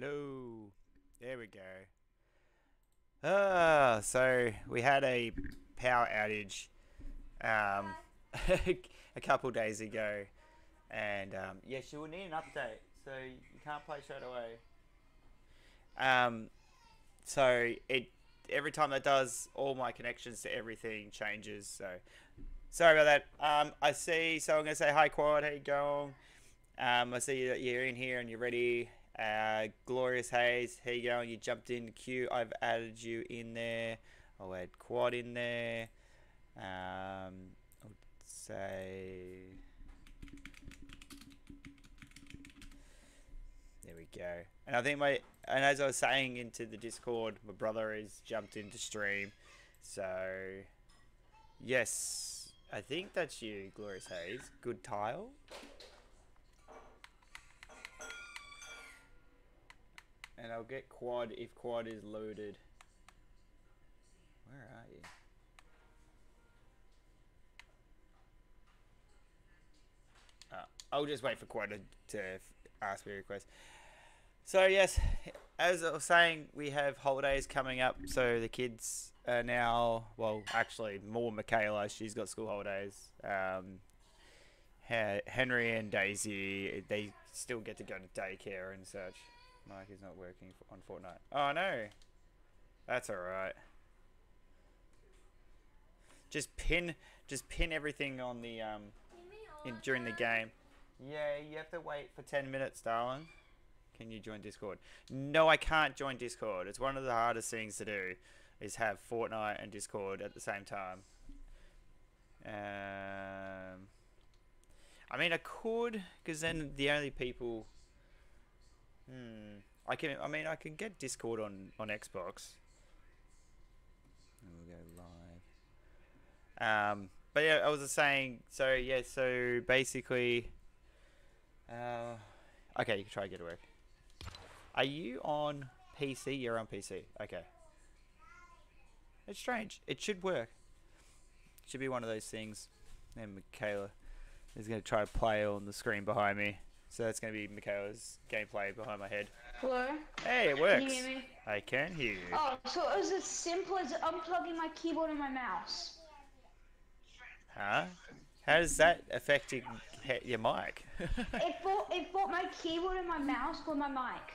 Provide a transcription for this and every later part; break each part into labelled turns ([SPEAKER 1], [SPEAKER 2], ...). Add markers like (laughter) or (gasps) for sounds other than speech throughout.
[SPEAKER 1] Hello. There we go. Ah, so we had a power outage um, (laughs) a couple days ago, and um, yes, you will need an update, so you can't play straight away. Um, so it every time that does, all my connections to everything changes. So sorry about that. Um, I see. So I'm gonna say hi, Quad. How you going? Um, I see that you're in here and you're ready. Uh, Glorious Haze, how you going? You jumped in the queue. I've added you in there. I'll add Quad in there. Um, I would say. There we go. And I think my and as I was saying into the Discord, my brother has jumped into stream. So yes, I think that's you, Glorious Haze. Good tile. And I'll get quad if quad is loaded. Where are you? Uh, I'll just wait for quad to, to ask me a request. So yes, as I was saying, we have holidays coming up. So the kids are now, well, actually more Michaela. She's got school holidays. Um, Henry and Daisy, they still get to go to daycare and such. Mike is not working on Fortnite. Oh no, that's all right. Just pin, just pin everything on the um, in during the game. Yeah, you have to wait for ten minutes, darling. Can you join Discord? No, I can't join Discord. It's one of the hardest things to do, is have Fortnite and Discord at the same time. Um, I mean, I could, because then the only people. Hmm. I can. I mean, I can get Discord on on Xbox. And we'll go live. Um. But yeah, I was just saying. So yeah. So basically. Uh. Okay, you can try to get to work. Are you on PC? You're on PC. Okay. It's strange. It should work. Should be one of those things. And Michaela is going to try to play on the screen behind me. So that's going to be Michaela's gameplay behind my head.
[SPEAKER 2] Hello?
[SPEAKER 1] Hey, it works.
[SPEAKER 2] Can you hear me?
[SPEAKER 1] I can hear you.
[SPEAKER 2] Oh, so it was as simple as unplugging my keyboard and my mouse.
[SPEAKER 1] Huh? How does that affect your, your mic? (laughs)
[SPEAKER 2] It bought it bought my keyboard and my mouse with my mic.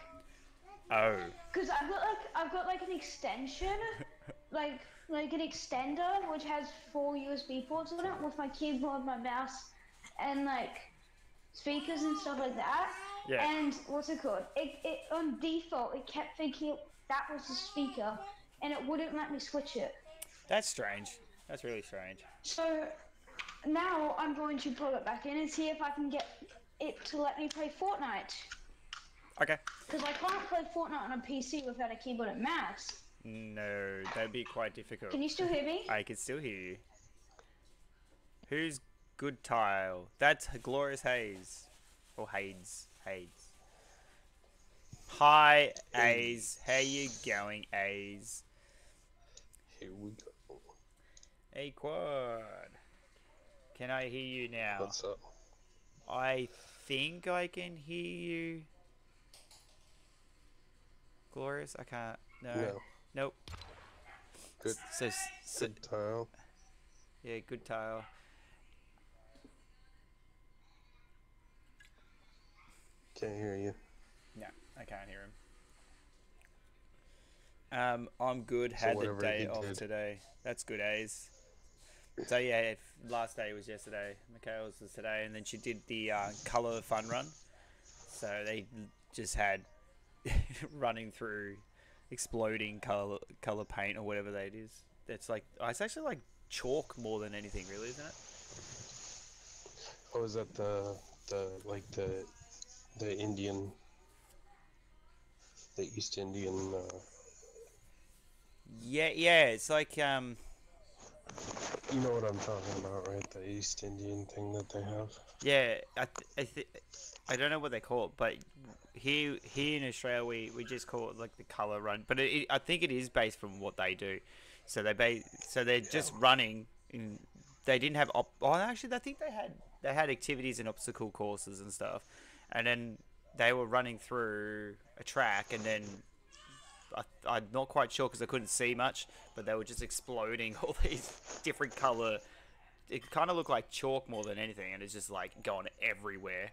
[SPEAKER 1] oh.
[SPEAKER 2] Cause I've got like I've got like an extension, (laughs) like like an extender which has four USB ports on it with my keyboard, my mouse, and like speakers and stuff like that.
[SPEAKER 1] Yeah.
[SPEAKER 2] And what's it called? It, it on default it kept thinking that was the speaker, and it wouldn't let me switch it.
[SPEAKER 1] That's strange. That's really strange.
[SPEAKER 2] So now I'm going to plug it back in and see if I can get it to let me play Fortnite.
[SPEAKER 1] Okay.
[SPEAKER 2] Because I can't play Fortnite on a PC without a keyboard and mouse.
[SPEAKER 1] No, that'd be quite difficult.
[SPEAKER 2] Can you still hear me?
[SPEAKER 1] I can still hear you. Who's good tile? That's Glorious Haze. Or Hades. Hades. Hi, A's. How you going, A's?
[SPEAKER 3] Here we go.
[SPEAKER 1] Hey, Quad. Can I hear you now?
[SPEAKER 3] What's up?
[SPEAKER 1] I think I can hear you. Glorious? I can't. No.
[SPEAKER 3] No.
[SPEAKER 1] Nope.
[SPEAKER 3] Good.
[SPEAKER 1] So, so
[SPEAKER 3] Good tile.
[SPEAKER 1] yeah, good tile.
[SPEAKER 3] Can't hear you.
[SPEAKER 1] Yeah, I can't hear him. Um, I'm good.
[SPEAKER 3] So
[SPEAKER 1] Had the day off
[SPEAKER 3] did.
[SPEAKER 1] today. That's good, A's. So yeah, if last day was yesterday. Michaela's was today, and then she did the uh, color fun run. So they just had (laughs) running through exploding color color paint or whatever that is. That's like oh, it's actually like chalk more than anything, really, isn't it?
[SPEAKER 3] Oh, is that the the like the the Indian, the East Indian? Uh,
[SPEAKER 1] Yeah, yeah. It's like um,
[SPEAKER 3] you know what I'm talking about, right? The East Indian thing that they have.
[SPEAKER 1] Yeah, I, th- I, th- I don't know what they call it, but here here in Australia we, we just call it like the color run. But it, it, I think it is based from what they do. So they ba- so they're just running. In, they didn't have op- oh actually I think they had they had activities and obstacle courses and stuff, and then they were running through a track, and then I, I'm not quite sure because I couldn't see much, but they were just exploding (laughs) all these different color. It kind of looked like chalk more than anything, and it's just like going everywhere.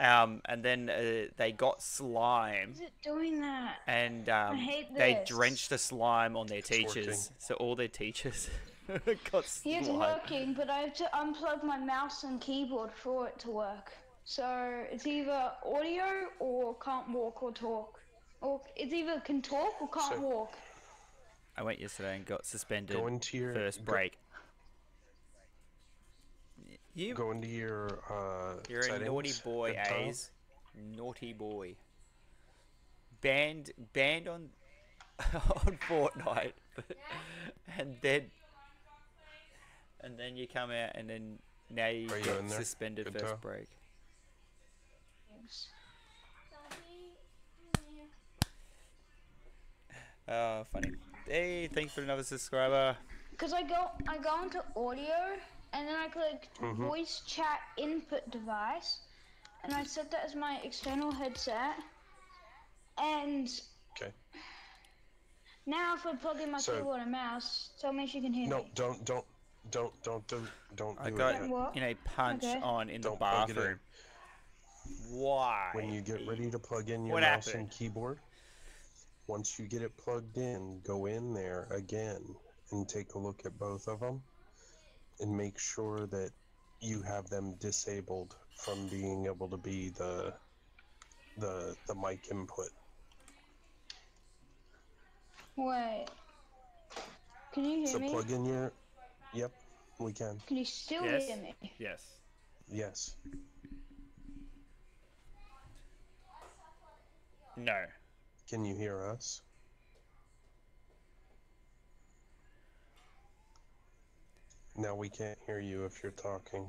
[SPEAKER 1] Um, and then uh, they got slime,
[SPEAKER 2] Is it doing that?
[SPEAKER 1] and um,
[SPEAKER 2] hate
[SPEAKER 1] they drenched the slime on their
[SPEAKER 3] working.
[SPEAKER 1] teachers. So all their teachers (laughs) got
[SPEAKER 2] slime. it's working, but I have to unplug my mouse and keyboard for it to work. So it's either audio or can't walk or talk. Or it's either can talk or can't
[SPEAKER 3] So-
[SPEAKER 2] walk.
[SPEAKER 1] I went yesterday and got suspended
[SPEAKER 3] Go into your
[SPEAKER 1] first
[SPEAKER 3] go-
[SPEAKER 1] break. You,
[SPEAKER 3] Go into your uh.
[SPEAKER 1] you're a naughty boy,
[SPEAKER 3] at the top.
[SPEAKER 1] A's. Naughty boy. Banned, banned on (laughs) on Fortnite, (laughs) and then and then you come out, and then now you
[SPEAKER 3] Are you
[SPEAKER 1] get
[SPEAKER 3] in
[SPEAKER 1] suspended
[SPEAKER 3] Good
[SPEAKER 1] first
[SPEAKER 3] to-
[SPEAKER 1] break. Oh, funny. Hey, thanks for another subscriber.
[SPEAKER 2] Cause I go I go into audio and then I click
[SPEAKER 3] Mm-hmm.
[SPEAKER 2] voice chat input device and I set that as my external headset. And
[SPEAKER 3] Okay.
[SPEAKER 2] now if I plug in my
[SPEAKER 3] So-
[SPEAKER 2] keyboard and mouse, tell me if you can hear
[SPEAKER 3] No,
[SPEAKER 2] me.
[SPEAKER 3] don't don't don't don't do don't do
[SPEAKER 1] I
[SPEAKER 3] it
[SPEAKER 1] got
[SPEAKER 3] yet.
[SPEAKER 2] What?
[SPEAKER 1] in a punch
[SPEAKER 2] Okay.
[SPEAKER 1] on in the
[SPEAKER 3] Don't plug it in.
[SPEAKER 1] bathroom. Why?
[SPEAKER 3] When you get ready to plug in your
[SPEAKER 1] What
[SPEAKER 3] mouse
[SPEAKER 1] happened?
[SPEAKER 3] and keyboard, once you get it plugged in, go in there again and take a look at both of them and make sure that you have them disabled from being able to be the the the mic input.
[SPEAKER 2] Wait. Can you hear
[SPEAKER 3] So
[SPEAKER 2] me?
[SPEAKER 3] plug in your Yep, we can.
[SPEAKER 2] Can you still
[SPEAKER 1] Yes.
[SPEAKER 2] hear me?
[SPEAKER 1] Yes.
[SPEAKER 3] Yes.
[SPEAKER 1] No.
[SPEAKER 3] Can you hear us? Now we can't hear you if you're talking.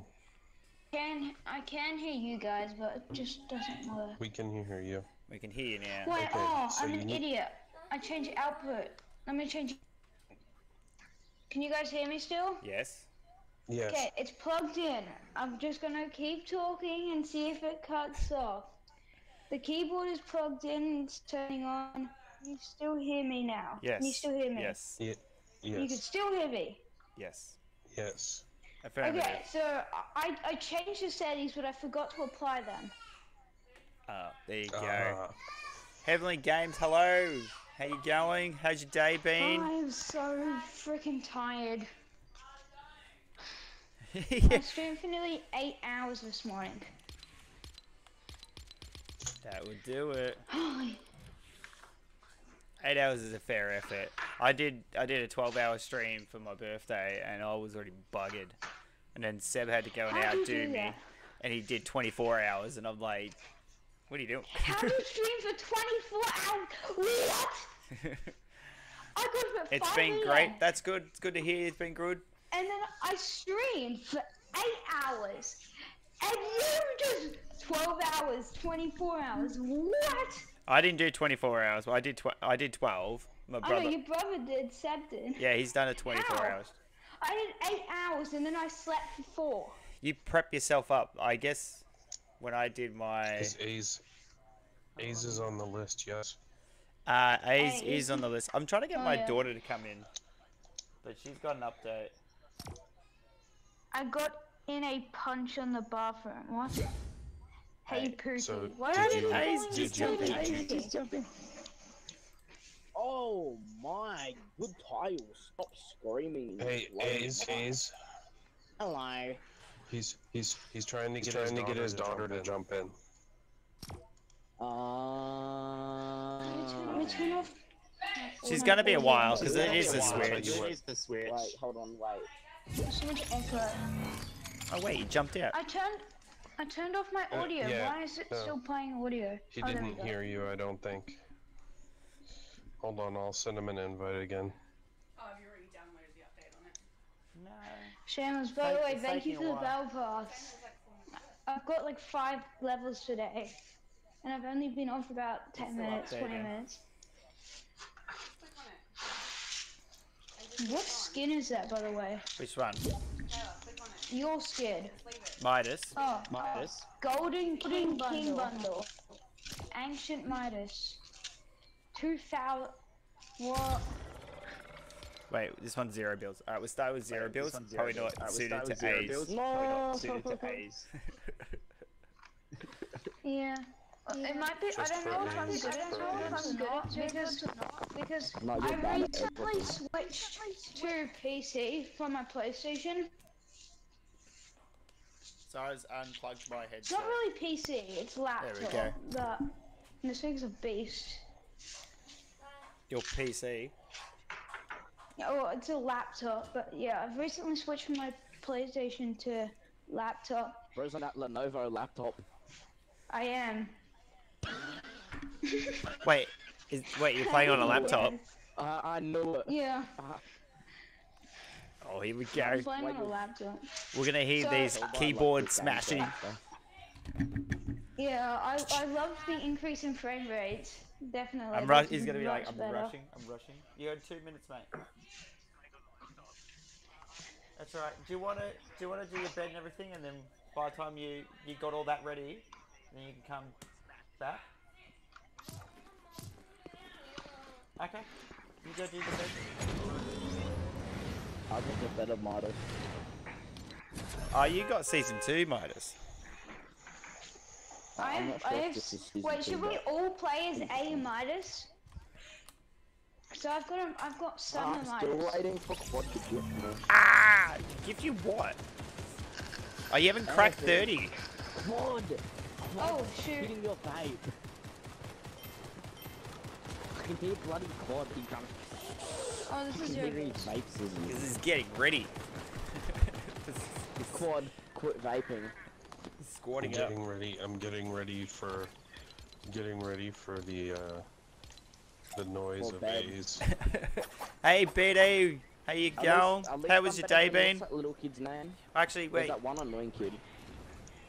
[SPEAKER 2] Can I can hear you guys, but it just doesn't work.
[SPEAKER 3] We can hear you.
[SPEAKER 1] We can hear you now.
[SPEAKER 2] Wait,
[SPEAKER 3] Okay,
[SPEAKER 2] oh,
[SPEAKER 3] so
[SPEAKER 2] I'm an
[SPEAKER 3] need-
[SPEAKER 2] idiot. I changed output. Let me change. Can you guys hear me still?
[SPEAKER 1] Yes.
[SPEAKER 3] Yes.
[SPEAKER 2] Okay, it's plugged in. I'm just gonna keep talking and see if it cuts off. The keyboard is plugged in, it's turning on. Can you still hear me now?
[SPEAKER 1] Yes.
[SPEAKER 2] Can you still hear me?
[SPEAKER 1] Yes.
[SPEAKER 3] Ye-
[SPEAKER 2] You can still hear me.
[SPEAKER 1] Yes.
[SPEAKER 3] Yes.
[SPEAKER 1] Affirmative.
[SPEAKER 2] Okay, so I, I changed the settings, but I forgot to apply them.
[SPEAKER 1] Oh, there you go.
[SPEAKER 3] Ah,
[SPEAKER 1] Heavenly Games, hello. How you going? How's your day been?
[SPEAKER 2] I'm so freaking tired. (laughs) I streamed for nearly eight hours this morning.
[SPEAKER 1] That would do it. (gasps)
[SPEAKER 2] Holy.
[SPEAKER 1] Eight hours is a fair effort. I did I did a 12 hour stream for my birthday and I was already buggered. And then Seb had to go and outdo me.
[SPEAKER 2] that?
[SPEAKER 1] And he did 24 hours and I'm like, what are you doing?
[SPEAKER 2] How do you (laughs) stream for 24 hours? What? (laughs) I got up
[SPEAKER 1] it's
[SPEAKER 2] 5
[SPEAKER 1] been
[SPEAKER 2] a.m.
[SPEAKER 1] great. That's good. It's good to hear. It's been good.
[SPEAKER 2] And then I streamed for 8 hours. And you just 12 hours, 24 hours. What?
[SPEAKER 1] I didn't do 24 hours. But I did tw- I did 12. My
[SPEAKER 2] I know
[SPEAKER 1] brother.
[SPEAKER 2] your brother did, Seb did.
[SPEAKER 1] Yeah, he's done a 24
[SPEAKER 2] How?
[SPEAKER 1] hours.
[SPEAKER 2] I did 8 hours and then I slept for 4.
[SPEAKER 1] You prep yourself up. I guess when I did my
[SPEAKER 3] is A's A's is on the list, yes.
[SPEAKER 1] uh, A's
[SPEAKER 2] Hey.
[SPEAKER 1] is on the list. I'm trying to get
[SPEAKER 2] Oh,
[SPEAKER 1] my
[SPEAKER 2] yeah.
[SPEAKER 1] daughter to come in, but she's got an update.
[SPEAKER 2] I got in a punch on the bathroom. What? Hey,
[SPEAKER 1] Hey,
[SPEAKER 2] Pookie.
[SPEAKER 3] so
[SPEAKER 2] Why are
[SPEAKER 3] you-
[SPEAKER 2] you
[SPEAKER 1] Hey,
[SPEAKER 2] calling
[SPEAKER 1] just
[SPEAKER 2] me
[SPEAKER 1] jump just jump in.
[SPEAKER 4] Oh my, good tiles. Stop screaming.
[SPEAKER 3] Hey,
[SPEAKER 4] Like,
[SPEAKER 3] A's, A's.
[SPEAKER 4] Hello.
[SPEAKER 3] He's he's he's trying to He's get trying his to get his daughter daughter to jump in.
[SPEAKER 4] Uh,
[SPEAKER 2] turn- let me turn off.
[SPEAKER 1] She's
[SPEAKER 2] my
[SPEAKER 1] gonna be a while because it
[SPEAKER 3] She's
[SPEAKER 1] is the
[SPEAKER 3] be a while,
[SPEAKER 1] switch.
[SPEAKER 5] It is the switch.
[SPEAKER 4] Wait, hold on, wait.
[SPEAKER 2] So much echo.
[SPEAKER 1] Oh wait, you jumped out.
[SPEAKER 2] I turned, I turned off my
[SPEAKER 3] Uh,
[SPEAKER 2] audio.
[SPEAKER 3] yeah,
[SPEAKER 2] Why is it
[SPEAKER 3] no.
[SPEAKER 2] still playing audio?
[SPEAKER 3] He
[SPEAKER 2] Oh,
[SPEAKER 3] didn't hear you, I don't think. Hold on, I'll send him an invite again.
[SPEAKER 5] Oh, have you already downloaded the update on it?
[SPEAKER 1] No.
[SPEAKER 2] Shamus, by the way, thank you for the
[SPEAKER 1] a
[SPEAKER 2] battle pass. I've got like five levels today, and I've only been on for about ten
[SPEAKER 1] still
[SPEAKER 2] minutes, twenty
[SPEAKER 1] updating.
[SPEAKER 2] minutes.
[SPEAKER 5] Click on it. And just
[SPEAKER 2] What skin is that, by the way?
[SPEAKER 1] Which one?
[SPEAKER 5] Taylor, click on it.
[SPEAKER 2] You're scared.
[SPEAKER 1] Midas.
[SPEAKER 2] Oh,
[SPEAKER 4] Midas.
[SPEAKER 2] Golden King, King Bundle. Ancient Midas. 2000. What?
[SPEAKER 1] Wait, this one's zero builds. Alright, we'll start with zero
[SPEAKER 6] Wait, builds. zero
[SPEAKER 1] Probably
[SPEAKER 6] builds.
[SPEAKER 1] not
[SPEAKER 6] Alright, we'll
[SPEAKER 1] suited
[SPEAKER 6] start with
[SPEAKER 1] to
[SPEAKER 6] zero
[SPEAKER 1] A's.
[SPEAKER 6] builds.
[SPEAKER 4] No.
[SPEAKER 6] Probably not suited to (laughs) A's.
[SPEAKER 2] Yeah. It might be. I don't know if I'm good. I don't know if I'm good because because
[SPEAKER 4] No, you're
[SPEAKER 2] I recently switched to PC from my PlayStation.
[SPEAKER 1] So I was unplugged my
[SPEAKER 2] It's not really PC. It's laptop.
[SPEAKER 1] There we go.
[SPEAKER 2] But this thing's a beast.
[SPEAKER 1] Your PC.
[SPEAKER 2] Oh, it's a laptop, but yeah, I've recently switched from my PlayStation to laptop.
[SPEAKER 4] Bro's on that Lenovo laptop.
[SPEAKER 2] I am.
[SPEAKER 1] Wait, is, wait, you're playing on a (laughs) laptop?
[SPEAKER 4] Uh, I knew it.
[SPEAKER 2] Yeah,
[SPEAKER 1] Oh, here we
[SPEAKER 2] I'm
[SPEAKER 1] go.
[SPEAKER 2] playing on a laptop.
[SPEAKER 1] We're gonna hear
[SPEAKER 2] So-
[SPEAKER 1] these oh,
[SPEAKER 4] Hold on,
[SPEAKER 1] keyboard
[SPEAKER 4] like this game
[SPEAKER 1] smashing.
[SPEAKER 2] Yeah, I I love the increase in frame rates. Definitely.
[SPEAKER 1] I'm
[SPEAKER 2] This
[SPEAKER 1] rush. He's gonna be like, I'm
[SPEAKER 2] better.
[SPEAKER 1] rushing. I'm rushing. You got two minutes, mate. That's alright. Do you wanna do you wanna do your bed and everything, and then by the time you you got all that ready, then you can come back. Okay. You go do the bed.
[SPEAKER 4] I think a better model.
[SPEAKER 1] Oh, you got season two, Midas.
[SPEAKER 2] I
[SPEAKER 4] I'm
[SPEAKER 2] have,
[SPEAKER 4] not
[SPEAKER 2] I
[SPEAKER 4] sure
[SPEAKER 2] have,
[SPEAKER 4] this is season
[SPEAKER 2] wait,
[SPEAKER 4] two,
[SPEAKER 2] should we all play as A Midas? So I've got a, I've got Summer
[SPEAKER 4] I'm still
[SPEAKER 2] Midas.
[SPEAKER 4] waiting for Quad to get me.
[SPEAKER 1] Ah! Give you what? Oh, you haven't cracked
[SPEAKER 4] Anything.
[SPEAKER 1] 30.
[SPEAKER 4] Quad!
[SPEAKER 2] Oh shoot!
[SPEAKER 4] Hitting your vape. I can hear bloody Quad. He comes.
[SPEAKER 2] Oh, this is
[SPEAKER 4] can
[SPEAKER 2] your.
[SPEAKER 4] hear his vape sizzling.
[SPEAKER 1] This is getting ready.
[SPEAKER 4] Quad, quit vaping.
[SPEAKER 1] He's
[SPEAKER 3] I'm
[SPEAKER 1] squatting up.
[SPEAKER 3] getting ready. I'm getting ready for getting ready for the uh the noise
[SPEAKER 4] For
[SPEAKER 3] of
[SPEAKER 4] bed.
[SPEAKER 3] A's. (laughs)
[SPEAKER 1] hey, BD, how you
[SPEAKER 4] At
[SPEAKER 1] going?
[SPEAKER 4] least- least
[SPEAKER 1] How was your day
[SPEAKER 4] than
[SPEAKER 1] been?
[SPEAKER 4] what's That little kid's name.
[SPEAKER 1] Actually, wait.
[SPEAKER 4] that one annoying kid.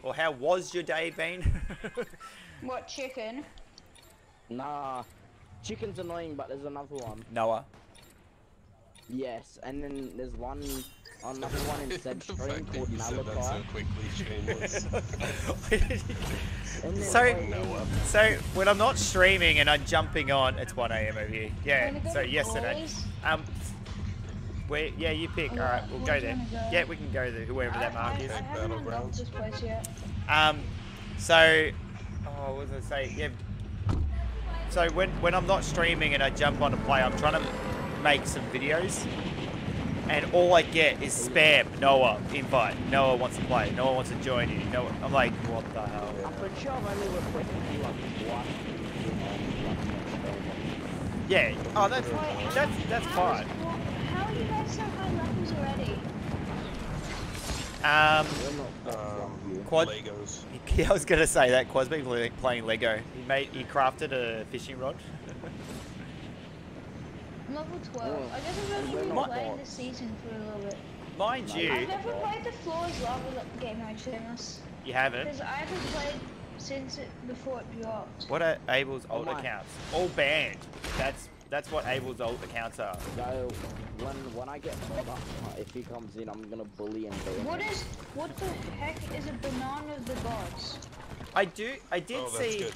[SPEAKER 1] Or how was your day been? (laughs)
[SPEAKER 2] What chicken?
[SPEAKER 4] Nah, chicken's annoying, but there's another one.
[SPEAKER 1] Noah.
[SPEAKER 4] Yes, and then there's one, another one in (laughs) said stream called
[SPEAKER 3] you said that so quickly, shameless. (laughs)
[SPEAKER 4] And
[SPEAKER 1] So-
[SPEAKER 4] wait,
[SPEAKER 1] so when I'm not streaming and I'm jumping on, it's 1 a.m. over here. Yeah. So yesterday.
[SPEAKER 2] Boys?
[SPEAKER 1] Um. Wait. Yeah, you pick. All right, we'll go there.
[SPEAKER 2] go?
[SPEAKER 1] Yeah, we can go there. Whoever that mark
[SPEAKER 2] I,
[SPEAKER 1] is.
[SPEAKER 2] I haven't unlocked this place yet.
[SPEAKER 1] Um, so, oh, what was I say? Yeah. So when when I'm not streaming and I jump on to play, I'm trying to make some videos, and all I get is spam. Noah invite. Noah wants to play. Noah wants to join you. Noah. I'm like, what the hell?
[SPEAKER 4] I'm pretty sure I've only requested you like one.
[SPEAKER 1] Yeah. Oh, that's that's that's fine.
[SPEAKER 2] How are you guys so high levels already?
[SPEAKER 1] Um,
[SPEAKER 4] not that
[SPEAKER 3] Um.
[SPEAKER 1] Quad.
[SPEAKER 3] Legos. (laughs)
[SPEAKER 1] I was gonna say that Quad's been playing Lego. He made he crafted a fishing rod.
[SPEAKER 2] I'm level 12.
[SPEAKER 4] Yeah.
[SPEAKER 2] I guess I've only been playing
[SPEAKER 4] bots.
[SPEAKER 2] this season for a little bit.
[SPEAKER 1] Mind
[SPEAKER 4] No.
[SPEAKER 1] you,
[SPEAKER 2] I've never played the Floors Lava game mode Shameless.
[SPEAKER 1] you haven't.
[SPEAKER 2] Because I haven't played since it before it dropped.
[SPEAKER 1] What are Abel's
[SPEAKER 4] Oh
[SPEAKER 1] old
[SPEAKER 4] my.
[SPEAKER 1] accounts? All banned. That's that's what Abel's old accounts are.
[SPEAKER 4] So when when I get Bob up, if he comes in, I'm gonna bully and ban
[SPEAKER 2] What
[SPEAKER 4] him.
[SPEAKER 2] What is what the heck is a banana of the gods?
[SPEAKER 1] I do. I did
[SPEAKER 3] Oh, that's
[SPEAKER 1] see.
[SPEAKER 3] good.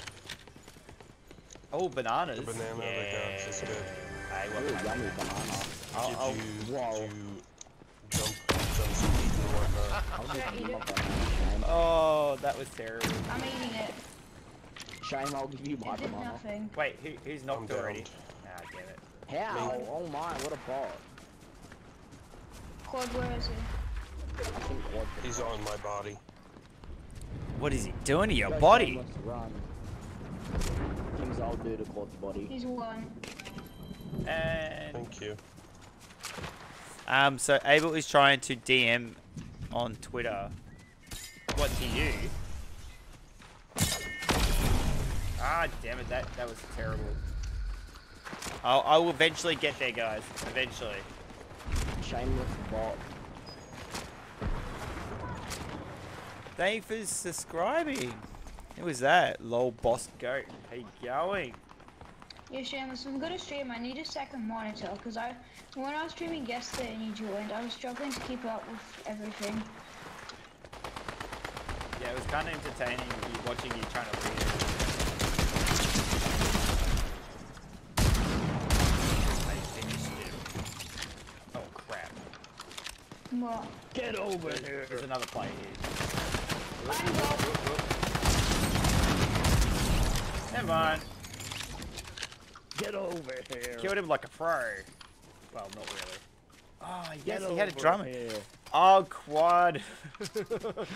[SPEAKER 1] Oh, bananas.
[SPEAKER 3] The banana of the gods is good.
[SPEAKER 1] Hey, what
[SPEAKER 4] Ooh,
[SPEAKER 1] banana?
[SPEAKER 4] yummy banana.
[SPEAKER 1] I'll, I'll,
[SPEAKER 3] Did you,
[SPEAKER 4] Wow.
[SPEAKER 3] did you jump, jump some feet and whatnot?
[SPEAKER 4] I'll
[SPEAKER 2] Yeah,
[SPEAKER 4] give
[SPEAKER 2] eat
[SPEAKER 4] you
[SPEAKER 2] it.
[SPEAKER 4] my banana.
[SPEAKER 1] oh, that was terrible.
[SPEAKER 2] I'm eating it.
[SPEAKER 4] Shame. Shame, I'll give you my
[SPEAKER 2] It did
[SPEAKER 4] banana.
[SPEAKER 2] nothing.
[SPEAKER 1] Wait, who, who's knocked
[SPEAKER 3] I'm
[SPEAKER 1] already? Ah, damn it.
[SPEAKER 4] How? Oh my, what a bot.
[SPEAKER 2] Quad, where is he?
[SPEAKER 4] I think Quad
[SPEAKER 3] He's on my body.
[SPEAKER 1] What is he doing to your body?
[SPEAKER 4] Let's run. Things to Quad's body.
[SPEAKER 2] He's one.
[SPEAKER 1] And
[SPEAKER 3] Thank you.
[SPEAKER 1] um, so Abel is trying to DM on Twitter. What to you? Ah, damn it! That that was terrible. I'll, I will eventually get there, guys. Eventually.
[SPEAKER 4] Shameless bot.
[SPEAKER 1] Thank you for subscribing. Who was that? Lol boss goat. How you going?
[SPEAKER 2] Yeah, Shameless, I'm gonna stream. I need a second monitor because I, when I was streaming yesterday and you joined, I was struggling to keep up with everything.
[SPEAKER 1] Yeah, it was kind of entertaining you- watching you trying to read it. They finished it. Oh crap!
[SPEAKER 2] What?
[SPEAKER 4] Get over here.
[SPEAKER 1] There's another player here.
[SPEAKER 2] I know.
[SPEAKER 1] Never mind.
[SPEAKER 4] Get over here.
[SPEAKER 1] Killed him like a pro. Well, not really. Oh, yes,
[SPEAKER 4] Get
[SPEAKER 1] he had a
[SPEAKER 4] over
[SPEAKER 1] drummer.
[SPEAKER 4] here.
[SPEAKER 1] Oh, quad. (laughs)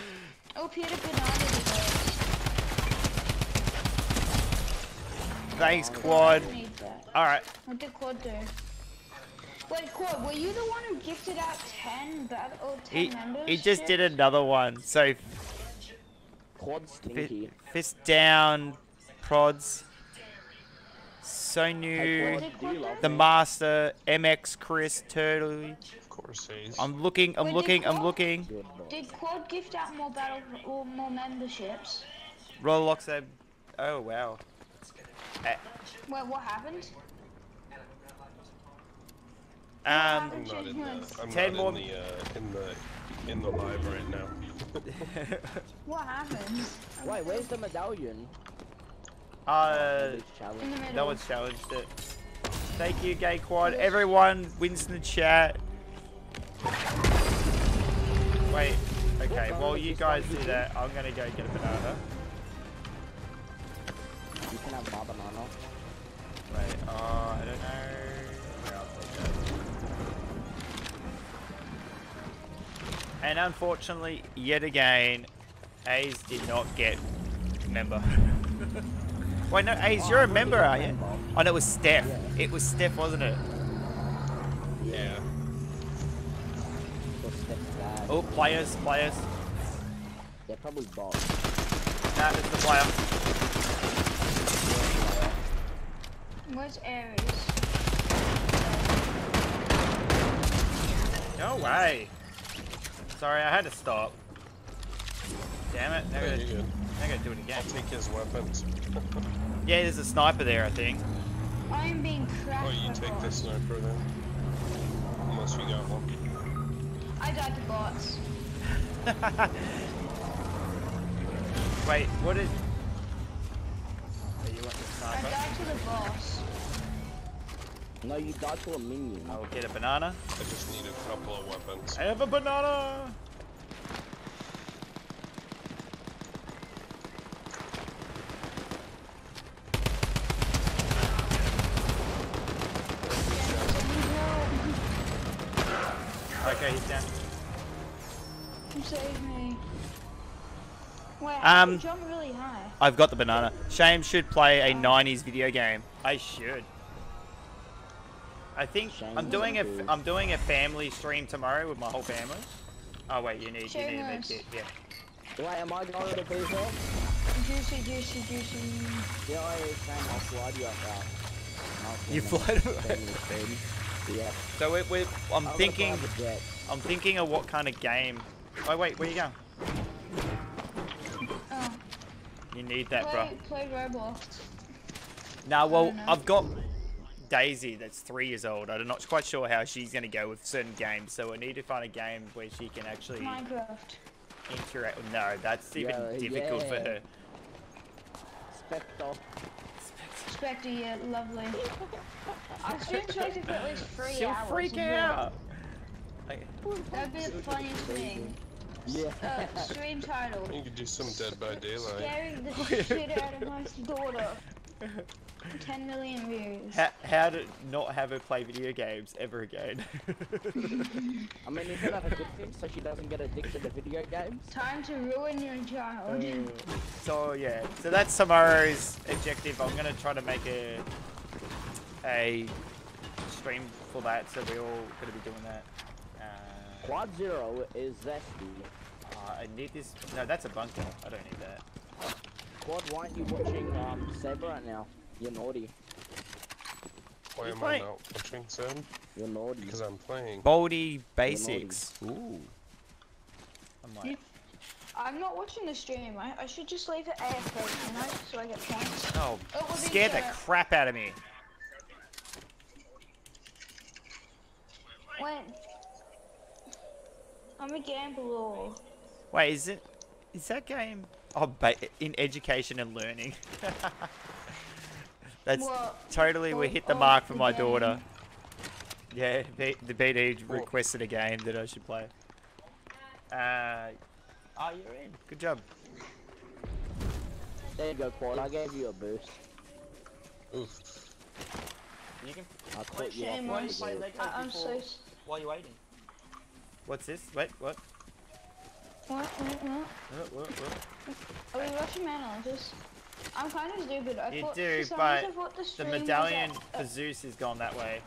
[SPEAKER 2] Oh, Peter Banana.
[SPEAKER 1] Thanks, quad.
[SPEAKER 2] I need that.
[SPEAKER 1] All right.
[SPEAKER 2] What did Quad do? Wait, Quad, were you the one who gifted out 10 battle or 10
[SPEAKER 1] He,
[SPEAKER 2] members?
[SPEAKER 1] he just did another one. So
[SPEAKER 4] Quad's
[SPEAKER 1] fi-
[SPEAKER 4] stinky.
[SPEAKER 1] fist down, prods. So new.
[SPEAKER 4] Quad, do you love
[SPEAKER 1] The master, MX Chris Turtle.
[SPEAKER 3] Of course, Ace.
[SPEAKER 1] I'm looking. I'm
[SPEAKER 2] Wait,
[SPEAKER 1] looking.
[SPEAKER 2] did
[SPEAKER 1] I'm looking.
[SPEAKER 2] Did Quad gift out more battle or more memberships?
[SPEAKER 1] Roblox said. Oh wow. Eh,
[SPEAKER 2] Wait, what happened?
[SPEAKER 1] Um.
[SPEAKER 3] I'm not in the. I'm
[SPEAKER 1] Ten
[SPEAKER 3] not
[SPEAKER 1] more-
[SPEAKER 3] in the uh, in the in the live right now. (laughs) (laughs)
[SPEAKER 2] What happened?
[SPEAKER 4] Wait, where's the medallion?
[SPEAKER 1] Uh.
[SPEAKER 4] This challenge.
[SPEAKER 2] In the middle.
[SPEAKER 1] No one's challenged it. Thank you, Gay Quad. Everyone wins in the chat. Wait. Okay, while you guys do that, I'm gonna go get a banana.
[SPEAKER 4] You can have my banana.
[SPEAKER 1] Wait, oh, I don't know. Where else I go. And unfortunately, yet again, A's did not get member. (laughs) Wait, no, A's, you're a member, are you? Oh, no, it was Steph.
[SPEAKER 4] Yeah.
[SPEAKER 1] It was Steph, wasn't it?
[SPEAKER 3] yeah.
[SPEAKER 4] So step back.
[SPEAKER 1] Oh, players, players.
[SPEAKER 4] They're probably bots.
[SPEAKER 1] Nah, it's the player.
[SPEAKER 2] Where's Aries?
[SPEAKER 1] No way. Sorry, I had to stop. Damn it. Now I
[SPEAKER 3] Yeah,
[SPEAKER 1] gotta, now gotta do it again.
[SPEAKER 3] I'll take his weapons. (laughs)
[SPEAKER 1] Yeah, there's a sniper there, I think.
[SPEAKER 2] I am being cracked
[SPEAKER 3] Oh, you
[SPEAKER 2] by
[SPEAKER 3] take the sniper then. Unless you got one.
[SPEAKER 2] I died to bots. (laughs)
[SPEAKER 1] Wait, what is... Oh, you want the
[SPEAKER 2] I died to the boss.
[SPEAKER 4] No, you died to a minion.
[SPEAKER 1] I will get a banana.
[SPEAKER 3] I just need a couple of weapons.
[SPEAKER 1] I have a banana! Okay, he's down.
[SPEAKER 2] Save me. Wait,
[SPEAKER 1] Um,
[SPEAKER 2] um, jump really high.
[SPEAKER 1] I've got the banana. Shame should play a 90s video game. I should. I think
[SPEAKER 4] Shame
[SPEAKER 1] I'm doing a
[SPEAKER 4] should.
[SPEAKER 1] I'm doing a family stream tomorrow with my whole family. Oh wait, you need you need a med
[SPEAKER 2] Shameless.
[SPEAKER 1] Yeah.
[SPEAKER 4] Wait, am I going to be here?
[SPEAKER 2] Juicy, juicy, juicy.
[SPEAKER 4] Yeah, I was saying I'll fly you up out. I'll
[SPEAKER 1] You
[SPEAKER 4] send
[SPEAKER 1] fly
[SPEAKER 4] them
[SPEAKER 1] to-
[SPEAKER 4] family food. Yeah.
[SPEAKER 1] So we we I'm
[SPEAKER 4] I'll
[SPEAKER 1] thinking
[SPEAKER 4] grab a jet.
[SPEAKER 1] I'm thinking of what kind of game. Oh wait, where you going?
[SPEAKER 2] Oh,
[SPEAKER 1] You need that, bro.
[SPEAKER 2] play, play Roblox.
[SPEAKER 1] Nah, well. I've got Daisy that's three years old. I'm not quite sure how she's gonna go with certain games, so I need to find a game where she can actually
[SPEAKER 2] Minecraft.
[SPEAKER 1] interact. No, that's even
[SPEAKER 4] Yeah,
[SPEAKER 1] difficult for her.
[SPEAKER 4] Spectre.
[SPEAKER 2] Spectre, yeah, lovely. I streamed Spectre for at least 3
[SPEAKER 1] She'll
[SPEAKER 2] hours.
[SPEAKER 1] freak out. Like,
[SPEAKER 2] That'd be the funniest thing.
[SPEAKER 4] Yeah.
[SPEAKER 2] Uh, stream title.
[SPEAKER 3] You could do some Dead by Daylight.
[SPEAKER 2] Scaring the (laughs) shit out of my daughter. 10 million views.
[SPEAKER 1] how, how to not have her play video games ever again. (laughs)
[SPEAKER 4] I mean, isn't that a good thing so she doesn't get addicted to video games?
[SPEAKER 2] Time to ruin your child.
[SPEAKER 1] so yeah, so that's tomorrow's objective. I'm gonna try to make a a stream for that, so we're all gonna be doing that. Uh,
[SPEAKER 4] Quad Zero is zesty.
[SPEAKER 1] uh, I need this. No, that's a bunker. I don't need that.
[SPEAKER 4] Quad, why aren't you watching um, Saber right now? You're naughty.
[SPEAKER 3] Why
[SPEAKER 1] You
[SPEAKER 3] am
[SPEAKER 1] play-
[SPEAKER 3] I not watching Zen?
[SPEAKER 4] You're naughty.
[SPEAKER 3] Because I'm playing.
[SPEAKER 1] Baldi's Basics. Ooh. I'm like,
[SPEAKER 2] You- I'm not watching the stream. I, I should just leave it AFK, you know, so I get points.
[SPEAKER 1] oh,
[SPEAKER 2] It will be
[SPEAKER 1] scared the crap out of me.
[SPEAKER 2] When I'm a gambler.
[SPEAKER 1] Wait, is it? Is that game? Oh, ba- in education and learning. (laughs) That's
[SPEAKER 2] What?
[SPEAKER 1] totally we hit the
[SPEAKER 2] oh,
[SPEAKER 1] mark for
[SPEAKER 2] the
[SPEAKER 1] my daughter. Yeah, B- the BD requested a game that I should play. Uh, oh, you're in. Good job.
[SPEAKER 4] There you go, Quad. I gave you a boost.
[SPEAKER 3] Oof.
[SPEAKER 1] You can.
[SPEAKER 4] I caught you
[SPEAKER 2] Shame
[SPEAKER 4] off
[SPEAKER 2] on
[SPEAKER 4] the
[SPEAKER 2] you.
[SPEAKER 4] grid.
[SPEAKER 2] I- I'm so. s-
[SPEAKER 1] While you're waiting. What's this? Wait, what?
[SPEAKER 2] What? What? What?
[SPEAKER 1] What, what, what?
[SPEAKER 2] Are we watching Manhunters? I'm kind of stupid. I
[SPEAKER 1] You
[SPEAKER 2] thought,
[SPEAKER 1] do,
[SPEAKER 2] for some
[SPEAKER 1] but
[SPEAKER 2] reason I thought the,
[SPEAKER 1] The medallion
[SPEAKER 2] at,
[SPEAKER 1] for Zeus has gone that way.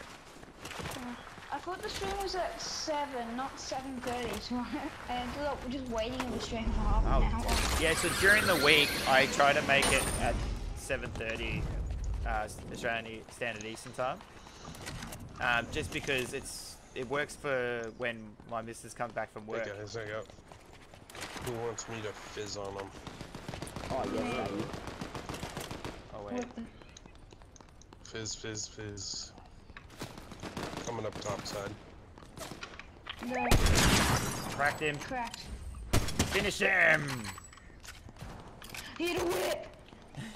[SPEAKER 2] I thought the stream was at seven, not seven thirty. So (laughs) I ended up just waiting in the stream for half an
[SPEAKER 1] Oh.
[SPEAKER 2] hour.
[SPEAKER 1] Yeah, so during the week, I try to make it at 7.30 uh, Australian Standard Eastern Time. Um, just because it's it works for when my missus comes back from
[SPEAKER 3] Hey
[SPEAKER 1] work.
[SPEAKER 3] guys, I got. Who wants me to fizz on them?
[SPEAKER 4] Oh, yes, Daddy.
[SPEAKER 1] Oh, wait.
[SPEAKER 3] Fizz, fizz, fizz. Coming up top side.
[SPEAKER 2] No,
[SPEAKER 1] Cracked him.
[SPEAKER 2] cracked.
[SPEAKER 1] Finish him!
[SPEAKER 2] Hit a whip!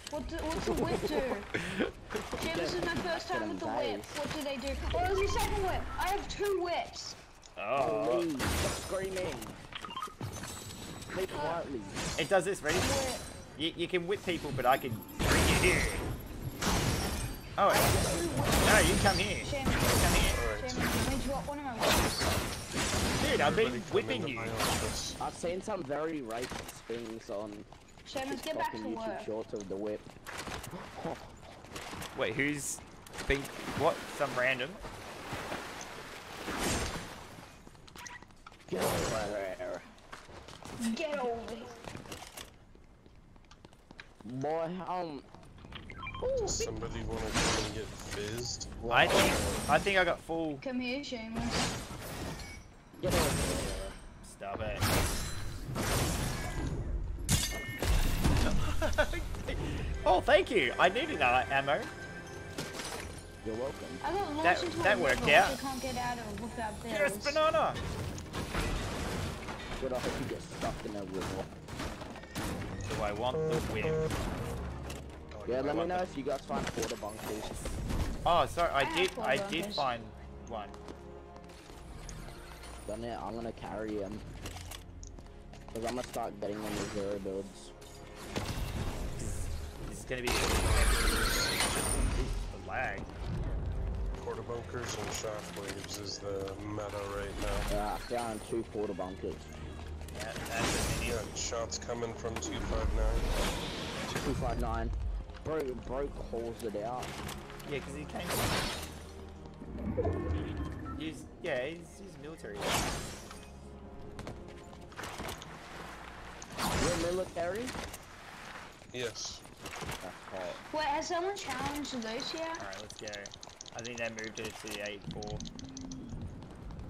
[SPEAKER 2] What the, what's a whip do? (laughs) Jim, this is my first time with the whip. What do they do? Oh, there's a second whip. I have two whips.
[SPEAKER 1] Oh.
[SPEAKER 4] Please, stop screaming. Speak quietly.
[SPEAKER 1] It does this, ready? You, you can whip people, but I can bring you here. Oh, no, you come here.
[SPEAKER 2] Shame.
[SPEAKER 1] Come here.
[SPEAKER 3] Alright.
[SPEAKER 2] Shame. Let me drop one of my whips.
[SPEAKER 1] Dude, I've been
[SPEAKER 3] Everybody
[SPEAKER 1] whipping you.
[SPEAKER 4] I've seen some very racist things on
[SPEAKER 2] Shame, let's get
[SPEAKER 4] TikTok
[SPEAKER 2] back to
[SPEAKER 4] YouTube
[SPEAKER 2] work.
[SPEAKER 4] shorts of the whip. (gasps)
[SPEAKER 1] Wait, who's been what? Some random?
[SPEAKER 4] Get over there.
[SPEAKER 2] Get over here.
[SPEAKER 4] Boy, um,
[SPEAKER 3] Does somebody want to come and get fizzed?
[SPEAKER 1] I think I think I got full.
[SPEAKER 2] Come here, Shameless.
[SPEAKER 4] get over there.
[SPEAKER 1] Stop it. (laughs) oh, thank you. I needed that ammo.
[SPEAKER 4] You're welcome.
[SPEAKER 2] I got launched
[SPEAKER 1] That-
[SPEAKER 2] into
[SPEAKER 1] that worked
[SPEAKER 2] which
[SPEAKER 1] out.
[SPEAKER 2] I can't get out of without
[SPEAKER 1] Yes, banana.
[SPEAKER 4] Good, I hope you get stuck in a river.
[SPEAKER 1] Do I want the whip? Or oh, do
[SPEAKER 4] Yeah,
[SPEAKER 1] I
[SPEAKER 4] let me know
[SPEAKER 1] the-
[SPEAKER 4] if you guys find quarter bunkers.
[SPEAKER 1] Oh, sorry. I
[SPEAKER 2] have
[SPEAKER 1] did.
[SPEAKER 2] four
[SPEAKER 1] I did find one.
[SPEAKER 4] Done it, I'm gonna carry him. Cause I'm gonna start getting them with zero builds.
[SPEAKER 1] It's gonna be the lag.
[SPEAKER 3] Quarter bunkers and shockwaves is the meta right now.
[SPEAKER 4] Yeah, I found two quarter bunkers.
[SPEAKER 1] That, that's a mini.
[SPEAKER 3] Shots coming from 259.
[SPEAKER 4] 259. Bro, bro calls it out.
[SPEAKER 1] Yeah, because he came. He, he's yeah, he's, he's military.
[SPEAKER 4] You're military?
[SPEAKER 3] Yes.
[SPEAKER 4] That's.
[SPEAKER 2] Wait, has someone challenged those yet?
[SPEAKER 1] All right, let's go. I think they moved it to the eight four.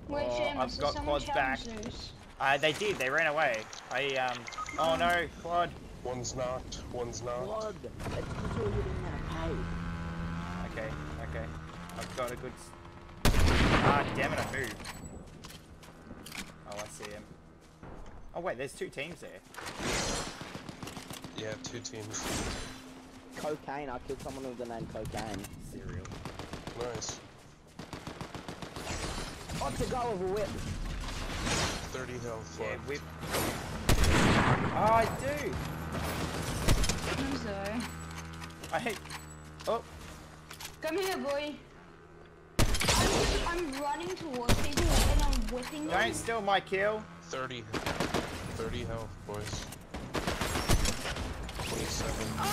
[SPEAKER 2] Wait,
[SPEAKER 1] Oh,
[SPEAKER 2] Shameless,
[SPEAKER 1] I've got
[SPEAKER 2] someone
[SPEAKER 1] quads back.
[SPEAKER 2] those?
[SPEAKER 1] Uh, they did. They ran away. I um. Oh no, quad.
[SPEAKER 3] One's knocked, one's knocked.
[SPEAKER 4] Blood! It's because you're getting that.
[SPEAKER 1] Okay, okay. I've got a good. s- Ah, damn it! I moved. Oh, I see him. Oh wait, there's two teams there.
[SPEAKER 3] Yeah, two teams.
[SPEAKER 4] Cocaine, I killed someone with the name Cocaine.
[SPEAKER 1] Cereal.
[SPEAKER 3] Nice.
[SPEAKER 4] Oh, to go with a whip.
[SPEAKER 3] 30 health
[SPEAKER 1] Yeah,
[SPEAKER 3] left.
[SPEAKER 1] whip. Oh, I do.
[SPEAKER 2] Who's though?
[SPEAKER 1] I hate. Oh,
[SPEAKER 2] Come here, boy. I'm, I'm running towards people and I'm whipping them.
[SPEAKER 1] don't steal my kill.
[SPEAKER 3] 30. 30 health, boys. 27,
[SPEAKER 2] Oh,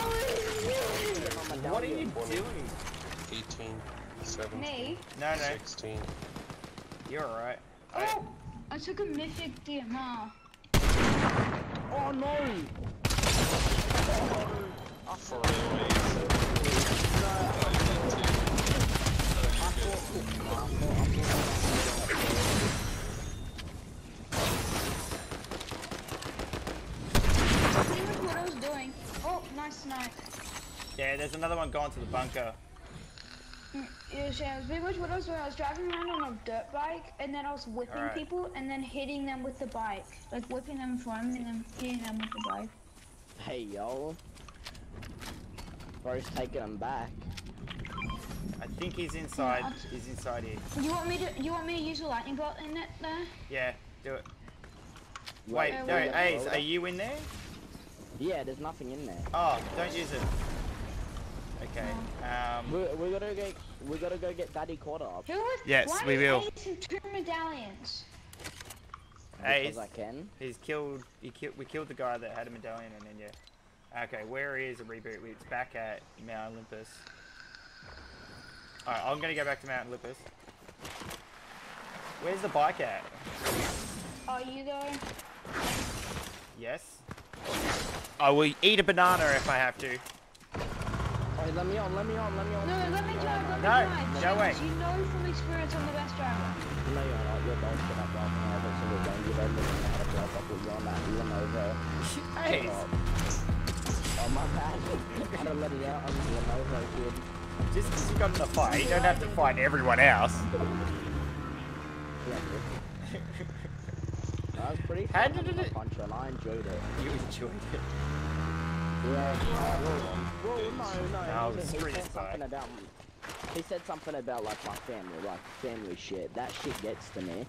[SPEAKER 1] What are you
[SPEAKER 3] Twenty.
[SPEAKER 1] doing?
[SPEAKER 3] 18, 17,
[SPEAKER 2] me?
[SPEAKER 1] No, no,
[SPEAKER 3] 16.
[SPEAKER 1] you're alright. I,
[SPEAKER 2] Oh, I took a mythic DMR.
[SPEAKER 4] Oh no!
[SPEAKER 3] For real,
[SPEAKER 2] See what I was doing. Oh, nice snipe.
[SPEAKER 1] yeah, there's another one going to the bunker.
[SPEAKER 2] Yeah, Shams. Pretty much what I was doing, I was driving around on a dirt bike, and then I was whipping
[SPEAKER 1] Alright.
[SPEAKER 2] people, and then hitting them with the bike. Like whipping them, throwing them, hitting them with the bike.
[SPEAKER 4] Hey, y'all. Bro's taking him back.
[SPEAKER 1] I think he's inside.
[SPEAKER 2] I'll-
[SPEAKER 1] He's inside here.
[SPEAKER 2] You want me to? You want me to use a lightning bolt in it there?
[SPEAKER 1] Yeah, do it. Wait,
[SPEAKER 2] Uh,
[SPEAKER 1] no,
[SPEAKER 2] wait,
[SPEAKER 1] Ace, are you in there?
[SPEAKER 4] Yeah, there's nothing in there.
[SPEAKER 1] Oh, don't use it. Okay. Um.
[SPEAKER 4] We, we gotta go. We gotta go get Daddy caught up.
[SPEAKER 2] Who was?
[SPEAKER 1] Yes,
[SPEAKER 2] why
[SPEAKER 1] we
[SPEAKER 2] is
[SPEAKER 1] will.
[SPEAKER 2] Ace in two medallions.
[SPEAKER 1] Ace,
[SPEAKER 4] Because I can.
[SPEAKER 1] he's killed. He killed. We killed the guy that had a medallion, and then yeah. Okay, where is a reboot? It's back at Mount Olympus. Alright, I'm gonna go back to Mount Olympus. Where's the bike at?
[SPEAKER 2] Are you going?
[SPEAKER 1] Yes. I will eat a banana if I have to.
[SPEAKER 4] Hey, let me on. Let me on. Let me on.
[SPEAKER 2] No, let me drive. Let me
[SPEAKER 1] No,
[SPEAKER 2] drive.
[SPEAKER 1] no
[SPEAKER 2] Shams,
[SPEAKER 1] way.
[SPEAKER 2] You know from experience I'm the best driver.
[SPEAKER 4] No, you're not. You're both good at driving over, so we're going. You don't know how to drive up with your that Lenovo.
[SPEAKER 1] Hey,
[SPEAKER 4] Oh my bad. I don't let it out. I'm the Lenovo kid.
[SPEAKER 1] just because you got in a fight, you don't have to fight everyone else.
[SPEAKER 4] Yeah. That was pretty
[SPEAKER 1] How did it-
[SPEAKER 4] a punch and I enjoyed it.
[SPEAKER 1] You enjoyed it.
[SPEAKER 4] Yeah. Well, well no, no.
[SPEAKER 1] No,
[SPEAKER 4] he, he said something about. He said something about like my family, like family shit. That shit gets to me.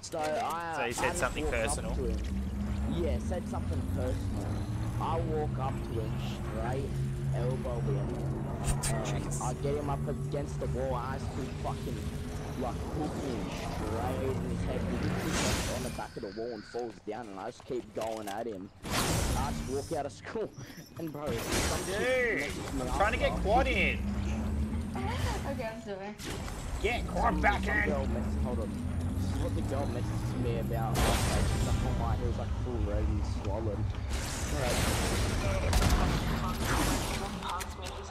[SPEAKER 4] So I.
[SPEAKER 1] So he
[SPEAKER 4] uh,
[SPEAKER 1] said
[SPEAKER 4] just
[SPEAKER 1] something personal?
[SPEAKER 4] Yeah, said something personal. I walk up to him straight, elbow him, (laughs) um, and I get him up against the wall. I keep fucking like hooking him straight in his head. He just on the back of the wall and falls down, and I just keep going at him. I just walk out of school, (laughs) and bro,
[SPEAKER 1] Dude,
[SPEAKER 4] shit messes me
[SPEAKER 1] I'm trying to get quad in.
[SPEAKER 2] okay, I'm sorry.
[SPEAKER 1] Get quad back in.
[SPEAKER 4] hold on. This is what the girl messaged me about. Like, she's like, oh my, he was like full red and swollen.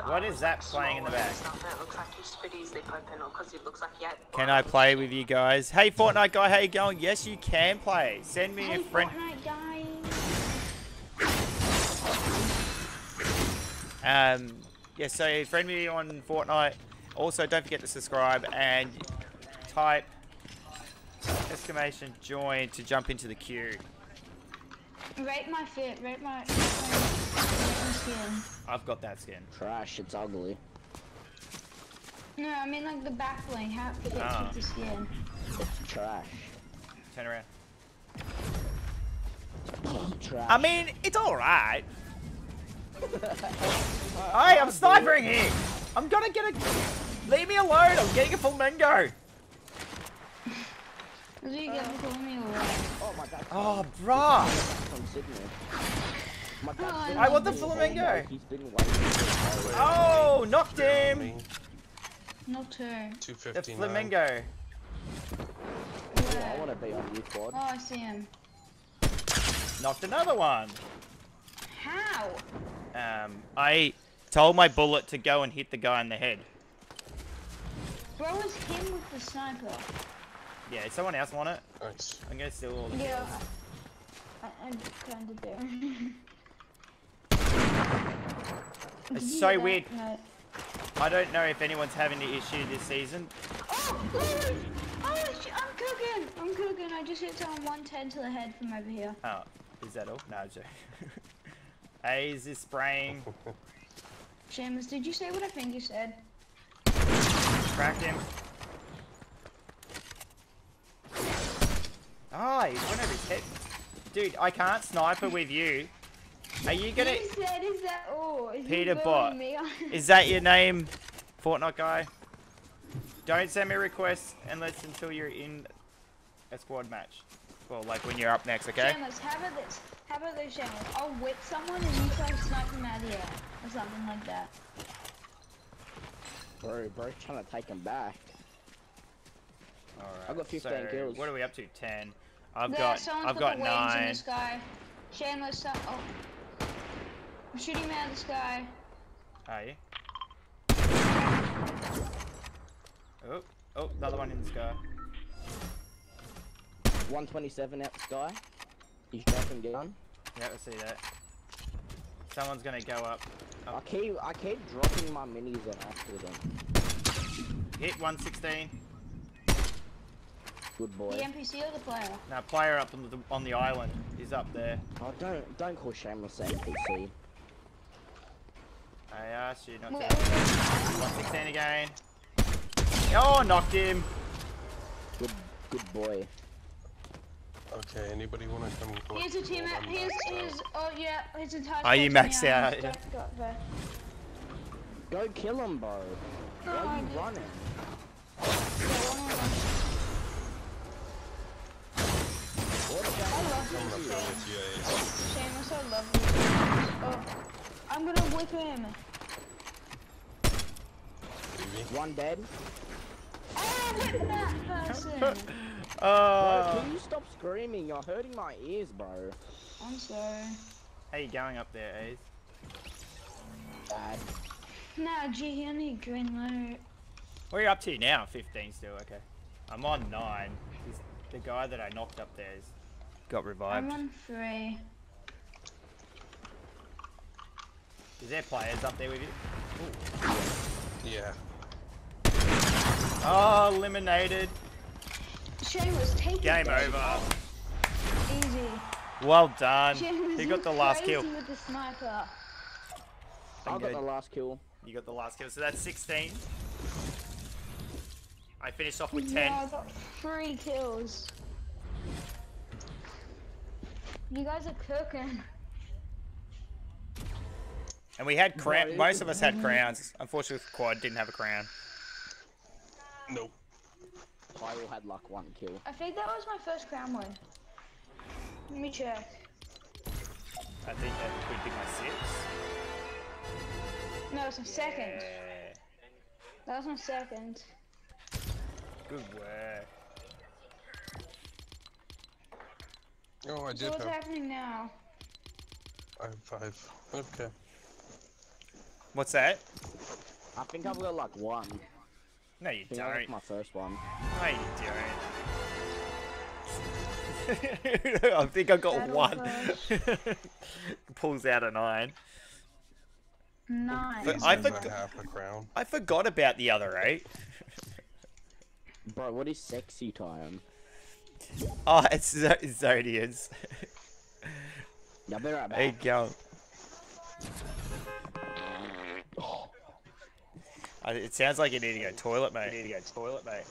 [SPEAKER 1] What is that playing in the back?
[SPEAKER 5] It looks like he's pretty easily open or because it looks like he had.
[SPEAKER 1] Can I play with you guys? Hey, Fortnite guy, how you going? Yes, you can play. Send me
[SPEAKER 2] Hey,
[SPEAKER 1] a friend.
[SPEAKER 2] Fortnite guys.
[SPEAKER 1] Um, yeah, so friend me on Fortnite. Also, don't forget to subscribe and type exclamation join to jump into the queue.
[SPEAKER 2] Rate my fit. Rate my. Rate my skin.
[SPEAKER 1] I've got that skin.
[SPEAKER 4] Trash, it's ugly.
[SPEAKER 2] No, I mean like the back bling. How it fits
[SPEAKER 1] Ah.
[SPEAKER 2] with the skin.
[SPEAKER 4] It's trash.
[SPEAKER 1] Turn around.
[SPEAKER 4] trash.
[SPEAKER 1] I mean, it's alright. hey, I'm snipering here. I'm gonna get a. Leave me alone. I'm getting a flamingo.
[SPEAKER 2] As you get with me already.
[SPEAKER 4] oh my god.
[SPEAKER 1] Oh, bruh.
[SPEAKER 4] From Sydney. My
[SPEAKER 2] Oh, I
[SPEAKER 1] want the flamingo.
[SPEAKER 4] night. He's been waiting for it.
[SPEAKER 1] Oh, knocked him.
[SPEAKER 3] Me,
[SPEAKER 2] Not two.
[SPEAKER 1] The flamingo.
[SPEAKER 4] Oh, I want to be on you, quad.
[SPEAKER 2] Oh, I see him.
[SPEAKER 1] Knocked another one.
[SPEAKER 2] How?
[SPEAKER 1] Um, I told my bullet to go and hit the guy in the head.
[SPEAKER 2] Bro, it's him with the sniper.
[SPEAKER 1] Yeah, someone else want it?
[SPEAKER 3] Nice.
[SPEAKER 1] I'm gonna steal all the
[SPEAKER 2] Yeah.
[SPEAKER 1] kills.
[SPEAKER 2] I, I'm kind of there. (laughs)
[SPEAKER 1] It's so
[SPEAKER 2] that?
[SPEAKER 1] weird.
[SPEAKER 2] No.
[SPEAKER 1] I don't know if anyone's having the issue this season.
[SPEAKER 2] Oh, oh, oh, sh- I'm cooking. I'm cooking. I just hit someone 110 to the head from over here.
[SPEAKER 1] Oh, is that all? No, I'm joking. (laughs) Aze is spraying.
[SPEAKER 2] Seamus, did you say what I think you said?
[SPEAKER 1] Cracked him. Ah, he went over his head. Dude, I can't sniper with you. Are you gonna...
[SPEAKER 2] He said, is that all? Is
[SPEAKER 1] Peter
[SPEAKER 2] going
[SPEAKER 1] Bot.
[SPEAKER 2] Me?
[SPEAKER 1] Is that your name, Fortnite guy? Don't send me requests unless until you're in a squad match. Well, like when you're up next, okay?
[SPEAKER 2] Seamus, how about this? How about this, Seamus? I'll whip someone and you try to snipe them out of the air. Or something like that.
[SPEAKER 4] Bro, bro, trying to take him back.
[SPEAKER 1] Alright.
[SPEAKER 4] I've got 15
[SPEAKER 1] so
[SPEAKER 4] kills.
[SPEAKER 1] What are we up to? 10. I've
[SPEAKER 2] there,
[SPEAKER 1] got
[SPEAKER 2] someone's
[SPEAKER 1] I've
[SPEAKER 2] got
[SPEAKER 1] got
[SPEAKER 2] the wings in
[SPEAKER 1] 9.
[SPEAKER 2] the sky. Seamus, so oh. I'm shooting him out of the sky.
[SPEAKER 1] Are you? Oh, oh, another one in the sky.
[SPEAKER 4] 127 out the sky. He's dropping down.
[SPEAKER 1] Yeah, I see that. Someone's gonna go up.
[SPEAKER 4] I keep, I keep dropping my minis on accident.
[SPEAKER 1] Hit 116.
[SPEAKER 4] Good boy.
[SPEAKER 2] The NPC or the player?
[SPEAKER 1] Now player up on the on the island. He's up there.
[SPEAKER 4] Oh, don't don't call Shameless NPC.
[SPEAKER 1] Ah, I asked you not to.
[SPEAKER 2] wait, wait.
[SPEAKER 1] 116 again. Oh, knocked him.
[SPEAKER 4] Good good boy.
[SPEAKER 3] Okay, anybody want to come? collect
[SPEAKER 2] Here's a
[SPEAKER 3] the
[SPEAKER 2] team.
[SPEAKER 3] gold? I'm
[SPEAKER 2] Here's
[SPEAKER 3] maxed out.
[SPEAKER 2] here's oh. oh yeah. His entire.
[SPEAKER 1] Are you
[SPEAKER 2] squad's
[SPEAKER 1] maxed
[SPEAKER 2] on
[SPEAKER 1] out?
[SPEAKER 2] island. Don't go up there.
[SPEAKER 4] Go kill him, bro. Oh, Why
[SPEAKER 2] Oh,
[SPEAKER 4] are
[SPEAKER 2] I
[SPEAKER 4] you
[SPEAKER 2] did.
[SPEAKER 4] running?
[SPEAKER 2] I love
[SPEAKER 3] I'm
[SPEAKER 2] you,
[SPEAKER 3] go with you, Ace.
[SPEAKER 2] Shameless. I love you. Oh, I'm gonna whip him.
[SPEAKER 4] One dead?
[SPEAKER 2] Oh, whip that person.
[SPEAKER 4] Bro,
[SPEAKER 1] Oh.
[SPEAKER 4] can you stop screaming? You're hurting my ears, bro.
[SPEAKER 2] I'm sorry.
[SPEAKER 1] How you going up there, Ace?
[SPEAKER 4] Bad.
[SPEAKER 2] Nah, gee, I need green light.
[SPEAKER 1] What are you up to now? 15 still. Okay. I'm on nine. The guy that I knocked up there is got revived.
[SPEAKER 2] I'm on three.
[SPEAKER 1] Is there players up there with you?
[SPEAKER 3] Yeah.
[SPEAKER 1] Oh, eliminated.
[SPEAKER 2] Shameless, take it.
[SPEAKER 1] Game
[SPEAKER 2] baby.
[SPEAKER 1] over.
[SPEAKER 2] Easy.
[SPEAKER 1] Well done.
[SPEAKER 2] Shameless,
[SPEAKER 1] He got the last kill.
[SPEAKER 2] with the sniper.
[SPEAKER 4] I got the last kill.
[SPEAKER 1] You got the last kill. So that's 16. I finished off with 10.
[SPEAKER 2] Yeah, I got three kills. You guys are cooking.
[SPEAKER 1] And we had crown.
[SPEAKER 4] Right.
[SPEAKER 1] Most of us had crowns. Unfortunately, Quad didn't have a crown.
[SPEAKER 3] Nope.
[SPEAKER 4] Kyle had like one kill.
[SPEAKER 2] I think that was my first crown win. Let me check.
[SPEAKER 1] I think that would be my sixth.
[SPEAKER 2] No, it's my second.
[SPEAKER 1] Yeah.
[SPEAKER 2] That was my second.
[SPEAKER 1] Good work.
[SPEAKER 3] Oh, I
[SPEAKER 2] So
[SPEAKER 3] did
[SPEAKER 2] what's
[SPEAKER 3] have.
[SPEAKER 2] happening now?
[SPEAKER 3] I have five. Okay.
[SPEAKER 1] What's that?
[SPEAKER 4] I think I've got like one.
[SPEAKER 1] No, you
[SPEAKER 4] I think I got
[SPEAKER 1] don't.
[SPEAKER 4] That's my first one.
[SPEAKER 1] No, you don't. (laughs) I think I got
[SPEAKER 2] Battle
[SPEAKER 1] one. (laughs) Pulls out a nine.
[SPEAKER 2] Nine.
[SPEAKER 1] But
[SPEAKER 3] These
[SPEAKER 1] I
[SPEAKER 3] guys
[SPEAKER 1] forg-
[SPEAKER 3] have a crown.
[SPEAKER 1] I forgot about the other eight.
[SPEAKER 4] Bro, what is sexy time? (laughs)
[SPEAKER 1] Oh, it's Zo- Zodians.
[SPEAKER 4] Yeah, I'll be right back.
[SPEAKER 1] There you go. Uh, It sounds like you need to go toilet, mate. You need to go toilet, mate.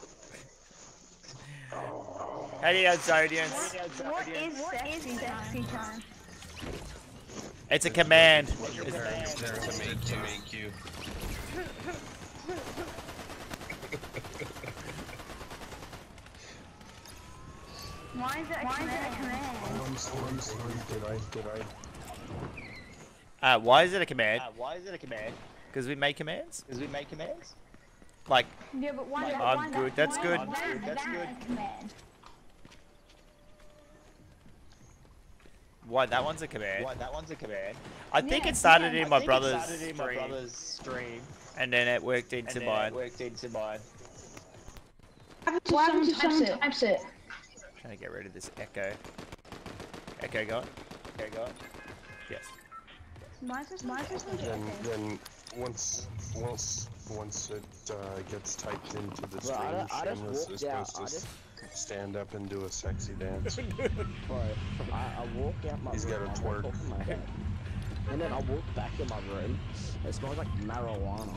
[SPEAKER 1] (laughs) How do you go, Zodians?
[SPEAKER 2] What is sexy time? time?
[SPEAKER 1] It's a command.
[SPEAKER 3] They're there to make to make you. (laughs)
[SPEAKER 2] Why is it a command?
[SPEAKER 3] I'm sorry. I'm sorry. Did I? Did I?
[SPEAKER 1] Uh, why is it a command? why is it a command? Because we make commands? Because we make commands? Like,
[SPEAKER 2] Yeah, but why?
[SPEAKER 1] I'm
[SPEAKER 2] why
[SPEAKER 1] good,
[SPEAKER 2] that-
[SPEAKER 1] that's good.
[SPEAKER 2] is
[SPEAKER 1] I'm
[SPEAKER 2] that-
[SPEAKER 1] good, that's good.
[SPEAKER 2] a command?
[SPEAKER 1] why that one's a command? Why that one's a command? I think
[SPEAKER 2] Yeah,
[SPEAKER 1] it started
[SPEAKER 2] yeah,
[SPEAKER 1] in my
[SPEAKER 2] think it
[SPEAKER 1] brother's
[SPEAKER 2] started
[SPEAKER 1] stream,
[SPEAKER 2] in my
[SPEAKER 1] brother's stream, and then it worked into mine. worked into mine.
[SPEAKER 2] Why would someone types it?
[SPEAKER 1] Trying to get rid of this echo. Echo gone? Echo gone? Yes.
[SPEAKER 2] Why is this? Why
[SPEAKER 3] Then then once once once it uh, gets typed into the
[SPEAKER 4] Bro,
[SPEAKER 3] stream,
[SPEAKER 4] I, I
[SPEAKER 3] Shameless
[SPEAKER 4] walked
[SPEAKER 3] is
[SPEAKER 4] out.
[SPEAKER 3] supposed
[SPEAKER 4] I
[SPEAKER 3] to
[SPEAKER 4] just,
[SPEAKER 3] stand up and do a sexy dance. (laughs)
[SPEAKER 4] bro, I, I walked out my
[SPEAKER 3] He's
[SPEAKER 4] room.
[SPEAKER 3] got a
[SPEAKER 4] I went
[SPEAKER 3] twerk.
[SPEAKER 4] my head. And then I walked back in my room. It smells like marijuana.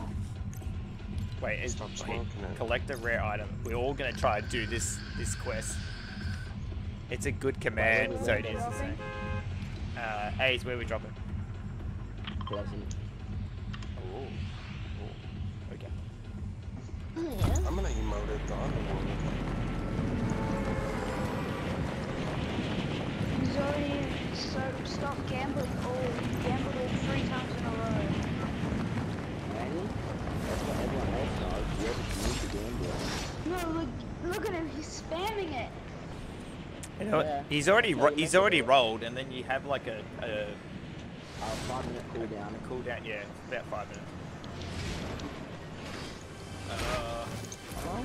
[SPEAKER 1] Wait, is,
[SPEAKER 3] Stop
[SPEAKER 1] wait,
[SPEAKER 3] smoking it.
[SPEAKER 1] collect a rare item. We're all gonna try and do this this quest. It's a good command,
[SPEAKER 4] where we
[SPEAKER 1] so it is.
[SPEAKER 2] dropping?
[SPEAKER 1] isn't it? Uh, A's where we dropping?
[SPEAKER 4] Pleasant.
[SPEAKER 1] Oh, oh, okay.
[SPEAKER 3] I'm gonna emote it the underworld.
[SPEAKER 2] He's already so stopped gambling. Oh, he gambled it three times in a row.
[SPEAKER 4] And that's what everyone else does. You're just new to gambling.
[SPEAKER 2] No, look, look at him. He's spamming it.
[SPEAKER 1] You know what?
[SPEAKER 4] Yeah.
[SPEAKER 1] He's already
[SPEAKER 4] you
[SPEAKER 1] he's already rolled, and then you have like a, a,
[SPEAKER 4] Uh, five minute cooldown.
[SPEAKER 1] a cooldown. Yeah, about five minutes. Uh,
[SPEAKER 4] Oh.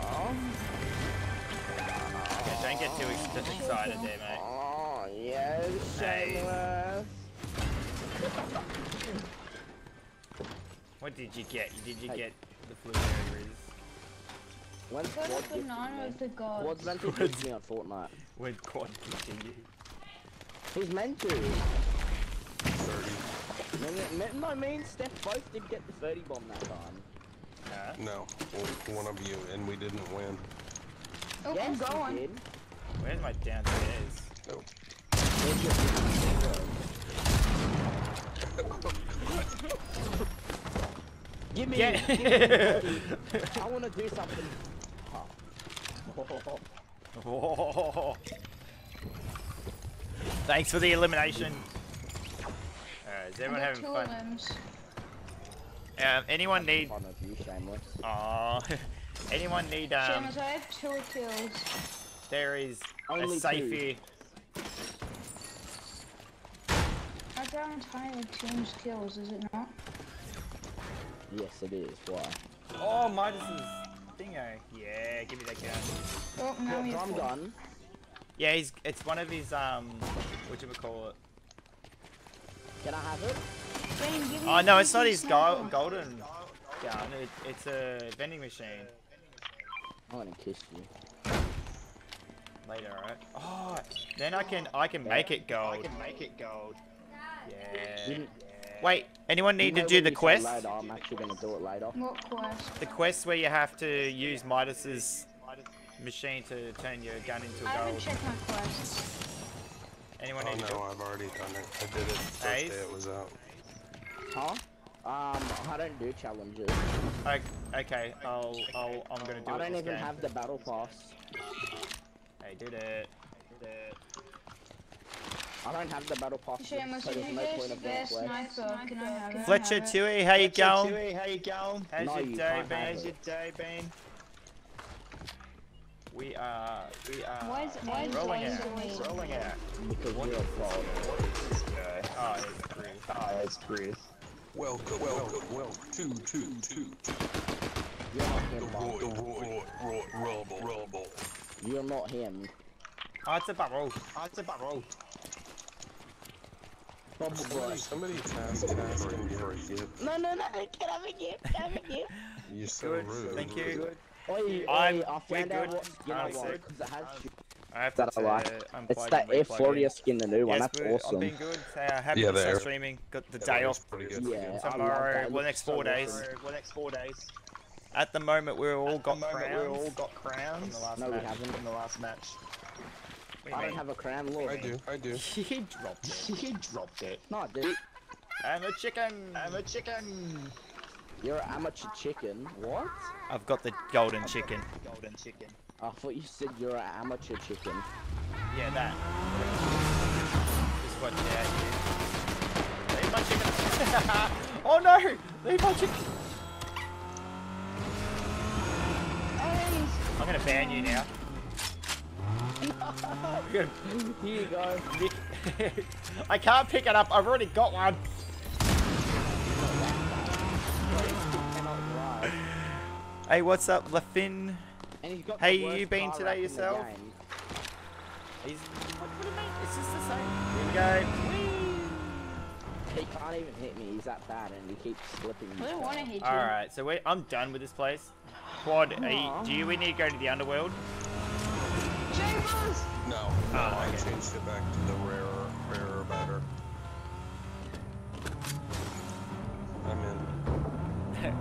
[SPEAKER 4] Oh.
[SPEAKER 1] yeah, don't get too ex- excited there, mate.
[SPEAKER 4] Oh, yes,
[SPEAKER 1] Hey.
[SPEAKER 4] shameless.
[SPEAKER 1] What did you get? Did you
[SPEAKER 4] Hey.
[SPEAKER 1] get the flu area is.
[SPEAKER 4] When's Quad
[SPEAKER 2] a banana of
[SPEAKER 4] me?
[SPEAKER 2] the gods.
[SPEAKER 4] Quad's meant to gift me on Fortnite.
[SPEAKER 1] When quad continue.
[SPEAKER 4] He's meant to.
[SPEAKER 3] 30.
[SPEAKER 4] Me, me, no, me and Steph both did get the 30 bomb that time.
[SPEAKER 1] Huh?
[SPEAKER 3] No, one of you, and we didn't win.
[SPEAKER 2] Oh,
[SPEAKER 4] yes,
[SPEAKER 2] I'm
[SPEAKER 4] we
[SPEAKER 2] going.
[SPEAKER 4] did.
[SPEAKER 1] Where's my downstairs?
[SPEAKER 3] Nope.
[SPEAKER 4] Where's your Give me,
[SPEAKER 1] Yeah.
[SPEAKER 4] give me (laughs) I want to do something. Oh.
[SPEAKER 1] Thanks for the elimination. Alright, is
[SPEAKER 2] I
[SPEAKER 1] everyone having
[SPEAKER 2] two
[SPEAKER 1] fun?
[SPEAKER 2] limbs.
[SPEAKER 1] Um, anyone need?
[SPEAKER 4] Fun of you, shameless.
[SPEAKER 1] Aw. (laughs) anyone need? Um,
[SPEAKER 2] Shamus, I have two kills.
[SPEAKER 1] there is
[SPEAKER 4] Only
[SPEAKER 1] a safe here.
[SPEAKER 2] I got entire team's kills, is it not?
[SPEAKER 4] Yes, it is. Why?
[SPEAKER 1] Oh, Midas's dingo. Yeah, give me that gun.
[SPEAKER 2] Oh, now
[SPEAKER 4] What,
[SPEAKER 2] we have
[SPEAKER 4] drum gun?
[SPEAKER 1] Yeah, he's. It's one of his um. What do you call it?
[SPEAKER 4] Can I have it?
[SPEAKER 2] Jane, give me
[SPEAKER 1] Oh no, it's not his
[SPEAKER 2] sniper.
[SPEAKER 1] gold, golden gun. It, it's a vending machine.
[SPEAKER 4] I'm gonna kiss you.
[SPEAKER 1] Later, alright? Oh, then I can I can make it gold. I can make it gold. Yeah.
[SPEAKER 4] Didn't-
[SPEAKER 1] Wait, anyone need
[SPEAKER 4] You
[SPEAKER 1] to do the quest?
[SPEAKER 4] Later, I'm actually gonna do it later.
[SPEAKER 2] What quest?
[SPEAKER 1] The quest where you have to use Midas's machine to turn your gun into
[SPEAKER 2] I haven't checked my quest.
[SPEAKER 1] Anyone
[SPEAKER 3] Oh
[SPEAKER 1] need to do
[SPEAKER 3] no,
[SPEAKER 1] it?
[SPEAKER 3] I've already done it. I did it first
[SPEAKER 1] Ace?
[SPEAKER 3] day it was out.
[SPEAKER 4] Huh? Um, I don't do challenges.
[SPEAKER 1] Okay, okay, I'll, I'll, I'm gonna do
[SPEAKER 4] I
[SPEAKER 1] it
[SPEAKER 4] I
[SPEAKER 1] don't
[SPEAKER 4] even
[SPEAKER 1] game.
[SPEAKER 4] have the battle pass.
[SPEAKER 1] Hey, did it. I did it.
[SPEAKER 4] I don't have the battle pass, so there's no point of doing
[SPEAKER 2] best
[SPEAKER 4] quest.
[SPEAKER 2] sniper, can I have it?
[SPEAKER 1] Fletcher
[SPEAKER 2] Have.
[SPEAKER 1] Tui, how you going?
[SPEAKER 6] how you going?
[SPEAKER 1] How's
[SPEAKER 4] No,
[SPEAKER 1] your
[SPEAKER 4] you
[SPEAKER 1] day
[SPEAKER 4] can't
[SPEAKER 1] been? How's your day been? We are, we are
[SPEAKER 2] Why is, why is
[SPEAKER 1] rolling
[SPEAKER 2] Blaze
[SPEAKER 1] out.
[SPEAKER 2] always
[SPEAKER 1] Rolling out.
[SPEAKER 4] Because you're a fraud.
[SPEAKER 1] Oh, it's Chris.
[SPEAKER 6] Ah, it's Chris.
[SPEAKER 3] Welcome, welcome, welcome to, to, to, to
[SPEAKER 4] You're not
[SPEAKER 3] the
[SPEAKER 4] him,
[SPEAKER 3] Roy,
[SPEAKER 4] Mark.
[SPEAKER 3] Roy, Roy, Rumble, Rumble.
[SPEAKER 4] You're not him.
[SPEAKER 1] Oh, it's a bubble.
[SPEAKER 6] Ah, it's a barrel.
[SPEAKER 4] Bubble
[SPEAKER 3] Somebody,
[SPEAKER 4] boy.
[SPEAKER 3] somebody task task him for a gift.
[SPEAKER 4] No, no, no, can I have a gift? Can I have a gift? (laughs)
[SPEAKER 3] You're so
[SPEAKER 1] Good,
[SPEAKER 3] rude.
[SPEAKER 1] thank you.
[SPEAKER 4] Oi, oi,
[SPEAKER 1] I'm-
[SPEAKER 4] I
[SPEAKER 1] we're
[SPEAKER 4] found out what skin I
[SPEAKER 1] I'm
[SPEAKER 4] want,
[SPEAKER 1] good.
[SPEAKER 4] because it has
[SPEAKER 1] I have
[SPEAKER 4] that
[SPEAKER 1] to
[SPEAKER 4] I like.
[SPEAKER 1] uh,
[SPEAKER 4] It's that Air
[SPEAKER 1] replug
[SPEAKER 4] Floria skin, the new one,
[SPEAKER 1] Yes,
[SPEAKER 4] that's
[SPEAKER 1] we're-
[SPEAKER 4] awesome.
[SPEAKER 1] I've been good. Uh, happy
[SPEAKER 3] Yeah,
[SPEAKER 1] to start
[SPEAKER 3] there.
[SPEAKER 1] streaming. Got the
[SPEAKER 3] Yeah,
[SPEAKER 1] day off
[SPEAKER 3] pretty good.
[SPEAKER 4] Yeah,
[SPEAKER 1] tomorrow.
[SPEAKER 4] that.
[SPEAKER 1] Well,
[SPEAKER 4] looks
[SPEAKER 1] next
[SPEAKER 4] so
[SPEAKER 1] four days.
[SPEAKER 4] awesome.
[SPEAKER 6] For next four days.
[SPEAKER 1] At the moment, we're all
[SPEAKER 6] At
[SPEAKER 1] got
[SPEAKER 6] the moment,
[SPEAKER 1] crowns.
[SPEAKER 6] we all got
[SPEAKER 1] from
[SPEAKER 6] crowns
[SPEAKER 1] the last
[SPEAKER 4] No, we
[SPEAKER 1] match.
[SPEAKER 4] haven't.
[SPEAKER 6] from the last match.
[SPEAKER 1] What do you
[SPEAKER 4] I don't have a crown, look.
[SPEAKER 3] I do, I do. (laughs)
[SPEAKER 1] he dropped it.
[SPEAKER 6] he dropped it.
[SPEAKER 4] No, dude.
[SPEAKER 1] I'm a chicken.
[SPEAKER 6] I'm a chicken.
[SPEAKER 4] You're an amateur chicken. What?
[SPEAKER 1] I've got the golden chicken.
[SPEAKER 6] Golden chicken.
[SPEAKER 4] I thought you said you're an amateur chicken.
[SPEAKER 1] Yeah, that. Just watch out. you. Leave my chicken. (laughs) oh no! Leave my chicken. I'm gonna ban you now. I'm
[SPEAKER 4] Here you go.
[SPEAKER 1] Nick- (laughs) I can't pick it up. I've already got one. Hey, what's up, Lafin?
[SPEAKER 4] And got
[SPEAKER 1] Hey, you been today
[SPEAKER 4] rack in the
[SPEAKER 1] yourself? He's. What, what do you mean? It's just the same. Here we go. Whee!
[SPEAKER 4] He can't even hit me. He's that bad, and he keeps slipping.
[SPEAKER 2] I don't want to hit you.
[SPEAKER 1] All right, so we I'm done with this place. Quad, are you, do you we need to go to the underworld?
[SPEAKER 2] Shamus!
[SPEAKER 3] No, ah, no,
[SPEAKER 1] Oh,
[SPEAKER 3] I
[SPEAKER 1] okay.
[SPEAKER 3] changed it back to the rarer, rarer, better. I'm in.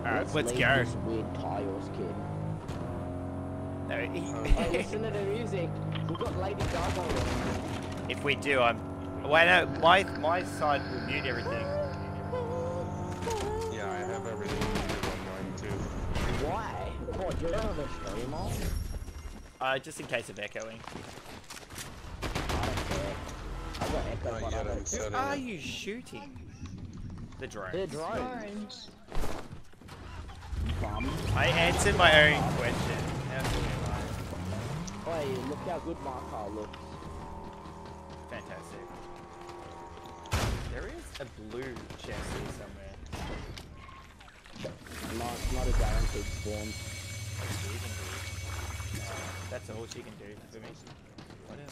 [SPEAKER 1] All right, let's
[SPEAKER 4] leave
[SPEAKER 1] go.
[SPEAKER 4] This weird Tyos kid.
[SPEAKER 1] No, um, (laughs)
[SPEAKER 4] Hey,
[SPEAKER 1] he-
[SPEAKER 4] listen to the music. We've got Lady Gaga. on.
[SPEAKER 1] if we do, I'm. Wait, no, my my side will mute everything.
[SPEAKER 3] Yeah, I have everything muted on mine too.
[SPEAKER 4] Why? What? You're on the streamer?
[SPEAKER 1] Uh, just in case of echoing.
[SPEAKER 4] I don't care. I got echo,
[SPEAKER 3] Not
[SPEAKER 4] but I
[SPEAKER 3] I'm
[SPEAKER 4] don't care.
[SPEAKER 1] Who
[SPEAKER 3] setting
[SPEAKER 1] are you shooting? The drone.
[SPEAKER 4] They're drones.
[SPEAKER 2] Drones.
[SPEAKER 1] I answered my own question. How silly am I?
[SPEAKER 4] Hey, look how good my car looks.
[SPEAKER 1] Fantastic. There is a blue chest here somewhere.
[SPEAKER 4] No, it's not a guaranteed spawn.
[SPEAKER 1] That's all she can do for me. Whatever.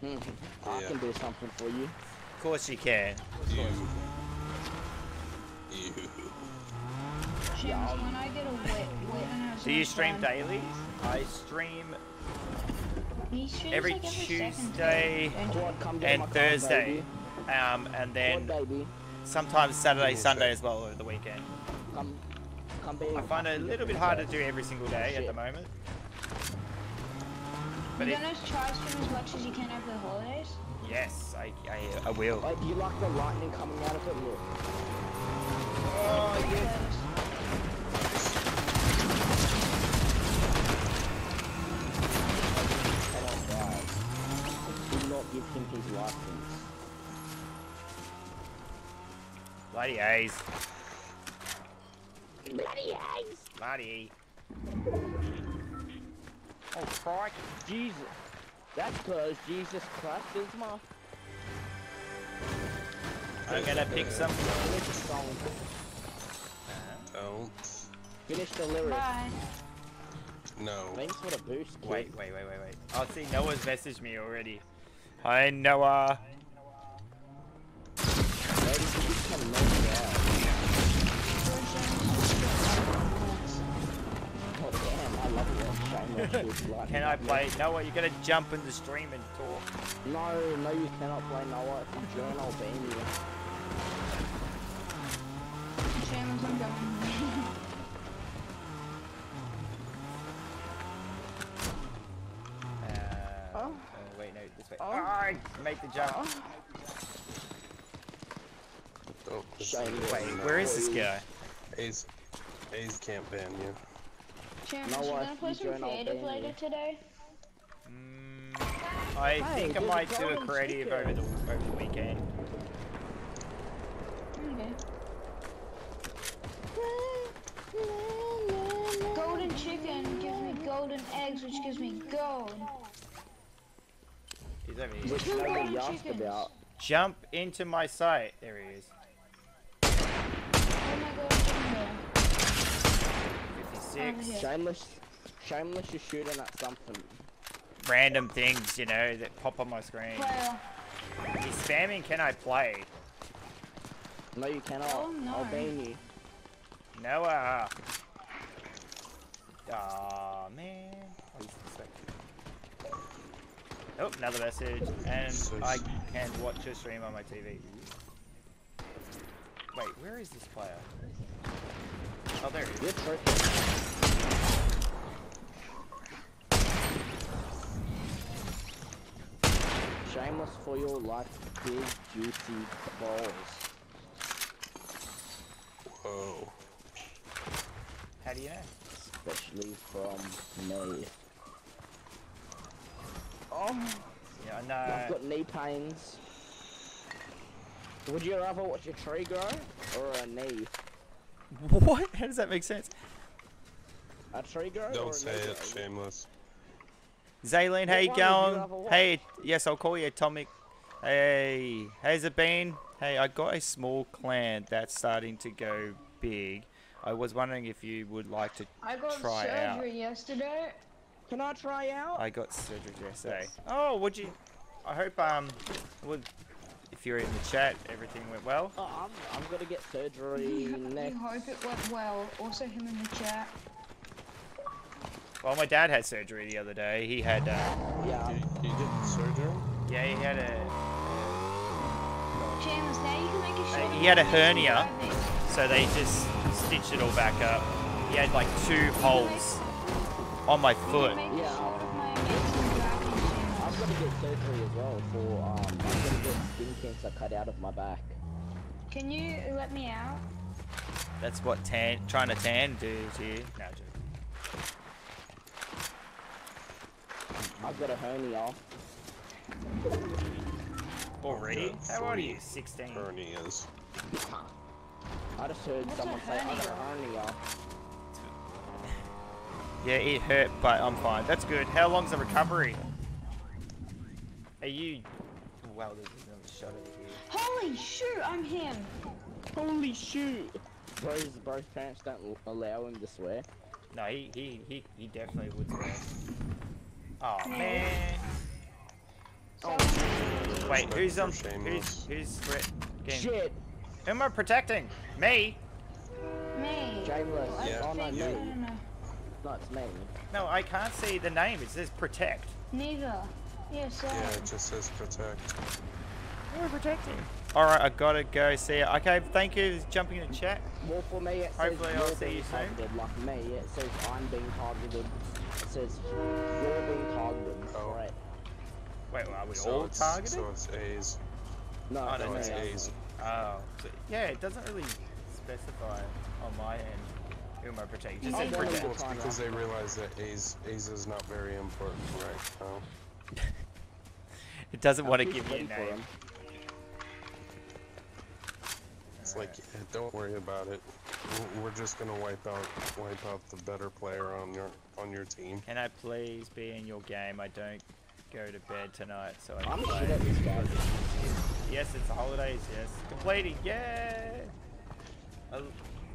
[SPEAKER 4] Hmm. I
[SPEAKER 3] Yeah.
[SPEAKER 4] can do something for you.
[SPEAKER 1] Of course you can.
[SPEAKER 3] You. You.
[SPEAKER 2] James, when I get a wet, wet (laughs)
[SPEAKER 1] Do you stream daily? I stream every
[SPEAKER 2] like every second
[SPEAKER 1] Tuesday
[SPEAKER 2] day, don't you?
[SPEAKER 4] Quad, come get
[SPEAKER 1] and Thursday. Um, and then
[SPEAKER 4] Quad,
[SPEAKER 1] sometimes Saturday, Sunday as well over the weekend.
[SPEAKER 4] Come, come.
[SPEAKER 1] I find it a little bit hard to do every single day at the moment. But
[SPEAKER 2] You're gonna try stream as much as you can over the holidays?
[SPEAKER 1] yes, I, I, I will.
[SPEAKER 4] Like, you like the lightning coming out of it? Look.
[SPEAKER 2] Oh, yeah.
[SPEAKER 4] Come on, guys. Do not give him his license.
[SPEAKER 1] Bloody A's.
[SPEAKER 4] Bloody eggs!
[SPEAKER 1] Bloody. Oh, crikey.
[SPEAKER 4] Jesus. That's cause Jesus Christ is my
[SPEAKER 1] I'm gonna pick some. Oh.
[SPEAKER 4] finish the song.
[SPEAKER 3] Don't.
[SPEAKER 4] Finish the lyrics.
[SPEAKER 2] Bye.
[SPEAKER 3] No.
[SPEAKER 4] Thanks for the boost, kid.
[SPEAKER 1] Wait, wait, wait, wait, wait. Oh, see, Noah's messaged me already. Hi, Noah.
[SPEAKER 4] Ladies, you become no guy. (laughs)
[SPEAKER 1] Can I
[SPEAKER 4] that.
[SPEAKER 1] play? Noah, you're gonna jump in the stream and talk.
[SPEAKER 4] No, no, you cannot play Noah. If you join, I'll ban you.
[SPEAKER 2] Shameless, I'm going.
[SPEAKER 1] Uh,
[SPEAKER 4] Oh.
[SPEAKER 1] oh, wait, no, this way.
[SPEAKER 4] Oh.
[SPEAKER 1] Ah, make the jump.
[SPEAKER 3] Oh, this
[SPEAKER 4] Shiny.
[SPEAKER 1] Wait, where is this guy?
[SPEAKER 3] A's, A's can't ban you.
[SPEAKER 2] Shameless, you
[SPEAKER 4] I
[SPEAKER 2] gonna play
[SPEAKER 4] think
[SPEAKER 2] some creative later today?
[SPEAKER 1] Mm, I
[SPEAKER 4] Hey,
[SPEAKER 1] think I might do a creative over the over the weekend.
[SPEAKER 2] Okay. Golden chicken gives me golden eggs, which gives me gold.
[SPEAKER 1] He's over here.
[SPEAKER 4] Which nobody asked about.
[SPEAKER 1] Jump into my sight. There he is.
[SPEAKER 2] Oh my god, chicken
[SPEAKER 1] 56.
[SPEAKER 2] here.
[SPEAKER 4] Shameless, shameless is shooting at something.
[SPEAKER 1] Random things, you know, that pop on my screen.
[SPEAKER 2] Player.
[SPEAKER 1] He's spamming. Can I play?
[SPEAKER 4] No, you cannot.
[SPEAKER 2] Oh, no.
[SPEAKER 4] I'll ban you.
[SPEAKER 1] Noah. Aw, man. Oh, he's this. Oh, another message. And
[SPEAKER 3] So
[SPEAKER 1] I
[SPEAKER 3] s-
[SPEAKER 1] can watch your stream on my TV. Wait, where is this player? Oh, there he is.
[SPEAKER 4] You're tricky. Shameless for your life, big juicy balls.
[SPEAKER 3] Whoa.
[SPEAKER 1] How do you know?
[SPEAKER 4] Especially from me. Oh,
[SPEAKER 1] Yeah,
[SPEAKER 4] I've got knee pains. Would you rather watch a tree grow or a knee? (laughs)
[SPEAKER 1] What? How does that make sense?
[SPEAKER 4] A tree grow
[SPEAKER 3] Don't
[SPEAKER 4] knee
[SPEAKER 3] say it,
[SPEAKER 4] grow?
[SPEAKER 3] shameless.
[SPEAKER 1] Zaylene, how you
[SPEAKER 4] one would you rather
[SPEAKER 1] going? Hey, yes, I'll call you Atomic. Hey, how's it been? Hey, I got a small clan that's starting to go big. I was wondering if you would like to
[SPEAKER 2] I got
[SPEAKER 1] try out.
[SPEAKER 2] surgery yesterday.
[SPEAKER 4] Can I try out?
[SPEAKER 1] I got surgery yesterday. Oh, would you? I hope um, would if you're in the chat, everything went well.
[SPEAKER 4] Oh, I'm, I'm gonna get surgery
[SPEAKER 2] You
[SPEAKER 4] next.
[SPEAKER 2] hope it went well. Also him in the chat.
[SPEAKER 1] Well, my dad had surgery the other day. He had, uh,
[SPEAKER 4] Yeah.
[SPEAKER 3] You, you did surgery?
[SPEAKER 1] yeah, he had a,
[SPEAKER 2] James, now you can make a
[SPEAKER 1] Uh,
[SPEAKER 2] shot.
[SPEAKER 1] he had a hernia. so they just stitched it all back up. He had like two holes on my foot.
[SPEAKER 4] Yeah. Skin cut out of my back.
[SPEAKER 2] Can you let me out?
[SPEAKER 1] That's what tan, trying to tan do to you. No, joking.
[SPEAKER 4] I've got a hernia.
[SPEAKER 1] Already? How old are you? 16.
[SPEAKER 3] Hernias.
[SPEAKER 4] I just heard
[SPEAKER 2] What's
[SPEAKER 4] someone say I got a
[SPEAKER 2] hernia?
[SPEAKER 4] hernia.
[SPEAKER 1] Yeah, it hurt, but I'm fine. That's good. How long's the recovery? Are you... Wow, there's another shot over here.
[SPEAKER 2] Holy shoot, I'm him.
[SPEAKER 4] Holy shoot! Bro's bro's parents don't allow him to swear.
[SPEAKER 1] No, he, he, he, he definitely would swear. Oh man.
[SPEAKER 2] So, oh.
[SPEAKER 1] Wait, who's on?
[SPEAKER 3] For
[SPEAKER 1] Who's who's threat?
[SPEAKER 4] Shit!
[SPEAKER 1] Who am I protecting? Me?
[SPEAKER 2] me. me.
[SPEAKER 4] Shameless.
[SPEAKER 3] Yeah,
[SPEAKER 4] oh, no,
[SPEAKER 3] you.
[SPEAKER 2] I
[SPEAKER 4] me.
[SPEAKER 2] don't.
[SPEAKER 4] No, it's me.
[SPEAKER 1] No, I can't see the name. It says protect.
[SPEAKER 2] Neither. Yeah, so.
[SPEAKER 3] Yeah, it just says protect.
[SPEAKER 1] We're protecting. Alright, I gotta go see it. Okay, thank you for jumping in the chat.
[SPEAKER 4] Well, for me, it says
[SPEAKER 1] Hopefully I'll see
[SPEAKER 4] being
[SPEAKER 1] you soon.
[SPEAKER 4] targeted. Like me, it says I'm being targeted. It says you're being targeted.
[SPEAKER 3] Oh.
[SPEAKER 4] Right.
[SPEAKER 1] Wait, are we
[SPEAKER 3] So
[SPEAKER 1] all
[SPEAKER 3] it's,
[SPEAKER 1] targeted?
[SPEAKER 3] So it's A's.
[SPEAKER 4] No,
[SPEAKER 1] Oh,
[SPEAKER 4] it's
[SPEAKER 1] no,
[SPEAKER 3] No, it's A's.
[SPEAKER 1] Oh, so, yeah, it doesn't really specify on my end who am I protecting. Just
[SPEAKER 2] I
[SPEAKER 1] protect.
[SPEAKER 3] Well, it's because
[SPEAKER 4] out.
[SPEAKER 3] they realize that A's A's is not very important right (laughs) now.
[SPEAKER 1] It doesn't want to give me a
[SPEAKER 4] ready for
[SPEAKER 1] name.
[SPEAKER 4] Him?
[SPEAKER 3] It's like, yeah, don't worry about it. We're- We're just gonna wipe out wipe out the better player on your on your team.
[SPEAKER 1] Can I please be in your game? I don't go to bed tonight, so I
[SPEAKER 4] I'm
[SPEAKER 1] can
[SPEAKER 4] shit at this game.
[SPEAKER 1] Yes, it's the holidays. Yes, completing. Yeah. Oh,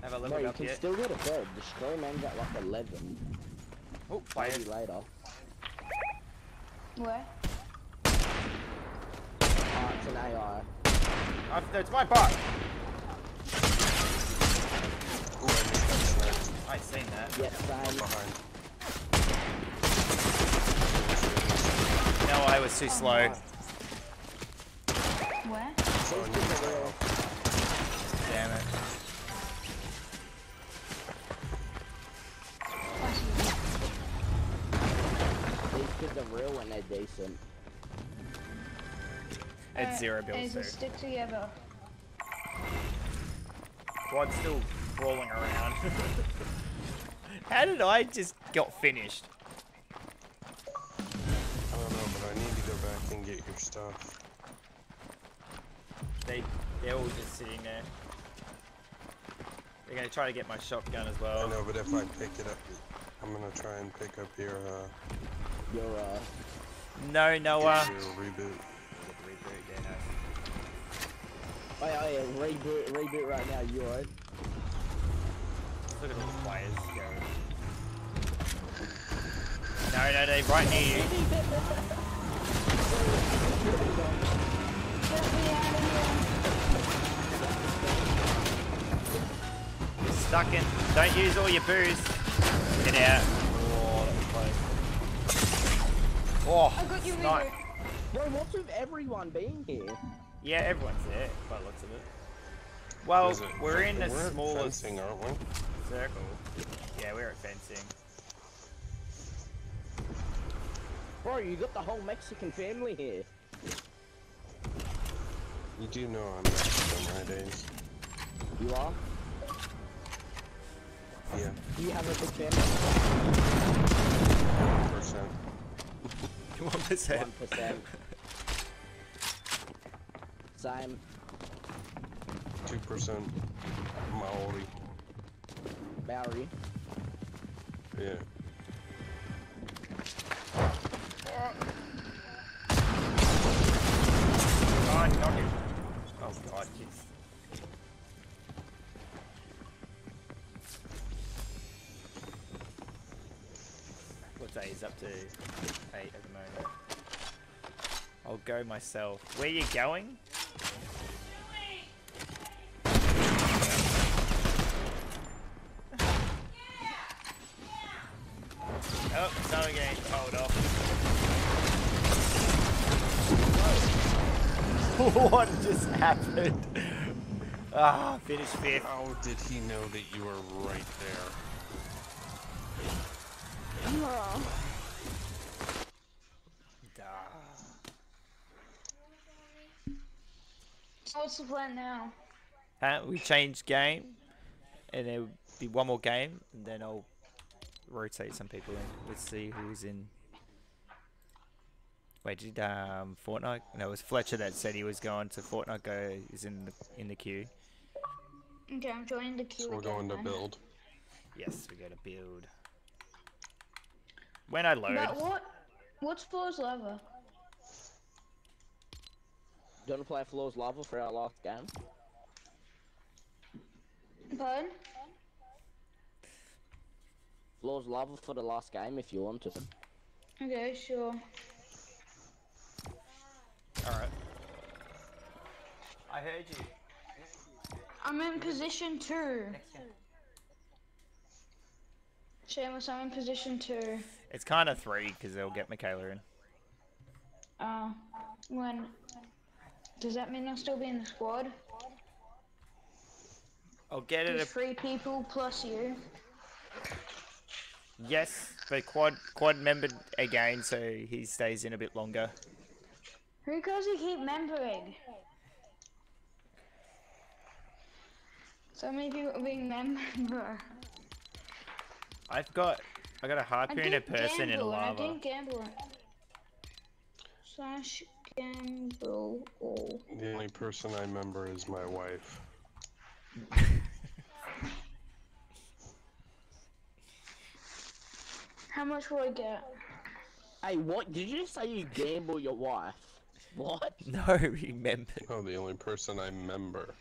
[SPEAKER 1] have I
[SPEAKER 4] No, you
[SPEAKER 1] up
[SPEAKER 4] can
[SPEAKER 1] yet?
[SPEAKER 4] still go to bed. The stream ends at like 11.
[SPEAKER 1] Oh, play
[SPEAKER 4] Maybe
[SPEAKER 1] it.
[SPEAKER 4] later.
[SPEAKER 2] Where?
[SPEAKER 4] Oh, it's an AI.
[SPEAKER 1] I've, ah, it's my bot.
[SPEAKER 3] Sniped
[SPEAKER 1] I ain't seen that.
[SPEAKER 4] Yeah, same.
[SPEAKER 3] behind.
[SPEAKER 1] No, I was too slow.
[SPEAKER 2] Where?
[SPEAKER 3] It's on you, Kyle.
[SPEAKER 1] Damn it.
[SPEAKER 4] These kids are real when they're decent.
[SPEAKER 1] It's
[SPEAKER 2] Alright,
[SPEAKER 1] zero builds
[SPEAKER 2] A's,
[SPEAKER 1] too.
[SPEAKER 2] stick together.
[SPEAKER 1] Quad's still crawling around. (laughs) How did I just got finished?
[SPEAKER 3] I don't know, but I need to go back and get your stuff.
[SPEAKER 1] They they're all just sitting there. They're gonna try to get my shotgun as well.
[SPEAKER 3] I know, but if I pick it up, I'm gonna try and pick up your uh
[SPEAKER 4] You're, uh,
[SPEAKER 1] No, Noah.
[SPEAKER 3] your reboot.
[SPEAKER 1] Reboot, yeah, no.
[SPEAKER 4] Oh yeah, oh yeah, reboot, reboot right now, you alright?
[SPEAKER 1] Look at all the players go. No, no, they're right near you.
[SPEAKER 2] Get me
[SPEAKER 1] You're stuck in. Don't use all your booze. Get out. Oh, that was close. Oh.
[SPEAKER 2] I got you,
[SPEAKER 1] snipe.
[SPEAKER 4] Bro, what's with everyone being here?
[SPEAKER 1] Yeah, everyone's there by the looks of it. Well,
[SPEAKER 3] it,
[SPEAKER 1] we're in the
[SPEAKER 3] we're
[SPEAKER 1] smallest
[SPEAKER 3] fencing, aren't we?
[SPEAKER 1] circle. Yeah, we're at fencing.
[SPEAKER 4] Bro, you got the whole Mexican family here.
[SPEAKER 3] You do know I'm Mexican nowadays.
[SPEAKER 4] You are?
[SPEAKER 3] Yeah.
[SPEAKER 4] Do you have a big family? 1%. 1%. 1%
[SPEAKER 3] time. 2% Maori.
[SPEAKER 4] Maori?
[SPEAKER 3] Yeah.
[SPEAKER 1] Oh god. What's that? He's up to 8 at the moment. I'll go myself. Where you going? Oh, what just happened? Ah, finished fifth.
[SPEAKER 3] How did he know that you were right there?
[SPEAKER 1] Ah.
[SPEAKER 2] So what's the plan now?
[SPEAKER 1] Huh? We change game, and there will be one more game, and then I'll rotate some people in. Let's see who's in. Wait, did um Fortnite? No, it was Fletcher that said he was going to Fortnite. Go is in the in the queue.
[SPEAKER 2] Okay, I'm joining the queue
[SPEAKER 3] So we're
[SPEAKER 2] again,
[SPEAKER 3] going to build.
[SPEAKER 1] Yes, we go to build. When I load,
[SPEAKER 2] But what? What's Floor's lava?
[SPEAKER 4] Do you want to play Floor's Lava for our last game?
[SPEAKER 2] Pardon?
[SPEAKER 4] Floor's Lava for the last game if you want to.
[SPEAKER 2] Okay, sure.
[SPEAKER 1] all right. I heard you.
[SPEAKER 2] I'm in position two. Shameless, I'm in position two.
[SPEAKER 1] It's kind of three because they'll get Michaela in.
[SPEAKER 2] Uh, when? Does that mean I'll still be in the squad?
[SPEAKER 1] I'll get it.
[SPEAKER 2] Three people plus you.
[SPEAKER 1] yes, but quad quad membered again, so he stays in a bit longer.
[SPEAKER 2] Who does he keep membering? So many people being member.
[SPEAKER 1] I've got I got a harpoon a person in
[SPEAKER 2] gamble, and I didn't gamble. Slash gamble all. Oh.
[SPEAKER 3] The only person I remember is my wife.
[SPEAKER 2] How much will I get?
[SPEAKER 4] Hey, what? Did you just say you gamble your wife? What? (laughs)
[SPEAKER 1] No, remember.
[SPEAKER 3] Oh, the only person I remember.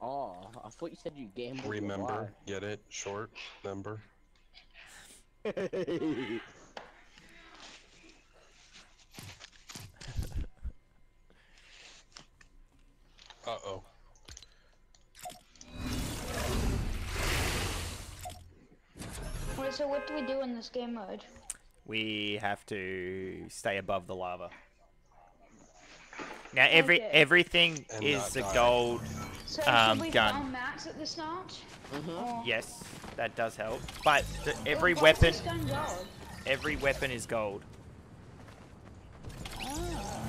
[SPEAKER 4] Oh, I thought you said you gambled
[SPEAKER 3] Remember? Get it? Short? Member? (laughs)
[SPEAKER 4] your wife.
[SPEAKER 3] Uh oh.
[SPEAKER 2] Wait, so what do we do in this game mode?
[SPEAKER 1] We have to stay above the lava. Now every
[SPEAKER 2] Okay.
[SPEAKER 1] everything
[SPEAKER 3] And
[SPEAKER 1] is
[SPEAKER 3] not
[SPEAKER 1] the
[SPEAKER 3] die.
[SPEAKER 1] gold.
[SPEAKER 2] So
[SPEAKER 1] Um,
[SPEAKER 2] should we
[SPEAKER 1] gun.
[SPEAKER 2] farm mats at the start? Or-
[SPEAKER 1] Yes, that does help. But the,
[SPEAKER 2] Oh,
[SPEAKER 1] every
[SPEAKER 2] why
[SPEAKER 1] weapon,
[SPEAKER 2] this gun gold?
[SPEAKER 1] every weapon is gold.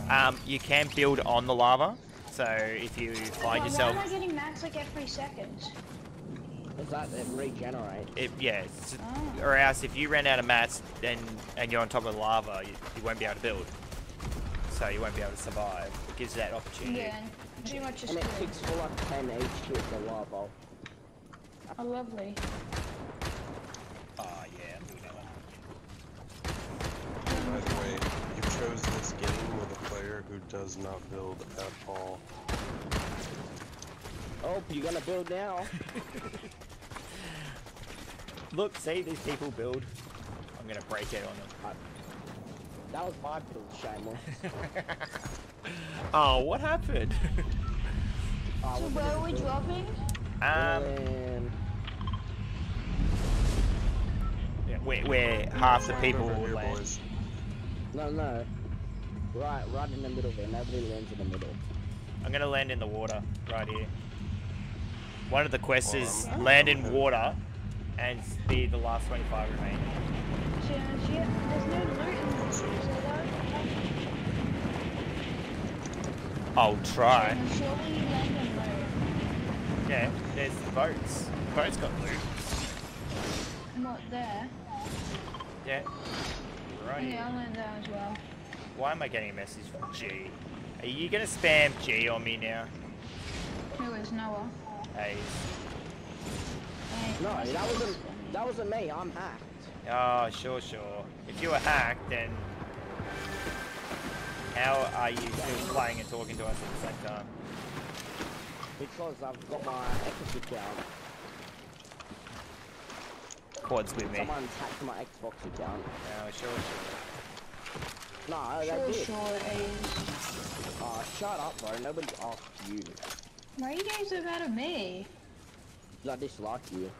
[SPEAKER 2] Ah.
[SPEAKER 1] Um, you can build on the lava. So if you
[SPEAKER 2] Why-
[SPEAKER 1] find
[SPEAKER 2] Why
[SPEAKER 1] yourself,
[SPEAKER 2] am I getting mats like every second?
[SPEAKER 4] Is that it regenerate?
[SPEAKER 1] it, yeah, it's-
[SPEAKER 2] Oh.
[SPEAKER 1] or else if you ran out of mats then and you're on top of the lava, you, you won't be able to build. So you won't be able to survive. It gives you that opportunity.
[SPEAKER 2] Yeah, and pretty much just
[SPEAKER 4] And it
[SPEAKER 2] good.
[SPEAKER 4] kicks for like 10 HP at the lava.
[SPEAKER 2] Oh, lovely.
[SPEAKER 1] Oh yeah, I'm doing that one.
[SPEAKER 3] By the way, you chose this game with a player who does not build at all.
[SPEAKER 4] Oh, you're gonna build now? (laughs)
[SPEAKER 1] Look, see these people build. I'm gonna break it on them.
[SPEAKER 4] That was my build, shameless. (laughs)
[SPEAKER 1] Oh, what happened?
[SPEAKER 4] Oh,
[SPEAKER 2] So where are we dropping?
[SPEAKER 1] um,
[SPEAKER 4] and
[SPEAKER 1] yeah, where, where half the people
[SPEAKER 3] Over
[SPEAKER 1] will
[SPEAKER 3] here, boys.
[SPEAKER 4] no, no. Right, right in the middle there. Nobody lands in the middle.
[SPEAKER 1] I'm gonna land in the water right here. One of the quests
[SPEAKER 3] Well,
[SPEAKER 1] is
[SPEAKER 3] I'm-
[SPEAKER 1] land
[SPEAKER 3] I'm
[SPEAKER 1] in
[SPEAKER 3] ahead.
[SPEAKER 1] water and be the last 25 remaining.
[SPEAKER 2] So, yeah, there's no loot in this. Is there though?
[SPEAKER 1] I'll try.
[SPEAKER 2] And surely you land on loot.
[SPEAKER 1] Yeah, there's the boats. The boats got loot.
[SPEAKER 2] Not there.
[SPEAKER 1] Yeah. Right
[SPEAKER 2] Yeah. I'll land there as well.
[SPEAKER 1] Why am I getting a message from G? Are you gonna spam G on me now?
[SPEAKER 2] Who is Noah?
[SPEAKER 1] Hey.
[SPEAKER 2] Hey,
[SPEAKER 4] No, that wasn't. That wasn't me. I'm hacked.
[SPEAKER 1] Oh, sure, sure. If you were hacked, then how are you still playing and talking to us at the same time?
[SPEAKER 4] Because I've got my equity account.
[SPEAKER 1] Quads with me.
[SPEAKER 4] Someone's hacked my Xbox account.
[SPEAKER 1] Oh, sure, sure.
[SPEAKER 4] No,
[SPEAKER 2] Sure,
[SPEAKER 4] they did.
[SPEAKER 2] sure it is.
[SPEAKER 4] Oh, shut up, bro. Nobody asked you.
[SPEAKER 2] Why are you guys so mad at me?
[SPEAKER 4] 'Cause I dislike you.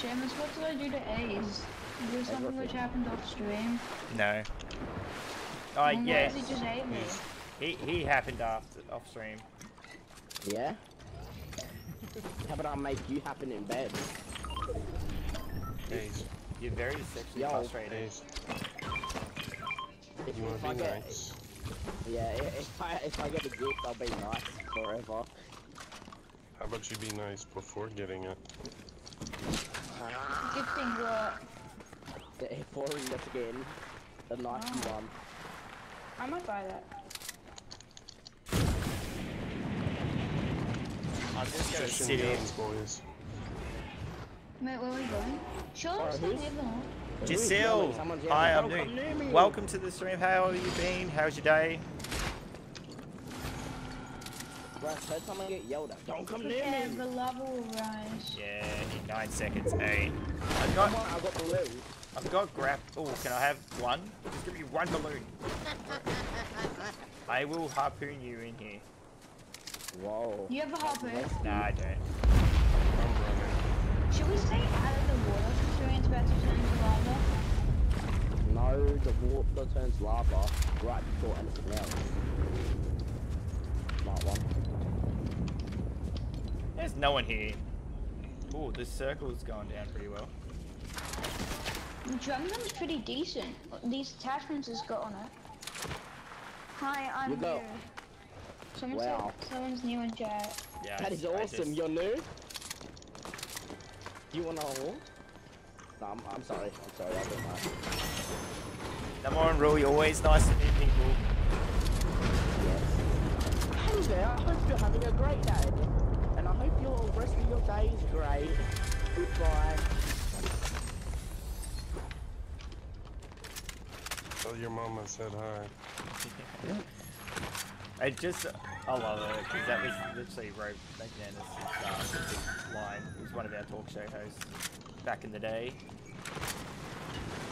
[SPEAKER 2] James, what did I do to Ace? Is there something which
[SPEAKER 4] Everything.
[SPEAKER 2] happened off stream?
[SPEAKER 1] No. Ah, oh,
[SPEAKER 2] Well,
[SPEAKER 1] yes.
[SPEAKER 2] does he just hate me?
[SPEAKER 1] He, he happened after off stream.
[SPEAKER 4] Yeah? How about I make you happen in bed?
[SPEAKER 3] Ace,
[SPEAKER 1] You're very sexually
[SPEAKER 4] Yo.
[SPEAKER 1] frustrated.
[SPEAKER 3] Ace,
[SPEAKER 4] If,
[SPEAKER 3] you
[SPEAKER 4] if I
[SPEAKER 3] wanna
[SPEAKER 4] get,
[SPEAKER 3] nice?
[SPEAKER 4] yeah, if I if I get a gift, I'll be nice forever.
[SPEAKER 3] How about you be nice before getting it? Uh-huh.
[SPEAKER 2] Gifting what?
[SPEAKER 4] The pouring the skin, the nice
[SPEAKER 2] Oh.
[SPEAKER 4] one.
[SPEAKER 2] I might buy that.
[SPEAKER 1] I'm just gonna
[SPEAKER 3] Session
[SPEAKER 1] sit in.
[SPEAKER 3] boys.
[SPEAKER 2] Wait, where are we going? Surely
[SPEAKER 4] Alright,
[SPEAKER 2] it's not
[SPEAKER 4] who's-
[SPEAKER 2] near the hall.
[SPEAKER 4] Who's
[SPEAKER 1] Giselle,
[SPEAKER 4] yelling? Someone's yelling,
[SPEAKER 1] hi, I'm
[SPEAKER 4] "Don't come near
[SPEAKER 1] new. Welcome to the stream. How have you been? How's your day?
[SPEAKER 4] Bro, I heard someone get yelled at. Don't come near me.
[SPEAKER 2] the lava will.
[SPEAKER 1] Yeah, in nine seconds. Eight. I've got,
[SPEAKER 4] on, I got blue.
[SPEAKER 1] I've got grab. Oh, can I have one? Just give me one balloon. (laughs) I will harpoon you in here.
[SPEAKER 4] Whoa.
[SPEAKER 2] You have a harpoon?
[SPEAKER 1] Nah, I don't.
[SPEAKER 2] Should we stay out of the water since Julian's about to turn into lava?
[SPEAKER 4] No, the water turns lava right before anything else. Smart one.
[SPEAKER 1] There's no one here. Oh, this circle's going down pretty well.
[SPEAKER 2] The drum gun's pretty decent. These attachments it's got on it. Hi, I'm
[SPEAKER 4] You go.
[SPEAKER 2] new. Someone
[SPEAKER 4] Wow.
[SPEAKER 2] said someone's new in chat.
[SPEAKER 1] Yeah.
[SPEAKER 4] That
[SPEAKER 1] I
[SPEAKER 4] is
[SPEAKER 1] just- I
[SPEAKER 4] awesome.
[SPEAKER 1] just-
[SPEAKER 4] You're new. You wanna hold? No, I'm, I'm sorry. I'm sorry. I don't know.
[SPEAKER 1] Number one rule, you're always nice to new people.
[SPEAKER 4] Yes. Hey there. I hope you're having a great day, and I hope your rest of your day is great. Goodbye.
[SPEAKER 3] Tell your mama I said hi. (laughs)
[SPEAKER 1] I just, I love it because that was literally Rove McManus' uh, line. He was one of our talk show hosts back in the day.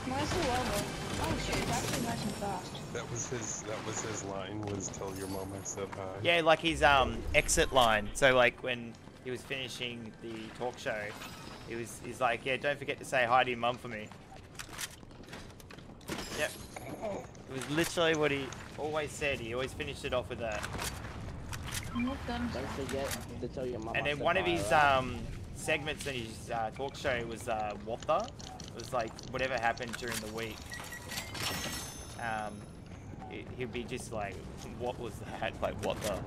[SPEAKER 2] Where's the lava? Oh shit, it's actually nice and fast.
[SPEAKER 3] That was his. That was his line. Was tell your mama I said hi.
[SPEAKER 1] Yeah, like his um exit line. So like when he was finishing the talk show, he was he's like, yeah, don't forget to say hi to your mum for me. Yep. It was literally what he always said. He always finished it off with that.
[SPEAKER 4] Don't forget to tell your mama.
[SPEAKER 1] And then one of
[SPEAKER 4] hi,
[SPEAKER 1] his
[SPEAKER 4] alright?
[SPEAKER 1] um segments in his uh, talk show was uh, Whopper. It was like whatever happened during the week. Um, he- he'd be just like, what was that? (laughs) Like what the?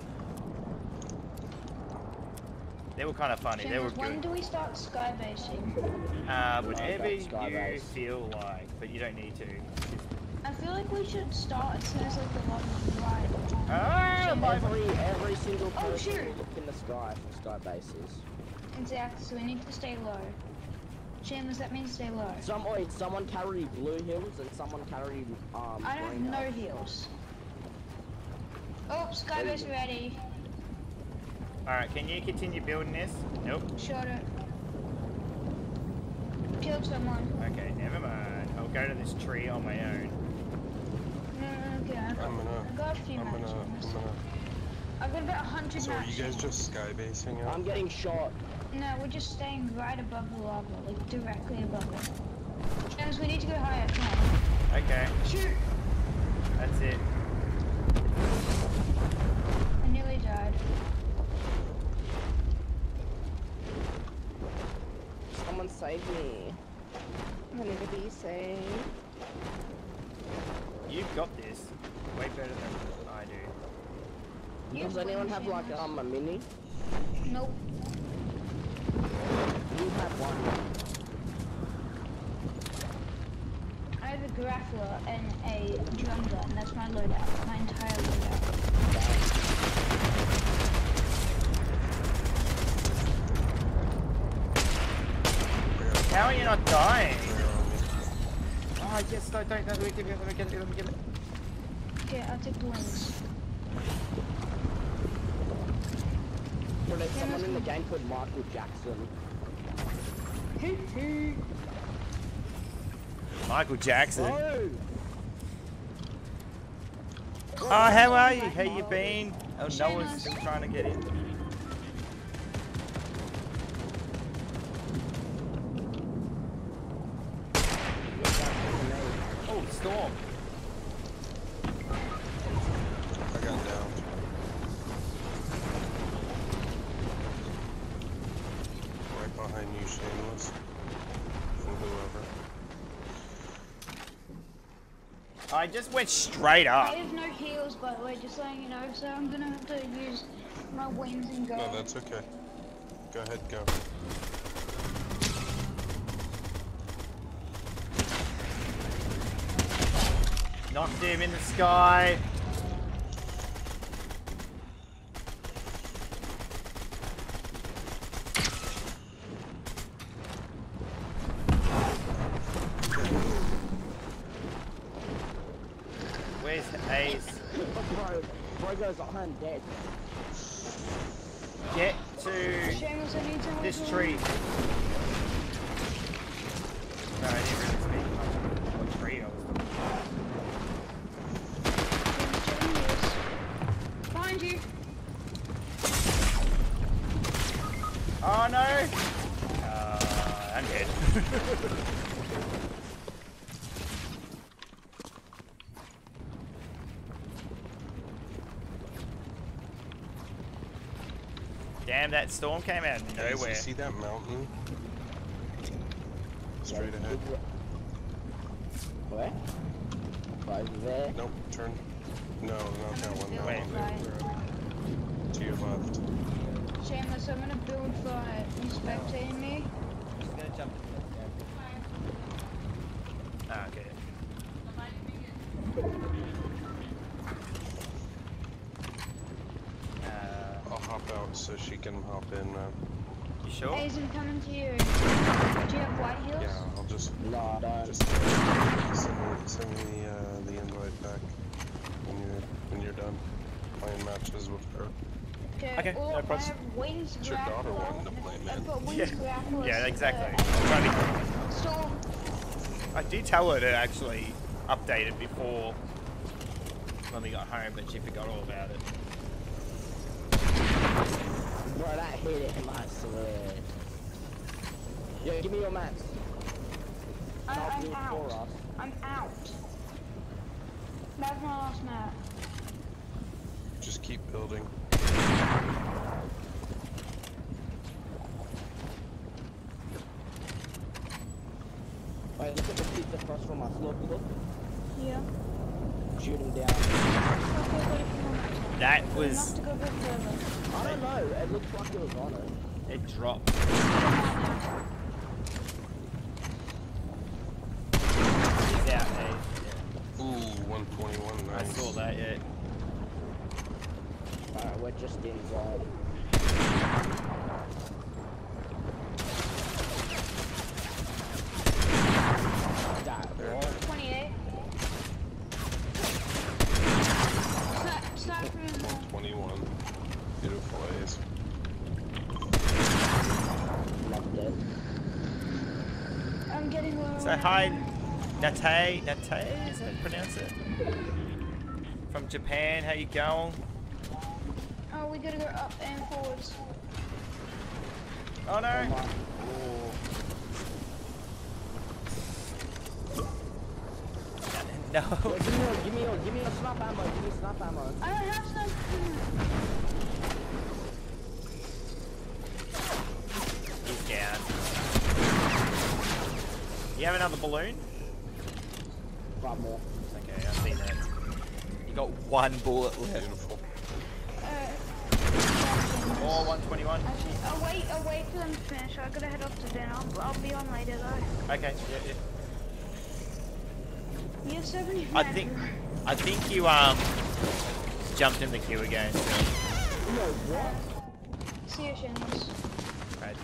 [SPEAKER 1] They were kind of funny. They were
[SPEAKER 2] when
[SPEAKER 1] good.
[SPEAKER 2] do we start skybasing?
[SPEAKER 1] Uh,
[SPEAKER 4] No,
[SPEAKER 1] whenever
[SPEAKER 4] that's
[SPEAKER 1] you
[SPEAKER 4] Skybase.
[SPEAKER 1] feel like, but you don't need to.
[SPEAKER 2] I feel like we should start as soon as like the lava's right.
[SPEAKER 1] Ah,
[SPEAKER 4] Every every single
[SPEAKER 2] Oh,
[SPEAKER 4] person
[SPEAKER 2] shoot.
[SPEAKER 4] look in the sky for sky bases.
[SPEAKER 2] Exactly, so we need to stay low. Shameless, that means stay low.
[SPEAKER 4] Some wait, someone carry blue heals and someone carry um.
[SPEAKER 2] I have
[SPEAKER 4] green
[SPEAKER 2] no
[SPEAKER 4] hills.
[SPEAKER 2] heals. Oh, skybase ready.
[SPEAKER 1] Alright, can you continue building this? Nope.
[SPEAKER 2] Shot it. Killed someone.
[SPEAKER 1] Okay, never mind. I'll go to this tree on my own.
[SPEAKER 2] No, no, okay. I got,
[SPEAKER 3] I'm gonna.
[SPEAKER 2] I got a few
[SPEAKER 3] I'm gonna.
[SPEAKER 2] matches.
[SPEAKER 3] I'm gonna.
[SPEAKER 2] I've got about a hundred
[SPEAKER 3] So are you guys just sky basing
[SPEAKER 4] I'm getting shot.
[SPEAKER 2] No, we're just staying right above the lava, like directly above it. James, we need to go higher. Come on.
[SPEAKER 1] Okay,
[SPEAKER 2] Shoot!
[SPEAKER 1] that's it.
[SPEAKER 2] I nearly died.
[SPEAKER 4] Someone save me. I need to be saved.
[SPEAKER 1] You've got this way better than I do.
[SPEAKER 2] You
[SPEAKER 4] Does anyone have like
[SPEAKER 2] Shameless.
[SPEAKER 4] um a mini?
[SPEAKER 2] Nope. I have a grappler and a drum gun. That's my loadout. My entire loadout.
[SPEAKER 1] How are you not dying? Oh, yes, no, don't, no, let me get it, let me get it, let me get it.
[SPEAKER 2] Okay, I'll take the wings.
[SPEAKER 4] Well, there's someone in the game called Michael Jackson.
[SPEAKER 1] Michael Jackson.
[SPEAKER 4] Oh!
[SPEAKER 1] Oh, how are you? How you been? Oh, Noah's
[SPEAKER 2] Shameless.
[SPEAKER 1] still trying to get in.
[SPEAKER 3] I
[SPEAKER 1] just went straight up.
[SPEAKER 2] I have no heals, by the way, just letting you know, so I'm gonna have to use my wings and go.
[SPEAKER 3] No, that's okay. Go ahead, go.
[SPEAKER 1] Knocked him in the sky. Where's Ace?
[SPEAKER 4] bro, bro goes, I'm dead.
[SPEAKER 1] Get to
[SPEAKER 2] Shameless, I need someone
[SPEAKER 1] this
[SPEAKER 2] to-
[SPEAKER 1] tree. No, I didn't really speak much of what tree I was looking for.
[SPEAKER 2] Find you.
[SPEAKER 1] Oh no! Uh, done yet. Damn, that storm came out of nowhere.
[SPEAKER 3] You see that mountain? Straight
[SPEAKER 4] Yeah,
[SPEAKER 3] ahead.
[SPEAKER 4] good- Where? Right there.
[SPEAKER 3] Nope, turn. No, not that one. That
[SPEAKER 1] Wait.
[SPEAKER 3] one. To your left.
[SPEAKER 2] Shameless, I'm gonna build for you spectating me.
[SPEAKER 1] Just gonna jump Ah, okay. Uh,
[SPEAKER 3] I'll hop out so she can hop in, man.
[SPEAKER 1] you sure?
[SPEAKER 2] Hayes, I'm coming to you. Do you have white heals?
[SPEAKER 3] Yeah, I'll just
[SPEAKER 4] No, I
[SPEAKER 3] just uh, send me send me uh, the invite back when you're when you're done playing matches with her.
[SPEAKER 1] Okay,
[SPEAKER 2] or
[SPEAKER 1] no
[SPEAKER 2] I
[SPEAKER 1] problems.
[SPEAKER 2] have wings
[SPEAKER 3] It's your daughter
[SPEAKER 2] grapple.
[SPEAKER 3] wanting to play, man.
[SPEAKER 2] I've got wings
[SPEAKER 1] Yeah. Yeah, exactly.
[SPEAKER 2] uh,
[SPEAKER 1] I'm trying to-
[SPEAKER 2] Storm.
[SPEAKER 1] I did tell her to actually update it before when we got home, but she forgot all about it.
[SPEAKER 4] Bro, that hit him, I swear. Yo, give me your mats.
[SPEAKER 2] I, uh,
[SPEAKER 4] I'll do
[SPEAKER 2] I'm out. I'm out. That's my last map.
[SPEAKER 3] Just keep building.
[SPEAKER 4] Wait, look at the kids across from us. Look, look.
[SPEAKER 2] Yeah.
[SPEAKER 4] Shooting down.
[SPEAKER 1] That was
[SPEAKER 2] to go a bit further.
[SPEAKER 4] I don't know. It looks like it was on it.
[SPEAKER 1] it dropped. He's out, eh?
[SPEAKER 3] Ooh, 121,
[SPEAKER 1] I saw that. Yeah.
[SPEAKER 4] Alright, we're just inside. That what?
[SPEAKER 2] 28. Start, start from the
[SPEAKER 3] 121. Beautiful Ace.
[SPEAKER 4] Loved it.
[SPEAKER 2] I'm getting low.
[SPEAKER 1] So hi, Nate. Nate, is that how you pronounce it? From Japan, how you going?
[SPEAKER 2] Oh, we gotta go up and forwards.
[SPEAKER 1] Oh no. Oh, no. (laughs)
[SPEAKER 4] Yo, give me your, give me your, give me your snap ammo. Give me a snap ammo.
[SPEAKER 2] I don't have some.
[SPEAKER 1] He's down. You have another balloon?
[SPEAKER 4] Five more.
[SPEAKER 1] Okay, I've seen that. You got one bullet left.
[SPEAKER 3] Beautiful.
[SPEAKER 2] Uh,
[SPEAKER 1] Or 121.
[SPEAKER 2] actually, I'll wait, I'll wait for them to finish. I gotta head off to dinner. I'll, I'll be on later though.
[SPEAKER 1] Okay, yeah, yeah.
[SPEAKER 2] You have so many
[SPEAKER 1] I think, I think you um jumped in the queue again. So.
[SPEAKER 4] No, what?
[SPEAKER 2] See you, Shameless.
[SPEAKER 1] Right.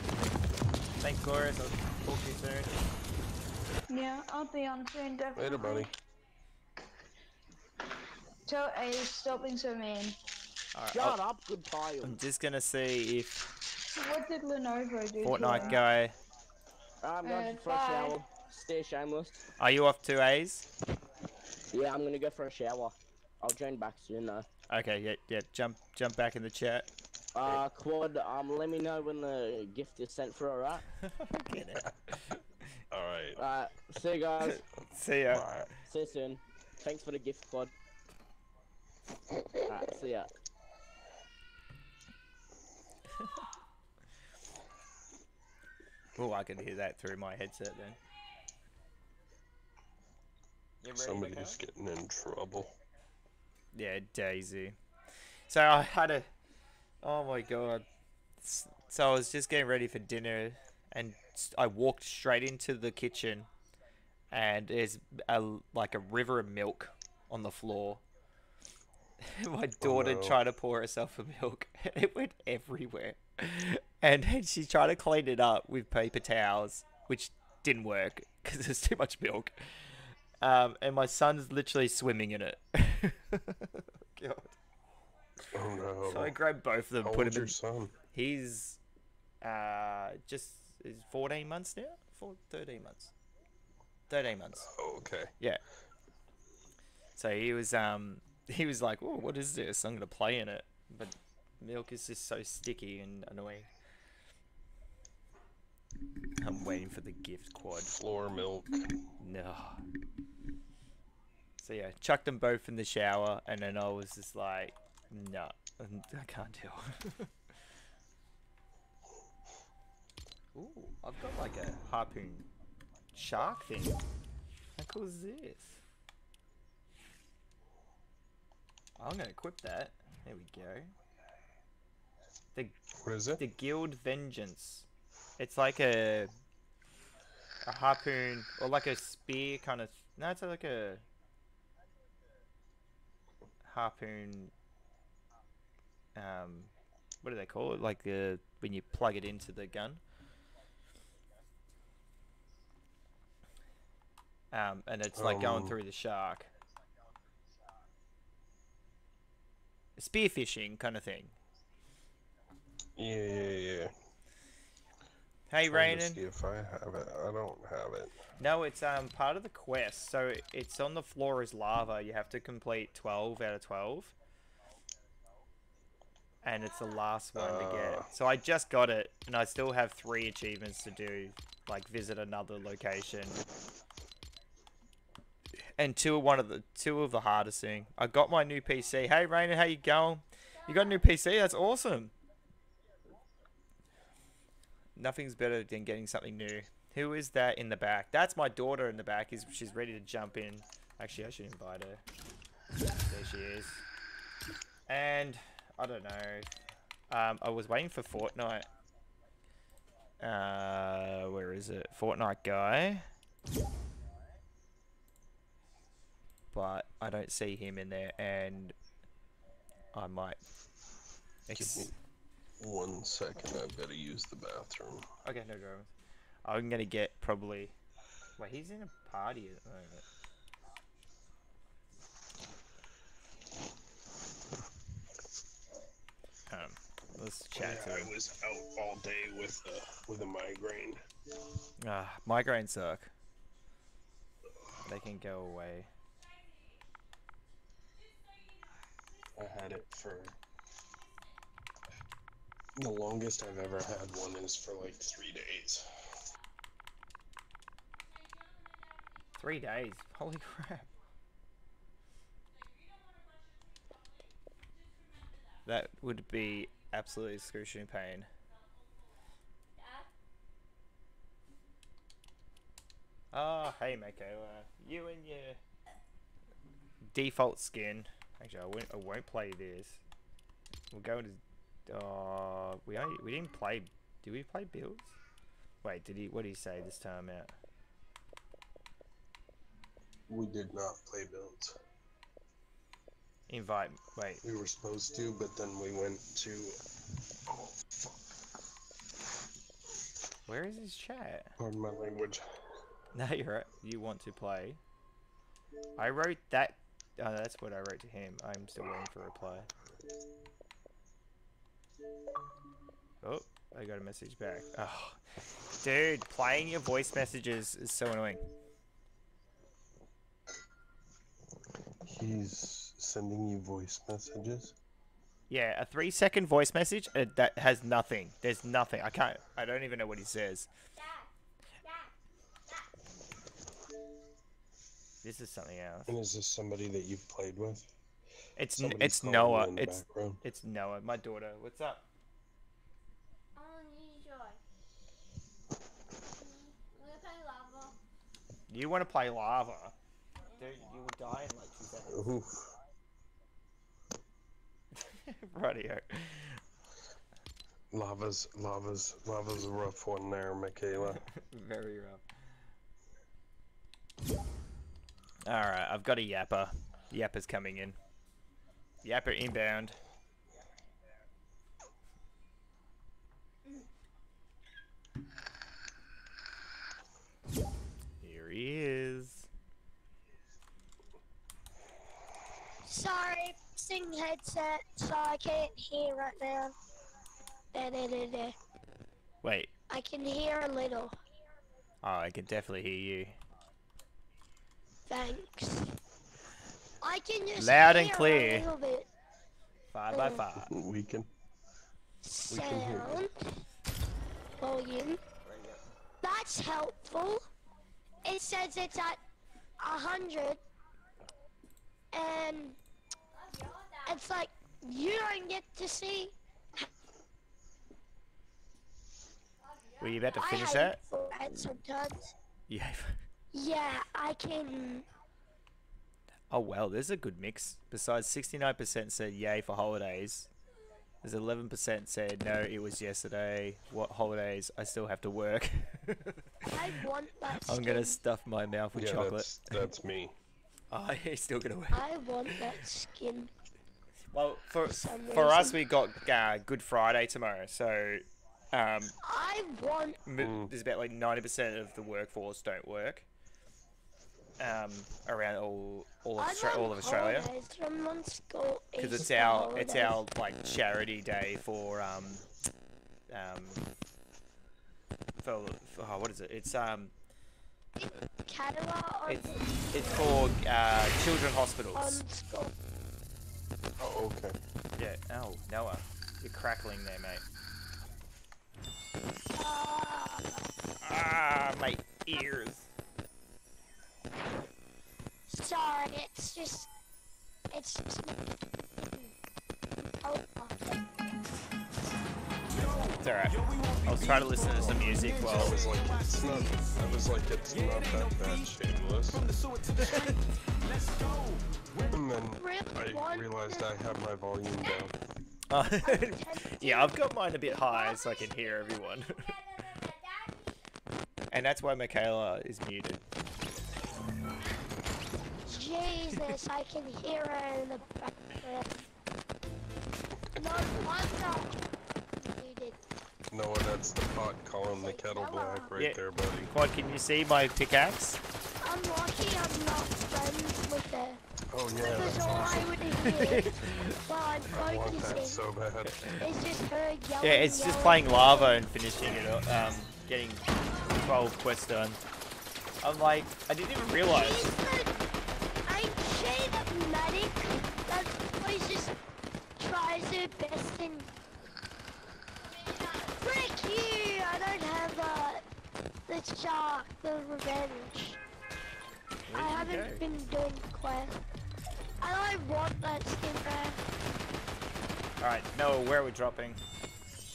[SPEAKER 1] Thanks, Glorious. I'll talk to you soon.
[SPEAKER 2] Yeah, I'll be on soon, definitely.
[SPEAKER 3] Later, buddy.
[SPEAKER 2] Tell Ace, stop being so mean.
[SPEAKER 1] Alright,
[SPEAKER 4] Shut
[SPEAKER 1] I'll-
[SPEAKER 4] up, good pile.
[SPEAKER 1] I'm just gonna see if
[SPEAKER 2] What did Lenovo do?
[SPEAKER 1] Fortnite
[SPEAKER 2] him?
[SPEAKER 1] guy.
[SPEAKER 4] I'm going
[SPEAKER 2] Uh,
[SPEAKER 4] for a shower. Stay shameless.
[SPEAKER 1] Are you off to A's?
[SPEAKER 4] Yeah, I'm gonna go for a shower. I'll join back soon though.
[SPEAKER 1] Okay, yeah, yeah. Jump, jump back in the chat.
[SPEAKER 4] Uh, Quad, um, let me know when the gift is sent through, alright? (laughs)
[SPEAKER 1] Get it.
[SPEAKER 3] Alright.
[SPEAKER 4] Alright, see you guys. (laughs)
[SPEAKER 1] See ya.
[SPEAKER 3] Bye.
[SPEAKER 4] see you soon. Thanks for the gift, Quad. Alright, see ya. (laughs)
[SPEAKER 1] Oh, I can hear that through my headset then.
[SPEAKER 3] Somebody's getting in trouble.
[SPEAKER 1] Yeah, Daisy. So I had a. Oh my god. So I was just getting ready for dinner, and s- I walked straight into the kitchen, and there's a like a river of milk on the floor. (laughs) my daughter
[SPEAKER 3] no.
[SPEAKER 1] tried to pour herself a milk, and (laughs) it went everywhere. (laughs) And then she tried to clean it up with paper towels, which didn't work because there's too much milk. Um, and my son's literally swimming in it. God.
[SPEAKER 3] Oh no.
[SPEAKER 1] So I grabbed both of them,
[SPEAKER 3] How
[SPEAKER 1] put him
[SPEAKER 3] your
[SPEAKER 1] in.
[SPEAKER 3] son?
[SPEAKER 1] He's uh, just is 14 months now? Four, 13 months. 13 months.
[SPEAKER 3] Oh, okay.
[SPEAKER 1] Yeah. So he was um (laughs) he was like, "Oh, what is this? I'm gonna play in it." But milk is just so sticky and annoying. I'm waiting for the gift quad.
[SPEAKER 3] Floor milk.
[SPEAKER 1] No. So yeah, chucked them both in the shower, and then I was just like, no, (laughs) I can't deal. (laughs) Ooh, I've got like a harpoon shark thing. How cool is this? I'm gonna equip that. There we go. The
[SPEAKER 3] What is it?
[SPEAKER 1] the Guild Vengeance. It's like a a harpoon or like a spear kind of. No, it's like a harpoon. Um, what do they call it? Like the when you plug it into the gun. Um, and it's like going
[SPEAKER 3] Um,
[SPEAKER 1] through the shark. Spearfishing kind of thing.
[SPEAKER 3] Yeah, yeah, yeah.
[SPEAKER 1] Hey,
[SPEAKER 3] to. See if I have it. I don't have it.
[SPEAKER 1] No, it's um part of the quest. So it's on the floor as lava. You have to complete 12 out of 12. And it's the last one to
[SPEAKER 3] Uh.
[SPEAKER 1] get. So I just got it, and I still have three achievements to do, like visit another location. And two of one of the two of the hardest thing. I got my new PC. Hey Rainer, how you going? You got a new PC? That's awesome. Nothing's better than getting something new. Who is that in the back? That's my daughter in the back. Is she's ready to jump in? Actually, I should invite her. There she is. And I don't know. Um, I was waiting for Fortnite. Uh, where is it? Fortnite guy. But I don't see him in there, and I might.
[SPEAKER 3] Give
[SPEAKER 1] Ex-
[SPEAKER 3] me one second. I better use the bathroom.
[SPEAKER 1] Okay, no dramas. I'm gonna get probably. Wait, he's in a party at the moment. Um, let's chat to
[SPEAKER 3] Yeah,
[SPEAKER 1] him.
[SPEAKER 3] I was out all day with a with a migraine.
[SPEAKER 1] Ah, migraines suck. They can go away.
[SPEAKER 3] I had it for the longest I've ever had one is for like three days.
[SPEAKER 1] Three days. Holy crap. That would be absolutely excruciating pain. Oh, hey, Michaela. Uh, you and your default skin. Actually, I won't, I won't play this. We'll go to. Uh, we only, we didn't play. Did we play builds? Wait, did he? What did he say this time out?
[SPEAKER 3] We did not play builds.
[SPEAKER 1] Invite. Wait.
[SPEAKER 3] We were supposed to, but then we went to. Oh fuck!
[SPEAKER 1] Where is his chat?
[SPEAKER 3] Pardon my language.
[SPEAKER 1] No, you're right. You want to play. I wrote that. Oh, that's what I wrote to him. I'm still waiting for a reply. Oh, I got a message back. Oh, dude, playing your voice messages is so annoying.
[SPEAKER 3] He's sending you voice messages.
[SPEAKER 1] Yeah, a three second voice message uh, that has nothing. There's nothing. I can't. I don't even know what he says. This is something else.
[SPEAKER 3] And is this somebody that you've played with?
[SPEAKER 1] It's n
[SPEAKER 3] Somebody's
[SPEAKER 1] it's Noah. It's
[SPEAKER 3] background.
[SPEAKER 1] it's Noah, my daughter. What's up? You want to play lava? Dude, you will die in like two seconds.
[SPEAKER 3] Oof. (laughs)
[SPEAKER 1] Radio.
[SPEAKER 3] Lava's lava's lava's a rough one there, Michaela. (laughs)
[SPEAKER 1] Very rough. Alright, I've got a yapper. Yapper's coming in. Yapper inbound. Here he is.
[SPEAKER 7] Sorry, sing headset, so I can't hear right now. Da, da, da.
[SPEAKER 1] Wait.
[SPEAKER 7] I can hear a little.
[SPEAKER 1] Oh, I can definitely hear you.
[SPEAKER 7] Thanks. I can just
[SPEAKER 1] Loud and clear.
[SPEAKER 7] a little bit
[SPEAKER 1] Five by
[SPEAKER 7] Mm.
[SPEAKER 1] five. (laughs)
[SPEAKER 3] We can We can hear
[SPEAKER 7] sound. Volume. That's helpful. It says it's at a hundred, and it's like you don't get to see.
[SPEAKER 1] Were you about to
[SPEAKER 7] I
[SPEAKER 1] finish
[SPEAKER 7] hate
[SPEAKER 1] that?
[SPEAKER 7] Fortnite sometimes.
[SPEAKER 1] Yeah.
[SPEAKER 7] Yeah, I can.
[SPEAKER 1] Oh well, there's a good mix. Besides, 69% said yay for holidays. There's 11% said no, it was yesterday. What holidays? I still have to work. (laughs)
[SPEAKER 7] I want that.
[SPEAKER 1] I'm gonna stuff my mouth with
[SPEAKER 3] yeah,
[SPEAKER 1] chocolate.
[SPEAKER 3] that's that's me. (laughs)
[SPEAKER 1] Oh, he's still gonna work.
[SPEAKER 7] I want that skin.
[SPEAKER 1] Well, for
[SPEAKER 7] some
[SPEAKER 1] for us,
[SPEAKER 7] reason.
[SPEAKER 1] we got uh, Good Friday tomorrow, so um,
[SPEAKER 7] I want.
[SPEAKER 3] Mm.
[SPEAKER 1] there's about like 90% of the workforce don't work. Um, around all all of, Austra- all of Australia.
[SPEAKER 7] holidays from one school
[SPEAKER 1] because it's
[SPEAKER 7] Easter
[SPEAKER 1] our it's our like charity day for um um for, for oh, what is it? It's um it's it's for uh, children hospitals.
[SPEAKER 3] Oh, okay.
[SPEAKER 1] Yeah. Oh, Noah, you're crackling there, mate.
[SPEAKER 7] Ah,
[SPEAKER 1] Ah, my ears.
[SPEAKER 7] Sorry, it's just. It's just. Oh,
[SPEAKER 1] It's alright. I was trying to listen to some music while...
[SPEAKER 3] I
[SPEAKER 1] while.
[SPEAKER 3] was like, it's not. I was like, it's not that bad, shameless. (laughs) and then
[SPEAKER 7] Really
[SPEAKER 3] I realized I have my volume down.
[SPEAKER 1] Uh, (laughs) yeah, I've got mine a bit high so I can hear everyone. (laughs) and that's why Michaela is muted.
[SPEAKER 7] Jesus, I can hear her in the background. No wonder. You did.
[SPEAKER 3] Noah, that's the pot calling the kettle black right
[SPEAKER 1] Yeah.
[SPEAKER 3] there, buddy.
[SPEAKER 1] Quad, can you see my pickaxe?
[SPEAKER 7] I'm lucky I'm not friends with her.
[SPEAKER 3] Oh yeah, that's
[SPEAKER 7] all I would hear (laughs) while I'm
[SPEAKER 3] I want that so bad.
[SPEAKER 7] is just her yelling.
[SPEAKER 1] Yeah, it's just playing lava and finishing it, um, getting 12 quests done. I'm like, I didn't even realize.
[SPEAKER 7] She's the, I say the medic that always just her best and frick you! I don't have uh, the shark, the revenge. I
[SPEAKER 1] Where'd
[SPEAKER 7] haven't
[SPEAKER 1] go?
[SPEAKER 7] been doing quests. I don't want that skin there.
[SPEAKER 1] Alright, no, where are we dropping?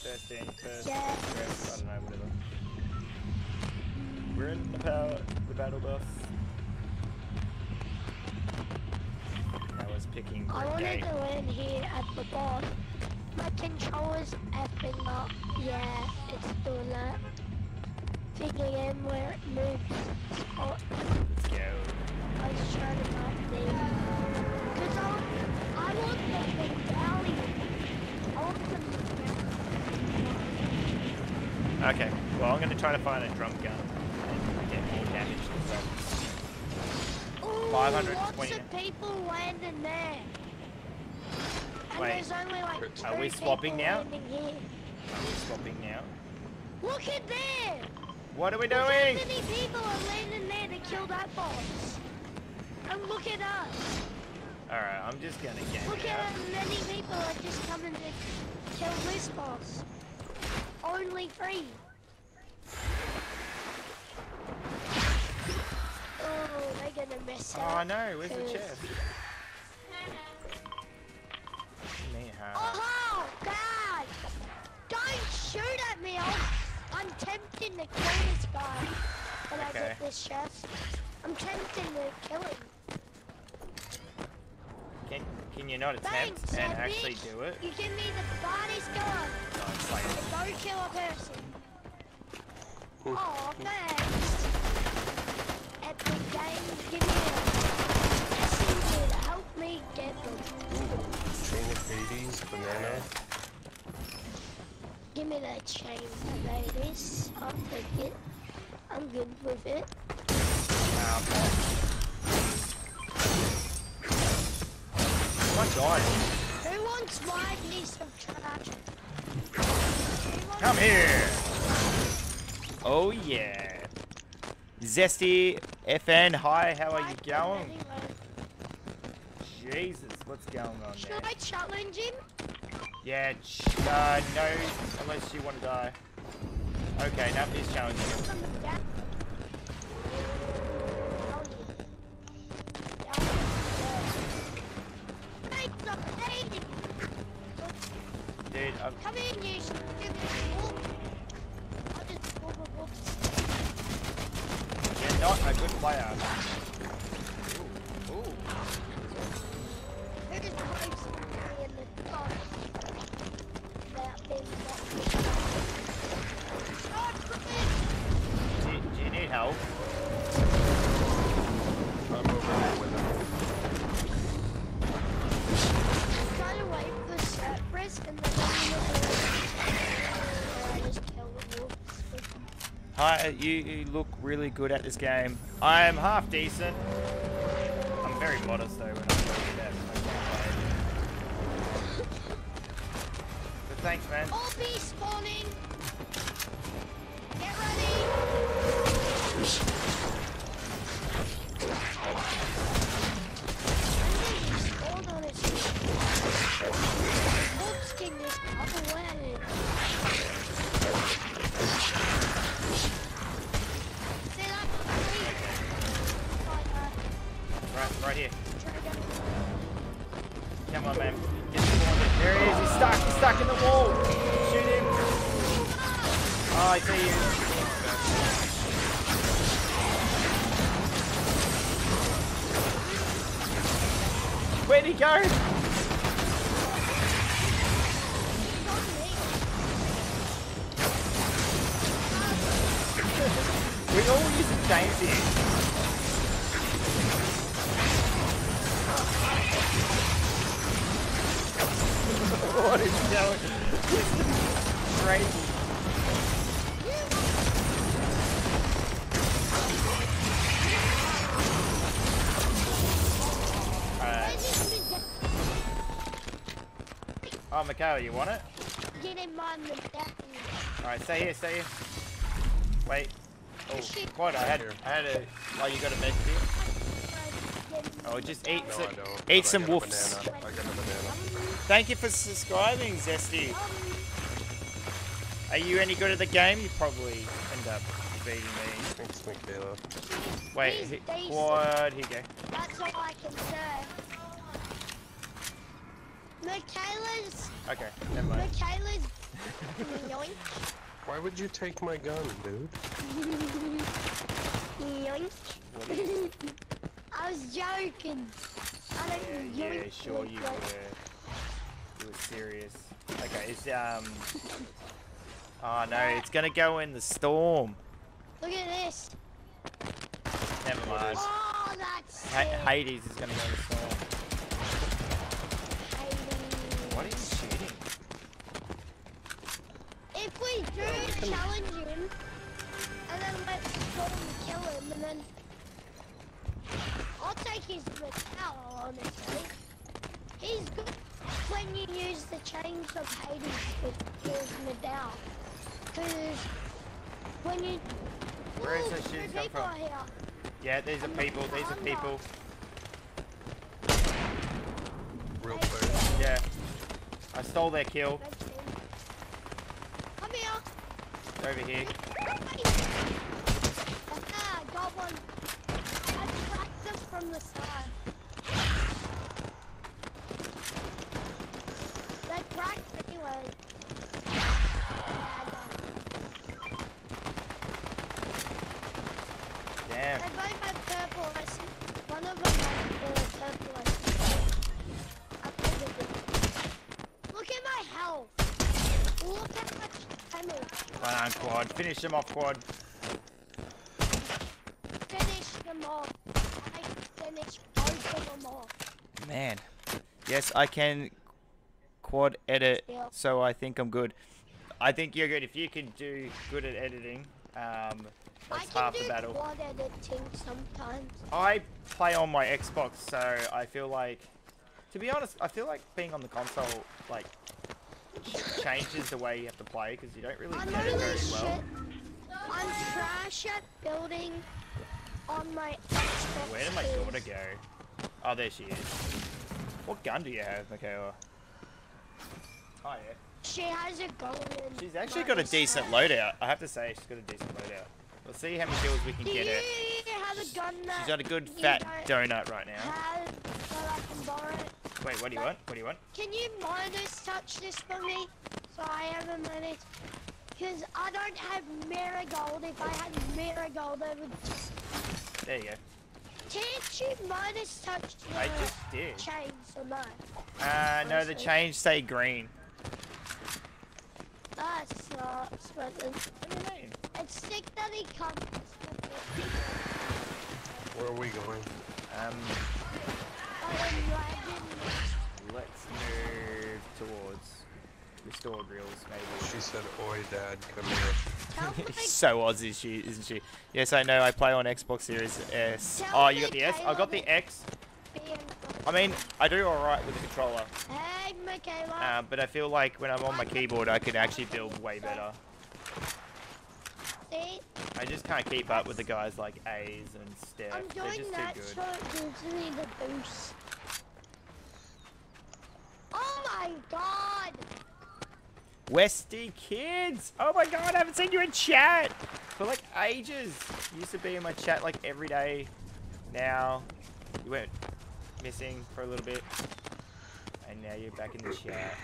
[SPEAKER 1] First in, first,
[SPEAKER 7] Yes.
[SPEAKER 1] first, I don't know, whatever. We're in the power, the battle buff. I was picking
[SPEAKER 7] I wanted to land here at the boss. My controller's effing up. Yeah, it's doing that. Figuring in where it moves. Oh,
[SPEAKER 1] Let's go.
[SPEAKER 7] I was trying to find the... Cause I, I want the medallion. I want the.
[SPEAKER 1] Okay, well, I'm going to try to find a drum gun and get more damage to that.
[SPEAKER 7] Ooh,
[SPEAKER 1] 520.
[SPEAKER 7] lots of people landing there. And
[SPEAKER 1] Wait,
[SPEAKER 7] there's only like
[SPEAKER 1] are we swapping now? Are we swapping now?
[SPEAKER 7] Look at there!
[SPEAKER 1] What are we
[SPEAKER 7] Look how
[SPEAKER 1] doing?
[SPEAKER 7] many people are landing there to kill that boss. And look at us.
[SPEAKER 1] Alright, I'm just going to get
[SPEAKER 7] Look at how many people are just coming to kill this boss. Only three. Gonna mess it
[SPEAKER 1] Oh
[SPEAKER 7] up.
[SPEAKER 1] no, where's the
[SPEAKER 7] Cause-
[SPEAKER 1] chest? Me, huh?
[SPEAKER 7] Oh, God! Don't shoot at me! I'll, I'm tempting to kill this guy when I get this chest. I'm tempting to kill him.
[SPEAKER 1] Can, can you not attempt
[SPEAKER 7] Thanks,
[SPEAKER 1] and
[SPEAKER 7] that
[SPEAKER 1] actually
[SPEAKER 7] bitch.
[SPEAKER 1] do it?
[SPEAKER 7] You give me the baddest gun.
[SPEAKER 1] Oh, like,
[SPEAKER 7] Don't kill a person. Oh, thanks.
[SPEAKER 3] Banana.
[SPEAKER 7] Give me that chain, ladies. I'll take it. I'm good with it. Who wants my piece of trash?
[SPEAKER 1] Come here. Oh yeah. Zesty FN, hi, how are you going? Jesus, what's going on
[SPEAKER 7] Should
[SPEAKER 1] there?
[SPEAKER 7] I challenge him?
[SPEAKER 1] Yeah, ch- uh, no, unless you want to die. Okay, that is challenging.
[SPEAKER 7] From the back. Hey, stop, hey!
[SPEAKER 1] Dude, I'm,
[SPEAKER 7] Come in, you stupid. I'll just whoop, whoop, whoop.
[SPEAKER 1] you're not a good player.
[SPEAKER 7] The!
[SPEAKER 1] Do, you- need help?
[SPEAKER 3] I'm.
[SPEAKER 7] Try to wait for Cypress and then I'm gonna I just kill the wolves.
[SPEAKER 1] Hi, you, you look really good at this game. I'm half decent. I'm very modest though when I play that. But thanks, man.
[SPEAKER 7] All spawning. Get ready. Spawn on it. Wolves can away.
[SPEAKER 1] On, man. Get spawned. There he is. He's stuck. He's stuck in the wall. Shoot him. Oh, I see you. Where'd he go? (laughs) We all use the thing. What is going? This is crazy. Alright. Oh, Mikhail, you want it?
[SPEAKER 7] Get in mind the death.
[SPEAKER 1] Alright, stay here, stay here. Wait. Oh,
[SPEAKER 7] Shit.
[SPEAKER 1] quad, I had, I had a. Oh, you got a med here? Oh, just eat
[SPEAKER 3] No,
[SPEAKER 1] some,
[SPEAKER 3] I
[SPEAKER 1] eat some
[SPEAKER 3] got a
[SPEAKER 1] woofs.
[SPEAKER 3] banana. I got a banana.
[SPEAKER 1] Thank you for subscribing, Zesty. Are you any good at the game? You probably end up beating me.
[SPEAKER 3] Thanks, Michaela.
[SPEAKER 1] Wait,
[SPEAKER 7] He's
[SPEAKER 1] he,
[SPEAKER 7] decent.
[SPEAKER 1] quad, here you go.
[SPEAKER 7] That's all I can say. Michaela's
[SPEAKER 1] Okay, never mind.
[SPEAKER 7] Michaela's (laughs) yoink
[SPEAKER 3] Why would you take my gun, dude? (laughs)
[SPEAKER 7] yoink.
[SPEAKER 1] What is it?
[SPEAKER 7] I was joking. I don't
[SPEAKER 1] Yeah, yeah, sure you were. You were serious. Okay, it's um. (laughs) Oh no, it's gonna go in the storm.
[SPEAKER 7] Look at this.
[SPEAKER 1] Never mind.
[SPEAKER 7] Oh, that's
[SPEAKER 1] Ha-
[SPEAKER 7] sick.
[SPEAKER 1] Hades is gonna go in the storm.
[SPEAKER 7] Hades.
[SPEAKER 1] What is shooting?
[SPEAKER 7] If we do challenge him, and then let's go and kill him, and then I'll take his Metal, honestly. He's good when you use the chains of Hades with his Medal. Because when you...
[SPEAKER 1] Where is that shit come from?
[SPEAKER 7] here.
[SPEAKER 1] Yeah, these are people. These are people.
[SPEAKER 3] Real quick.
[SPEAKER 1] Yeah. I stole their kill.
[SPEAKER 7] Come here.
[SPEAKER 1] They're over here.
[SPEAKER 7] Ah, got one. I tracked them from the side. Cracked anyway.
[SPEAKER 1] Damn.
[SPEAKER 7] They both have purple. I see one of them has uh, purple. I see. Look at my health. Look how much ammo.
[SPEAKER 1] Run on, quad. Finish them off, quad.
[SPEAKER 7] Finish them off. I finished both of them off.
[SPEAKER 1] Man. Yes, I can quad edit, so I think I'm good. I think you're good. If you can do good at editing, um, that's half the battle.
[SPEAKER 7] quad editing sometimes.
[SPEAKER 1] I play on my Xbox, so I feel like, to be honest, I feel like being on the console like changes the way you have to play because you don't really
[SPEAKER 7] I'm
[SPEAKER 1] get it
[SPEAKER 7] really
[SPEAKER 1] very well.
[SPEAKER 7] shit. I'm trash at building on my Xbox.
[SPEAKER 1] Where did my daughter go? Oh, there she is. What gun do you have, Michaela? Oh yeah.
[SPEAKER 7] she has a golden.
[SPEAKER 1] She's actually got a decent
[SPEAKER 7] ten.
[SPEAKER 1] loadout. I have to say, she's got a decent loadout. We'll see how many kills we can
[SPEAKER 7] Do
[SPEAKER 1] get her.
[SPEAKER 7] have a gun that
[SPEAKER 1] She's got a good fat donut right now.
[SPEAKER 7] have so I can borrow it?
[SPEAKER 1] Wait, what do you want? What do you want?
[SPEAKER 7] Can you minus touch this for me? So I have a minute. Because I don't have marigold. If I had marigold, I would just...
[SPEAKER 1] There you go.
[SPEAKER 7] Can't you minus touch the
[SPEAKER 1] I just did.
[SPEAKER 7] chains or no?
[SPEAKER 1] Uh, no, the change say green.
[SPEAKER 7] That sucks, but it's,
[SPEAKER 1] What do you mean?
[SPEAKER 7] it's sick that he comes.
[SPEAKER 3] Where are we going?
[SPEAKER 1] Um,
[SPEAKER 7] I imagine
[SPEAKER 1] let's move towards restored reels, maybe.
[SPEAKER 3] She said, "Oi, Dad, come here."
[SPEAKER 7] Tell (laughs) me,
[SPEAKER 1] so Aussie, she isn't she? Yes, I know. I play on Xbox Series S. Oh, you got the S. I got the
[SPEAKER 7] Caleb.
[SPEAKER 1] X.
[SPEAKER 7] being
[SPEAKER 1] I mean, I do all right with the controller, uh, but I feel like when I'm on my keyboard, I can actually build way better. I just can't keep up with the guys like Ace and Steph.
[SPEAKER 7] I'm
[SPEAKER 1] They're
[SPEAKER 7] doing
[SPEAKER 1] just
[SPEAKER 7] that
[SPEAKER 1] too
[SPEAKER 7] so
[SPEAKER 1] good.
[SPEAKER 7] it gives me the boost. Oh my god!
[SPEAKER 1] Westy kids! Oh my god, I haven't seen you in chat for like ages. You used to be in my chat like every day. Now you went missing for a little bit, and now you're back in the chat.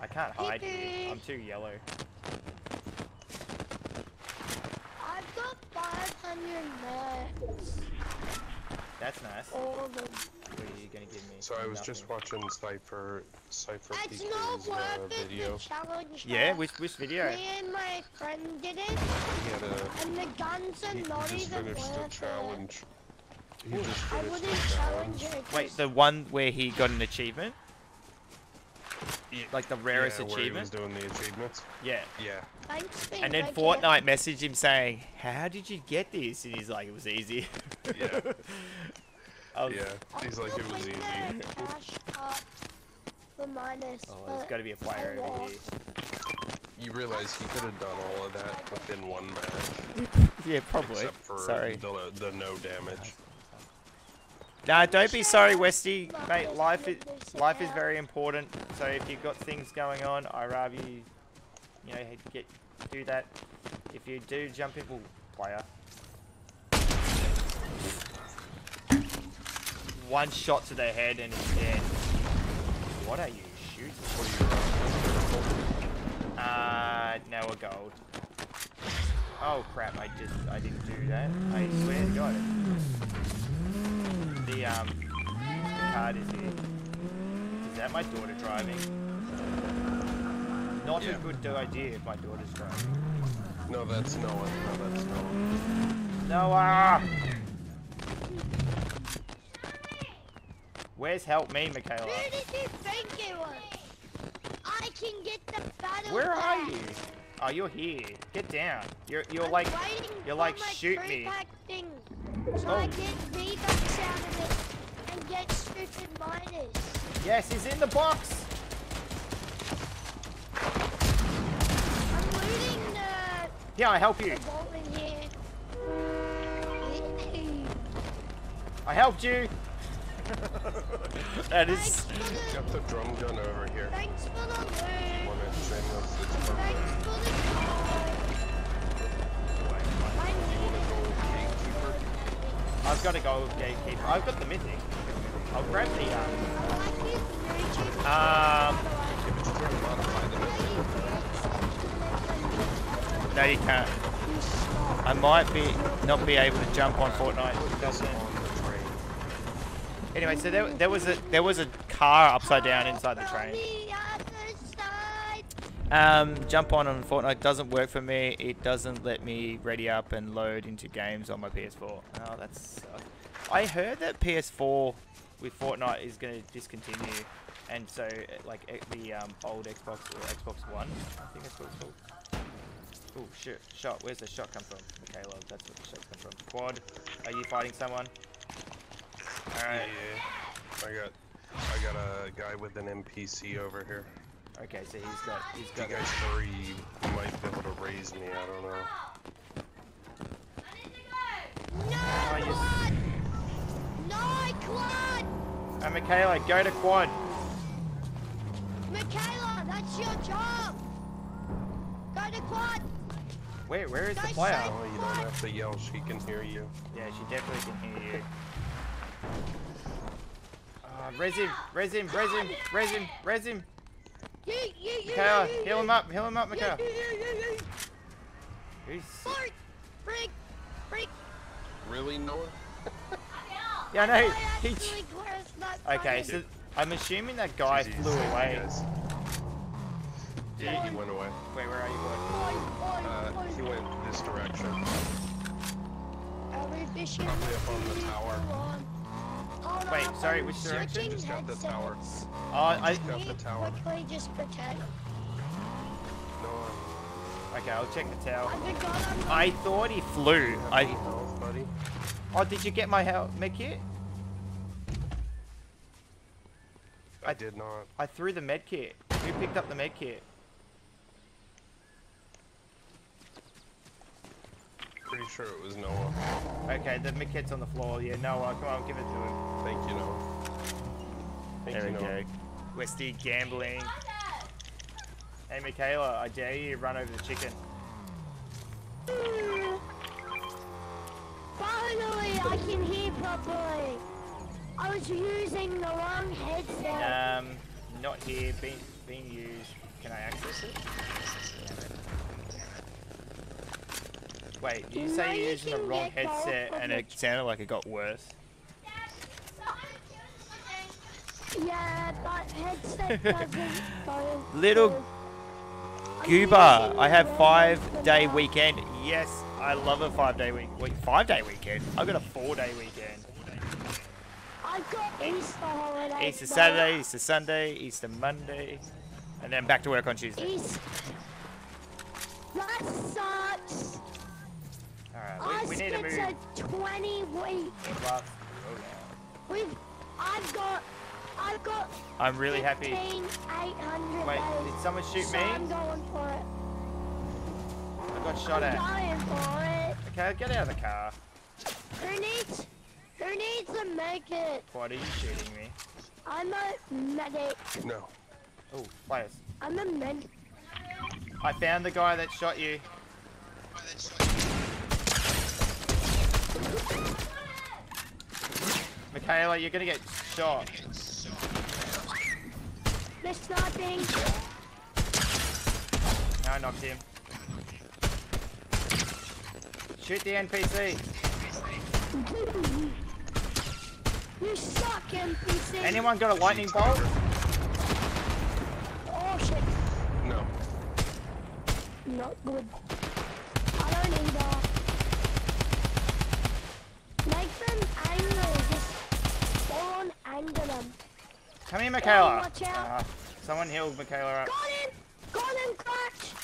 [SPEAKER 1] I can't hide you. I'm too yellow.
[SPEAKER 7] I've got 500 nuts.
[SPEAKER 1] That's nice.
[SPEAKER 7] All of them.
[SPEAKER 1] What are you gonna give me?
[SPEAKER 3] So I was just watching Cypher Cypher
[SPEAKER 7] It's not
[SPEAKER 3] PK's uh,
[SPEAKER 7] it,
[SPEAKER 3] video.
[SPEAKER 7] challenge.
[SPEAKER 1] Yeah, which which video?
[SPEAKER 7] Me and my friend did it,
[SPEAKER 3] He had a
[SPEAKER 7] and the guns are
[SPEAKER 3] he
[SPEAKER 7] not
[SPEAKER 3] just
[SPEAKER 7] even
[SPEAKER 3] finished
[SPEAKER 7] worth
[SPEAKER 3] the
[SPEAKER 7] it.
[SPEAKER 3] challenge. He just finished I
[SPEAKER 7] wouldn't
[SPEAKER 3] the
[SPEAKER 7] challenge
[SPEAKER 3] challenge.
[SPEAKER 7] it.
[SPEAKER 1] Wait,
[SPEAKER 7] 'cause
[SPEAKER 1] the one where he got an achievement?
[SPEAKER 3] Yeah,
[SPEAKER 1] Like the rarest
[SPEAKER 3] yeah, where he was doing the achievements.
[SPEAKER 1] Yeah.
[SPEAKER 3] Yeah.
[SPEAKER 7] Thanks,
[SPEAKER 1] And then
[SPEAKER 7] Big
[SPEAKER 1] Fortnite messaged him saying, "How did you get this?" And he's like, "It was easy."
[SPEAKER 3] Yeah. (laughs)
[SPEAKER 1] I was-
[SPEAKER 3] Yeah. He's like, it was easy.
[SPEAKER 7] Cash up for minus.
[SPEAKER 1] Oh, there's
[SPEAKER 7] but
[SPEAKER 1] got to be a player
[SPEAKER 7] I
[SPEAKER 1] over
[SPEAKER 7] lost.
[SPEAKER 1] here.
[SPEAKER 3] You realize he could have done all of that within one match, (laughs)
[SPEAKER 1] Yeah, probably.
[SPEAKER 3] except for
[SPEAKER 1] Sorry.
[SPEAKER 3] the the no damage.
[SPEAKER 1] Nah, don't be sorry, Westy. Mate, life is life is very important. So if you've got things going on, I'd rather you, you know, get do that. If you do jump in, well, player. One shot to the head and he's dead. What are you shooting? for? Uh, no, a gold. Oh crap! I just I didn't do that. I swear to God. The um card is here. Is that my daughter driving? Not
[SPEAKER 3] Yeah.
[SPEAKER 1] a good idea if my daughter's driving.
[SPEAKER 3] No, that's Noah. No, that's Noah.
[SPEAKER 1] Noah! Where's help me, Michaela?
[SPEAKER 7] Who did you think it was? I can get the battle
[SPEAKER 1] Where are you? Oh, you're here. Get down. You're you're
[SPEAKER 7] I'm
[SPEAKER 1] like you're like shoot me.
[SPEAKER 7] Thing, oh. so I
[SPEAKER 1] Oh.
[SPEAKER 7] get V-Bucks out of it and get stupid miners.
[SPEAKER 1] Yes, he's in the box.
[SPEAKER 7] I'm looting the,
[SPEAKER 1] Yeah, I help you.
[SPEAKER 7] the vault in here.
[SPEAKER 1] I helped you. (laughs) that
[SPEAKER 7] Thanks
[SPEAKER 1] is.
[SPEAKER 7] for the,
[SPEAKER 3] Got the drum gun over here.
[SPEAKER 7] thanks for the loot.
[SPEAKER 3] One at Shameless. It's
[SPEAKER 7] Thanks for the card. I need it.
[SPEAKER 1] I've got to go gatekeeper. I've got the mythic. I'll grab the um.
[SPEAKER 7] I like.
[SPEAKER 1] Um.
[SPEAKER 3] But you can't modify the mythic.
[SPEAKER 1] No, you can't. I might be not be able to jump on Fortnite.
[SPEAKER 3] That's on the train.
[SPEAKER 1] Anyway, so there, there was a there was a car upside down inside the train.
[SPEAKER 7] On the other side.
[SPEAKER 1] Um, jump on on Fortnite doesn't work for me. It doesn't let me ready up and load into games on my PS4. Oh, that's. I heard that PS4 with Fortnite is going to discontinue, and so uh, like the um, old Xbox or Xbox One, I think that's what it's called. Oh shit! Shot. Where's the shot come from, Michaela? That's where the shot come from. Quad. Are you fighting someone? All
[SPEAKER 3] Yeah. I got, I got a guy with an NPC over here.
[SPEAKER 1] Okay, so he's got he's
[SPEAKER 3] If you
[SPEAKER 1] got.
[SPEAKER 3] guys hurry, you might be able to raise me. I don't know.
[SPEAKER 7] No,
[SPEAKER 1] Oh, you-
[SPEAKER 7] quad! No, quad!
[SPEAKER 1] Uh, Michaela, go to quad.
[SPEAKER 7] Michaela, that's your job. Go to quad!
[SPEAKER 1] Wait, where is the
[SPEAKER 7] Guys,
[SPEAKER 1] player?
[SPEAKER 3] Oh, you don't have to yell. She can hear you.
[SPEAKER 1] Yeah, she definitely can hear you. Uh, res him, res him, res him, res him, res him. Mikaela,
[SPEAKER 7] you, you,
[SPEAKER 1] heal him up, heal him up,
[SPEAKER 7] you,
[SPEAKER 1] Mikaela.
[SPEAKER 7] Fart! Freak! Freak!
[SPEAKER 3] Really, Noah?
[SPEAKER 1] Yeah, I know. He...
[SPEAKER 7] actually cursed that
[SPEAKER 1] Okay, so I'm assuming that guy
[SPEAKER 3] Jeez,
[SPEAKER 1] flew away.
[SPEAKER 3] Yeah, he went away.
[SPEAKER 1] Wait, where are you going?
[SPEAKER 7] Oi, oi,
[SPEAKER 3] Uh, he went this direction.
[SPEAKER 7] Every fish in
[SPEAKER 3] Probably up on the tower.
[SPEAKER 7] Go on. Hold
[SPEAKER 1] Wait, sorry,
[SPEAKER 7] I'm
[SPEAKER 1] which direction?
[SPEAKER 3] Just got uh, the tower.
[SPEAKER 7] headsets.
[SPEAKER 1] Oh, I...
[SPEAKER 3] Got the
[SPEAKER 7] Can you
[SPEAKER 3] tower.
[SPEAKER 7] Quickly just pretend.
[SPEAKER 3] Noah,
[SPEAKER 1] Okay, I'll check the tower.
[SPEAKER 7] I forgot I'm
[SPEAKER 1] I thought he flew. I...
[SPEAKER 3] health, buddy?
[SPEAKER 1] Oh, did you get my help, medkit?
[SPEAKER 3] I did not.
[SPEAKER 1] I threw the medkit. Who picked up the med
[SPEAKER 3] Pretty sure it was Noah.
[SPEAKER 1] Okay, the med kit's on the floor. Yeah, Noah, come on, give it to him.
[SPEAKER 3] Thank you, Noah. Thank
[SPEAKER 1] There
[SPEAKER 3] you,
[SPEAKER 1] we
[SPEAKER 3] Noah.
[SPEAKER 1] go. Westy gambling. Hey, Michaela, I dare you to run over the chicken.
[SPEAKER 7] Finally, I can hear properly. I was using the wrong headset.
[SPEAKER 1] Um, not here, being, being used. Can I access it? Wait, did you say
[SPEAKER 7] you
[SPEAKER 1] you're using the wrong headset and it sounded like it got worse?
[SPEAKER 7] yeah, but headset (laughs) doesn't go.
[SPEAKER 1] Little Gooba, I have five day weekend. Yes, I love a five day week. Wait, five day weekend? I've got a four day weekend.
[SPEAKER 7] I've got Easter holidays.
[SPEAKER 1] Easter. Saturday, Easter Sunday, Easter Monday, and then back to work on Tuesday.
[SPEAKER 7] East. That sucks.
[SPEAKER 1] Alright, we, we need to move.
[SPEAKER 7] gets a 20 week.
[SPEAKER 1] Well,
[SPEAKER 7] We've. I've got. I've got.
[SPEAKER 1] I'm really happy.
[SPEAKER 7] 15, 800
[SPEAKER 1] Wait,
[SPEAKER 7] days.
[SPEAKER 1] did someone shoot
[SPEAKER 7] so
[SPEAKER 1] me?
[SPEAKER 7] I'm going for it.
[SPEAKER 1] I got shot
[SPEAKER 7] I'm
[SPEAKER 1] at.
[SPEAKER 7] going for it.
[SPEAKER 1] Okay, get out of the car.
[SPEAKER 7] Who needs? Who needs to make it?
[SPEAKER 1] What are you shooting me?
[SPEAKER 7] I'm a medic.
[SPEAKER 3] No.
[SPEAKER 1] Oh, players.
[SPEAKER 7] I'm a med.
[SPEAKER 1] I found the guy that shot you. Michaela, you're gonna get shot.
[SPEAKER 7] They're sniping.
[SPEAKER 1] No, I knocked him. Shoot the NPC.
[SPEAKER 7] You suck, NPC.
[SPEAKER 1] Anyone got a lightning bolt?
[SPEAKER 7] Oh shit.
[SPEAKER 3] No.
[SPEAKER 7] Not good. I don't either. Make them angry. Just full on anger them.
[SPEAKER 1] Come here, Michaela.
[SPEAKER 7] watch out.
[SPEAKER 1] Ah, someone healed Michaela up.
[SPEAKER 7] Got him! Got him, cracked!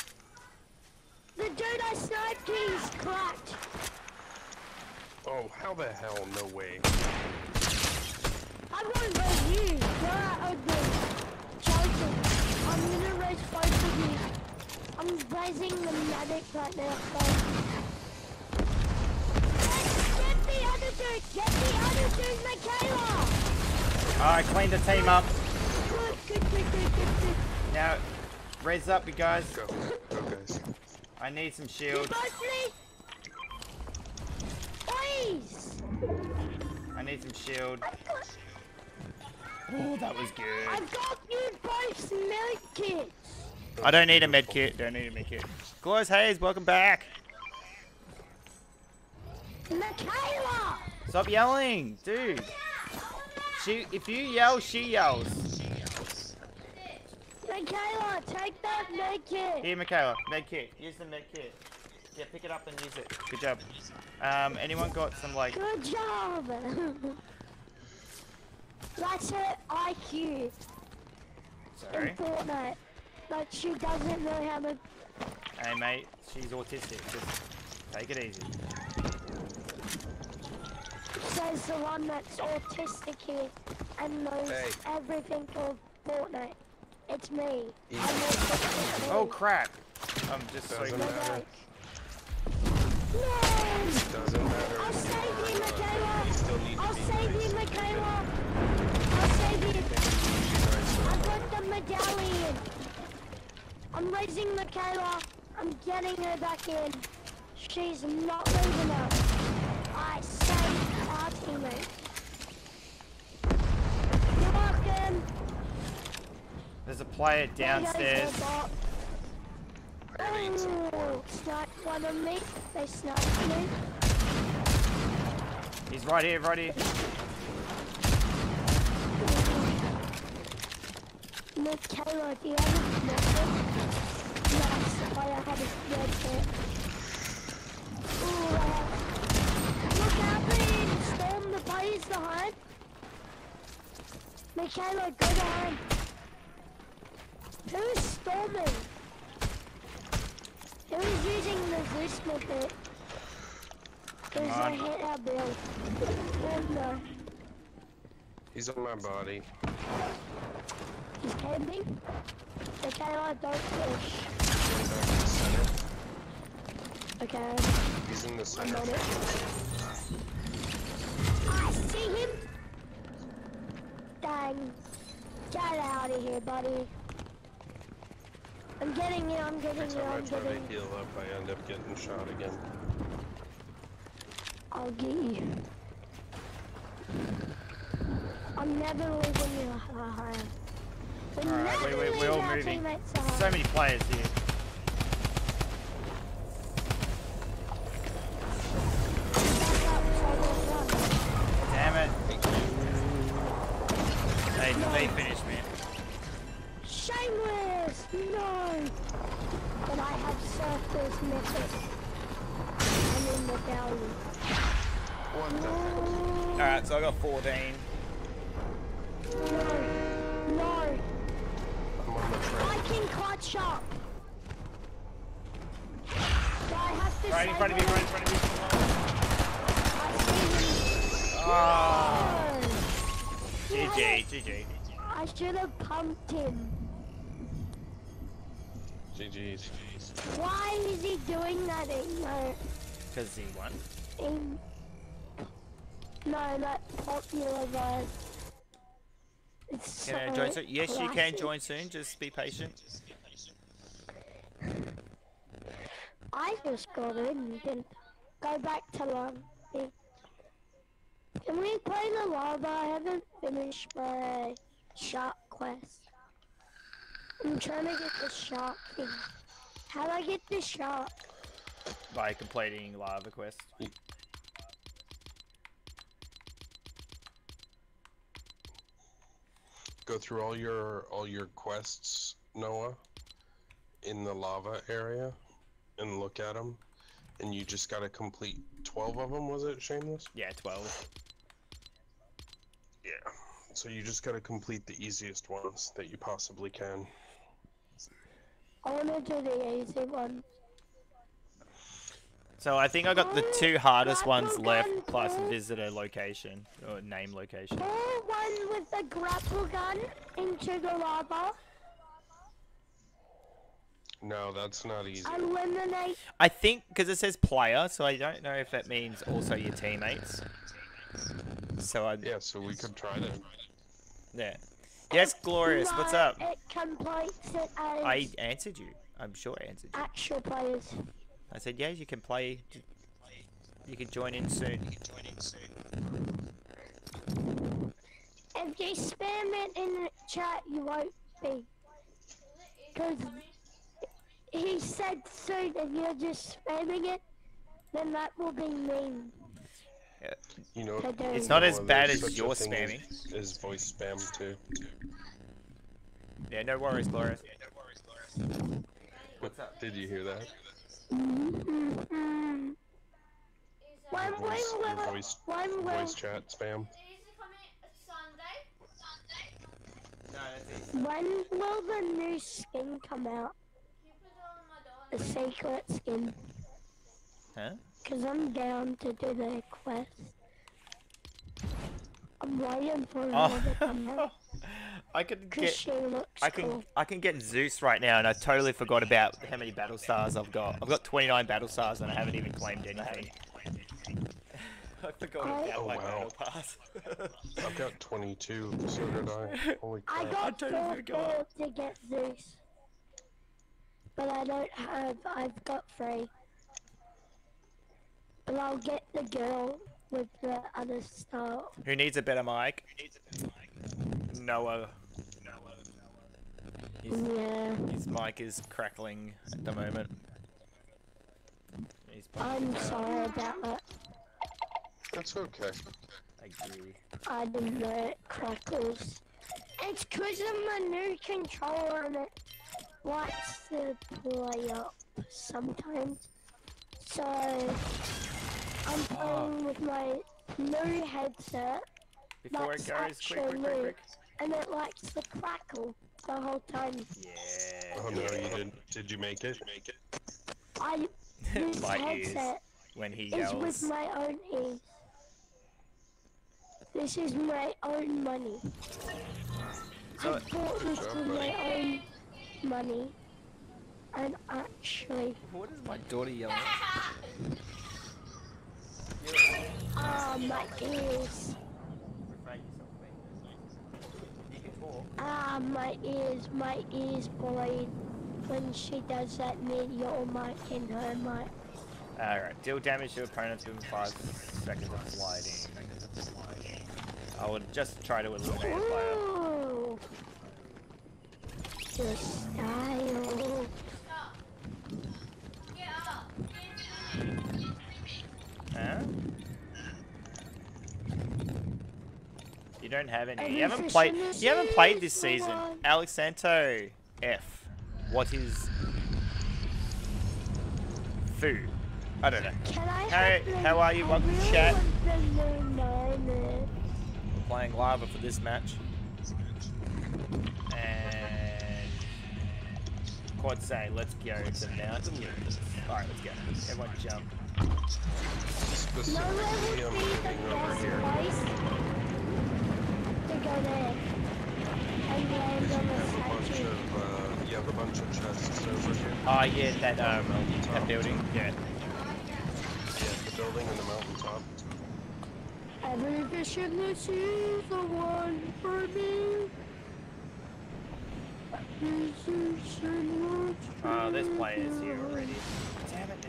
[SPEAKER 7] The dude I sniped, he's cracked.
[SPEAKER 3] Oh, how the hell? No way.
[SPEAKER 7] I'm gonna raise you. You're ugly. Joking. I'm gonna raise both of you. I'm raising the medic right now, so. Get the other dude! Get the other dude, Michaela!
[SPEAKER 1] Alright, clean the team up.
[SPEAKER 7] Good, good, good.
[SPEAKER 1] Now, raise up, you guys.
[SPEAKER 3] Go. Go, guys.
[SPEAKER 1] I need some
[SPEAKER 7] You
[SPEAKER 1] shield.
[SPEAKER 7] Please!
[SPEAKER 1] I need some shield. Oh, that was good.
[SPEAKER 7] I've got you both milk kits!
[SPEAKER 1] I don't need a med kit. Don't need a med kit. Glorious Hayes, welcome back.
[SPEAKER 7] Michaela!
[SPEAKER 1] Stop yelling, dude. She, if you yell, she yells.
[SPEAKER 7] Michaela, take that milk kit!
[SPEAKER 1] Here, Michaela, med kit. Use the med kit. Yeah, pick it up and use it. Good job. Um, anyone got some like?
[SPEAKER 7] Good job! That's her IQ
[SPEAKER 1] Sorry.
[SPEAKER 7] in Fortnite. But she doesn't know how to...
[SPEAKER 1] Hey, mate, she's autistic. Just take it easy.
[SPEAKER 7] Says the one that's autistic here and knows
[SPEAKER 3] Hey.
[SPEAKER 7] everything of Fortnite. It's me.
[SPEAKER 3] Easy.
[SPEAKER 1] Oh crap! I'm just so.
[SPEAKER 3] Doesn't
[SPEAKER 7] But,
[SPEAKER 3] matter.
[SPEAKER 7] like, No!
[SPEAKER 3] Doesn't matter.
[SPEAKER 7] I'll save you,
[SPEAKER 3] You
[SPEAKER 7] Michaela!
[SPEAKER 3] still
[SPEAKER 7] I'll
[SPEAKER 3] be
[SPEAKER 7] save
[SPEAKER 3] nice.
[SPEAKER 7] you, Michaela! I'll save you! I
[SPEAKER 3] though.
[SPEAKER 7] got the medallion! I'm raising Michaela. I'm getting her back in. She's not leaving us.
[SPEAKER 1] There's a player downstairs.
[SPEAKER 7] Oh, sniped one me. They sniped me.
[SPEAKER 1] He's right here, right here.
[SPEAKER 7] Have a. Look out, please! The players behind! Michaela, go behind! Who's storming? Who's using the Zeus method? Because I
[SPEAKER 1] on.
[SPEAKER 7] hit our bill. Oh no.
[SPEAKER 3] He's on my body.
[SPEAKER 7] He's camping. Michaela, don't push.
[SPEAKER 3] Going back to the center.
[SPEAKER 7] Okay.
[SPEAKER 3] He's in the
[SPEAKER 7] I'm
[SPEAKER 3] center.
[SPEAKER 7] On it. I see him. Dang. Get out of here, buddy. I'm getting you, I'm
[SPEAKER 3] Every
[SPEAKER 7] getting you,
[SPEAKER 3] time I try to heal up, I end up getting shot again.
[SPEAKER 7] I'll get you. I'm never leaving you behind.
[SPEAKER 1] Alright,
[SPEAKER 7] never
[SPEAKER 1] we- we-
[SPEAKER 7] leave
[SPEAKER 1] we're all moving. So many players here. They, they finished me.
[SPEAKER 7] Shameless! No! But I have surface method. I'm in the valley. No!
[SPEAKER 1] Alright, so I got 14.
[SPEAKER 7] No! No!
[SPEAKER 3] I'm on the
[SPEAKER 7] I
[SPEAKER 3] train.
[SPEAKER 7] can clutch up! Do I have to
[SPEAKER 1] Right in front of you, right in front of you.
[SPEAKER 7] I.
[SPEAKER 1] Oh,
[SPEAKER 7] No.
[SPEAKER 1] GG, GG.
[SPEAKER 7] I should have pumped him.
[SPEAKER 3] GG's.
[SPEAKER 7] Why is he doing that? in- No,
[SPEAKER 1] Because he won.
[SPEAKER 7] in, no, that popular guy. It's
[SPEAKER 1] Can I
[SPEAKER 7] so
[SPEAKER 1] join soon? Yes, you can join soon. Just be patient.
[SPEAKER 7] I just got in. Then go back to lobby. Can we play the lava? I haven't finished my shark quest. I'm trying to get the shark thing. How do I get the shark?
[SPEAKER 1] By completing lava quest.
[SPEAKER 3] Go through all your all your quests, Noah, in the lava area, and look at them. And you just gotta complete 12 of them, was it, Shameless?
[SPEAKER 1] Yeah, 12.
[SPEAKER 3] Yeah. So you just gotta complete the easiest ones that you possibly can.
[SPEAKER 7] I want to do the easy one.
[SPEAKER 1] So I think I got the two hardest
[SPEAKER 7] Grapple
[SPEAKER 1] ones left, plus
[SPEAKER 7] Paul.
[SPEAKER 1] visitor location or name location.
[SPEAKER 7] Pour one with the grapple gun into the lava.
[SPEAKER 3] No, that's not easy.
[SPEAKER 7] Eliminate.
[SPEAKER 1] I think because it says player, so I don't know if that means also your teammates. So I
[SPEAKER 3] Yeah, so we can try that.
[SPEAKER 1] yeah. Yes, glorious. What's up?
[SPEAKER 7] It completes it um,
[SPEAKER 1] I answered you. I'm sure I answered you.
[SPEAKER 7] actual players.
[SPEAKER 1] I said yeah, you can play. You can join in soon. You can join in soon.
[SPEAKER 7] If you spam it in the chat, you won't be. Because he said soon and you're just spamming it, then that will be mean.
[SPEAKER 3] You know.
[SPEAKER 1] It's not as bad as your spamming.
[SPEAKER 3] As, as voice spam too.
[SPEAKER 1] Yeah, no worries, loris no worries glorious.
[SPEAKER 3] What's up? Did you hear that?
[SPEAKER 7] When
[SPEAKER 3] voice,
[SPEAKER 7] will,
[SPEAKER 3] your voice,
[SPEAKER 7] when will,
[SPEAKER 3] voice chat spam.
[SPEAKER 7] when will the new skin come out? The secret skin.
[SPEAKER 1] Huh?
[SPEAKER 7] Cause I'm down to do the quest. I'm waiting for her to come
[SPEAKER 1] Oh,
[SPEAKER 7] out. (laughs)
[SPEAKER 1] I
[SPEAKER 7] could
[SPEAKER 1] get. I can
[SPEAKER 7] cool.
[SPEAKER 1] I can get Zeus right now, and I totally forgot about how many battle stars I've got. I've got 29 battle stars, and I haven't even claimed anything. (laughs) I forgot
[SPEAKER 7] I-
[SPEAKER 1] about
[SPEAKER 3] Oh,
[SPEAKER 1] my
[SPEAKER 3] wow.
[SPEAKER 1] battle pass.
[SPEAKER 3] I've got (laughs) 22, so did I. Holy crap!
[SPEAKER 7] I got
[SPEAKER 1] totally
[SPEAKER 7] four
[SPEAKER 1] forgot.
[SPEAKER 7] to get Zeus. but I don't have. I've got three. But I'll get the girl with the other stuff.
[SPEAKER 1] Who needs a better mic? Noah. His,
[SPEAKER 7] Yeah.
[SPEAKER 1] his mic is crackling at the moment. He's
[SPEAKER 7] I'm sorry about that.
[SPEAKER 3] That's okay.
[SPEAKER 1] I agree.
[SPEAKER 7] I didn't know it crackles. It's because of my new controller and it likes to play up sometimes. So I'm ah. playing with my new headset
[SPEAKER 1] Before it
[SPEAKER 7] That's
[SPEAKER 1] goes, quick, quick, quick, quick.
[SPEAKER 7] and it likes to crackle the whole time.
[SPEAKER 1] Yeah.
[SPEAKER 3] Oh no, you didn't. Did you make it? Make it.
[SPEAKER 7] I (laughs) this
[SPEAKER 1] My ears
[SPEAKER 7] headset
[SPEAKER 1] when he
[SPEAKER 7] is
[SPEAKER 1] yells.
[SPEAKER 7] with my own ears. This is my own money.
[SPEAKER 1] So-
[SPEAKER 7] I bought this
[SPEAKER 3] Good job,
[SPEAKER 7] with my own money. And actually,
[SPEAKER 1] What is my daughter yelling? (laughs)
[SPEAKER 7] ah, my ears. Ah, my ears, my ears bleed when she does that near your mic and her mic.
[SPEAKER 1] Alright, deal damage to opponents within 5 seconds of sliding. I would just try to eliminate a player.
[SPEAKER 7] Ooh. The style.
[SPEAKER 1] Huh? You don't have any.
[SPEAKER 7] Every
[SPEAKER 1] You haven't played. You haven't played this season. Alex Santo F. What is food? I don't know.
[SPEAKER 7] Can I
[SPEAKER 1] Hey, how are you? Welcome to chat. Playing lava for this match. And quad say, let's go to Mountain Alright, let's go. Everyone jump.
[SPEAKER 3] Specifically,
[SPEAKER 7] No,
[SPEAKER 3] I'm
[SPEAKER 7] would be the
[SPEAKER 3] moving over here.
[SPEAKER 7] place to go there and land
[SPEAKER 3] You have a bunch of uh, you have a bunch of chests over here.
[SPEAKER 1] Oh yeah, that um that building. Yeah.
[SPEAKER 3] Yeah, the building and the mountaintop.
[SPEAKER 7] Every fish in the sea is the one for me. Every fish in the
[SPEAKER 1] Oh, there's players here already.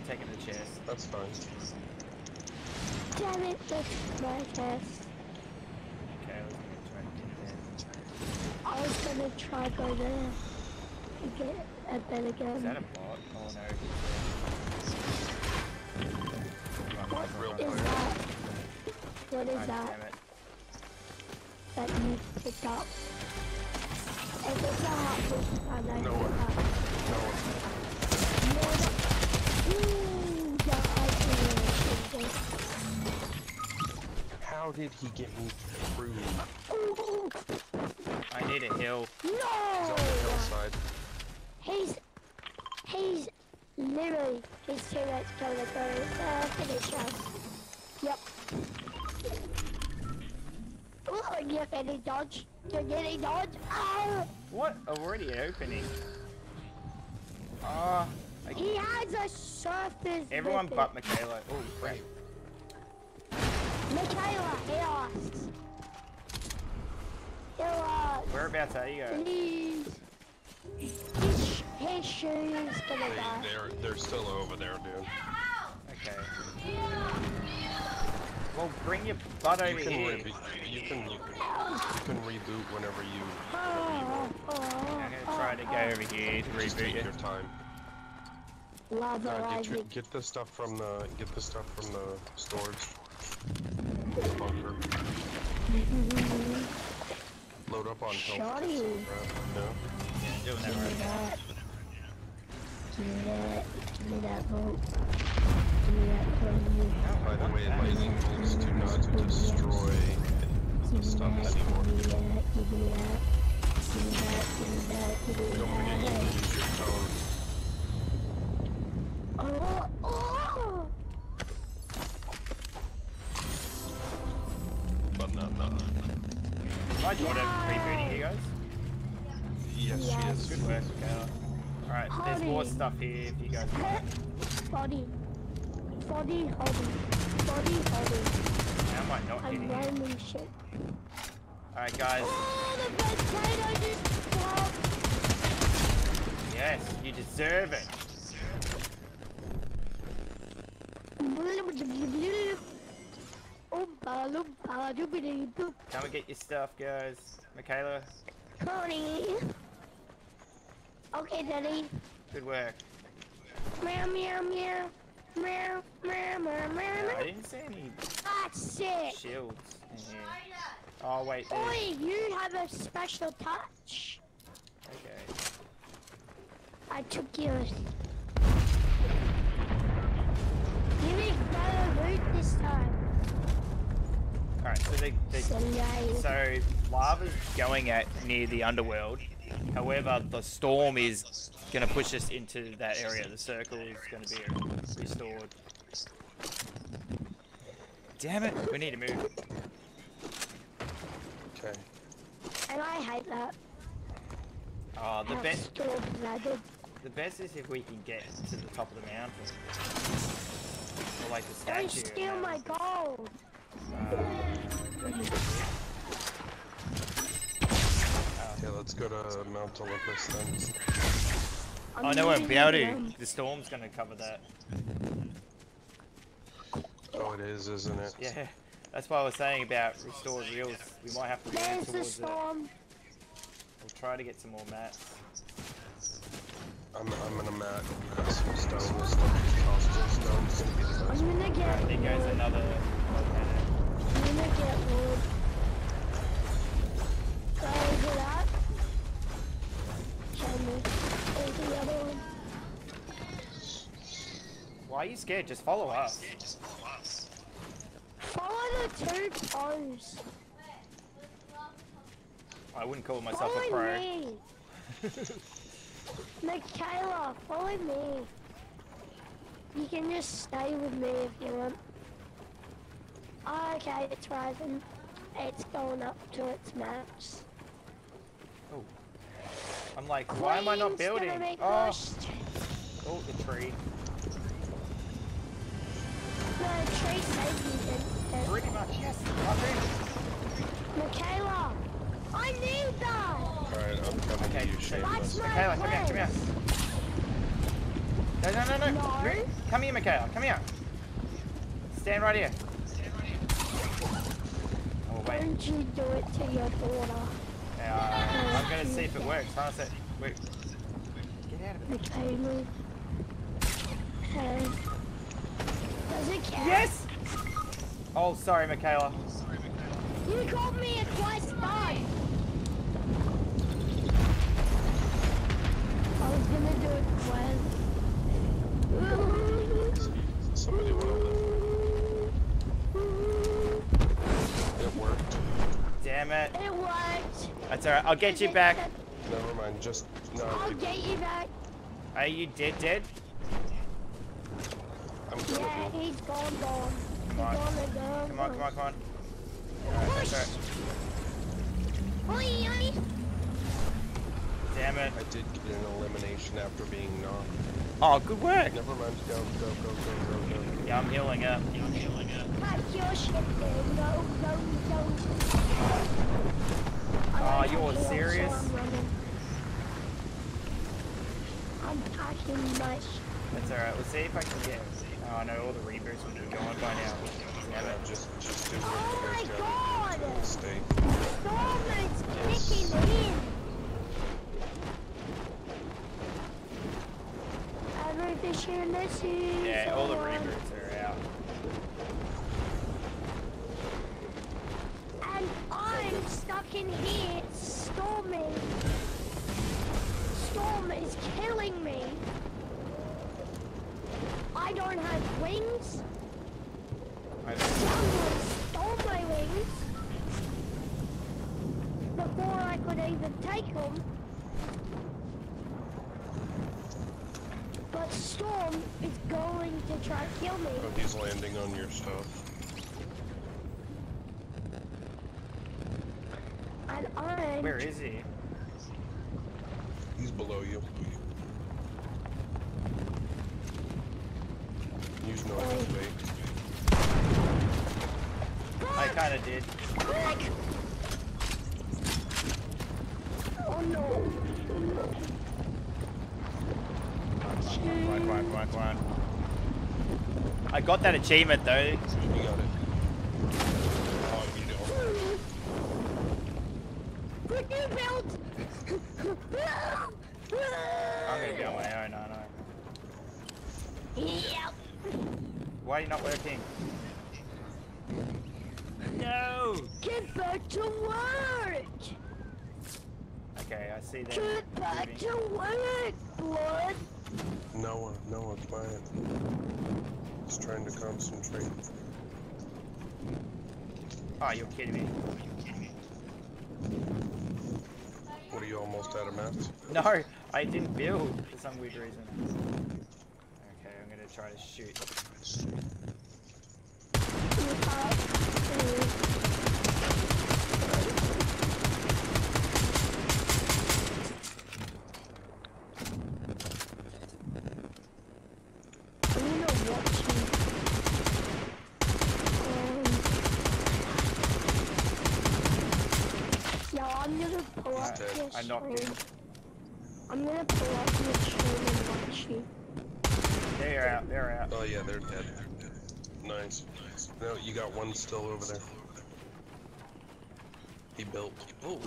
[SPEAKER 1] Damn it, taking the chest.
[SPEAKER 3] That's fine.
[SPEAKER 7] Damn it, that's my chest.
[SPEAKER 1] Okay, let's try and get
[SPEAKER 7] I was gonna try go there to get a better
[SPEAKER 1] there.
[SPEAKER 7] gun.
[SPEAKER 1] Is that a bot? Oh no.
[SPEAKER 7] What
[SPEAKER 3] Real player.
[SPEAKER 7] that? What is
[SPEAKER 1] God
[SPEAKER 7] that
[SPEAKER 1] damn it.
[SPEAKER 7] that you picked up? If it's a hot fish, I know
[SPEAKER 3] No one. No one. How did he get me through?
[SPEAKER 1] I need a hill. No!
[SPEAKER 3] He's on the
[SPEAKER 7] no!
[SPEAKER 3] hillside.
[SPEAKER 7] He's, he's literally, his teammates going to go uh, finish us. Yep. Oh, you're getting dodge. You're getting dodge. Oh!
[SPEAKER 1] What? Already opening. Ah, I-
[SPEAKER 7] He has a surface.
[SPEAKER 1] everyone but Michaela. Oh crap.
[SPEAKER 7] Michaela, heal us.
[SPEAKER 1] Whereabouts are you guys?
[SPEAKER 7] Please. His, his shoe is gonna
[SPEAKER 3] They,
[SPEAKER 7] die.
[SPEAKER 3] they're they're still over there, dude.
[SPEAKER 1] Okay. Well, bring your butt
[SPEAKER 3] You
[SPEAKER 1] over
[SPEAKER 3] can,
[SPEAKER 1] here.
[SPEAKER 3] re- you can you can you can reboot whenever you
[SPEAKER 7] Oh, oh,
[SPEAKER 1] I'm gonna try to go over here to
[SPEAKER 3] just
[SPEAKER 1] reboot
[SPEAKER 3] take
[SPEAKER 1] you.
[SPEAKER 3] your time.
[SPEAKER 7] Lava
[SPEAKER 3] Uh, get, your, get the stuff from the get the stuff from the storage Load up on health
[SPEAKER 7] Shoddy.
[SPEAKER 3] kits and crap. No.
[SPEAKER 1] Yeah, doing that
[SPEAKER 7] Give me
[SPEAKER 1] right.
[SPEAKER 7] that. Give me that. Give me that vote. Give me that from
[SPEAKER 3] By the way, lightning bolts do not destroy the stuff
[SPEAKER 7] Give me that.
[SPEAKER 3] anymore.
[SPEAKER 7] Give me that. Give me that. Give me that. Give me that.
[SPEAKER 3] Don't forget you can use your phone.
[SPEAKER 7] Oh, oh.
[SPEAKER 3] But no, no.
[SPEAKER 1] My daughter rebooting you guys.
[SPEAKER 3] Yes, she is.
[SPEAKER 1] Good work, Michaela. Alright, there's more stuff here if you guys want.
[SPEAKER 7] Body. Body holding. Body holding.
[SPEAKER 1] How am I not
[SPEAKER 7] I'm
[SPEAKER 1] hitting
[SPEAKER 7] shit.
[SPEAKER 1] Alright, guys.
[SPEAKER 7] Oh, the potato just dropped.
[SPEAKER 1] Yes, you deserve it. Come and get your stuff, guys. Michaela,
[SPEAKER 7] Connie. Okay, Daddy.
[SPEAKER 1] good work.
[SPEAKER 7] Meow meow meow. Meow meow meow meow
[SPEAKER 1] I didn't see any
[SPEAKER 7] That's it.
[SPEAKER 1] shields in here. Oh wait, there's-
[SPEAKER 7] Oi, you have a special touch.
[SPEAKER 1] okay.
[SPEAKER 7] I took yours. You need better loot this time.
[SPEAKER 1] Alright, so they, they so lava's going at near the underworld. However, the storm is gonna push us into that area. The circle is gonna be restored. Damn it, we need to move.
[SPEAKER 3] Okay.
[SPEAKER 7] And I hate that.
[SPEAKER 1] Oh, the best
[SPEAKER 7] storms I did.
[SPEAKER 1] the best is if we can get to the top of the mountain. Or like the
[SPEAKER 7] Don't steal my gold.
[SPEAKER 3] Okay, let's go to Mount Olympus then.
[SPEAKER 1] Oh no, won't be able to. The storm's gonna cover that.
[SPEAKER 3] Oh, it is, isn't it?
[SPEAKER 1] Yeah, that's why I was saying about restored reels. We might have to move
[SPEAKER 7] There's the
[SPEAKER 1] towards it.
[SPEAKER 7] storm.
[SPEAKER 1] We'll try to get some more mats.
[SPEAKER 3] I'm, I'm gonna mat uh, some stones, like stones to be the
[SPEAKER 7] I'm
[SPEAKER 3] best.
[SPEAKER 7] gonna get
[SPEAKER 1] There goes another volcano.
[SPEAKER 7] I'm gonna get wood. Go over that. Show me. There's the other one.
[SPEAKER 1] Why are you scared? Just follow us.
[SPEAKER 7] Follow the two toes.
[SPEAKER 1] I wouldn't call myself a
[SPEAKER 7] Follow
[SPEAKER 1] pro.
[SPEAKER 7] me. (laughs) Michaela, follow me. You can just stay with me if you want. Okay, it's rising. It's going up to its max. Oh.
[SPEAKER 1] I'm like, why am I not building?
[SPEAKER 7] gonna make ah.
[SPEAKER 1] Oh,
[SPEAKER 7] first.
[SPEAKER 1] oh, the tree.
[SPEAKER 7] No, tree saved you then.
[SPEAKER 1] Pretty much, yes. Nothing.
[SPEAKER 7] Michaela, I need that.
[SPEAKER 3] Alright, I'm coming
[SPEAKER 1] Okay,
[SPEAKER 3] to you,
[SPEAKER 1] so-
[SPEAKER 3] Shameless.
[SPEAKER 1] Michaela, come here, come here. No, no, no, no.
[SPEAKER 7] No.
[SPEAKER 1] Come here. Come here, Michaela. Come here. Stand right here. Wait.
[SPEAKER 7] Don't you do it to your daughter,
[SPEAKER 1] Uh, I'm gonna see if it works. Hold on a sec. Wait. Get out of it.
[SPEAKER 7] Michaela. Hey. Does it count?
[SPEAKER 1] Yes! Oh, sorry, Michaela.
[SPEAKER 7] You called me a twice time. I was gonna do it twice.
[SPEAKER 3] Somebody wanna
[SPEAKER 1] Damn it.
[SPEAKER 7] It worked.
[SPEAKER 1] That's alright. I'll get you back.
[SPEAKER 3] Never mind, just no.
[SPEAKER 7] I'll get you back.
[SPEAKER 1] Are you dead, dead?
[SPEAKER 3] I'm good.
[SPEAKER 7] Yeah, he's gone, gone. He's
[SPEAKER 1] on.
[SPEAKER 7] gone.
[SPEAKER 1] Come on, come on, come on. Alright, that's alright.
[SPEAKER 7] Oi, oi.
[SPEAKER 1] Damn it.
[SPEAKER 3] I did get an elimination after being knocked.
[SPEAKER 1] Oh, good work.
[SPEAKER 3] Never mind, go, go, go, go, go, go.
[SPEAKER 1] Yeah, I'm healing up. I'm healing Oh, you're
[SPEAKER 7] have so
[SPEAKER 1] serious?
[SPEAKER 7] I'm packing my
[SPEAKER 1] That's alright. Let's see if I can get. Oh no, all the reboots will be gone by now. Damn it.
[SPEAKER 3] just, just do
[SPEAKER 7] Oh my God!
[SPEAKER 3] gotta do. Mistake.
[SPEAKER 7] Storm is kicking in. Everything in this is
[SPEAKER 1] Yeah, all the
[SPEAKER 7] on.
[SPEAKER 1] reboots are out.
[SPEAKER 7] And I'm stuck in storming. Storm is killing me. I don't have wings.
[SPEAKER 1] I
[SPEAKER 7] Someone stole my wings before I could even take them. But Storm is going to try to kill me.
[SPEAKER 3] Oh, he's landing on your stuff.
[SPEAKER 7] And I'm
[SPEAKER 1] Where is he?
[SPEAKER 3] He's below you. Use no
[SPEAKER 7] Oh.
[SPEAKER 3] fake.
[SPEAKER 1] I kinda did.
[SPEAKER 7] Quick! Oh no.
[SPEAKER 1] Come on, come on, come on, come on. I got that achievement though.
[SPEAKER 3] You got it. Oh, you don't.
[SPEAKER 7] Could you build?
[SPEAKER 1] I'm gonna be on my own, aren't I?
[SPEAKER 7] Yep.
[SPEAKER 1] Why are you not working? No!
[SPEAKER 7] Get back to work.
[SPEAKER 1] Okay, I see that.
[SPEAKER 7] Get back
[SPEAKER 1] moving.
[SPEAKER 7] to work, blood.
[SPEAKER 3] Noah, Noah, quiet. He's trying to concentrate.
[SPEAKER 1] Oh, you're kidding me.
[SPEAKER 3] What are you almost out of mats?
[SPEAKER 1] No, I didn't build for some weird reason. Okay, I'm gonna try to shoot.
[SPEAKER 7] I'm gonna watch you. Um, yeah, I'm gonna
[SPEAKER 3] dead.
[SPEAKER 7] your
[SPEAKER 1] I knocked
[SPEAKER 7] stream.
[SPEAKER 1] him.
[SPEAKER 7] I'm gonna pull up your stream and watch you.
[SPEAKER 1] They're out, they're out.
[SPEAKER 3] Oh yeah, they're dead. Nice. No, you got one still over there. He built. Oh.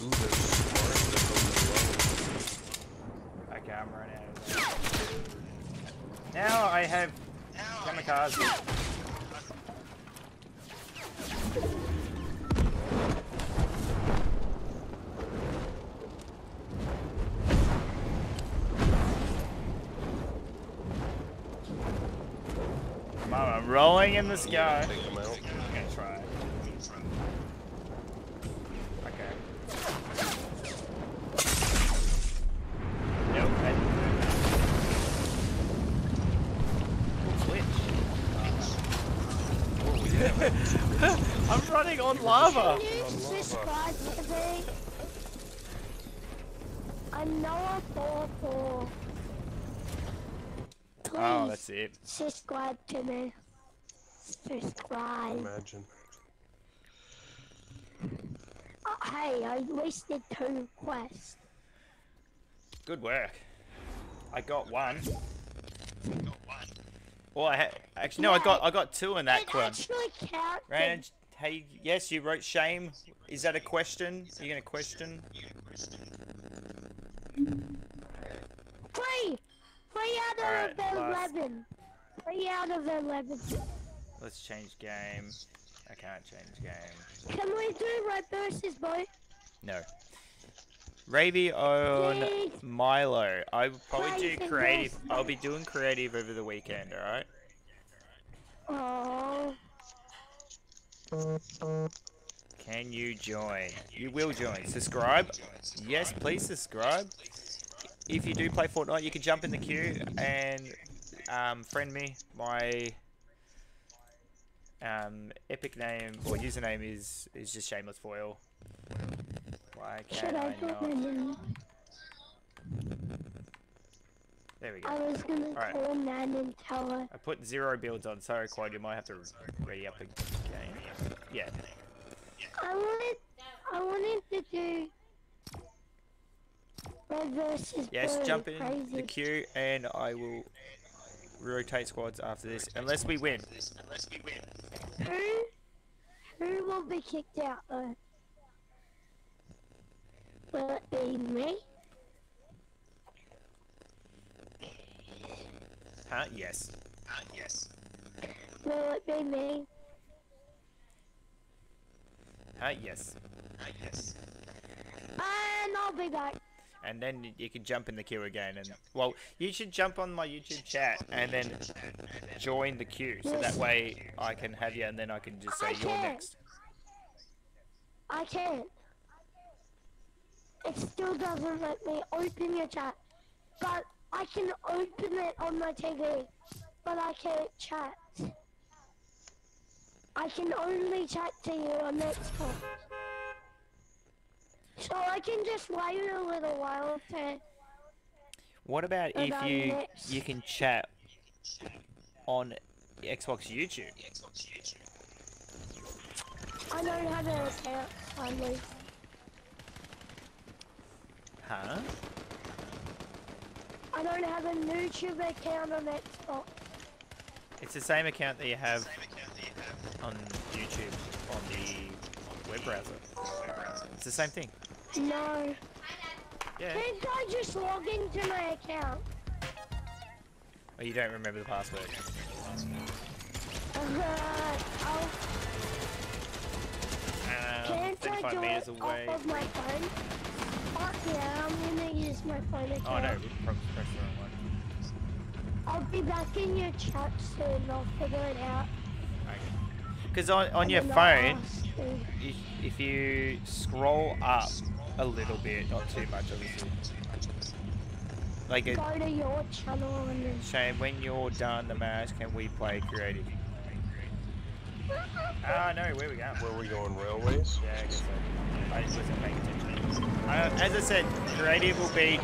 [SPEAKER 3] Ooh, they're smart. They're building
[SPEAKER 1] Okay, I'm running out of there. Now I have kamikaze. I'm rolling in the sky.
[SPEAKER 3] Take them out.
[SPEAKER 1] I'm gonna try. Okay. Nope. I didn't do that. Glitch. I'm running on lava.
[SPEAKER 7] Can you subscribe to me? I'm Noah Thorpe. Please
[SPEAKER 1] Oh, that's it.
[SPEAKER 7] subscribe to me. Subscribe.
[SPEAKER 3] Imagine.
[SPEAKER 7] Oh, hey, I wasted two quests.
[SPEAKER 1] Good work. I got one. Got one. Well, I ha- actually no, I got I got two in that
[SPEAKER 7] it
[SPEAKER 1] club.
[SPEAKER 7] actually counted.
[SPEAKER 1] Rand, hey, yes, you wrote shame. Is that a question? Are you gonna question?
[SPEAKER 7] Three! Three out of
[SPEAKER 1] Alright,
[SPEAKER 7] the
[SPEAKER 1] last.
[SPEAKER 7] 11. Three out of 11.
[SPEAKER 1] Let's change game. I can't change game.
[SPEAKER 7] Can we do red versus boy?
[SPEAKER 1] No. Ravy on
[SPEAKER 7] Yay.
[SPEAKER 1] Milo. I will probably do creative. I'll be doing creative over the weekend. All right.
[SPEAKER 7] Oh.
[SPEAKER 1] Can you join? You will join. Subscribe. Yes, please subscribe. If you do play Fortnite, you can jump in the queue and um, friend me. My um, epic name or username is is just shameless foil. Why
[SPEAKER 7] Should
[SPEAKER 1] can
[SPEAKER 7] I
[SPEAKER 1] I not? There we go.
[SPEAKER 7] I was gonna
[SPEAKER 1] Alright.
[SPEAKER 7] call Nan and tell her.
[SPEAKER 1] I put zero builds on. Sorry, Quad. You might have to ready up again. Yeah.
[SPEAKER 7] I wanted, I wanted to do red versus
[SPEAKER 1] Yes,
[SPEAKER 7] blue.
[SPEAKER 1] jump in
[SPEAKER 7] Crazy.
[SPEAKER 1] the queue, and I will rotate squads after this, unless we win.
[SPEAKER 7] Who, who will be kicked out though? Will it be me?
[SPEAKER 1] Huh? Yes. Huh? Yes.
[SPEAKER 7] Will it be me?
[SPEAKER 1] Huh? Yes.
[SPEAKER 7] And I'll be back.
[SPEAKER 1] And then y- you can jump in the queue again, and well, you should jump on my YouTube chat and then join the queue, so that way I can have you, and then I can just say
[SPEAKER 7] I
[SPEAKER 1] you're
[SPEAKER 7] can't.
[SPEAKER 1] next.
[SPEAKER 7] I can't. It still doesn't let me open your chat. But I can open it on my TV. But I can't chat. I can only chat to you on Xbox. So I can just wait a little while to...
[SPEAKER 1] What about if you
[SPEAKER 7] next.
[SPEAKER 1] you can chat on Xbox YouTube?
[SPEAKER 7] I don't have an account, finally.
[SPEAKER 1] Huh?
[SPEAKER 7] I don't have a YouTube account on Xbox.
[SPEAKER 1] It's the same account that you have on YouTube on the web browser. It's the same thing.
[SPEAKER 7] No.
[SPEAKER 1] Yeah.
[SPEAKER 7] Can't I just log into my account?
[SPEAKER 1] Oh, you don't remember the password.
[SPEAKER 7] Uh, I'll,
[SPEAKER 1] Um,
[SPEAKER 7] can't I
[SPEAKER 1] 35
[SPEAKER 7] do
[SPEAKER 1] meters
[SPEAKER 7] it
[SPEAKER 1] away.
[SPEAKER 7] off of my phone? Fuck yeah, I'm gonna use my phone account.
[SPEAKER 1] Oh no, we probably pressed the wrong one.
[SPEAKER 7] I'll be back in your chat soon. I'll figure it out.
[SPEAKER 1] Because on, on
[SPEAKER 7] And
[SPEAKER 1] your phone, if, if you scroll up a little bit, not too much obviously. Like it,
[SPEAKER 7] Go to your channel and then.
[SPEAKER 1] Shane, when you're done the match, can we play creative? Ah, no, where we going?
[SPEAKER 3] Where we going, railways?
[SPEAKER 1] Yeah, I guess so. I just wasn't paying attention. Uh, as I said, creative will be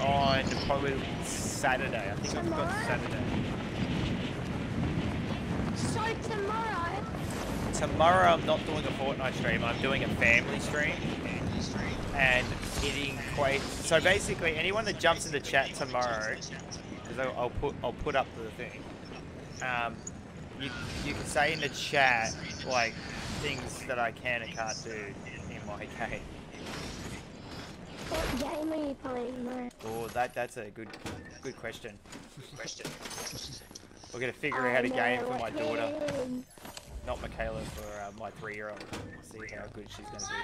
[SPEAKER 1] on probably Saturday. I think I've got Saturday.
[SPEAKER 7] So tomorrow,
[SPEAKER 1] Tomorrow I'm not doing a Fortnite stream. I'm doing a family stream. And hitting quite. So basically, anyone that jumps in the chat tomorrow, because I'll, I'll put I'll put up the thing. Um, you you can say in the chat like things that I can and can't do in my (laughs) game.
[SPEAKER 7] what game are you playing, mate?
[SPEAKER 1] Oh, that that's a good good question. question. (laughs) We're gonna figure out a game for my daughter, not Michaela, for uh, my three-year-old. See how good she's gonna be.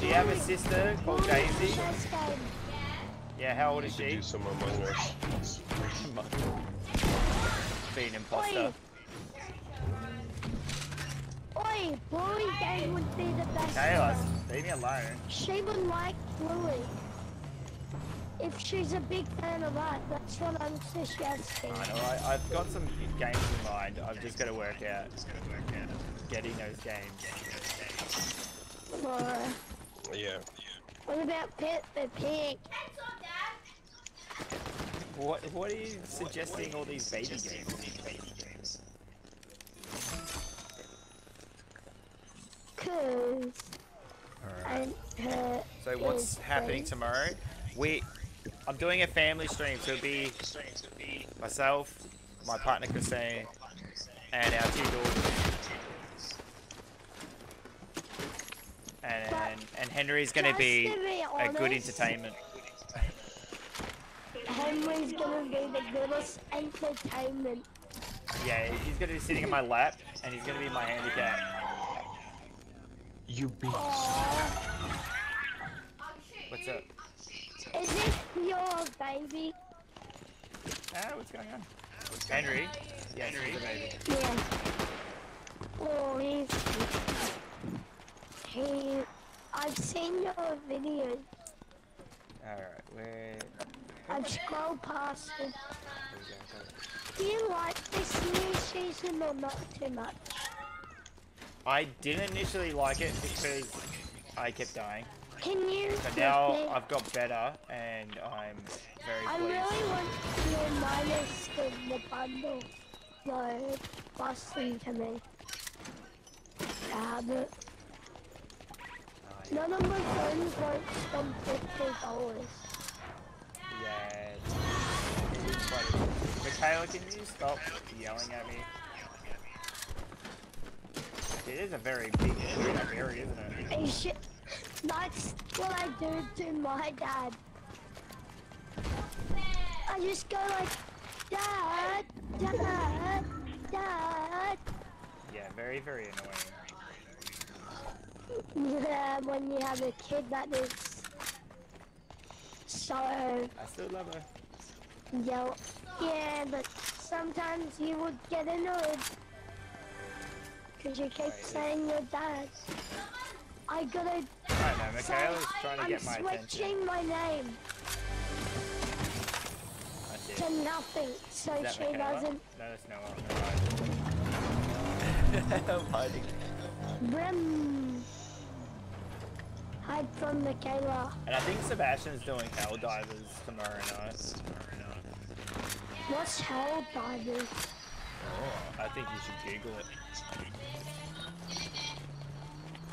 [SPEAKER 1] Do you have a sister called Daisy? Yeah, how old
[SPEAKER 3] We
[SPEAKER 1] is
[SPEAKER 3] could
[SPEAKER 1] she?
[SPEAKER 3] do some Among Us. (laughs)
[SPEAKER 1] Be an imposter.
[SPEAKER 7] Oi, Bluey game would be the best.
[SPEAKER 1] Kayla,
[SPEAKER 7] one.
[SPEAKER 1] leave me alone.
[SPEAKER 7] She would like Bluey. If she's a big fan of that, that's what I'm suggesting.
[SPEAKER 1] I know, I, I've got some games in mind. I've just got to work out getting those games.
[SPEAKER 7] For,
[SPEAKER 3] Yeah.
[SPEAKER 7] What about Pit the Pig?
[SPEAKER 1] What What are you suggesting? All these baby games?
[SPEAKER 7] Cause
[SPEAKER 1] Alright. So what's happening
[SPEAKER 7] big.
[SPEAKER 1] tomorrow? We, I'm doing a family stream, so it'll be myself, my partner Christine, and our two daughters. And and Henry's gonna
[SPEAKER 7] Just
[SPEAKER 1] be
[SPEAKER 7] to
[SPEAKER 1] a good
[SPEAKER 7] honest,
[SPEAKER 1] entertainment.
[SPEAKER 7] Henry's gonna be the goodest entertainment.
[SPEAKER 1] Yeah, he's gonna be sitting in my lap, and he's gonna be my handicap.
[SPEAKER 3] You beast.
[SPEAKER 1] What's up?
[SPEAKER 7] Is this your baby?
[SPEAKER 1] Ah, what's going on? Henry? Yes, he's a baby.
[SPEAKER 7] Yeah. Oh, he's. He. I've seen your videos.
[SPEAKER 1] Alright, where...
[SPEAKER 7] I've scrolled past it. Do you like this new season or not too much?
[SPEAKER 1] I didn't initially like it because I kept dying.
[SPEAKER 7] Can you?
[SPEAKER 1] But now
[SPEAKER 7] it?
[SPEAKER 1] I've got better and I'm
[SPEAKER 7] I
[SPEAKER 1] very pleased.
[SPEAKER 7] I really want your minus the, uh, the bundle. No, busting to me. Have it. None of my friends won't spend fifty dollars.
[SPEAKER 1] Yeah. it's quite- can you stop yelling at me? It is a very big area, isn't it?
[SPEAKER 7] Hey, shit. That's what I do to my dad. I just go like, Dad, Dad, Dad.
[SPEAKER 1] Yeah, very, very annoying.
[SPEAKER 7] Yeah, when you have a kid that is so
[SPEAKER 1] I still love her.
[SPEAKER 7] yell. Yeah, but sometimes you would get annoyed. Because you keep saying your dad. I gotta
[SPEAKER 1] I don't know, Michaela's trying to
[SPEAKER 7] I'm
[SPEAKER 1] get my attention.
[SPEAKER 7] switching my name to nothing so
[SPEAKER 1] Is that
[SPEAKER 7] she
[SPEAKER 1] Michaela?
[SPEAKER 7] doesn't.
[SPEAKER 1] No, that's Noah. I'm (laughs) hiding.
[SPEAKER 7] Brim. Hide from Michaela.
[SPEAKER 1] And I think Sebastian's doing Helldivers tomorrow night.
[SPEAKER 7] What's Hell Divers?
[SPEAKER 1] Oh, I think you should Google it.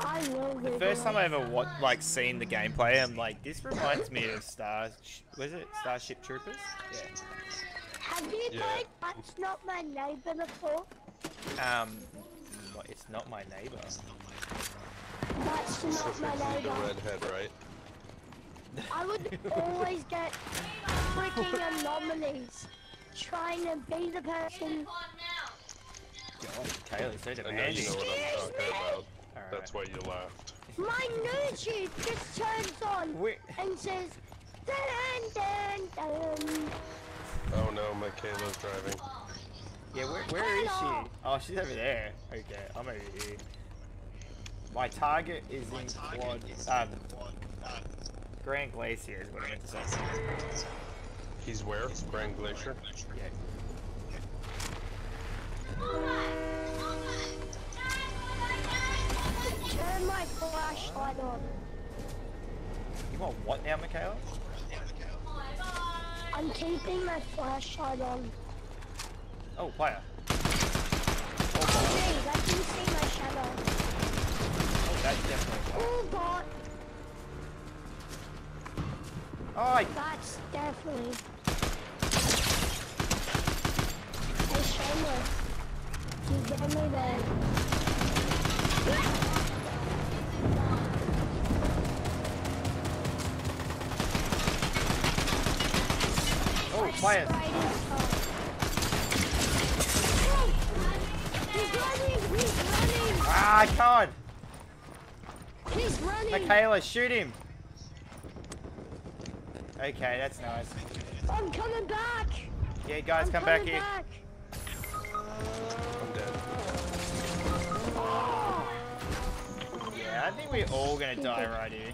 [SPEAKER 7] I will.
[SPEAKER 1] The first time I ever wa- like seen the gameplay, I'm like, this reminds me of Star. Was it Starship Troopers? Yeah.
[SPEAKER 7] Have you
[SPEAKER 3] Yeah.
[SPEAKER 7] played That's Not My Neighbor before?
[SPEAKER 1] Um, no, it's not my neighbor.
[SPEAKER 7] That's Not
[SPEAKER 3] Specifically
[SPEAKER 7] My
[SPEAKER 3] the
[SPEAKER 7] Neighbor.
[SPEAKER 3] redhead, right?
[SPEAKER 7] I would (laughs) always get freaking anomalies trying to be the person.
[SPEAKER 1] God, Kaylee's so
[SPEAKER 3] I you
[SPEAKER 1] demanding.
[SPEAKER 3] know what I'm talking about.
[SPEAKER 1] Alright.
[SPEAKER 3] That's why you laughed.
[SPEAKER 7] My YouTube just turns on
[SPEAKER 1] Wait,
[SPEAKER 7] and says, dun dun dun.
[SPEAKER 3] Oh no, Michaela's driving.
[SPEAKER 1] yeah, where, where is she? Oh, she's over there. Okay, I'm over here. My target is in quad. Um, Grand Glacier is what I meant to say.
[SPEAKER 3] He's where? Grand Glacier?
[SPEAKER 1] Yeah.
[SPEAKER 7] Turn my flashlight on.
[SPEAKER 1] You want what now, Michaela?
[SPEAKER 7] I'm keeping my flashlight on.
[SPEAKER 1] Oh, player.
[SPEAKER 7] Please, I can see my shadow.
[SPEAKER 1] Oh, that's definitely.
[SPEAKER 7] Oh, bot.
[SPEAKER 1] Oh, I
[SPEAKER 7] That's definitely. Hey, Shameless. You get me there.
[SPEAKER 1] Oh, player.
[SPEAKER 7] Right in front. He's running! He's running!
[SPEAKER 1] Ah, I can't.
[SPEAKER 7] He's running!
[SPEAKER 1] Michaela, shoot him. Okay, that's nice.
[SPEAKER 7] I'm coming back!
[SPEAKER 1] Yeah, guys,
[SPEAKER 7] I'm
[SPEAKER 1] come back
[SPEAKER 7] coming
[SPEAKER 1] here.
[SPEAKER 7] back.
[SPEAKER 3] I'm dead.
[SPEAKER 7] Oh,
[SPEAKER 1] Yeah, I think we're all gonna die right here.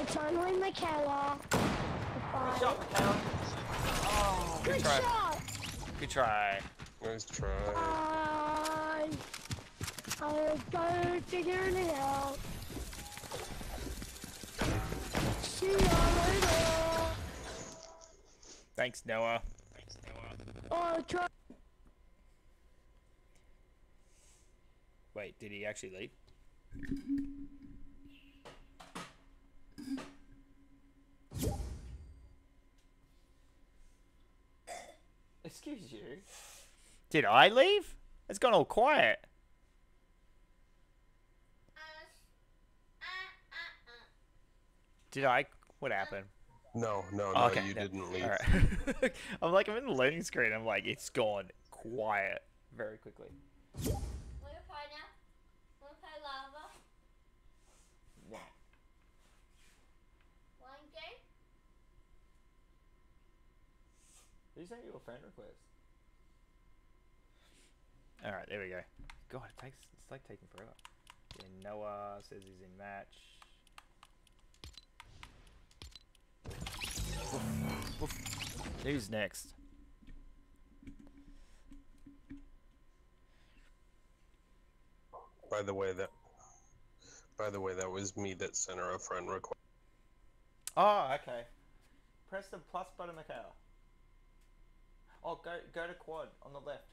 [SPEAKER 7] it's only Michaela. Goodbye. Good
[SPEAKER 1] try.
[SPEAKER 7] shot!
[SPEAKER 1] Good try.
[SPEAKER 3] Nice try.
[SPEAKER 7] Bye. I'll go figuring it out. See ya later.
[SPEAKER 1] Thanks, Noah.
[SPEAKER 7] Oh, try.
[SPEAKER 1] Wait, did he actually leave? Excuse you. Did I leave? It's gone all quiet. Did I? What happened?
[SPEAKER 3] No, no, no,
[SPEAKER 1] okay,
[SPEAKER 3] you
[SPEAKER 1] no.
[SPEAKER 3] didn't leave.
[SPEAKER 1] Alright. (laughs) I'm like, I'm in the loading screen. I'm like, it's gone quiet very quickly.
[SPEAKER 8] Wanna play now? Wanna lava?
[SPEAKER 1] Yeah.
[SPEAKER 8] One game?
[SPEAKER 1] Who sent you a friend request? Alright, there we go. God, it takes it's like taking forever. Yeah, Noah says he's in match. Who's next?
[SPEAKER 3] By the way, that. By the way, that was me that sent her a friend request.
[SPEAKER 1] Oh, okay. Press the plus button, Michaela. Oh, go go to quad on the left.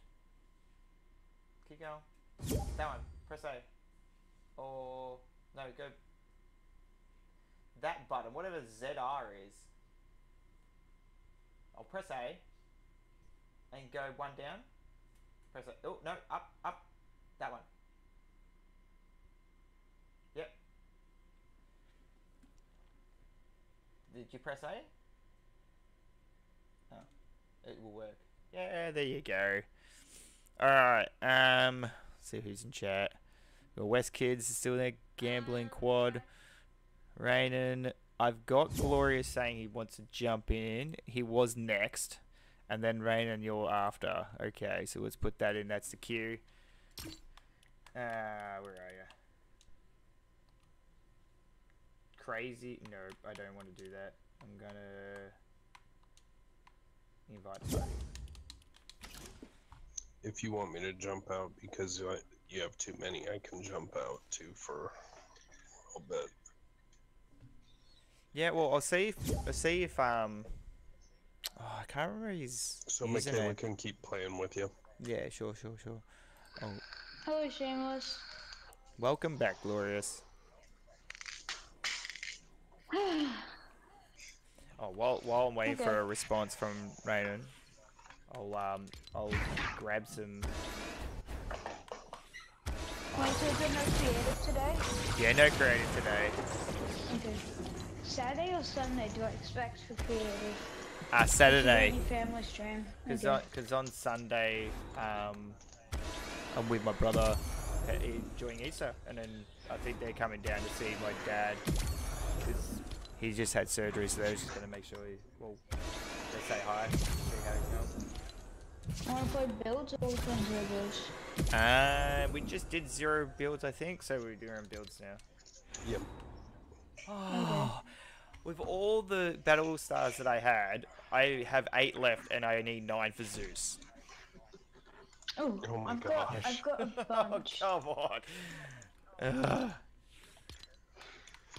[SPEAKER 1] Keep going. That one. Press A. Or no, go. That button, whatever ZR is. I'll press A. And go one down. Press A. Oh no, up, up. That one. Yep. Did you press A? Oh, it will work. Yeah, there you go. Alright, um, let's see who's in chat. West Kids is still there, Gambling Quad. Rainan, I've got Glorious saying he wants to jump in. He was next. And then Rain and you're after. Okay, so let's put that in. That's the queue. Uh, where are you? Crazy? No, I don't want to do that. I'm gonna invite a party.
[SPEAKER 3] If you want me to jump out because you have too many, I can jump out too for a little bit.
[SPEAKER 1] Yeah, well, I'll see if I'll see if um. Oh, I can't remember his
[SPEAKER 3] So
[SPEAKER 1] username.
[SPEAKER 3] Michaela can keep playing with you.
[SPEAKER 1] Yeah, sure, sure, sure. I'll
[SPEAKER 2] Hello, Shameless.
[SPEAKER 1] Welcome back, Glorious. (sighs) Oh, while while I'm waiting for a response from Raymond, I'll um I'll grab some.
[SPEAKER 2] Wait, so is no creative today?
[SPEAKER 1] Yeah, no creative today.
[SPEAKER 2] Okay. Saturday or Sunday do I expect for creative?
[SPEAKER 1] Uh, Saturday.
[SPEAKER 2] Any family stream?
[SPEAKER 1] Because
[SPEAKER 2] Okay.
[SPEAKER 1] on, cause on Sunday, um, I'm with my brother uh, enjoying Easter, and then I think they're coming down to see my dad. 'cause he just had surgery, so they're just gonna make sure he, well, they say hi, see how he's going.
[SPEAKER 2] Want to play builds or which one's your builds?
[SPEAKER 1] Uh, we just did zero builds, I think, so we're doing builds now.
[SPEAKER 3] Yep.
[SPEAKER 1] Oh, (sighs) with all the battle stars that I had, I have eight left, and I need nine for Zeus.
[SPEAKER 2] Oh,
[SPEAKER 3] Oh my
[SPEAKER 2] I've got,
[SPEAKER 3] gosh.
[SPEAKER 2] I've got a (laughs)
[SPEAKER 1] Oh,
[SPEAKER 2] bunch.
[SPEAKER 1] come on. Ugh. (sighs)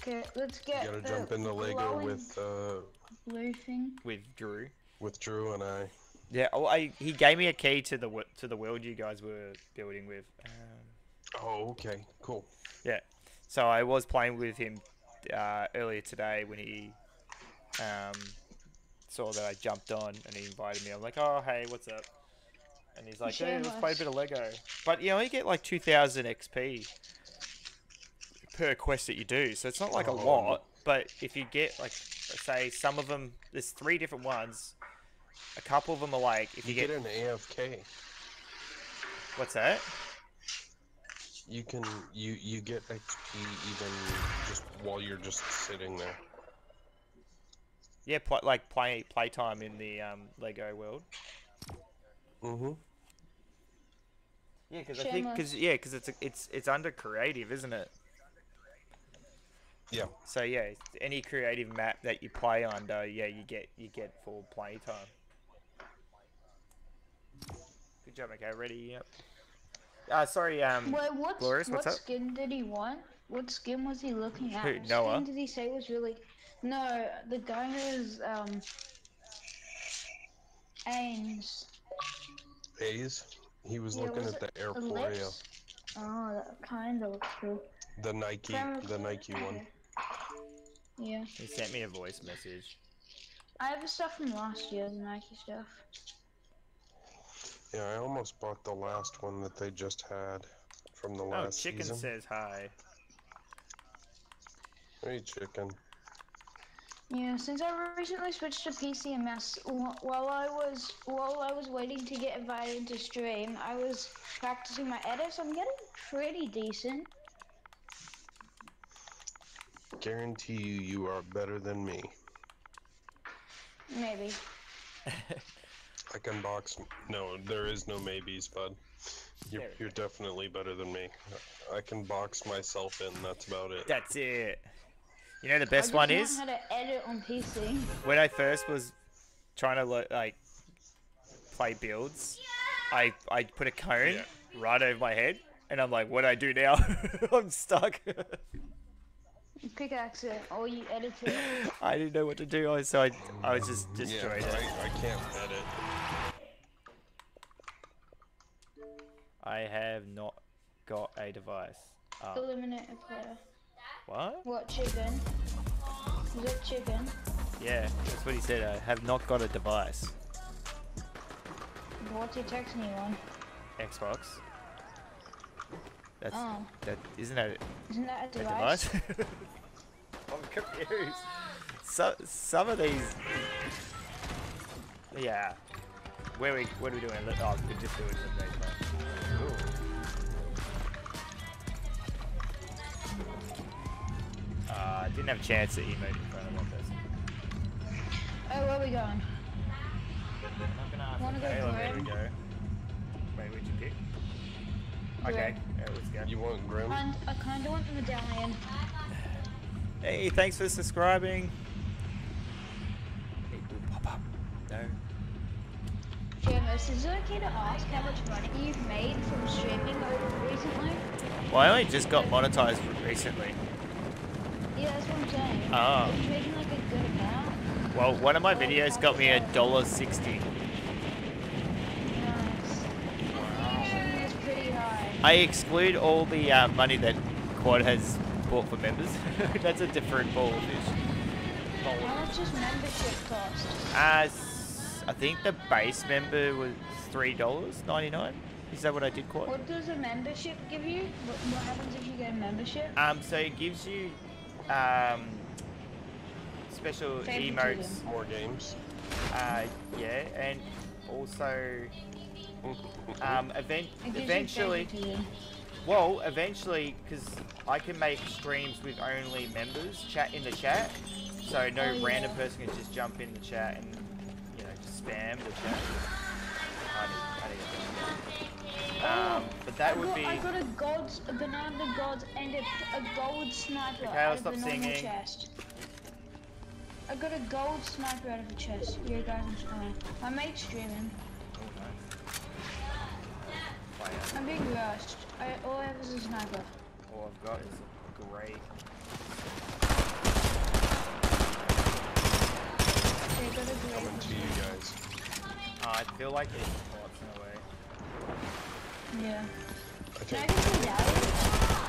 [SPEAKER 2] Okay, let's
[SPEAKER 3] You
[SPEAKER 2] get
[SPEAKER 3] gotta
[SPEAKER 2] the
[SPEAKER 3] jump the Lego with uh,
[SPEAKER 2] blue thing.
[SPEAKER 1] with Drew.
[SPEAKER 3] with Drew and I.
[SPEAKER 1] Yeah, oh, I he gave me a key to the to the world you guys were building with. Um,
[SPEAKER 3] Oh, okay, cool.
[SPEAKER 1] yeah, so I was playing with him uh, earlier today when he um, saw that I jumped on and he invited me. I'm like, oh hey, what's up? And he's like, hey, let's play a bit of Lego. But you only get like 2,000 XP per quest that you do, so it's not like a
[SPEAKER 3] Oh.
[SPEAKER 1] lot. But if you get like, say, some of them, there's three different ones. A couple of them are like, if
[SPEAKER 3] You
[SPEAKER 1] you,
[SPEAKER 3] get
[SPEAKER 1] get,
[SPEAKER 3] an AFK.
[SPEAKER 1] what's that?
[SPEAKER 3] You can you you get XP even just while you're just sitting there.
[SPEAKER 1] Yeah, pl- like play playtime in the um, Lego world.
[SPEAKER 3] Mm-hmm.
[SPEAKER 1] Yeah, because I think because yeah, because it's a, it's it's under creative, isn't it?
[SPEAKER 3] Yeah.
[SPEAKER 1] So yeah, any creative map that you play under, yeah, you get you get for playtime. Good job, okay, ready? Yep. Uh, sorry, um,
[SPEAKER 2] Wait, what,
[SPEAKER 1] Glorious,
[SPEAKER 2] what
[SPEAKER 1] up?
[SPEAKER 2] skin did he want? What skin was he looking at?
[SPEAKER 1] Who,
[SPEAKER 2] What
[SPEAKER 1] Noah?
[SPEAKER 2] skin did he say was really... No, the guy who's, um... Ames.
[SPEAKER 3] A's. He was
[SPEAKER 2] Yeah,
[SPEAKER 3] looking
[SPEAKER 2] was
[SPEAKER 3] at the Air
[SPEAKER 2] the
[SPEAKER 3] Foreo.
[SPEAKER 2] Oh, that kinda looks cool.
[SPEAKER 3] the Nike,
[SPEAKER 2] From-
[SPEAKER 3] the Nike one.
[SPEAKER 2] Yeah.
[SPEAKER 1] he sent me a voice message.
[SPEAKER 2] I have the stuff from last year, the Nike stuff.
[SPEAKER 3] Yeah, I almost bought the last one that they just had from the last.
[SPEAKER 1] Oh,
[SPEAKER 3] last
[SPEAKER 1] chicken
[SPEAKER 3] season.
[SPEAKER 1] says hi.
[SPEAKER 3] Hey, chicken.
[SPEAKER 2] Yeah, since I recently switched to PC and Mouse, while I was while I was waiting to get invited to stream, I was practicing my edits. I'm getting pretty decent.
[SPEAKER 3] Guarantee you, you are better than me.
[SPEAKER 2] Maybe. (laughs)
[SPEAKER 3] I can box. No, there is no maybes, bud. You're, you're definitely better than me. I can box myself in. That's about it.
[SPEAKER 1] That's it. You know the
[SPEAKER 2] I
[SPEAKER 1] best oh,
[SPEAKER 2] just
[SPEAKER 1] one
[SPEAKER 2] learned
[SPEAKER 1] is
[SPEAKER 2] how to edit on PC.
[SPEAKER 1] when I first was trying to like play builds. I I put a cone right over my head, and I'm like, what do I do now? (laughs) I'm stuck.
[SPEAKER 2] Pickaxe oh, it, or you edit it.
[SPEAKER 1] I didn't know what to do, so I I was just
[SPEAKER 3] Yeah,
[SPEAKER 1] destroyed it.
[SPEAKER 3] I, I can't edit.
[SPEAKER 1] I have not got a device. Oh,
[SPEAKER 2] Eliminate a player.
[SPEAKER 1] what?
[SPEAKER 2] What chicken? Is it chicken?
[SPEAKER 1] Yeah, that's what he said. I have not got a device.
[SPEAKER 2] What's he texting you on?
[SPEAKER 1] Xbox. That's
[SPEAKER 2] Oh,
[SPEAKER 1] that isn't that
[SPEAKER 2] isn't that a
[SPEAKER 1] a
[SPEAKER 2] device?
[SPEAKER 1] device? (laughs) I'm confused. So, some of these. Yeah. Where we what are we doing? Oh, we're just doing the base map. Ooh. Uh, didn't have a chance to emote in front of one person.
[SPEAKER 2] Oh, where are we going?
[SPEAKER 1] I'm not gonna ask
[SPEAKER 2] Wanna go
[SPEAKER 1] Caleb, there we go. Wait, what'd you pick? Okay,
[SPEAKER 2] Grim.
[SPEAKER 1] yeah, let's go.
[SPEAKER 3] You want Grim?
[SPEAKER 2] And I kind of want the medallion.
[SPEAKER 1] Hey, thanks for subscribing. Hey, dude, pop up. No.
[SPEAKER 2] Jamus, is it okay to ask how much money you've made from streaming over recently?
[SPEAKER 1] Well, I only just got monetized recently.
[SPEAKER 2] Yeah, that's what I'm saying.
[SPEAKER 1] Oh.
[SPEAKER 2] Making like a good amount?
[SPEAKER 1] Well, one of my videos got me a dollar sixty.
[SPEAKER 2] Nice. Streaming pretty high.
[SPEAKER 1] I exclude all the uh, money that Quad has bought for members. (laughs) That's a different ball of fish.
[SPEAKER 2] How much does membership cost?
[SPEAKER 1] Uh, I think the base member was three dollars ninety nine. Is that what I did, Quad?
[SPEAKER 2] What does a membership give you? What, what happens if you get a membership?
[SPEAKER 1] Um, so it gives you um, special
[SPEAKER 2] Favoritism.
[SPEAKER 1] emotes.
[SPEAKER 3] More games.
[SPEAKER 1] Uh, yeah, and also um, (laughs) event
[SPEAKER 2] It gives you
[SPEAKER 1] eventually. Well, eventually, because I can make streams with only members chat in the chat, so no
[SPEAKER 2] Oh, yeah.
[SPEAKER 1] random person can just jump in the chat and you know just spam the chat. Um, but that
[SPEAKER 2] I
[SPEAKER 1] would
[SPEAKER 2] got,
[SPEAKER 1] be.
[SPEAKER 2] I got a gold, a banana god, and a, a gold sniper
[SPEAKER 1] Okay,
[SPEAKER 2] out
[SPEAKER 1] I'll
[SPEAKER 2] of
[SPEAKER 1] stop
[SPEAKER 2] the normal
[SPEAKER 1] singing.
[SPEAKER 2] chest. I got a gold sniper out of a chest. Yeah, guys, I'm streaming. My mate's streaming.
[SPEAKER 1] Oh, no. Fire.
[SPEAKER 2] I'm being rushed. I, all I have is a sniper.
[SPEAKER 1] All I've got is a great.
[SPEAKER 2] They got a great
[SPEAKER 3] Coming to you guys.
[SPEAKER 1] Uh, I feel like it pops in a way.
[SPEAKER 2] Yeah.
[SPEAKER 3] I
[SPEAKER 2] Can I get some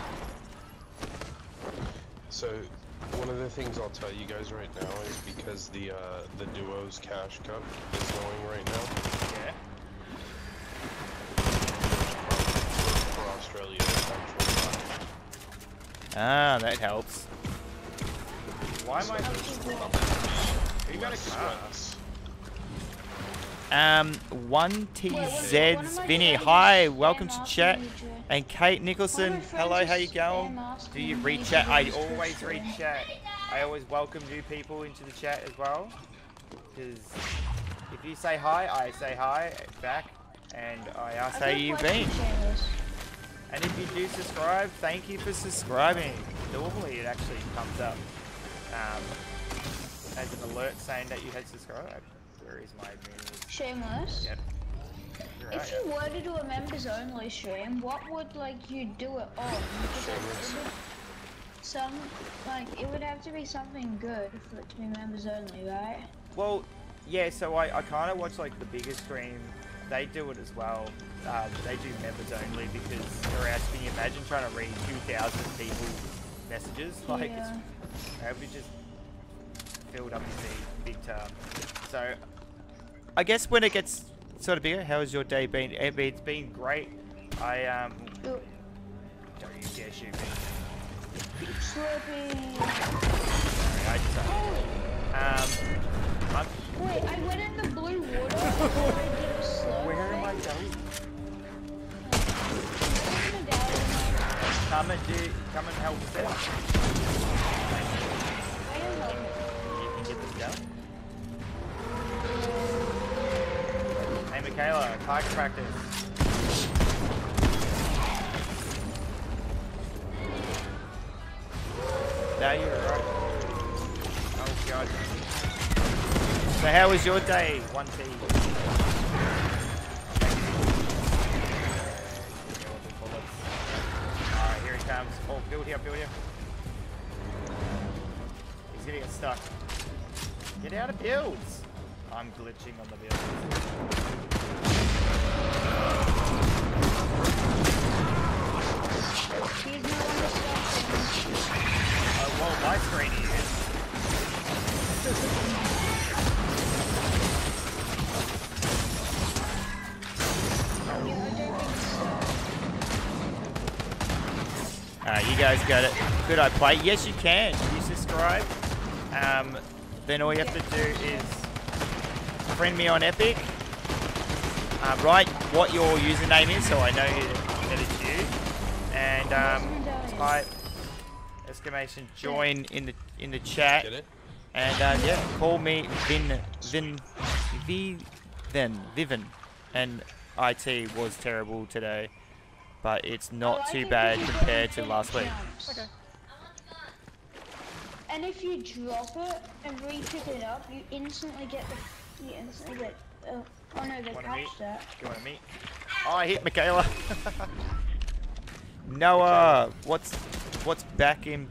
[SPEAKER 3] so. One of the things I'll tell you guys right now is because the uh, the duos cash cup is going right now
[SPEAKER 1] Yeah.
[SPEAKER 3] for Australia.
[SPEAKER 1] Ah, that helps. Why am I?
[SPEAKER 2] How
[SPEAKER 1] You got a
[SPEAKER 3] less
[SPEAKER 1] car.
[SPEAKER 3] stress.
[SPEAKER 1] Um, one
[SPEAKER 2] Wait, one- one
[SPEAKER 1] TZ's Vinny. Hi, welcome to chat. And Kate Nicholson,
[SPEAKER 2] of my friends
[SPEAKER 1] hello, how you going? Do you read chat? I always read chat. I always welcome new people into the chat as well. Because if you say hi, I say hi back, and I ask how
[SPEAKER 2] you've
[SPEAKER 1] been. And if you do subscribe, thank you for subscribing. Normally it actually comes up um, as an alert saying that you had subscribed. Is my admin?
[SPEAKER 2] Shameless.
[SPEAKER 1] Yep. You're
[SPEAKER 2] If
[SPEAKER 1] right.
[SPEAKER 2] you were to do a members only stream, what would like you do it on? Because like, it would, some like it would have to be something good for it to be members only, right?
[SPEAKER 1] Well, yeah, so I, I kind of watch like the bigger stream. They do it as well. Uh, they do members only because, or else can you imagine trying to read 2,000 people messages? (laughs) Like,
[SPEAKER 2] yeah.
[SPEAKER 1] it's, it would be just filled up in the big time. So, I guess when it gets sort of bigger, how has your day been? It's been great. I, um,
[SPEAKER 2] Ooh,
[SPEAKER 1] don't you dare shoot me. Sorry, I just, um, I'm,
[SPEAKER 2] wait, I went in the blue water (laughs) and I did a slurp.
[SPEAKER 1] where am I going?
[SPEAKER 2] I'm gonna die in
[SPEAKER 1] Come and do, come and help Michaela, target practice. Now you're right. Oh god. So how was your day, 1T? Alright, here he comes. Oh, build here, build here. He's gonna get stuck. Get out of builds! I'm glitching on the build.
[SPEAKER 2] He's no.
[SPEAKER 1] Oh, my screen
[SPEAKER 2] so.
[SPEAKER 1] Uh, you guys got it. Could I play? Yes, you can. You subscribe. Um, then all you have to do is friend me on Epic. Uh, write what your username is so I know that it's you. And um, type exclamation join in the in the chat. And uh, yeah, call me Vin Vin V then Vivian. And IT was terrible today, but it's not too bad compared to last week.
[SPEAKER 2] jumps, And if you drop it and re-pick it up, you instantly get the. You instantly get. Uh, oh no, they
[SPEAKER 1] Wanna meet?
[SPEAKER 2] that.
[SPEAKER 1] Do you want to meet? Oh, I hit Michaela. (laughs) Noah, what's what's back in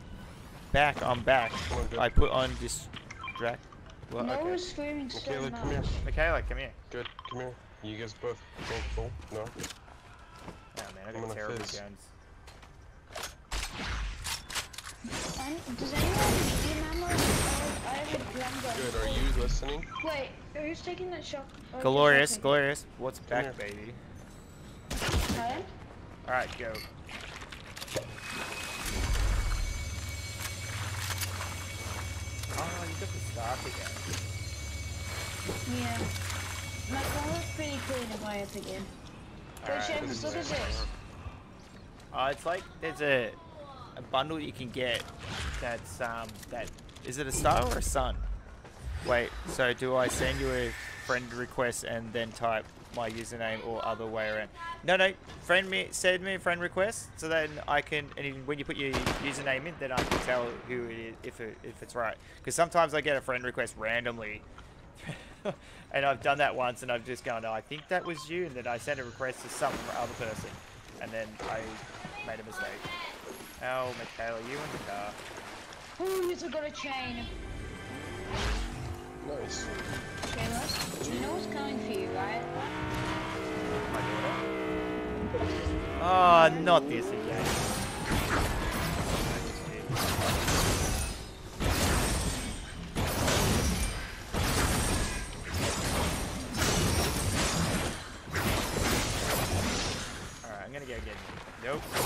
[SPEAKER 1] back? I'm back.
[SPEAKER 3] Come on, good.
[SPEAKER 1] I put on distract. Well,
[SPEAKER 2] no
[SPEAKER 1] okay.
[SPEAKER 2] was screaming so
[SPEAKER 3] Michaela,
[SPEAKER 2] much.
[SPEAKER 3] come here.
[SPEAKER 1] Michaela, come here.
[SPEAKER 3] Good. Come here. You guys both both full? No.
[SPEAKER 1] Oh man, I
[SPEAKER 3] I'm
[SPEAKER 1] got
[SPEAKER 3] gonna
[SPEAKER 1] terrible
[SPEAKER 3] fizz.
[SPEAKER 1] guns.
[SPEAKER 2] And does anyone remember? I have a drum.
[SPEAKER 3] Good. Are you listening?
[SPEAKER 2] Wait, who's taking that shot?
[SPEAKER 1] Glorious,
[SPEAKER 2] just
[SPEAKER 1] glorious. What's
[SPEAKER 3] Come
[SPEAKER 1] back,
[SPEAKER 3] here.
[SPEAKER 1] baby?
[SPEAKER 2] Pardon?
[SPEAKER 1] Alright, go. Oh, you got the start again.
[SPEAKER 2] Yeah. My phone was pretty clean if I had to again. Go
[SPEAKER 1] Alright,
[SPEAKER 2] Seamus, look at this.
[SPEAKER 1] Uh, it's like there's a a bundle you can get that's um that is it a star or a sun? Wait, so do I send you a friend request and then type my username or other way around? No, no, friend me, send me a friend request so then I can and when you put your username in, then I can tell who it is if it, if it's right. Because sometimes I get a friend request randomly. (laughs) and I've done that once, and I've just gone, oh, I think that was you, and then I sent a request to some other person, and then I made a mistake. Oh, Michaela, you in the car.
[SPEAKER 2] Ooh, he's got a chain.
[SPEAKER 3] Nice.
[SPEAKER 2] Seamus, you know what's coming for you, right?
[SPEAKER 1] My daughter. Oh, not this again. Alright, I'm gonna go get Nope. Nope.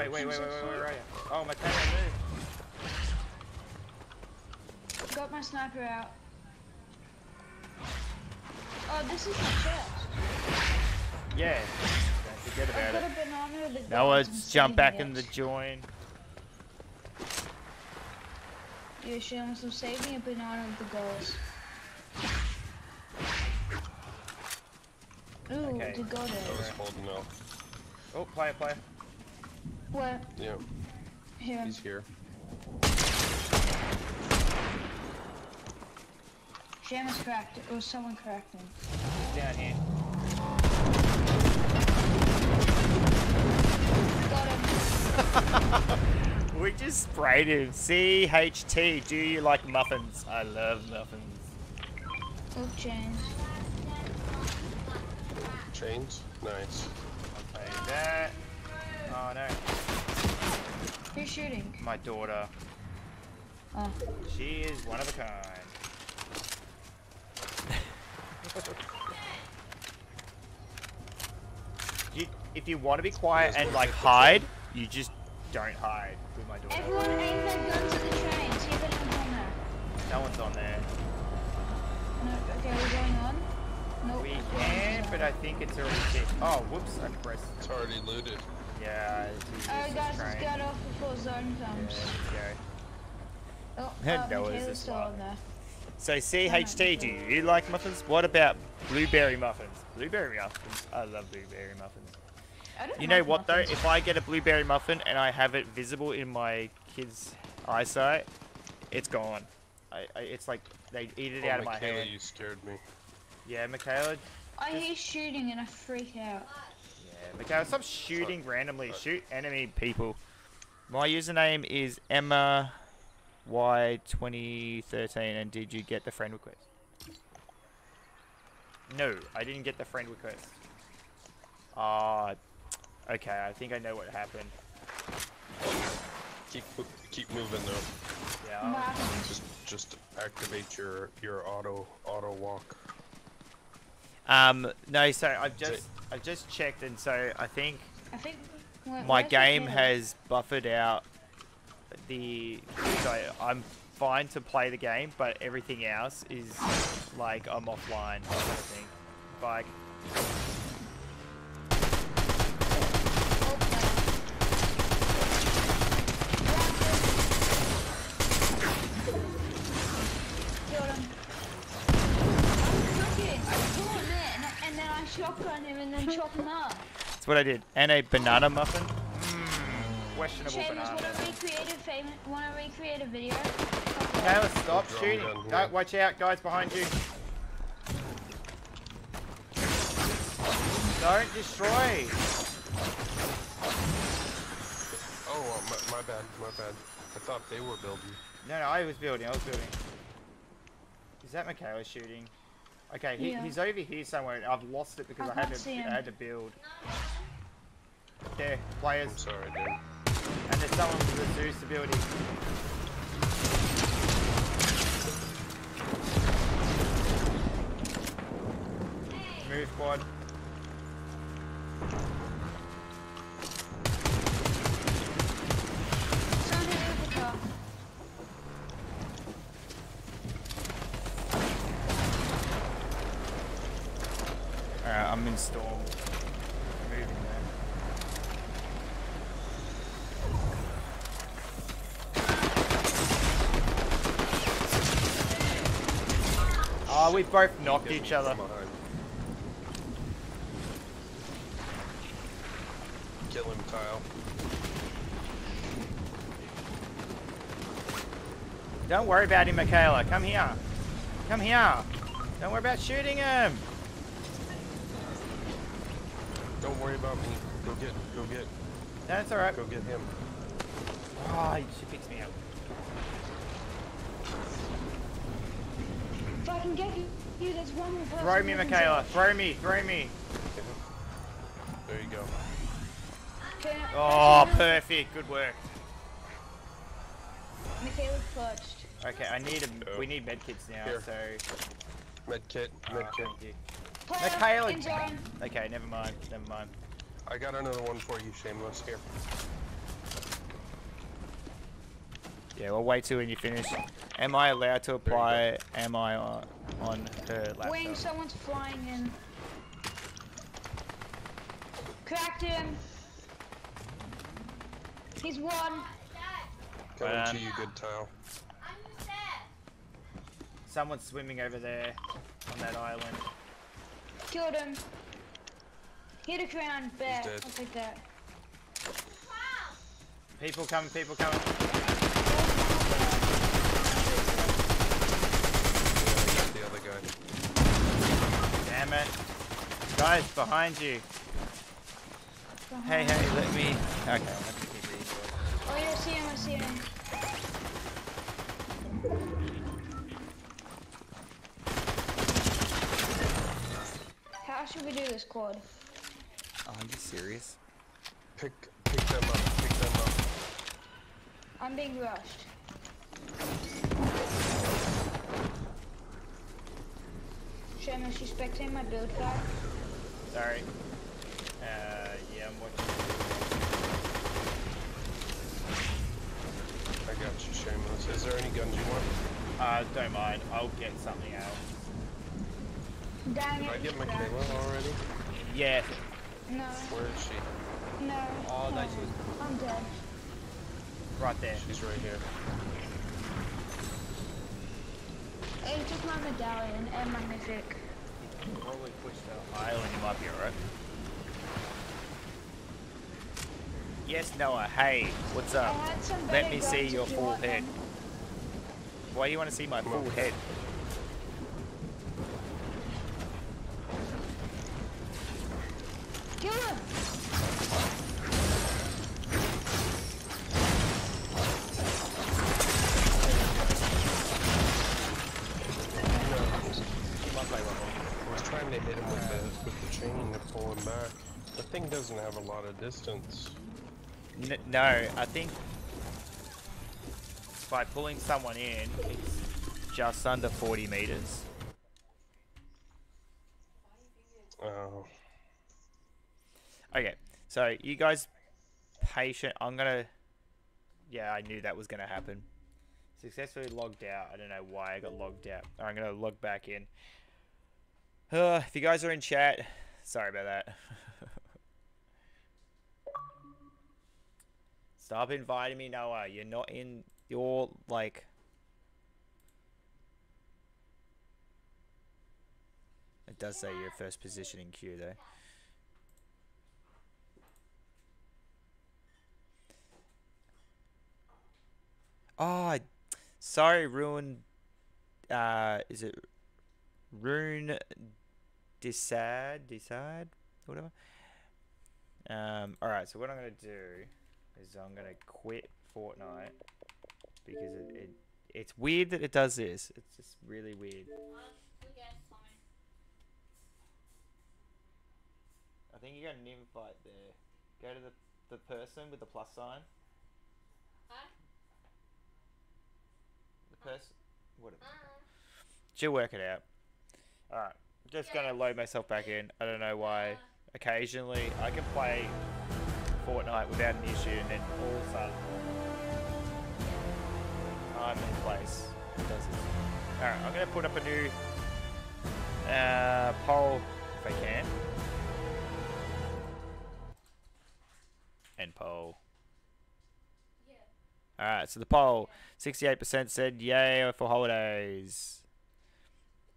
[SPEAKER 1] Wait, wait, wait, wait, wait, wait, where are you? Oh, my camera moved.
[SPEAKER 2] Got my sniper out. Oh, this is my chest.
[SPEAKER 1] Yeah. Don't forget
[SPEAKER 2] I've got
[SPEAKER 1] it.
[SPEAKER 2] a banana with
[SPEAKER 1] Now let's jump back
[SPEAKER 2] saving
[SPEAKER 1] in the
[SPEAKER 2] it.
[SPEAKER 1] join.
[SPEAKER 2] Yeah, Seamus, I'm saving a banana with the girls. Ooh,
[SPEAKER 1] Okay.
[SPEAKER 2] to go
[SPEAKER 3] I
[SPEAKER 2] there.
[SPEAKER 3] was holding out.
[SPEAKER 1] Oh, player, player.
[SPEAKER 2] Where?
[SPEAKER 3] Yeah,
[SPEAKER 2] Here.
[SPEAKER 3] he's here.
[SPEAKER 2] Seamus cracked it, or someone cracked him.
[SPEAKER 1] Down here.
[SPEAKER 2] Got him. (laughs)
[SPEAKER 1] We just sprayed him. CHT, do you like muffins? I love muffins.
[SPEAKER 2] Oh, Oop, chains.
[SPEAKER 3] Chains? Nice.
[SPEAKER 1] I'll play that. Oh no,
[SPEAKER 2] Who's shooting?
[SPEAKER 1] my daughter.
[SPEAKER 2] Oh.
[SPEAKER 1] She is one of a kind. (laughs) you, if you want to be quiet and like hide, you just don't hide with my daughter.
[SPEAKER 2] Everyone aim their guns at the train. See if anyone's on there.
[SPEAKER 1] No one's on there.
[SPEAKER 2] No, okay, we're going on. Nope.
[SPEAKER 1] We can, but I think it's already kicked. Oh, whoops! I pressed.
[SPEAKER 3] It's already looted.
[SPEAKER 1] Yeah. it's
[SPEAKER 2] Alright, guys, let's
[SPEAKER 1] train.
[SPEAKER 2] get off before zone comes.
[SPEAKER 1] let's go.
[SPEAKER 2] Oh, uh,
[SPEAKER 1] No, it's
[SPEAKER 2] Michaela's
[SPEAKER 1] just
[SPEAKER 2] still
[SPEAKER 1] fine.
[SPEAKER 2] on there.
[SPEAKER 1] So CHT, do you like muffins? What about blueberry muffins? Blueberry muffins. I love blueberry muffins. You know
[SPEAKER 2] like
[SPEAKER 1] what though? If I get a blueberry muffin and I have it visible in my kid's eyesight, it's gone. I, I, it's like they eat it
[SPEAKER 3] Oh,
[SPEAKER 1] out of my
[SPEAKER 3] Michaela,
[SPEAKER 1] hand.
[SPEAKER 3] you scared me.
[SPEAKER 1] Yeah, Michaela.
[SPEAKER 2] I hear shooting and I freak out.
[SPEAKER 1] Yeah, Michaela, stop shooting randomly. Shoot enemy people. My username is Emma Y2013, and did you get the friend request? No, I didn't get the friend request. Ah, okay. I think I know what happened.
[SPEAKER 3] Keep keep moving though.
[SPEAKER 1] Yeah.
[SPEAKER 2] What
[SPEAKER 1] I'll-
[SPEAKER 2] happened?
[SPEAKER 3] Just just activate your your auto auto walk.
[SPEAKER 1] Um, no, so I've just I've just checked, and so I think
[SPEAKER 2] I think where-
[SPEAKER 1] my game has buffered out the. So I'm fine to play the game, but everything else is like I'm offline. I think. Like
[SPEAKER 2] Oh, no. Killed him. I'm cooking. I pull him in, and then I shotgun him and then chop him up.
[SPEAKER 1] that's what I did. And a banana muffin. Mm, questionable
[SPEAKER 2] Seamus,
[SPEAKER 1] banana.
[SPEAKER 2] want to recreate a? Want to recreate a video?
[SPEAKER 1] Taylor, stop shooting.
[SPEAKER 3] gun.
[SPEAKER 1] Don't watch out, guys behind you. Don't destroy.
[SPEAKER 3] Oh, uh, my, my bad, my bad. I thought they were building.
[SPEAKER 1] No, no, I was building. I was building. Is that Michaela shooting? Okay, he,
[SPEAKER 2] Yeah.
[SPEAKER 1] he's over here somewhere. I've lost it because
[SPEAKER 2] I
[SPEAKER 1] I, had to.
[SPEAKER 2] him.
[SPEAKER 1] I had to build. There, players,
[SPEAKER 3] I'm sorry, dude.
[SPEAKER 1] and there's someone with the Zeus ability. Move quad. I'm in storm. Moving there. Oh, we both knocked each other.
[SPEAKER 3] Kill him, Kyle.
[SPEAKER 1] Don't worry about him, Michaela. Come here. Come here. Don't worry about shooting him.
[SPEAKER 3] Don't worry about me. Go get, go get,
[SPEAKER 1] That's alright.
[SPEAKER 3] go get him.
[SPEAKER 1] Oh, she picks me up.
[SPEAKER 2] If I can get you, you there's one more person.
[SPEAKER 1] Throw me,
[SPEAKER 2] who can
[SPEAKER 1] Michaela. Throw me. Throw me.
[SPEAKER 3] There you go.
[SPEAKER 2] Okay,
[SPEAKER 1] Oh, perfect. Good work.
[SPEAKER 2] Michaela's clutched.
[SPEAKER 1] Okay, I need a. We need medkits now.
[SPEAKER 3] Here.
[SPEAKER 1] So.
[SPEAKER 3] Med kit,
[SPEAKER 1] Ah,
[SPEAKER 3] med kit.
[SPEAKER 1] thank you.
[SPEAKER 2] Player
[SPEAKER 1] Michaela- Okay, never mind. Never mind.
[SPEAKER 3] I got another one for you, Shameless. Here.
[SPEAKER 1] Yeah, we'll wait till when you finish. Am I allowed to apply? Am I on, on her laptop?
[SPEAKER 2] Wing, someone's flying in. Cracked him. He's one.
[SPEAKER 3] Coming
[SPEAKER 1] Um,
[SPEAKER 3] to you, good tile.
[SPEAKER 1] Someone's swimming over there on that island.
[SPEAKER 2] Killed him. Hit a crown. Bear.
[SPEAKER 3] dead.
[SPEAKER 2] I'll take that.
[SPEAKER 1] People coming. People coming.
[SPEAKER 3] Got the other guy.
[SPEAKER 1] Damn it. Guys, behind you. Hey, hey, let me. Okay, I'll keep reading.
[SPEAKER 2] Oh yeah, I see him. I see him. How should we do this, Quad?
[SPEAKER 1] Oh, are you serious?
[SPEAKER 3] Pick, pick them up, pick them up.
[SPEAKER 2] I'm being rushed. Seamus, you spectating my build guy?
[SPEAKER 1] Sorry. Uh, yeah, I'm watching.
[SPEAKER 3] I got you, Shameless. Is there any guns you want?
[SPEAKER 1] Uh, don't mind. I'll get something else.
[SPEAKER 2] Dang
[SPEAKER 3] Did I get
[SPEAKER 2] you cracked.
[SPEAKER 3] Michaela already?
[SPEAKER 1] Yeah.
[SPEAKER 2] No,
[SPEAKER 3] Where is she?
[SPEAKER 2] no.
[SPEAKER 1] Oh, no,
[SPEAKER 2] no.
[SPEAKER 1] she was
[SPEAKER 2] I'm dead.
[SPEAKER 1] right there.
[SPEAKER 3] She's right here.
[SPEAKER 2] He took my medallion and my mythic.
[SPEAKER 1] Probably push the island. You might be alright. Yes, Noah. Hey, what's up? Let me see your full head. Why do you want to see my full head?
[SPEAKER 2] Kill him!
[SPEAKER 1] You might play one more.
[SPEAKER 3] I was trying to hit him with the, with the chain to pull him back. The thing doesn't have a lot of distance.
[SPEAKER 1] N- no, I think by pulling someone in, it's just under 40 meters.
[SPEAKER 3] Oh,
[SPEAKER 1] Okay, so you guys patient. I'm gonna. Yeah, I knew that was gonna happen. Successfully logged out. I don't know why I got logged out. I'm gonna log back in. Uh, (sighs) if you guys are in chat, sorry about that. (laughs) Stop inviting me, Noah. You're not in. You're like. It does say your first position in queue though. Oh, sorry, ruin. Uh, is it rune? Decide, decide, whatever. Um. All right. So what I'm gonna do is I'm gonna quit Fortnite because it, it it's weird that it does this. It's just really weird. I think you got an invite there. Go to the the person with the plus sign.
[SPEAKER 8] Huh?
[SPEAKER 1] The person. Whatever. Uh. She'll work it out. Alright. Just gonna load myself back in. I don't know why. Uh. Occasionally I can play Fortnite without an issue and then all of a sudden time and place does this. Alright, I'm gonna put up a new uh, poll if I can. End poll. Alright, so the poll 68% said yay for holidays.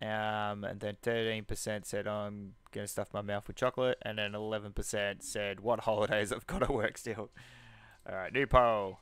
[SPEAKER 1] Um, and then 13% said I'm going to stuff my mouth with chocolate. And then 11% said what holidays I've got to work still. Alright, new poll.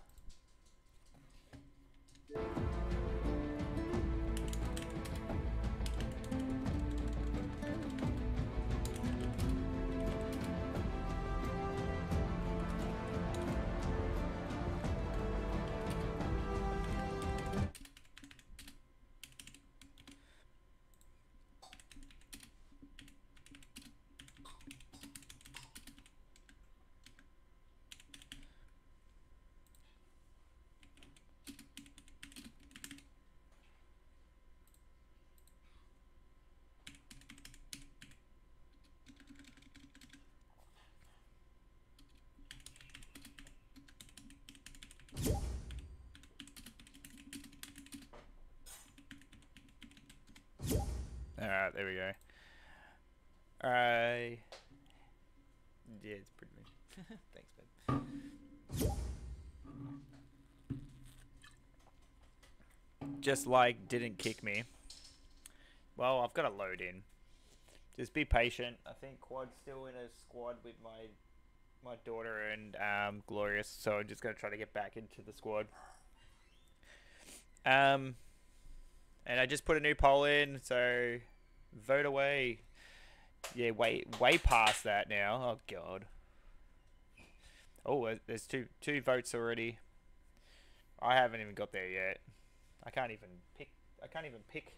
[SPEAKER 1] Just like didn't kick me. Well, I've got to load in. Just be patient. I think Quad's still in a squad with my my daughter and um, Glorious, so I'm just gonna try to get back into the squad. Um, and I just put a new poll in, so vote away. Yeah, way way past that now. Oh god. Oh, there's two two votes already. I haven't even got there yet. I can't even pick. I can't even pick.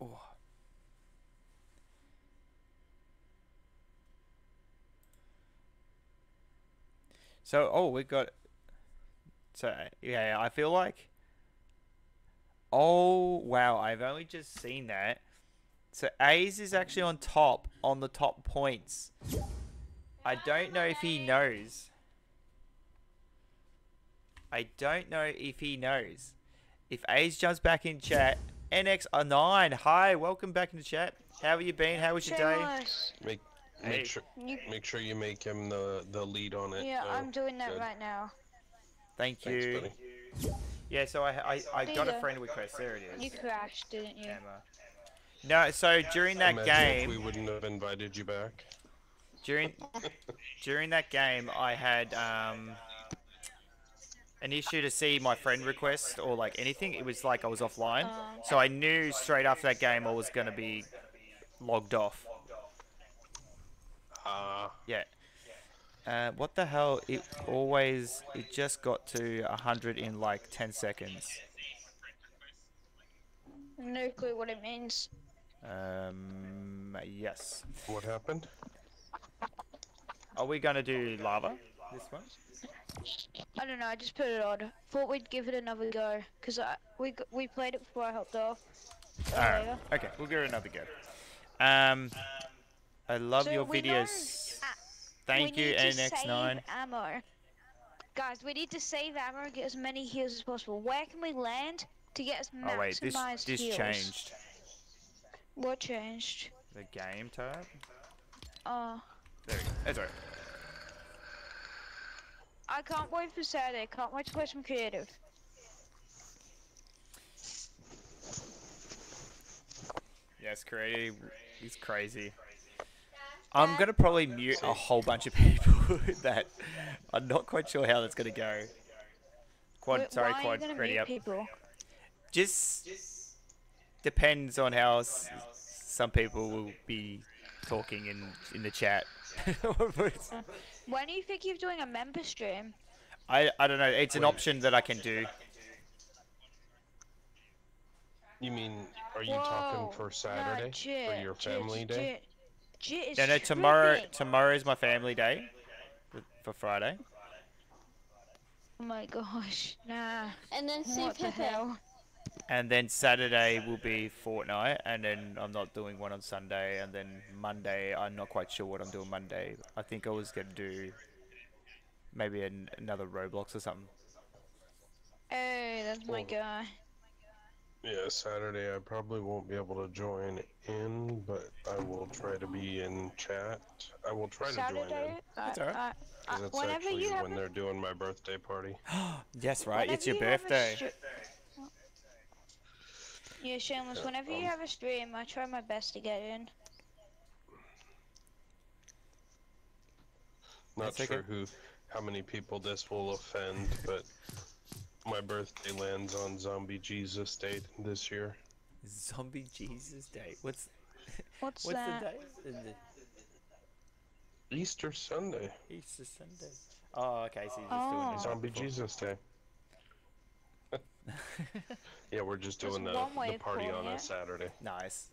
[SPEAKER 1] Oh. So, oh, we've got. So, yeah, I feel like. Oh, wow, I've only just seen that. So, A's is actually on top, on the top points. I don't know if he knows. I don't know if he knows. If A's jumps back in chat, NX9, hi, welcome back into chat. How have you been? How was your day?
[SPEAKER 2] Shameless.
[SPEAKER 3] Make
[SPEAKER 1] Hey.
[SPEAKER 3] sure
[SPEAKER 2] You,
[SPEAKER 3] make sure you make him the the lead on it.
[SPEAKER 2] yeah,
[SPEAKER 3] though.
[SPEAKER 2] I'm doing that
[SPEAKER 3] good.
[SPEAKER 2] right now.
[SPEAKER 1] Thank
[SPEAKER 3] Thanks,
[SPEAKER 1] you.
[SPEAKER 3] buddy.
[SPEAKER 1] Yeah, so I, I, I got a
[SPEAKER 2] Peter.
[SPEAKER 1] friend request. There it is.
[SPEAKER 2] You crashed, didn't you?
[SPEAKER 1] Emma. No, so during that
[SPEAKER 3] Imagine if
[SPEAKER 1] game,
[SPEAKER 3] we wouldn't have invited you back.
[SPEAKER 1] During during that game, I had um an issue to see my friend request or like anything. It was like I was offline,
[SPEAKER 2] Um,
[SPEAKER 1] so I knew straight after that game I was gonna be logged off.
[SPEAKER 3] Ah,
[SPEAKER 1] Yeah. Uh, what the hell? It always it just got to hundred in like ten seconds.
[SPEAKER 2] no clue what it means.
[SPEAKER 1] Um, yes.
[SPEAKER 3] what happened?
[SPEAKER 1] Are we gonna do lava this one?
[SPEAKER 2] I don't know. I just put it on. Thought we'd give it another go because I we we played it before I hopped off.
[SPEAKER 1] Alright. Okay, we'll give it another go. Um, I love
[SPEAKER 2] So
[SPEAKER 1] your
[SPEAKER 2] we know-
[SPEAKER 1] videos. Thank
[SPEAKER 2] we
[SPEAKER 1] you,
[SPEAKER 2] need to
[SPEAKER 1] NX9.
[SPEAKER 2] Save ammo. Guys, we need to save ammo and get as many heals as possible. Where can we land to get as maximized
[SPEAKER 1] Oh wait, this this
[SPEAKER 2] heals?
[SPEAKER 1] changed.
[SPEAKER 2] What changed?
[SPEAKER 1] The game tab.
[SPEAKER 2] Oh,
[SPEAKER 1] There we go. That's alright.
[SPEAKER 2] I can't wait for Saturday. Can't wait to play some creative.
[SPEAKER 1] Yes, creative is crazy. I'm gonna probably mute a whole bunch of people (laughs) that I'm not quite sure how that's gonna go. Quad,
[SPEAKER 9] Wh-
[SPEAKER 1] sorry, quad, ready up.
[SPEAKER 9] people?
[SPEAKER 1] Just depends on how s- some people will be talking in in the chat. (laughs)
[SPEAKER 9] When are you thinking of doing a member stream?
[SPEAKER 1] I I don't know. It's an option that I can do.
[SPEAKER 3] You mean, are you talking for Saturday for
[SPEAKER 9] Jit,
[SPEAKER 3] your
[SPEAKER 9] Jit,
[SPEAKER 3] family day?
[SPEAKER 9] Jit, Jit is
[SPEAKER 1] No, no. Tomorrow
[SPEAKER 9] tripping.
[SPEAKER 1] tomorrow is my family day. for- For Friday.
[SPEAKER 9] Oh my gosh, nah.
[SPEAKER 8] And then see
[SPEAKER 9] What the
[SPEAKER 8] Pepe.
[SPEAKER 9] hell?
[SPEAKER 1] And then Saturday will be Fortnite, and then I'm not doing one on Sunday, and then Monday I'm not quite sure what I'm doing Monday. I think I was gonna do maybe an, another Roblox or something.
[SPEAKER 9] Hey, that's my
[SPEAKER 3] Well,
[SPEAKER 9] guy.
[SPEAKER 3] Yeah, Saturday I probably won't be able to join in, but I will try to be in chat. I will try to join in.
[SPEAKER 9] Saturday,
[SPEAKER 1] That's alright.
[SPEAKER 9] I, I,
[SPEAKER 3] 'cause that's
[SPEAKER 9] whenever
[SPEAKER 3] actually
[SPEAKER 9] you have
[SPEAKER 3] when
[SPEAKER 9] a,
[SPEAKER 3] they're doing my birthday party. (gasps)
[SPEAKER 1] Yes, right. It's your
[SPEAKER 9] whenever you have a
[SPEAKER 1] birthday.
[SPEAKER 9] Stre- Yeah, shameless.
[SPEAKER 3] Yeah,
[SPEAKER 9] Whenever you
[SPEAKER 3] um,
[SPEAKER 9] have a stream, I try my best to get in.
[SPEAKER 3] Not
[SPEAKER 1] That's okay.
[SPEAKER 3] sure who, how many people this will offend, but my birthday lands on Zombie Jesus Day this year.
[SPEAKER 1] Zombie Jesus Day. What's
[SPEAKER 9] What's,
[SPEAKER 1] what's
[SPEAKER 9] that?
[SPEAKER 1] the day?
[SPEAKER 3] Easter Sunday,
[SPEAKER 1] Easter Sunday. Oh, okay. So you're just
[SPEAKER 9] Oh.
[SPEAKER 1] doing it
[SPEAKER 3] Zombie
[SPEAKER 1] before.
[SPEAKER 3] Jesus Day. Yeah, we're just
[SPEAKER 9] There's
[SPEAKER 3] doing the, the party
[SPEAKER 9] calling
[SPEAKER 3] on a. Saturday.
[SPEAKER 1] Nice.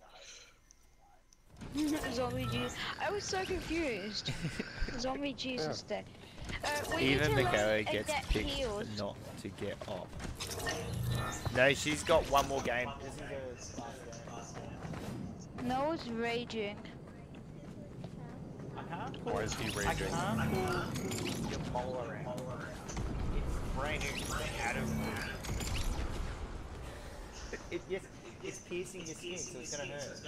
[SPEAKER 1] (laughs)
[SPEAKER 9] Zombie Jesus. I was so confused. (laughs) Zombie Jesus Day. Uh,
[SPEAKER 1] Even
[SPEAKER 9] need to
[SPEAKER 1] Michaela gets
[SPEAKER 9] get
[SPEAKER 1] picked
[SPEAKER 9] healed.
[SPEAKER 1] not to get off. No, she's got one more game. This is her last game.
[SPEAKER 9] Noah's raging.
[SPEAKER 3] Or is he
[SPEAKER 1] I
[SPEAKER 3] raging?
[SPEAKER 1] can't pull your pole around. It's brand new. It's out of. It, it, yes, it's piercing your skin, so it's gonna hurt.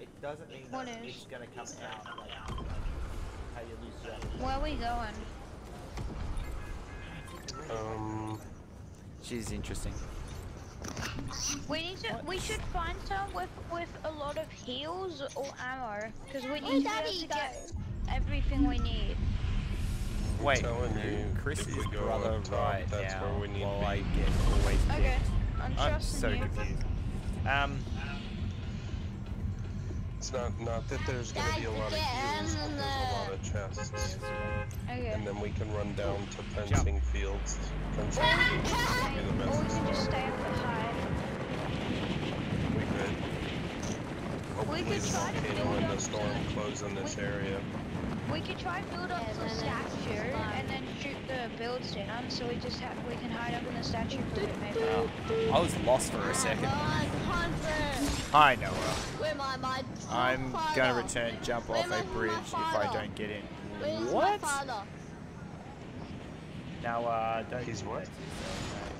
[SPEAKER 1] It doesn't mean
[SPEAKER 9] What
[SPEAKER 1] that
[SPEAKER 9] is?
[SPEAKER 1] it's gonna come out like how you lose your.
[SPEAKER 9] Where are we going?
[SPEAKER 3] Um,
[SPEAKER 1] She's interesting.
[SPEAKER 9] We need to. We should find some with with a lot of heals or ammo, because we need to be able
[SPEAKER 7] Daddy
[SPEAKER 9] to get everything we need.
[SPEAKER 1] Wait,
[SPEAKER 3] telling you,
[SPEAKER 1] Chris
[SPEAKER 3] if
[SPEAKER 1] is brother right
[SPEAKER 3] that's
[SPEAKER 1] now,
[SPEAKER 3] where we need to
[SPEAKER 1] while. I get always.
[SPEAKER 9] Okay, I'm,
[SPEAKER 1] I'm
[SPEAKER 9] trusting
[SPEAKER 1] so
[SPEAKER 9] you.
[SPEAKER 1] confused. Um,
[SPEAKER 3] it's not not that there's gonna be a lot of
[SPEAKER 7] Dad,
[SPEAKER 3] heals, but there's a lot of chests,
[SPEAKER 9] Okay.
[SPEAKER 3] and then we can run down to fencing fields. Fencing
[SPEAKER 9] Or
[SPEAKER 3] fields
[SPEAKER 9] we
[SPEAKER 3] would be the
[SPEAKER 9] can just stay up and hide.
[SPEAKER 3] We could. Hopefully
[SPEAKER 9] could
[SPEAKER 3] the
[SPEAKER 9] try to
[SPEAKER 3] volcano
[SPEAKER 9] build
[SPEAKER 3] and the storm
[SPEAKER 9] to-
[SPEAKER 3] close in this area.
[SPEAKER 9] We could try build up
[SPEAKER 7] Yeah,
[SPEAKER 9] the statue and then shoot the builds down, so we just have we can hide up in the statue for a bit maybe.
[SPEAKER 1] I was lost for a second.
[SPEAKER 7] I'm.
[SPEAKER 1] Hi, Noah.
[SPEAKER 7] Where my my
[SPEAKER 1] I'm gonna return jump off a bridge if I don't get in.
[SPEAKER 7] Where's my
[SPEAKER 1] What?
[SPEAKER 7] father?
[SPEAKER 1] Now, uh, don't.
[SPEAKER 3] He's what?
[SPEAKER 1] that to yourself,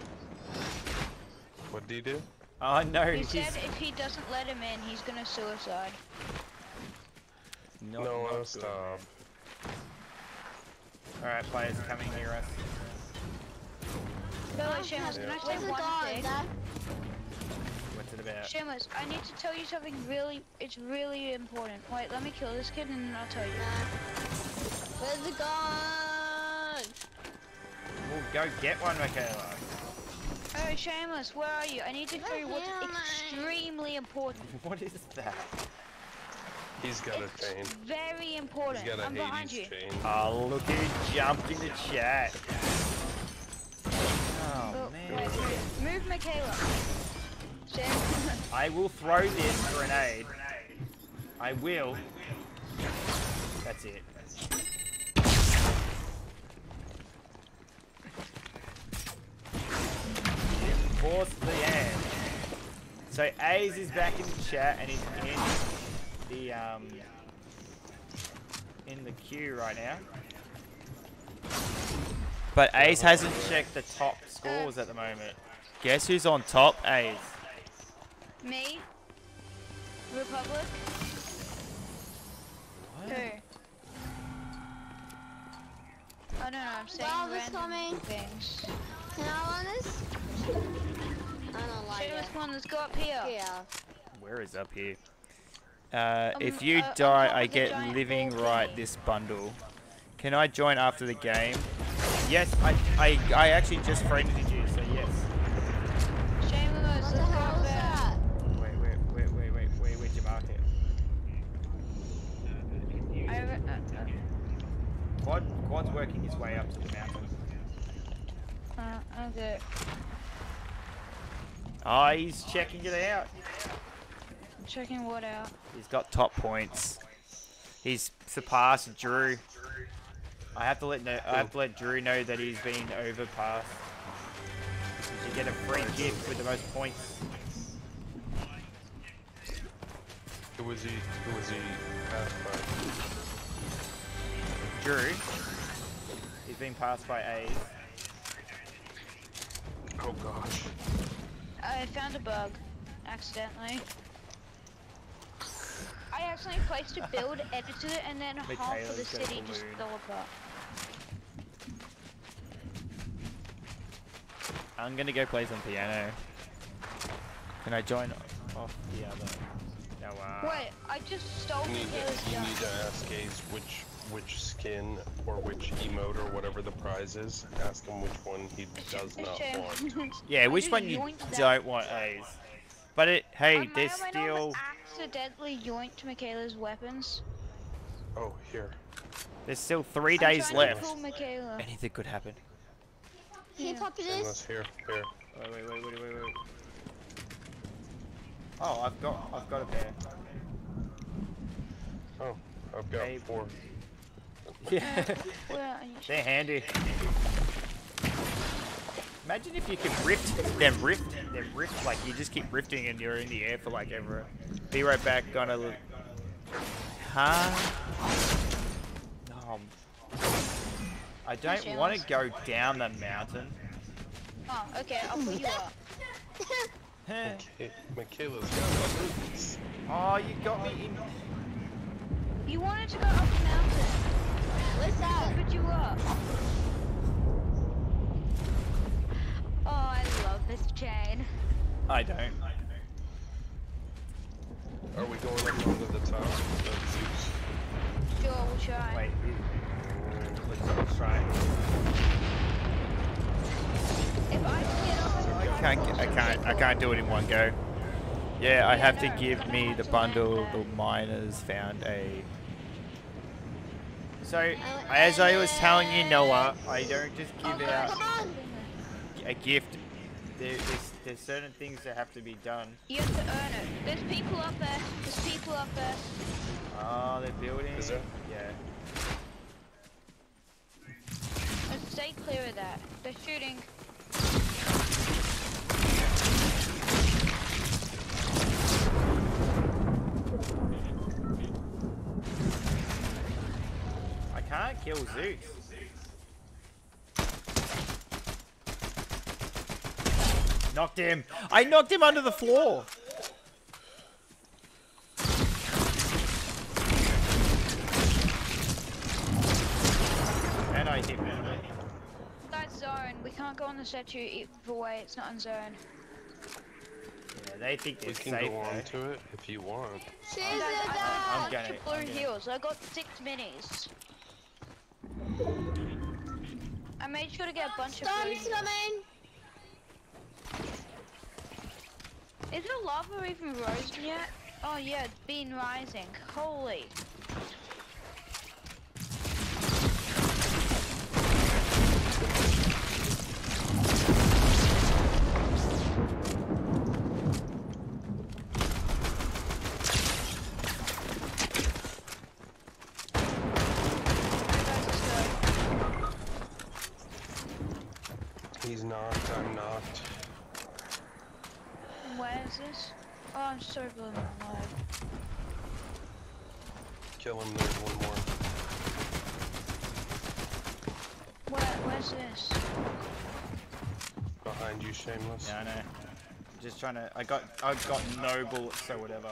[SPEAKER 3] What do you do?
[SPEAKER 1] mate. Oh no,
[SPEAKER 9] He
[SPEAKER 1] he's
[SPEAKER 9] said if he doesn't let him in, he's gonna suicide.
[SPEAKER 1] not,
[SPEAKER 3] no,
[SPEAKER 1] not
[SPEAKER 3] uh,
[SPEAKER 1] good.
[SPEAKER 3] stop.
[SPEAKER 1] Alright, players coming near us.
[SPEAKER 9] By the way, Shameless, can I say
[SPEAKER 7] Where's
[SPEAKER 9] one
[SPEAKER 7] gone,
[SPEAKER 9] thing?
[SPEAKER 1] What's it about?
[SPEAKER 9] Shameless, I need to tell you something really, it's really important. Wait, let me kill this kid and then I'll tell you.
[SPEAKER 7] Where's it gone?
[SPEAKER 1] Well, go get one, Michaela.
[SPEAKER 9] Oh, Shameless, where are you? I need to tell you what's
[SPEAKER 7] Right here, mate.
[SPEAKER 9] extremely important. (laughs)
[SPEAKER 1] What is that?
[SPEAKER 3] He's got a chain.
[SPEAKER 9] Very
[SPEAKER 3] He's
[SPEAKER 9] important.
[SPEAKER 3] got a
[SPEAKER 9] I'm behind
[SPEAKER 3] Hades
[SPEAKER 9] you.
[SPEAKER 3] chain.
[SPEAKER 1] Oh, look who jumped in the chat. Oh,
[SPEAKER 9] Oh,
[SPEAKER 1] man.
[SPEAKER 9] wait, move, move Michaela. (laughs)
[SPEAKER 1] I will throw this grenade. I will. That's it. Force the end. So Ace is back in the chat and he's in the um in the queue right now. But Ace hasn't checked the top scores at the moment. Guess who's on top, Ace?
[SPEAKER 9] Me? Republic? Who? I don't know, I'm saying
[SPEAKER 7] Wow, this
[SPEAKER 9] random
[SPEAKER 7] coming.
[SPEAKER 9] things.
[SPEAKER 7] Can I run this? I don't like
[SPEAKER 9] Shameless,
[SPEAKER 7] it.
[SPEAKER 9] come on, go up here.
[SPEAKER 7] Yeah.
[SPEAKER 1] Where is up here? Uh, if
[SPEAKER 9] Um,
[SPEAKER 1] you
[SPEAKER 9] uh,
[SPEAKER 1] die, I get living
[SPEAKER 9] ball
[SPEAKER 1] right this bundle. Can I join after the game? Yes, I, I, I actually just friended you, so yes.
[SPEAKER 9] Shameless,
[SPEAKER 7] What
[SPEAKER 9] let's
[SPEAKER 7] the
[SPEAKER 9] go
[SPEAKER 7] hell is that?
[SPEAKER 1] Wait, wait, wait, wait, wait, wait, where'd you mark it?
[SPEAKER 9] I, re- uh,
[SPEAKER 1] Quad, Quad's working his way up to the mountain.
[SPEAKER 9] uh, uh, okay.
[SPEAKER 1] Oh, he's checking it out.
[SPEAKER 9] Checking what out.
[SPEAKER 1] He's got top points. He's surpassed Drew. I have to let know, I have to let Drew know that he's been overpassed. You get a free gift with the most points.
[SPEAKER 3] Who was he? Who was he passed by?
[SPEAKER 1] Drew. He's been passed by Ace.
[SPEAKER 3] Oh gosh.
[SPEAKER 9] I found a bug, accidentally. I accidentally placed a build, (laughs) edited it, and then half of the
[SPEAKER 1] Michaela's got a
[SPEAKER 9] city just
[SPEAKER 1] balloon.
[SPEAKER 9] fell apart.
[SPEAKER 1] I'm gonna go play some piano. Can I join off the other? No, uh,
[SPEAKER 9] Wait, I just stole
[SPEAKER 3] You need to, you need to ask Ace which which skin or which emote or whatever the prize is. Ask him which one he does not want.
[SPEAKER 1] Yeah, (laughs) which one you don't want Ace? But it, hey, there's
[SPEAKER 9] or may not
[SPEAKER 1] still,
[SPEAKER 9] have accidentally yoinked Michaela's weapons.
[SPEAKER 3] Oh, here.
[SPEAKER 1] there's still three
[SPEAKER 9] I'm
[SPEAKER 1] days left.
[SPEAKER 9] To pull
[SPEAKER 1] Anything could happen.
[SPEAKER 7] Here, pop it is.
[SPEAKER 3] Shameless, here, here.
[SPEAKER 1] Wait, wait, wait, wait, wait, wait. Oh, I've got, I've got a pair.
[SPEAKER 3] Oh, I've got
[SPEAKER 1] Hey.
[SPEAKER 3] four. (laughs)
[SPEAKER 1] Yeah,
[SPEAKER 9] Where are you?
[SPEAKER 1] they're handy. Imagine if you could rift, then rift, then rift, like you just keep rifting and you're in the air for like ever. Be right back, gonna look. Huh? Um, I don't want to go down the mountain.
[SPEAKER 9] Oh, okay, I'll put you up.
[SPEAKER 1] Huh. (laughs)
[SPEAKER 3] Okay, Michaela's got.
[SPEAKER 1] Oh, you got me in.
[SPEAKER 9] You wanted to go up the mountain.
[SPEAKER 7] What's that?
[SPEAKER 9] I'll put you up. Oh, I love this chain.
[SPEAKER 1] I don't.
[SPEAKER 3] Are we going up onto the top?
[SPEAKER 9] Sure, we'll try.
[SPEAKER 1] Wait. Let's, let's try.
[SPEAKER 9] If I can get up
[SPEAKER 1] I can't. get- I can't. I can't do it in one go. Yeah, I have to give me the bundle. The miners found a. So, oh, as I was telling you, Noah, I don't just give oh, it out
[SPEAKER 7] Come on.
[SPEAKER 1] A gift. There, there's, there's certain things that have to be done.
[SPEAKER 9] You have to earn it. There's people up there. There's people up there.
[SPEAKER 1] Oh, they're building.
[SPEAKER 3] Is there?
[SPEAKER 1] Yeah.
[SPEAKER 9] Let's stay clear of that. They're shooting.
[SPEAKER 1] I can't kill Zeus. Knocked him. I knocked him under the floor. And I hit him.
[SPEAKER 9] That's zone. We can't go on the statue either way. It's not in zone.
[SPEAKER 1] Yeah, they think they're
[SPEAKER 3] We can
[SPEAKER 1] safe.
[SPEAKER 3] go on
[SPEAKER 1] though.
[SPEAKER 3] to it if you want.
[SPEAKER 7] She's
[SPEAKER 9] I,
[SPEAKER 7] a
[SPEAKER 9] I,
[SPEAKER 1] I'm
[SPEAKER 9] got
[SPEAKER 1] gonna-
[SPEAKER 9] blue
[SPEAKER 1] I'm gonna-
[SPEAKER 9] heals. I got six minis. I made sure to get a bunch of blue
[SPEAKER 7] Storm's
[SPEAKER 9] heals.
[SPEAKER 7] coming.
[SPEAKER 9] Is the lava even risen yet? Oh yeah, it's been rising. Holy.
[SPEAKER 3] He's knocked, I'm knocked.
[SPEAKER 9] Where is this? Oh, I'm so blown alive.
[SPEAKER 3] Kill him, there's one more.
[SPEAKER 9] Where, where's this?
[SPEAKER 3] Behind you, Shameless.
[SPEAKER 1] Yeah, I know. Just trying to. I got. I got no bullets, so whatever.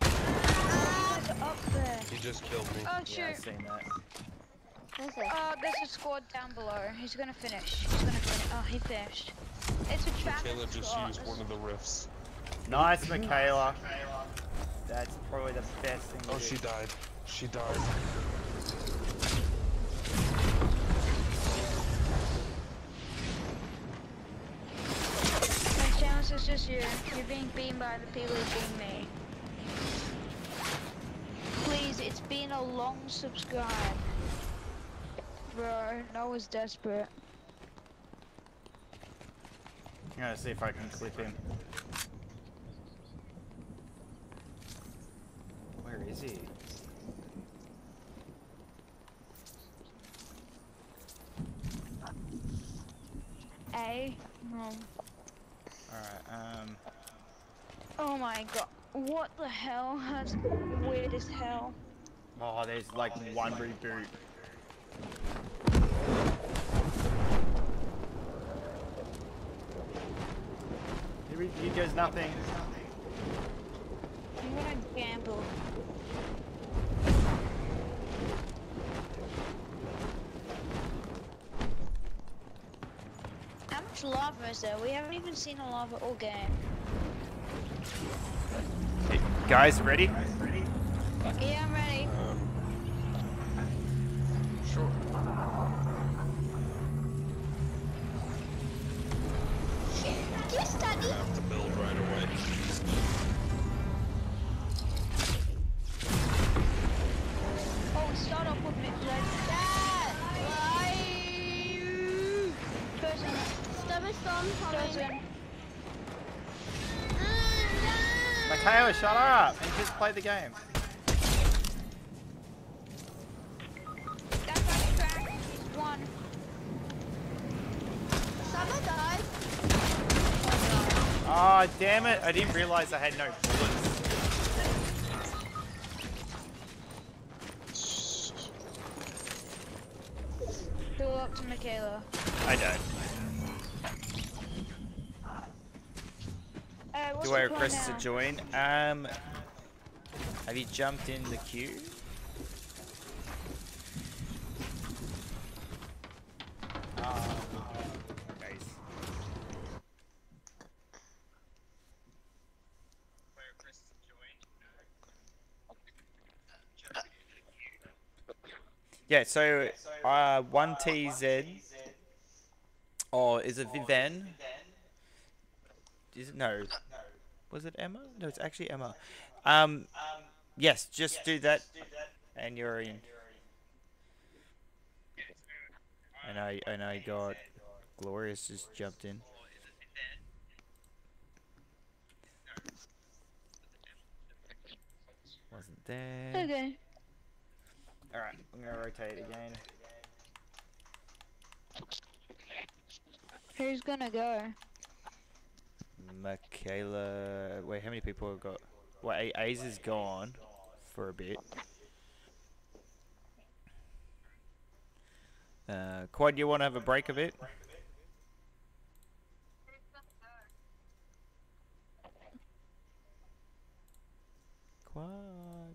[SPEAKER 9] Ah, oh, it's up there.
[SPEAKER 3] He just killed me.
[SPEAKER 9] Oh
[SPEAKER 1] Yeah, I
[SPEAKER 9] shoot.
[SPEAKER 1] seen that.
[SPEAKER 7] What's?
[SPEAKER 9] Oh, ah, there's a squad down below. He's gonna finish. He's gonna finish. Oh, he finished. It's a trap.
[SPEAKER 3] Michaela just
[SPEAKER 9] squad.
[SPEAKER 3] used one of the rifts.
[SPEAKER 1] Nice, Michaela. That's probably the best thing to
[SPEAKER 3] Oh,
[SPEAKER 1] do.
[SPEAKER 3] she died. She died.
[SPEAKER 9] My chance is just you. You're being beaten by the people being me. Please, it's been a long subscribe. Bro, Noah's desperate.
[SPEAKER 1] I'm gonna see if I can clip him. Where is he?
[SPEAKER 9] A? No.
[SPEAKER 1] Alright, um.
[SPEAKER 9] Oh my god. What the hell? That's weird as hell.
[SPEAKER 1] Oh, there's like one reboot. He, he does nothing.
[SPEAKER 9] I'm gonna gamble. Much lava is there? We haven't even seen a lava all game.
[SPEAKER 1] Hey, guys, ready?
[SPEAKER 9] Yeah, I'm ready.
[SPEAKER 3] Um, sure.
[SPEAKER 7] Yes, Daddy.
[SPEAKER 3] Have to build right away.
[SPEAKER 7] Coming.
[SPEAKER 1] Michaela, shut up and just play the game.
[SPEAKER 9] That's right, crack. One.
[SPEAKER 7] Summer died.
[SPEAKER 1] Oh, damn it. I didn't realize I had no bullets.
[SPEAKER 9] Go up to Michaela.
[SPEAKER 1] I don't.
[SPEAKER 9] Uh,
[SPEAKER 1] Do I request to join? Um, have you jumped in the queue? Yeah, so uh, one TZ. Oh, is it Viven? Is it no? Was it Emma? No, it's actually Emma. Um, yes, just do that, and you're in. And I and I got Glorious just jumped in. Wasn't there.
[SPEAKER 9] Okay.
[SPEAKER 1] All right, I'm gonna rotate again.
[SPEAKER 9] Who's gonna go?
[SPEAKER 1] Michaela. Wait, how many people have got? A- Ace is gone for a bit. Uh, Quad, you want to have a break of it? Quad.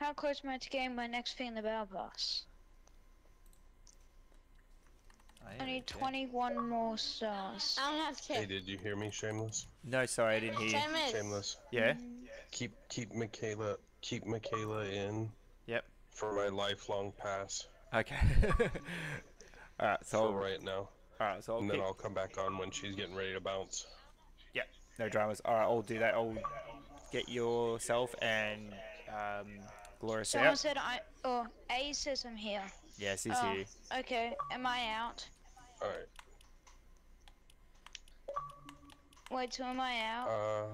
[SPEAKER 9] How close am I to getting my next thing in the battle pass? I need 21 more stars.
[SPEAKER 7] I don't have
[SPEAKER 3] Hey, did you hear me, Shameless?
[SPEAKER 1] No, sorry, I didn't hear you.
[SPEAKER 7] Shameless.
[SPEAKER 3] Shameless.
[SPEAKER 1] Yeah.
[SPEAKER 3] Keep keep Michaela keep Michaela in
[SPEAKER 1] Yep.
[SPEAKER 3] for my lifelong pass
[SPEAKER 1] Okay. (laughs) All right, so
[SPEAKER 3] for right now,
[SPEAKER 1] all right, so I'll
[SPEAKER 3] and then I'll come back on when she's getting ready to bounce.
[SPEAKER 1] Yep, no dramas. All right, I'll do that. I'll get yourself and um, Gloria set
[SPEAKER 9] Someone
[SPEAKER 1] up.
[SPEAKER 9] said I. Oh, A says I'm here.
[SPEAKER 1] Yes, he's
[SPEAKER 9] oh,
[SPEAKER 1] here.
[SPEAKER 9] okay. Am I out?
[SPEAKER 3] All right.
[SPEAKER 9] Wait, so am I out?
[SPEAKER 3] Uh,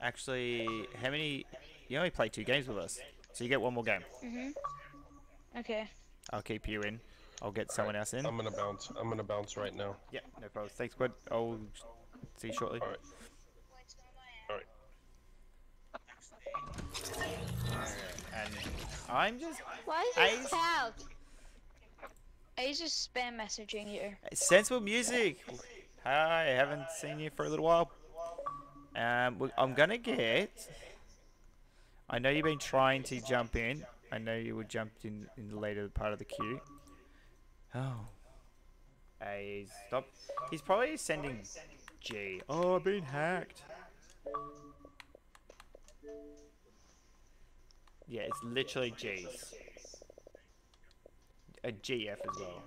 [SPEAKER 1] Actually, how many? You only play two games with us, so you get one more game.
[SPEAKER 9] mhm. Okay.
[SPEAKER 1] I'll keep you in. I'll get someone else in.
[SPEAKER 3] I'm gonna bounce. I'm gonna bounce right now.
[SPEAKER 1] Yeah, no problem. Thanks, bud. I'll see you shortly.
[SPEAKER 3] All right. All right.
[SPEAKER 1] And I'm just
[SPEAKER 7] Why is
[SPEAKER 1] Ace.
[SPEAKER 7] this out?
[SPEAKER 9] Ace just spam messaging you.
[SPEAKER 1] sensible music. Hi, I haven't seen you for a little while. Um, I'm gonna get. I know you've been trying to jump in. I know you were jumped in in the later part of the queue. Oh. Hey, stop. He's probably sending G. Oh, I've been hacked. Yeah, it's literally G's. A GF as well.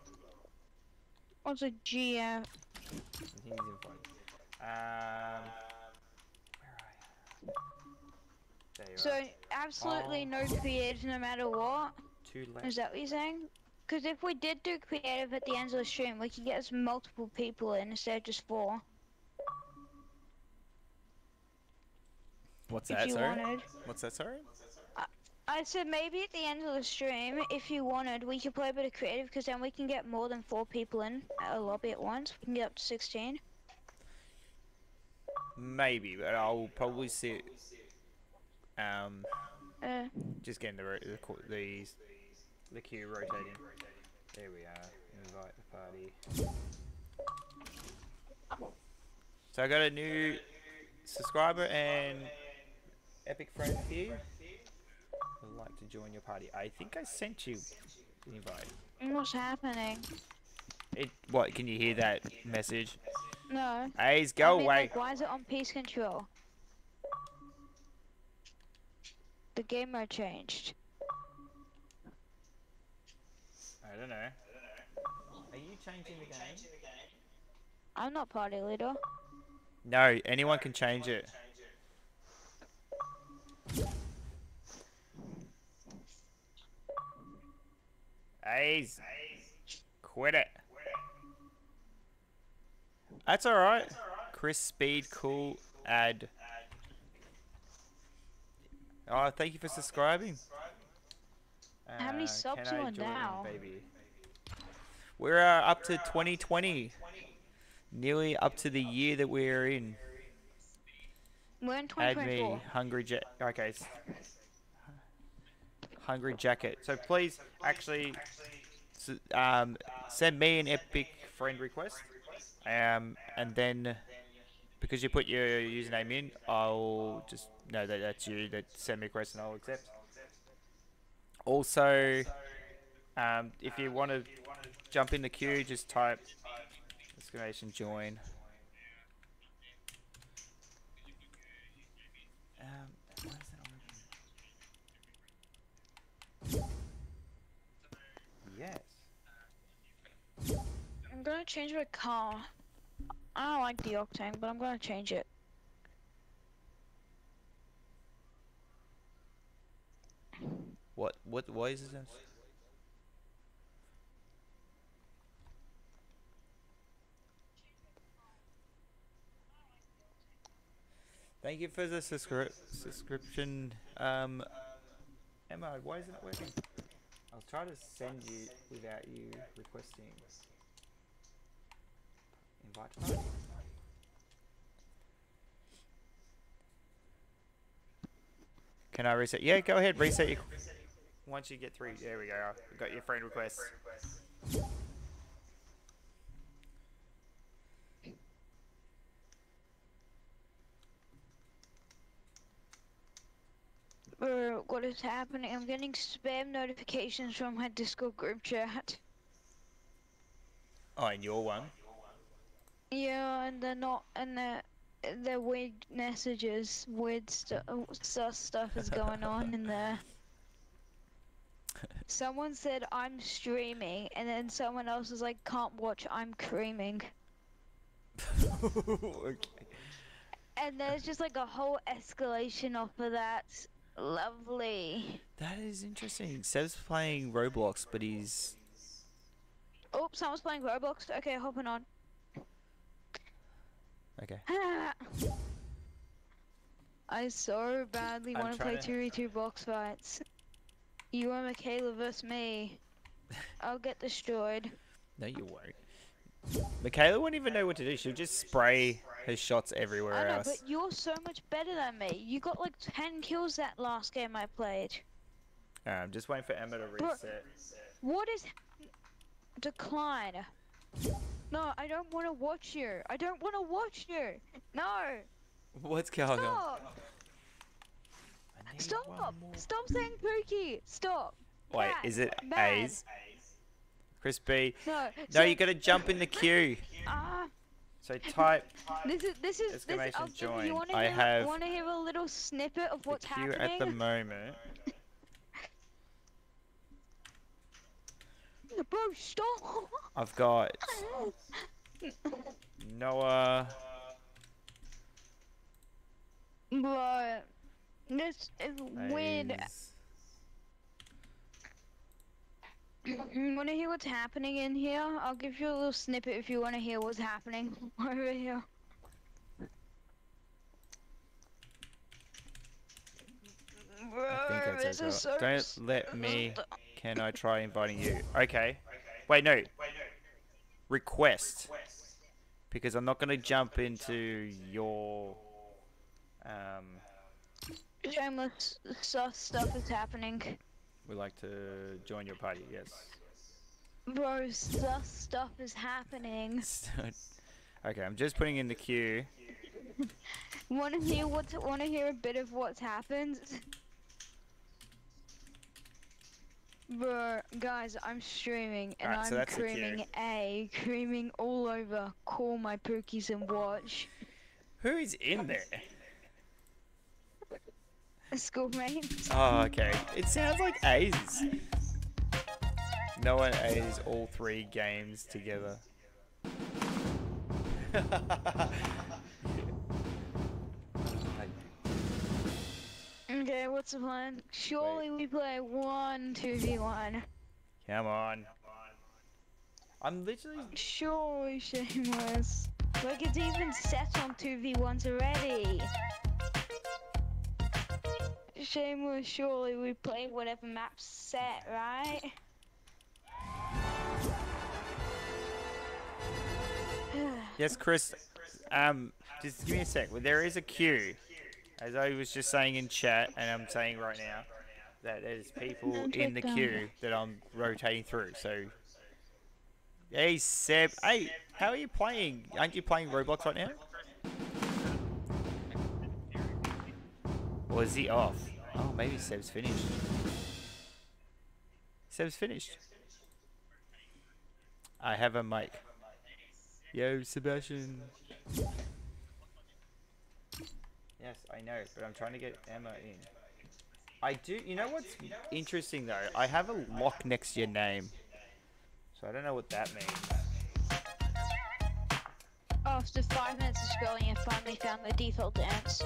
[SPEAKER 9] What's a GF?
[SPEAKER 1] I think he's in front. Um, where are you? There you
[SPEAKER 9] So
[SPEAKER 1] are.
[SPEAKER 9] absolutely
[SPEAKER 1] Oh.
[SPEAKER 9] no creative no matter what.
[SPEAKER 1] Too late.
[SPEAKER 9] Is that what you're saying? Because if we did do creative at the end of the stream, we could get us multiple people in instead of just four.
[SPEAKER 1] What's
[SPEAKER 9] if
[SPEAKER 1] that, sorry?
[SPEAKER 9] wanted.
[SPEAKER 1] What's that, sorry?
[SPEAKER 9] I said maybe at the end of the stream, if you wanted, we could play a bit of creative because then we can get more than four people in a lobby at once. We can get up to 16.
[SPEAKER 1] Maybe, but I'll probably sit. Um,
[SPEAKER 9] Uh,
[SPEAKER 1] just getting the the the, the queue rotating. There we are. Invite the party. So I got a new subscriber and epic friend here. Would like to join your party. I think I sent you the invite.
[SPEAKER 9] what's happening?
[SPEAKER 1] It what? Can you hear that message?
[SPEAKER 9] No.
[SPEAKER 1] Ace,
[SPEAKER 9] I
[SPEAKER 1] go
[SPEAKER 9] mean,
[SPEAKER 1] away.
[SPEAKER 9] like, why is it on peace control? The game mode changed.
[SPEAKER 1] I don't know. Are you changing the game?
[SPEAKER 9] I'm not party leader.
[SPEAKER 1] No, anyone can change it. Ace. Quit it. That's alright. Chris Speed, cool ad. Oh, thank you for subscribing.
[SPEAKER 9] How many
[SPEAKER 1] Uh,
[SPEAKER 9] subs
[SPEAKER 1] can
[SPEAKER 9] you
[SPEAKER 1] I
[SPEAKER 9] on now?
[SPEAKER 1] Baby? We're uh, up to 2020. Nearly up to the year that we're in.
[SPEAKER 9] We're in
[SPEAKER 1] Add me hungry jet. Okay. Hungry jacket. So please, actually, um, send me an epic friend request. Um, and then because you put your username in, I'll just know that that's you. That send me a request and I'll accept. Also, um, if you want to jump in the queue, just type exclamation join. Um, why is that open? Yes.
[SPEAKER 9] I'm gonna change my car. I don't like the Octane, but I'm gonna change it.
[SPEAKER 1] What? What? Why is this? Thank you for the subscri- subscription. Um, Emma, why isn't it working? I'll try to send you without you requesting. Invite. Can I reset? Yeah, go ahead, reset your. Once you get through, there we go. I've got your friend request.
[SPEAKER 9] Uh, what is happening? I'm getting spam notifications from my Discord group chat.
[SPEAKER 1] Oh, and your one.
[SPEAKER 9] Yeah, and they're not, and they're, they're weird messages, weird stuff, sus stuff is going on in there. (laughs) Someone said I'm streaming, and then someone else was like, "Can't watch, I'm creaming." (laughs)
[SPEAKER 1] okay.
[SPEAKER 9] And there's just like a whole escalation off of that. Lovely.
[SPEAKER 1] That is interesting. Seb's playing Roblox, but he's
[SPEAKER 9] Oh, someone's playing Roblox. Okay, hopping on.
[SPEAKER 1] Okay. (laughs)
[SPEAKER 9] I so badly want to play 2v2 box fights. You and Michaela versus me. (laughs) I'll get destroyed.
[SPEAKER 1] No, you won't. Michaela won't even know what to do. She'll just spray her shots everywhere
[SPEAKER 9] I know,
[SPEAKER 1] else.
[SPEAKER 9] but you're so much better than me. You got like 10 kills that last game I played.
[SPEAKER 1] I'm just waiting for Emma to reset.
[SPEAKER 9] What is decline? No, I don't want to watch you. I don't want to watch you. No,
[SPEAKER 1] What's going on?
[SPEAKER 9] stop.
[SPEAKER 1] I
[SPEAKER 9] Stop. Stop saying Pookie. Stop.
[SPEAKER 1] Wait,
[SPEAKER 9] Bad,
[SPEAKER 1] is it
[SPEAKER 9] bad.
[SPEAKER 1] Ace? Chris B.
[SPEAKER 9] No.
[SPEAKER 1] No,
[SPEAKER 9] so-
[SPEAKER 1] you gotta jump in the (laughs) queue.
[SPEAKER 9] Ah.
[SPEAKER 1] So type
[SPEAKER 9] This is this is this.
[SPEAKER 1] Exclamation
[SPEAKER 9] I'll give,
[SPEAKER 1] join.
[SPEAKER 9] you want to
[SPEAKER 1] I
[SPEAKER 9] hear?
[SPEAKER 1] have
[SPEAKER 9] Want to hear a little snippet of
[SPEAKER 1] the
[SPEAKER 9] what's
[SPEAKER 1] queue
[SPEAKER 9] happening?
[SPEAKER 1] at the moment. (laughs)
[SPEAKER 9] Bro, stop!
[SPEAKER 1] I've got Noah.
[SPEAKER 9] But this is weird. You want to hear what's happening in here? I'll give you a little snippet if you want to hear what's happening (laughs) over here. Bro, this is so
[SPEAKER 1] Don't let me. Can I try inviting you? Okay. Wait, no. Request. Because I'm not going to jump into your. Um,
[SPEAKER 9] Shameless sus stuff is happening.
[SPEAKER 1] would like to join your party. Yes.
[SPEAKER 9] Bro, sus stuff is happening. (laughs)
[SPEAKER 1] okay, I'm just putting in the queue.
[SPEAKER 9] Want to hear what's? Want to hear a bit of what's happened? Bro, guys, I'm streaming and
[SPEAKER 1] Alright, so
[SPEAKER 9] I'm creaming A, creaming all over. Call my pookies and watch.
[SPEAKER 1] Who is in there?
[SPEAKER 9] A schoolmate.
[SPEAKER 1] Oh, okay. It sounds like Ace. No one A's all three games together. (laughs)
[SPEAKER 9] Okay, what's the plan? Surely we play one, two v one.
[SPEAKER 1] Come on. I'm literally.
[SPEAKER 9] Surely shameless. (laughs) Like it's even set on two v ones already. Shameless. Surely we play whatever map's set, right? (sighs)
[SPEAKER 1] Yes, Chris. Um, just give me a sec. Well, there is a queue, as I was just saying in chat, and I'm saying right now that there's people in the queue that I'm rotating through. So, hey Seb, hey, how are you playing? Aren't you playing Roblox right now? Or is he off? Oh, maybe Seb's finished. Seb's finished. I have a mic. Yo, Sebastian. Yes, I know, but I'm trying to get Emma in. I do. You know what's interesting though? I have a lock next to your name, so I don't know what that means.
[SPEAKER 9] Oh, After five minutes of scrolling, I finally found the default dance.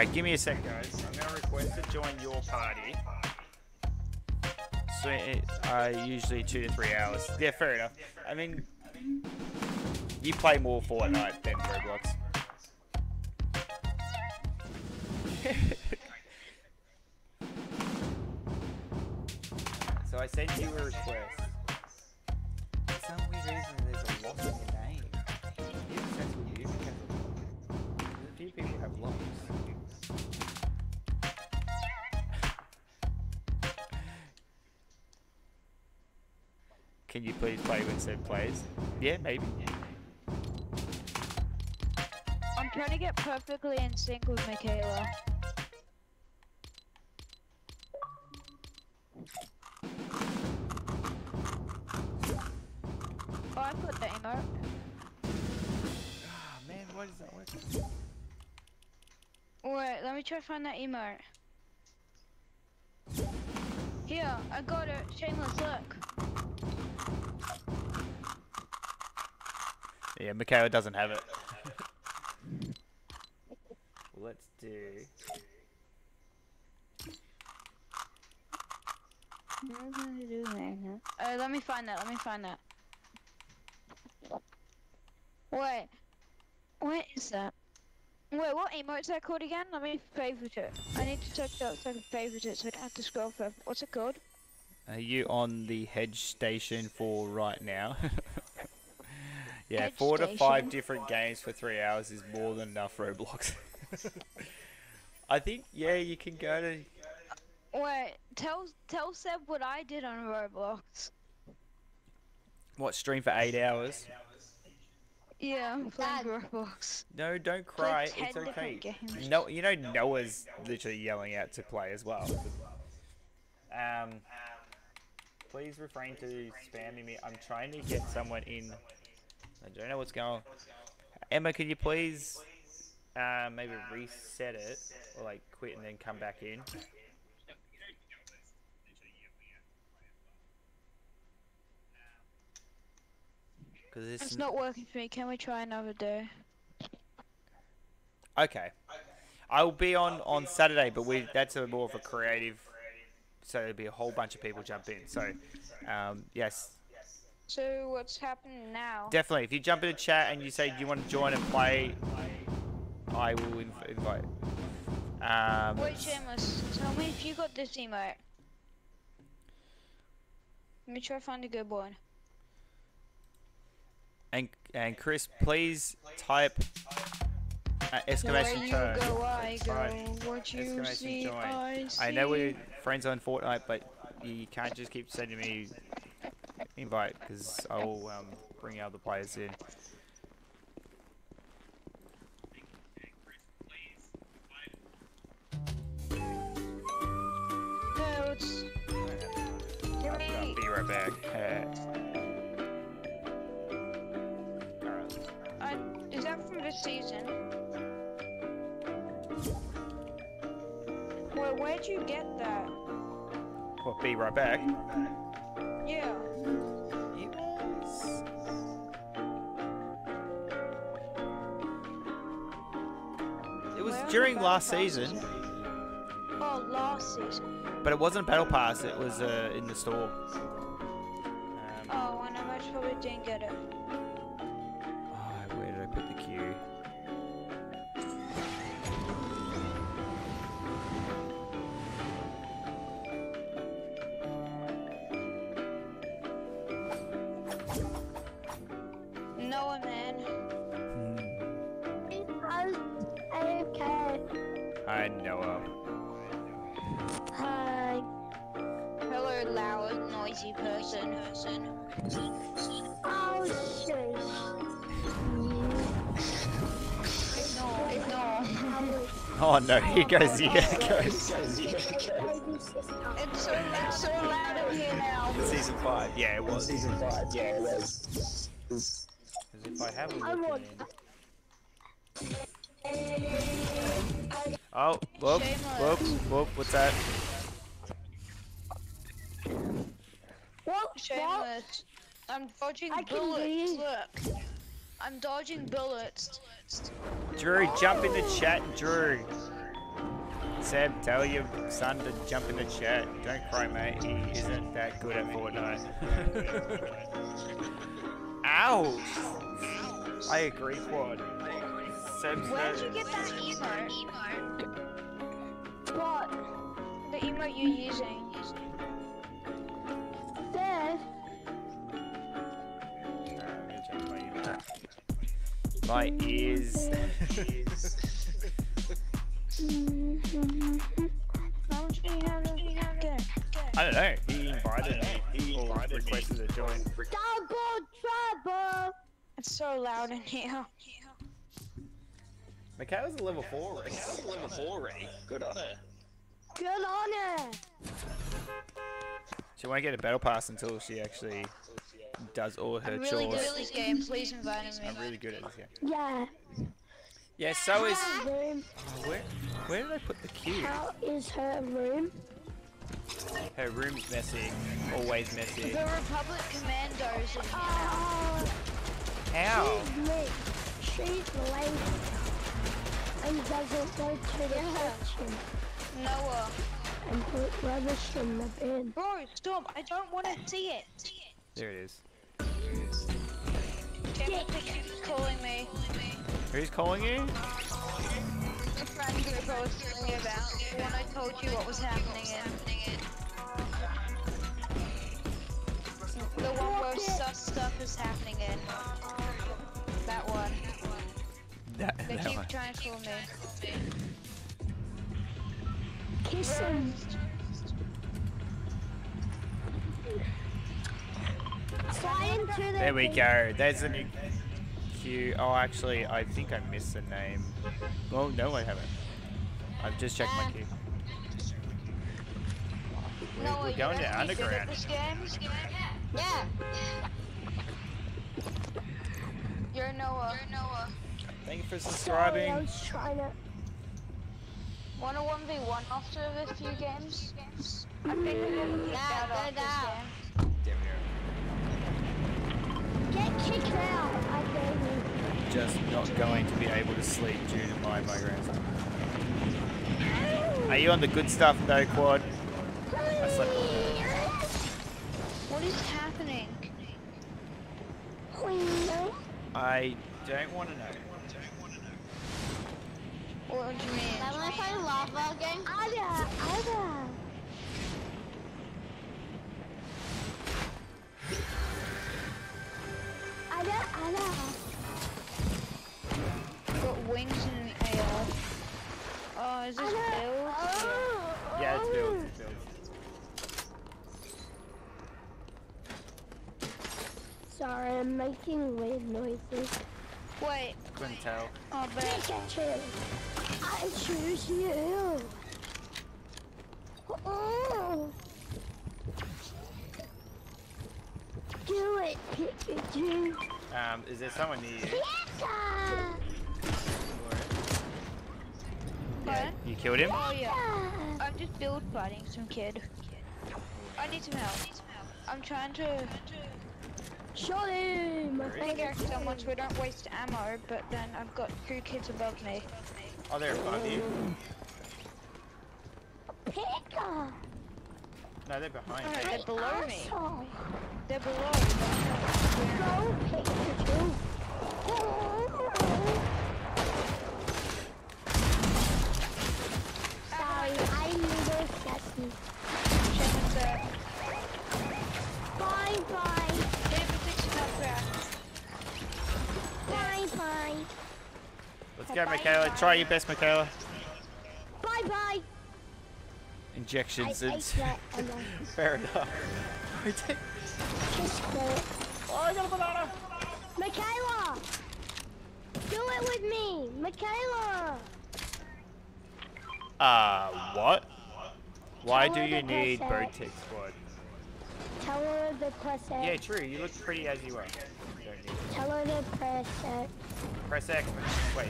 [SPEAKER 1] Alright, give me a sec, guys. I'm gonna request to join your party. So, uh, usually two to three hours. Yeah, fair enough. I mean, you play more Fortnite than Roblox. (laughs) So I sent you a request. Please play plays? Yeah, maybe.
[SPEAKER 9] I'm trying to get perfectly in sync with Michaela. Oh, I put the emote.
[SPEAKER 1] Ah, man, why does that work?
[SPEAKER 9] Wait, let me try to find that emote. Here, I got it. Shameless, look.
[SPEAKER 1] Yeah, Michaela doesn't have it. (laughs) Let's do.
[SPEAKER 9] Uh, let me find that. Let me find that. Wait. What is that? Wait, what emote's that called again? Let me favorite it. I need to check that so I can favorite it so I don't have to scroll forever. What's it called?
[SPEAKER 1] Are you on the hedge station for right now? (laughs) yeah,
[SPEAKER 9] Hedge
[SPEAKER 1] four to five different games for three hours is more than enough Roblox. (laughs) I think yeah, you can go to.
[SPEAKER 9] Wait, tell tell Seb what I did on Roblox.
[SPEAKER 1] What stream for eight hours?
[SPEAKER 9] Yeah, I'm playing
[SPEAKER 7] Dad.
[SPEAKER 9] Roblox.
[SPEAKER 1] No, don't cry. It's okay. No, you know Noah's literally yelling out to play as well. Um, please refrain to spamming me. I'm trying to get someone in. I don't know what's going on. Emma, can you please uh, maybe reset it or like quit and then come back in? Because
[SPEAKER 9] It's
[SPEAKER 1] this
[SPEAKER 9] not working for me. Can we try another day?
[SPEAKER 1] Okay. I'll be on on Saturday, but we that's a more of a creative. So there'll be a whole bunch of people jump in. So, um, yes,
[SPEAKER 9] So what's happening now?
[SPEAKER 1] definitely. If you jump in a chat and you say you want to join and play, I will inv- invite. Um,
[SPEAKER 9] Wait, Shameless, tell me if you got this emote. Let me try to find a good one.
[SPEAKER 1] and and Chris, please type uh,
[SPEAKER 9] Where
[SPEAKER 1] exclamation
[SPEAKER 9] you
[SPEAKER 1] turn.
[SPEAKER 9] go, I go. What you see,
[SPEAKER 1] join.
[SPEAKER 9] I see.
[SPEAKER 1] I know we're friends on Fortnite, but you can't just keep sending me invite because I'll um, bring other players in.
[SPEAKER 9] No, it's. Give
[SPEAKER 1] I'll be right back. Uh,
[SPEAKER 9] is that from this season? Wait, where'd you get that?
[SPEAKER 1] Well, be right back.
[SPEAKER 9] Yeah.
[SPEAKER 1] During last season,
[SPEAKER 9] Oh, last season.
[SPEAKER 1] but it wasn't a Battle Pass. It was uh, in the store. Um,
[SPEAKER 9] Oh, and I most probably didn't get it.
[SPEAKER 1] oh, where did I put the queue?
[SPEAKER 7] Oh
[SPEAKER 1] no, (laughs) here goes here goes.
[SPEAKER 9] It's so, it's so loud in here now.
[SPEAKER 1] Season five. Yeah, it was.
[SPEAKER 6] Season 5, yeah, it was.
[SPEAKER 1] Because if I have a
[SPEAKER 7] I
[SPEAKER 1] look
[SPEAKER 7] want-
[SPEAKER 1] in... Oh, whoop, whoop, whoop, what's that?
[SPEAKER 7] What? What?
[SPEAKER 9] Shameless. I'm dodging
[SPEAKER 7] I
[SPEAKER 9] bullets. Look. I'm dodging bullets.
[SPEAKER 1] Drew, jump in the chat, Drew. Seb, tell your son to jump in the chat. Don't cry, mate. He isn't that good at Fortnite. Ouch! I agree, Quad. Seb's
[SPEAKER 9] Where'd you get that emote?
[SPEAKER 7] What?
[SPEAKER 9] The emote you're using.
[SPEAKER 7] There.
[SPEAKER 1] My ears.
[SPEAKER 9] How much do you have to get?
[SPEAKER 1] I don't know. He invited me. He requested to join.
[SPEAKER 7] Double trouble.
[SPEAKER 9] It's so loud in here.
[SPEAKER 1] Michaela's a level 4 already.
[SPEAKER 6] level 4 already. Good on her.
[SPEAKER 7] Good on her!
[SPEAKER 1] She won't get a battle pass until she actually does all her
[SPEAKER 9] I'm really
[SPEAKER 1] chores.
[SPEAKER 9] good at this game. Please invite me.
[SPEAKER 1] I'm really good at this game.
[SPEAKER 7] Yeah.
[SPEAKER 1] Yeah, so is.
[SPEAKER 7] Room.
[SPEAKER 1] Oh, where, where did I put the cube?
[SPEAKER 7] How is her room?
[SPEAKER 1] Her room's messy. Always messy.
[SPEAKER 9] The Republic Commandos in here.
[SPEAKER 7] Oh,
[SPEAKER 1] How?
[SPEAKER 7] she's late. She's late. And doesn't go to the kitchen
[SPEAKER 9] Noah.
[SPEAKER 7] and put rubbish in the bin.
[SPEAKER 9] Bro, stop. I don't want to see it.
[SPEAKER 1] There it is.
[SPEAKER 9] Tim keeps calling me.
[SPEAKER 1] Who's calling you?
[SPEAKER 9] The friend group I was telling you about. The one I told you what was happening in. The one where sus stuff is happening in. That one.
[SPEAKER 1] That,
[SPEAKER 9] They
[SPEAKER 1] that
[SPEAKER 9] keep
[SPEAKER 1] one.
[SPEAKER 9] trying to call me.
[SPEAKER 7] Kiss him. Fly into the
[SPEAKER 1] There we go. There's a new queue. Oh, actually, I think I missed the name. Oh no, I haven't. I've just checked my
[SPEAKER 9] Um,
[SPEAKER 1] queue. We're,
[SPEAKER 9] Noah,
[SPEAKER 1] we're going to
[SPEAKER 9] you're good at
[SPEAKER 1] underground.
[SPEAKER 9] this game? Yeah. You're Noah. You're Noah.
[SPEAKER 1] Thank you for
[SPEAKER 7] Sorry,
[SPEAKER 1] subscribing.
[SPEAKER 7] I was trying to.
[SPEAKER 9] Want a 1v1 after a few games? I think we're gonna be
[SPEAKER 7] Nah,
[SPEAKER 9] better after this game.
[SPEAKER 1] There we
[SPEAKER 7] Get kicked out. I dare you.
[SPEAKER 1] Just not going to be able to sleep due to my migraines. Are you on the good stuff though, Quad? I slept all day.
[SPEAKER 9] What is happening?
[SPEAKER 1] I don't want to know.
[SPEAKER 9] What do you mean?
[SPEAKER 7] I want to play lava again. Ada, Ada. Ada, Ada.
[SPEAKER 9] Got wings and AR. Oh, is this
[SPEAKER 7] Ada.
[SPEAKER 9] build?
[SPEAKER 7] Oh,
[SPEAKER 1] Yeah, it's
[SPEAKER 7] oh.
[SPEAKER 1] built. It's built.
[SPEAKER 7] Sorry, I'm making weird noises.
[SPEAKER 9] Wait.
[SPEAKER 1] Couldn't tell.
[SPEAKER 9] Oh, but
[SPEAKER 7] Pikachu, I choose you. Oh. Do it, Pikachu.
[SPEAKER 1] Um, is there someone near you?
[SPEAKER 7] Pika.
[SPEAKER 1] Yeah. You killed him?
[SPEAKER 9] Oh yeah. I'm just build fighting some kid. I need some help. I'm trying to
[SPEAKER 7] Shot him.
[SPEAKER 9] figure someone so much. we don't waste ammo, but then I've got two kids above me.
[SPEAKER 1] Oh, they're above you.
[SPEAKER 7] Pika.
[SPEAKER 1] No, they're behind
[SPEAKER 9] No,
[SPEAKER 1] you.
[SPEAKER 9] they're below me.
[SPEAKER 7] Asshole.
[SPEAKER 9] They're below. me.
[SPEAKER 7] Go, Pikachu. Sorry, I need a second.
[SPEAKER 9] Shaman's there.
[SPEAKER 7] Bye bye.
[SPEAKER 9] Hit him with 60 health back.
[SPEAKER 7] Bye bye.
[SPEAKER 1] Let's go, Michaela. Try your best, Michaela.
[SPEAKER 7] Bye bye.
[SPEAKER 1] Injections
[SPEAKER 7] I
[SPEAKER 1] and.
[SPEAKER 7] ate that and
[SPEAKER 1] Fair enough. We did- oh, I got a banana!
[SPEAKER 7] Michaela! Do it with me! Michaela!
[SPEAKER 1] Uh, what? Why
[SPEAKER 7] Tell
[SPEAKER 1] do you need
[SPEAKER 7] press
[SPEAKER 1] bird tick squad?
[SPEAKER 7] Tell her to press X.
[SPEAKER 1] Yeah, true. You look pretty as you are. You don't need it.
[SPEAKER 7] Tell her to press X.
[SPEAKER 1] Press X. Wait,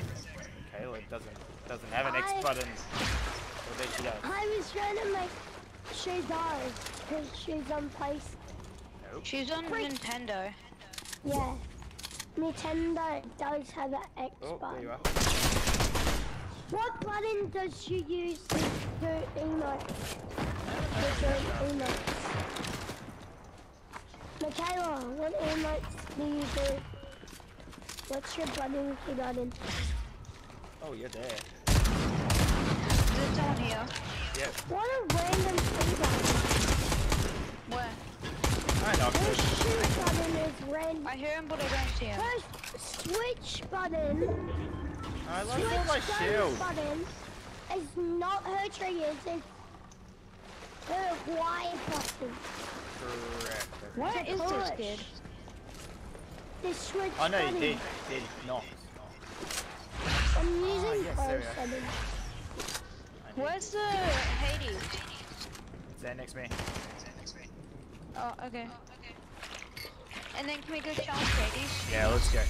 [SPEAKER 1] Michaela doesn't doesn't have an X
[SPEAKER 7] I-
[SPEAKER 1] button. Or bet she does.
[SPEAKER 7] I was trying to make she does, because she's on place.
[SPEAKER 1] Nope.
[SPEAKER 9] She's on
[SPEAKER 7] Wait.
[SPEAKER 9] Nintendo.
[SPEAKER 7] Yeah. Nintendo does have an X
[SPEAKER 1] Oh, there
[SPEAKER 7] button.
[SPEAKER 1] you are.
[SPEAKER 7] What button does she use to do emotes? To do emotes? Michaela, what emotes do you do? What's your button key button?
[SPEAKER 1] Oh, you're there.
[SPEAKER 9] There's someone here.
[SPEAKER 1] Yep.
[SPEAKER 7] What a random key button.
[SPEAKER 9] Where?
[SPEAKER 1] I knocked
[SPEAKER 7] Her
[SPEAKER 1] it.
[SPEAKER 7] shoe button is random.
[SPEAKER 9] I hear him, but I don't see him.
[SPEAKER 7] Her switch button,
[SPEAKER 1] I
[SPEAKER 7] switch
[SPEAKER 1] lost all my shield.
[SPEAKER 7] button is not her triggers, it's her Y button.
[SPEAKER 1] Correct.
[SPEAKER 9] Where
[SPEAKER 7] To
[SPEAKER 9] is this
[SPEAKER 7] push.
[SPEAKER 9] kid?
[SPEAKER 7] The switch
[SPEAKER 1] Oh no, you did. Did not.
[SPEAKER 7] I'm using
[SPEAKER 1] Oh, yes, there we
[SPEAKER 7] her
[SPEAKER 1] are.
[SPEAKER 7] setting.
[SPEAKER 1] I did.
[SPEAKER 9] Where's the Hades?
[SPEAKER 1] Is that next to oh, me?
[SPEAKER 9] Oh, okay. And then can we go challenge Hades?
[SPEAKER 1] Yeah, let's go.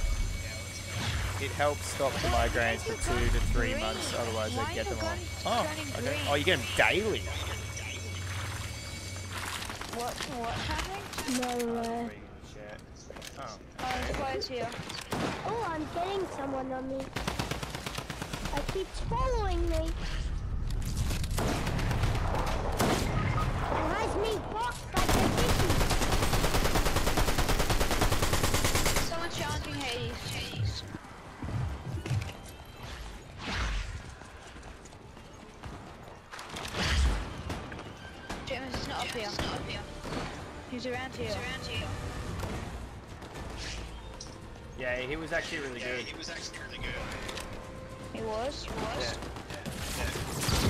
[SPEAKER 1] It helps stop the migraines for two to three
[SPEAKER 9] Green.
[SPEAKER 1] months, otherwise
[SPEAKER 9] Why
[SPEAKER 1] they get them
[SPEAKER 9] the
[SPEAKER 1] all. Oh, okay. Oh, you get them daily.
[SPEAKER 9] What? What's happening?
[SPEAKER 7] No way.
[SPEAKER 1] Reading the chat. Oh,
[SPEAKER 9] Oh, here.
[SPEAKER 7] Oh, I'm getting someone on me. I keep following me.
[SPEAKER 9] Not up here. He's around here.
[SPEAKER 1] yeah, he was actually really good.
[SPEAKER 6] He was actually really good.
[SPEAKER 9] He was.
[SPEAKER 1] Yeah.
[SPEAKER 9] Hush, hush. Shame with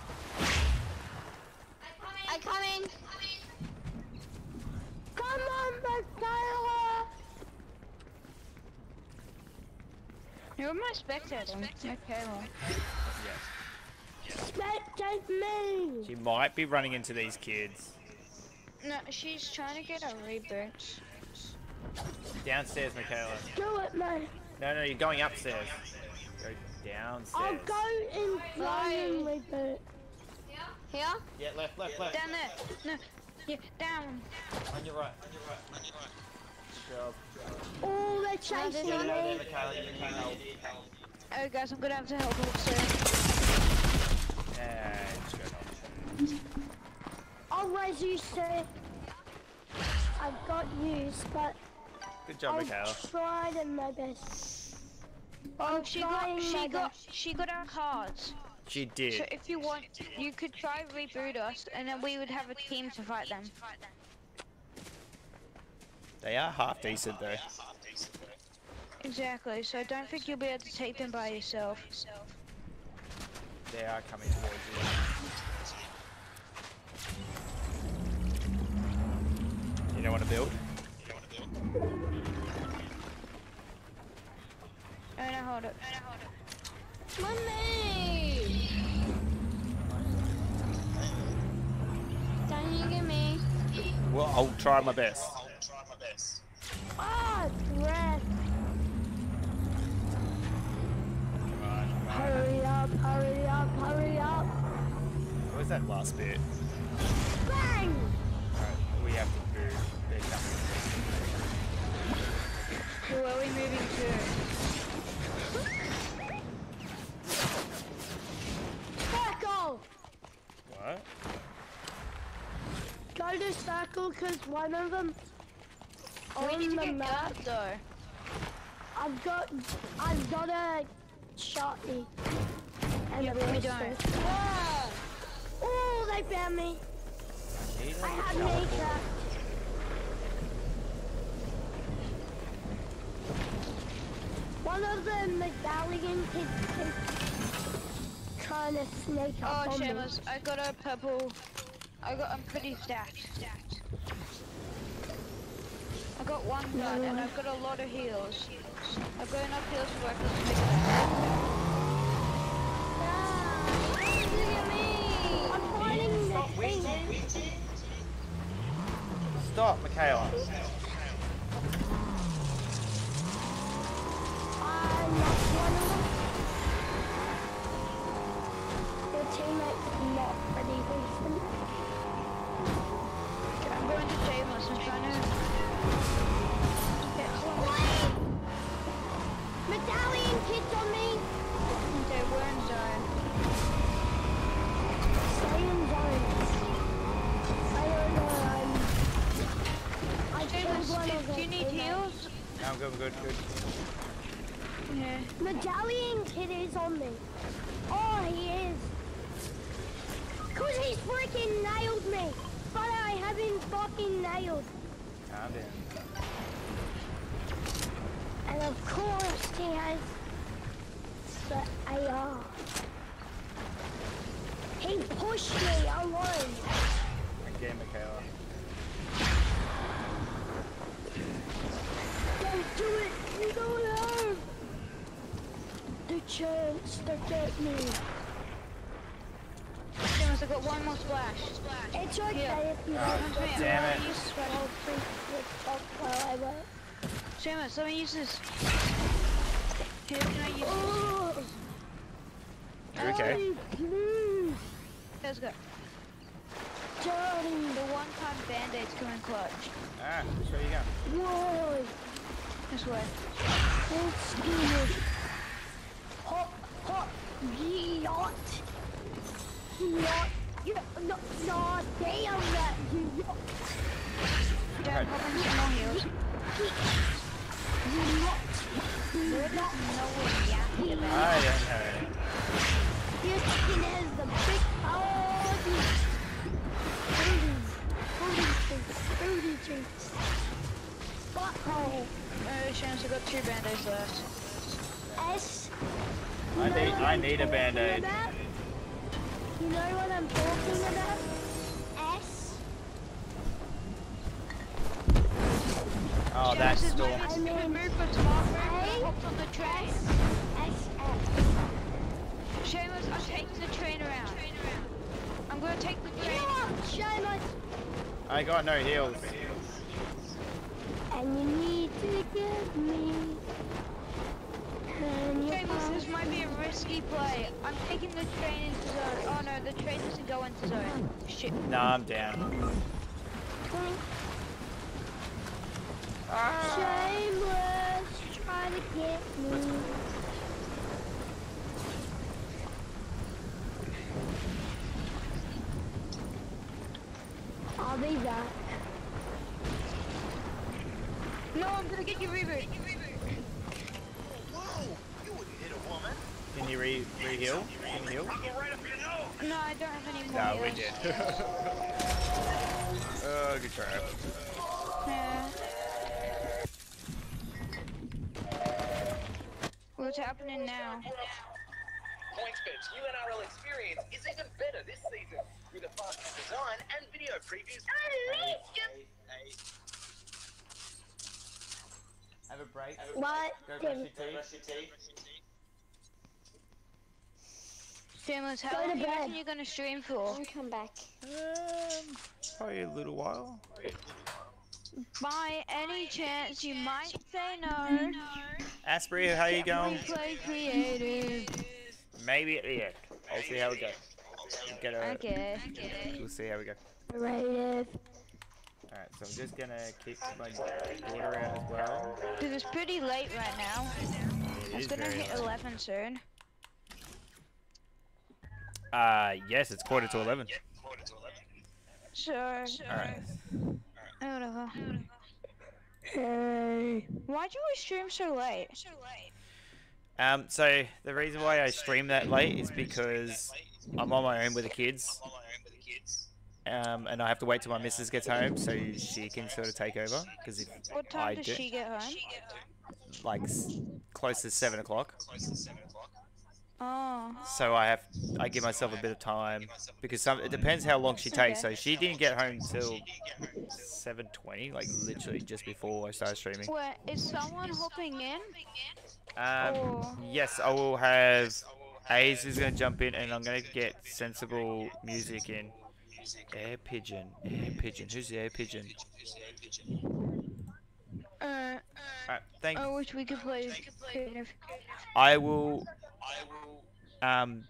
[SPEAKER 7] I'm coming. Come on, Michaela.
[SPEAKER 9] You're my spectator. Okay, well.
[SPEAKER 1] Yes.
[SPEAKER 7] Spectate me.
[SPEAKER 1] She might be running into these kids.
[SPEAKER 9] No, she's trying to get a reboot.
[SPEAKER 1] Downstairs, Michaela.
[SPEAKER 7] Do it, man.
[SPEAKER 1] No, no, you're going upstairs. Go downstairs.
[SPEAKER 7] I'll go in flying reboot.
[SPEAKER 9] Here?
[SPEAKER 1] Yeah, left, left, left.
[SPEAKER 9] Down there. No. Yeah, down.
[SPEAKER 1] On your right, on your right, on your right. Job.
[SPEAKER 7] Oh, they're chasing
[SPEAKER 1] Get out there,
[SPEAKER 7] me.
[SPEAKER 1] Michaela, you need help.
[SPEAKER 9] Oh, guys, I'm gonna have to help a little soon.
[SPEAKER 1] Yeah, just go help.
[SPEAKER 7] I'll raise you, sir. I've got used, but
[SPEAKER 1] Good job,
[SPEAKER 7] I'll
[SPEAKER 1] Michaela.
[SPEAKER 7] try them my best.
[SPEAKER 9] Oh,
[SPEAKER 7] I'm
[SPEAKER 9] she got, she got,
[SPEAKER 7] best.
[SPEAKER 9] she got our cards.
[SPEAKER 1] She did.
[SPEAKER 9] So if you want, you could try reboot us, and then we would have a team to fight them.
[SPEAKER 1] They are half decent though.
[SPEAKER 9] Exactly. So I don't think you'll be able to take them by yourself.
[SPEAKER 1] They are coming towards you. You don't want to build?
[SPEAKER 9] Oh no, hold it.
[SPEAKER 7] Mommy! Don't you get me?
[SPEAKER 1] Well, I'll try my best.
[SPEAKER 7] Ah, breath. Hurry up, hurry up, hurry up.
[SPEAKER 1] What was that last bit?
[SPEAKER 7] Bang!
[SPEAKER 1] Alright, we have to move. They're coming.
[SPEAKER 9] Who are we moving
[SPEAKER 7] Circle!
[SPEAKER 1] What?
[SPEAKER 7] Go to circle because one of them
[SPEAKER 9] Oh, we
[SPEAKER 7] on
[SPEAKER 9] need to
[SPEAKER 7] the
[SPEAKER 9] get
[SPEAKER 7] map.
[SPEAKER 9] guns though.
[SPEAKER 7] I've got, I've got a shotty. And
[SPEAKER 9] Yeah,
[SPEAKER 7] a
[SPEAKER 9] we don't.
[SPEAKER 7] Ah! Oh, they found me.
[SPEAKER 1] Need
[SPEAKER 7] I
[SPEAKER 1] a
[SPEAKER 7] have
[SPEAKER 1] teleport.
[SPEAKER 7] me trapped. One of the medallion kids can trying to sneak
[SPEAKER 9] Oh,
[SPEAKER 7] up on me.
[SPEAKER 9] Shamus, I got a purple. I got. I'm pretty stacked. I got one gun and I've got a lot of heals. I've got enough heals for I can make it.
[SPEAKER 7] Ah, look at me. I'm fighting the
[SPEAKER 1] good, I'm good, good.
[SPEAKER 9] Yeah.
[SPEAKER 7] Medallion kid is on me. Oh, he is. Cause he's freaking nailed me. But I have him fucking nailed.
[SPEAKER 1] Calm down.
[SPEAKER 7] And of course he has the AR. He pushed me alone.
[SPEAKER 1] Again, Michaela.
[SPEAKER 7] Don't do it. You don't have the chance to get me.
[SPEAKER 9] Shamus, I got one more splash.
[SPEAKER 7] It's okay
[SPEAKER 9] Yeah.
[SPEAKER 7] if you
[SPEAKER 1] Ah,
[SPEAKER 7] don't
[SPEAKER 9] damn
[SPEAKER 1] damn it.
[SPEAKER 7] use I'll think with while I work.
[SPEAKER 9] Shamus, let me use this. Here, can I use this?
[SPEAKER 7] Oh,
[SPEAKER 1] You okay?
[SPEAKER 7] Please.
[SPEAKER 9] Let's go.
[SPEAKER 7] Daddy.
[SPEAKER 9] The one-time band-aids come in clutch.
[SPEAKER 1] Ah, which way you going?
[SPEAKER 7] Whoa.
[SPEAKER 9] This way.
[SPEAKER 7] Let's do this. Hot, hot, yacht. Yacht. Yeah, no, no, damn that yacht.
[SPEAKER 9] Down, hop in some more heals.
[SPEAKER 7] Yacht.
[SPEAKER 9] We're not nowhere
[SPEAKER 1] I don't know.
[SPEAKER 7] Your skin has the big body. Booty. Booty cheeks. Booty cheeks. Butthole.
[SPEAKER 9] Oh, Shamus, I got two band-aids left.
[SPEAKER 7] S.
[SPEAKER 1] I need, I need a band-aid.
[SPEAKER 7] You know what I'm talking about? S.
[SPEAKER 1] Oh, that
[SPEAKER 9] This
[SPEAKER 1] storm.
[SPEAKER 7] I
[SPEAKER 9] it's a good
[SPEAKER 7] mean,
[SPEAKER 9] move, but smart move.
[SPEAKER 7] A?
[SPEAKER 9] I hopped on the train.
[SPEAKER 7] S S.
[SPEAKER 9] Seamus, I'm taking the train around. I'm gonna take the train.
[SPEAKER 7] Yeah, show my.
[SPEAKER 1] I got no heals.
[SPEAKER 7] And you need to give me.
[SPEAKER 9] Seamus, this might be a risky play. I'm taking the train into zone. Oh no, the train doesn't go into zone. Shit.
[SPEAKER 1] Nah, I'm down.
[SPEAKER 7] Shameless, try to get me. I'll be back.
[SPEAKER 9] No, I'm gonna get you reboot.
[SPEAKER 1] Can you re re heal? Can you heal?
[SPEAKER 9] No, I don't have any more.
[SPEAKER 1] No, we did. oh, (laughs) good try.
[SPEAKER 9] Yeah. What's happening now?
[SPEAKER 10] PointsBet's new NRL experience is even better this season with a faster design and video previews.
[SPEAKER 1] Have a break.
[SPEAKER 7] What?
[SPEAKER 1] Go
[SPEAKER 7] Tim?
[SPEAKER 1] brush your teeth.
[SPEAKER 9] Shameless,
[SPEAKER 7] Go
[SPEAKER 9] how
[SPEAKER 7] to
[SPEAKER 9] long do you
[SPEAKER 7] bed.
[SPEAKER 9] reckon you're gonna stream for?
[SPEAKER 7] I'll come back.
[SPEAKER 1] Um, probably a little while.
[SPEAKER 9] By any chance, you might say no.
[SPEAKER 1] Asprey, how you going?
[SPEAKER 9] We play creative.
[SPEAKER 1] Maybe at the end. I'll see how we go. We'll get a,
[SPEAKER 9] Okay.
[SPEAKER 1] We'll see how we go.
[SPEAKER 7] Creative.
[SPEAKER 1] Alright, so I'm just gonna kick my daughter out as well.
[SPEAKER 9] Cause it's pretty late right now.
[SPEAKER 1] It
[SPEAKER 9] It's gonna hit
[SPEAKER 1] late.
[SPEAKER 9] 11 soon.
[SPEAKER 1] Uh, yes, it's quarter to 11.
[SPEAKER 9] Sure.
[SPEAKER 1] Alright.
[SPEAKER 9] whatever.
[SPEAKER 7] Hey.
[SPEAKER 9] Why'd you always stream so late? So late.
[SPEAKER 1] Um, so the reason why I stream that late is because I'm on my own with the kids. Um, and I have to wait till my missus gets home so she can sort of take over. Because if
[SPEAKER 9] What time
[SPEAKER 1] I
[SPEAKER 9] does
[SPEAKER 1] do,
[SPEAKER 9] she get home?
[SPEAKER 1] like s- close to seven o'clock,
[SPEAKER 9] Oh.
[SPEAKER 1] so I have I give myself a bit of time because some it depends how long she takes. So she didn't get home till seven twenty, like literally just before I started streaming.
[SPEAKER 9] Wait, is someone hopping in?
[SPEAKER 1] Um,
[SPEAKER 9] Or
[SPEAKER 1] yes, I will have. Ace is gonna jump in, and I'm gonna get sensible music in. Air pigeon, air pigeon. Who's the air pigeon?
[SPEAKER 9] uh,
[SPEAKER 1] Alright, thank.
[SPEAKER 9] I wish we could play.
[SPEAKER 1] I will. Um,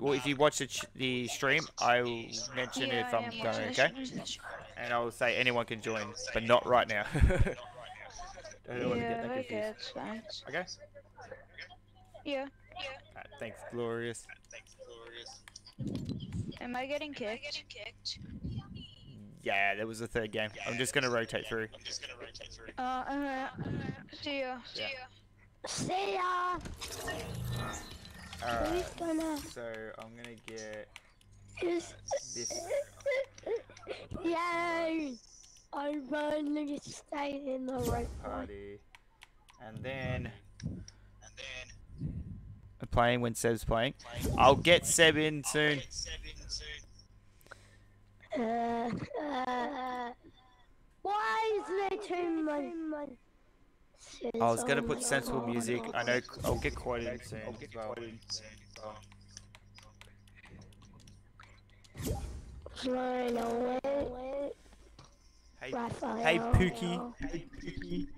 [SPEAKER 1] well, if you watch the, ch- the stream, I will mention
[SPEAKER 9] Yeah,
[SPEAKER 1] if I'm going. Okay, and I will say anyone can join, but not right now. I (laughs) don't want to get that
[SPEAKER 9] okay,
[SPEAKER 1] confused.
[SPEAKER 9] that's fine.
[SPEAKER 1] Okay.
[SPEAKER 9] Yeah.
[SPEAKER 1] Alright, thanks, glorious.
[SPEAKER 9] Am I getting kicked?
[SPEAKER 1] Yeah, that was the third game. I'm just gonna rotate through.
[SPEAKER 9] Uh, uh, see ya.
[SPEAKER 1] Yeah.
[SPEAKER 7] See ya.
[SPEAKER 1] Alright.
[SPEAKER 7] Who's gonna?
[SPEAKER 1] So I'm gonna get
[SPEAKER 7] Who's?
[SPEAKER 1] this. (laughs)
[SPEAKER 7] Yay! I'm going to stay in the right part.
[SPEAKER 1] party, and then And then... I'm playing when Seb's playing. I'll get Seb in soon.
[SPEAKER 7] Uh, uh, why is there too much?
[SPEAKER 1] I was gonna put sensible music. I know I'll get quite in soon as well.
[SPEAKER 7] Flying away.
[SPEAKER 1] Hey, hey, Pookie. Hey, Pookie.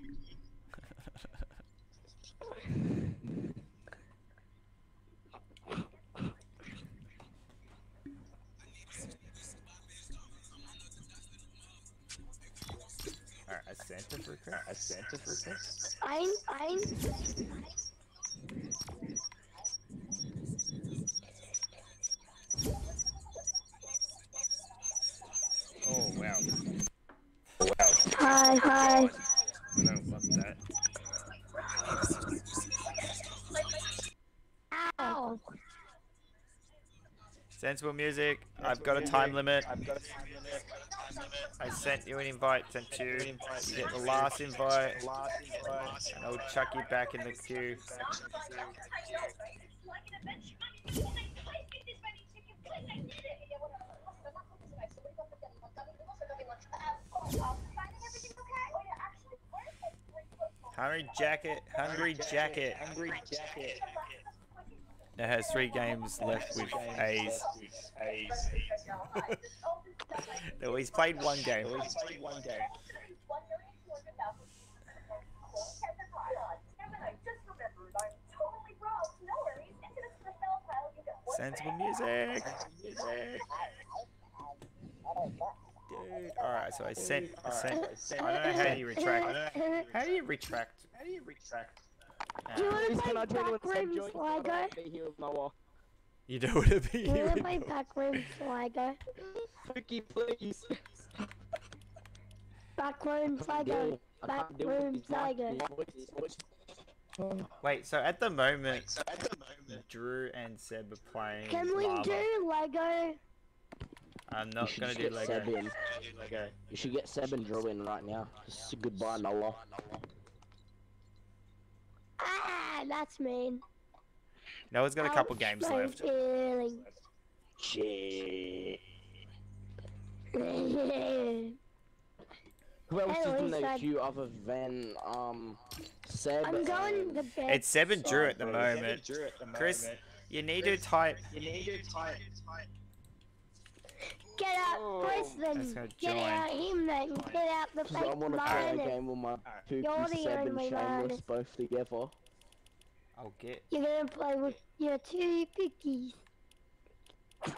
[SPEAKER 1] Sensible Music. I've got a time limit. I sent you an invite, sent you. You get the last invite. And I'll chuck you back in the queue. Hungry jacket, hungry jacket,
[SPEAKER 6] hungry jacket.
[SPEAKER 1] It has three games left with Ace.
[SPEAKER 6] Ace. (laughs)
[SPEAKER 1] no, he's played one game.
[SPEAKER 6] He's played one game.
[SPEAKER 1] Sensible music. Music. Dude. Alright, so I sent. I sent. I don't know how you retract. How do you retract? How do you retract?
[SPEAKER 7] Do you want to play
[SPEAKER 4] can I join you on Seb
[SPEAKER 7] Backrooms
[SPEAKER 4] join?
[SPEAKER 7] while I go?
[SPEAKER 4] Be here with Noah.
[SPEAKER 1] you don't want to be
[SPEAKER 7] Do you want to play
[SPEAKER 1] Noah.
[SPEAKER 7] Backrooms while
[SPEAKER 4] Fuki, please.
[SPEAKER 7] Backrooms while I
[SPEAKER 4] Yeah,
[SPEAKER 7] go.
[SPEAKER 4] I can't deal with
[SPEAKER 7] Backrooms
[SPEAKER 4] his
[SPEAKER 7] while I
[SPEAKER 4] mic,
[SPEAKER 7] go.
[SPEAKER 4] his voice, his voice.
[SPEAKER 1] Wait, so at the moment,
[SPEAKER 6] So at the moment,
[SPEAKER 1] Drew and Seb are playing.
[SPEAKER 7] Can we
[SPEAKER 1] Lava.
[SPEAKER 7] do Lego?
[SPEAKER 1] I'm not gonna do Lego.
[SPEAKER 4] Seb in. You should get Seb and Drew in right now. Just goodbye, Noah.
[SPEAKER 7] Ah, that's mean.
[SPEAKER 1] Noah's got a couple
[SPEAKER 7] Ouch,
[SPEAKER 1] games
[SPEAKER 7] my
[SPEAKER 1] left.
[SPEAKER 7] feelings.
[SPEAKER 4] Shit. Who else is in
[SPEAKER 7] Lisa.
[SPEAKER 4] the queue other than um Seb?
[SPEAKER 7] I'm going
[SPEAKER 4] and-
[SPEAKER 7] to bed.
[SPEAKER 1] It's Seb and Drew at the moment.
[SPEAKER 6] Drew at the
[SPEAKER 1] Chris, you need to type.
[SPEAKER 6] You need to type.
[SPEAKER 7] Get out,
[SPEAKER 4] Oh,
[SPEAKER 7] Chris then.
[SPEAKER 1] Let's go
[SPEAKER 7] Get out him then. Get out the
[SPEAKER 4] Cause I want to play a game with my
[SPEAKER 7] You're
[SPEAKER 4] Pookie,
[SPEAKER 7] the
[SPEAKER 4] Seb, and
[SPEAKER 7] only
[SPEAKER 4] Shameless both together.
[SPEAKER 1] I'll get.
[SPEAKER 7] You're gonna play with your two pickies. (laughs)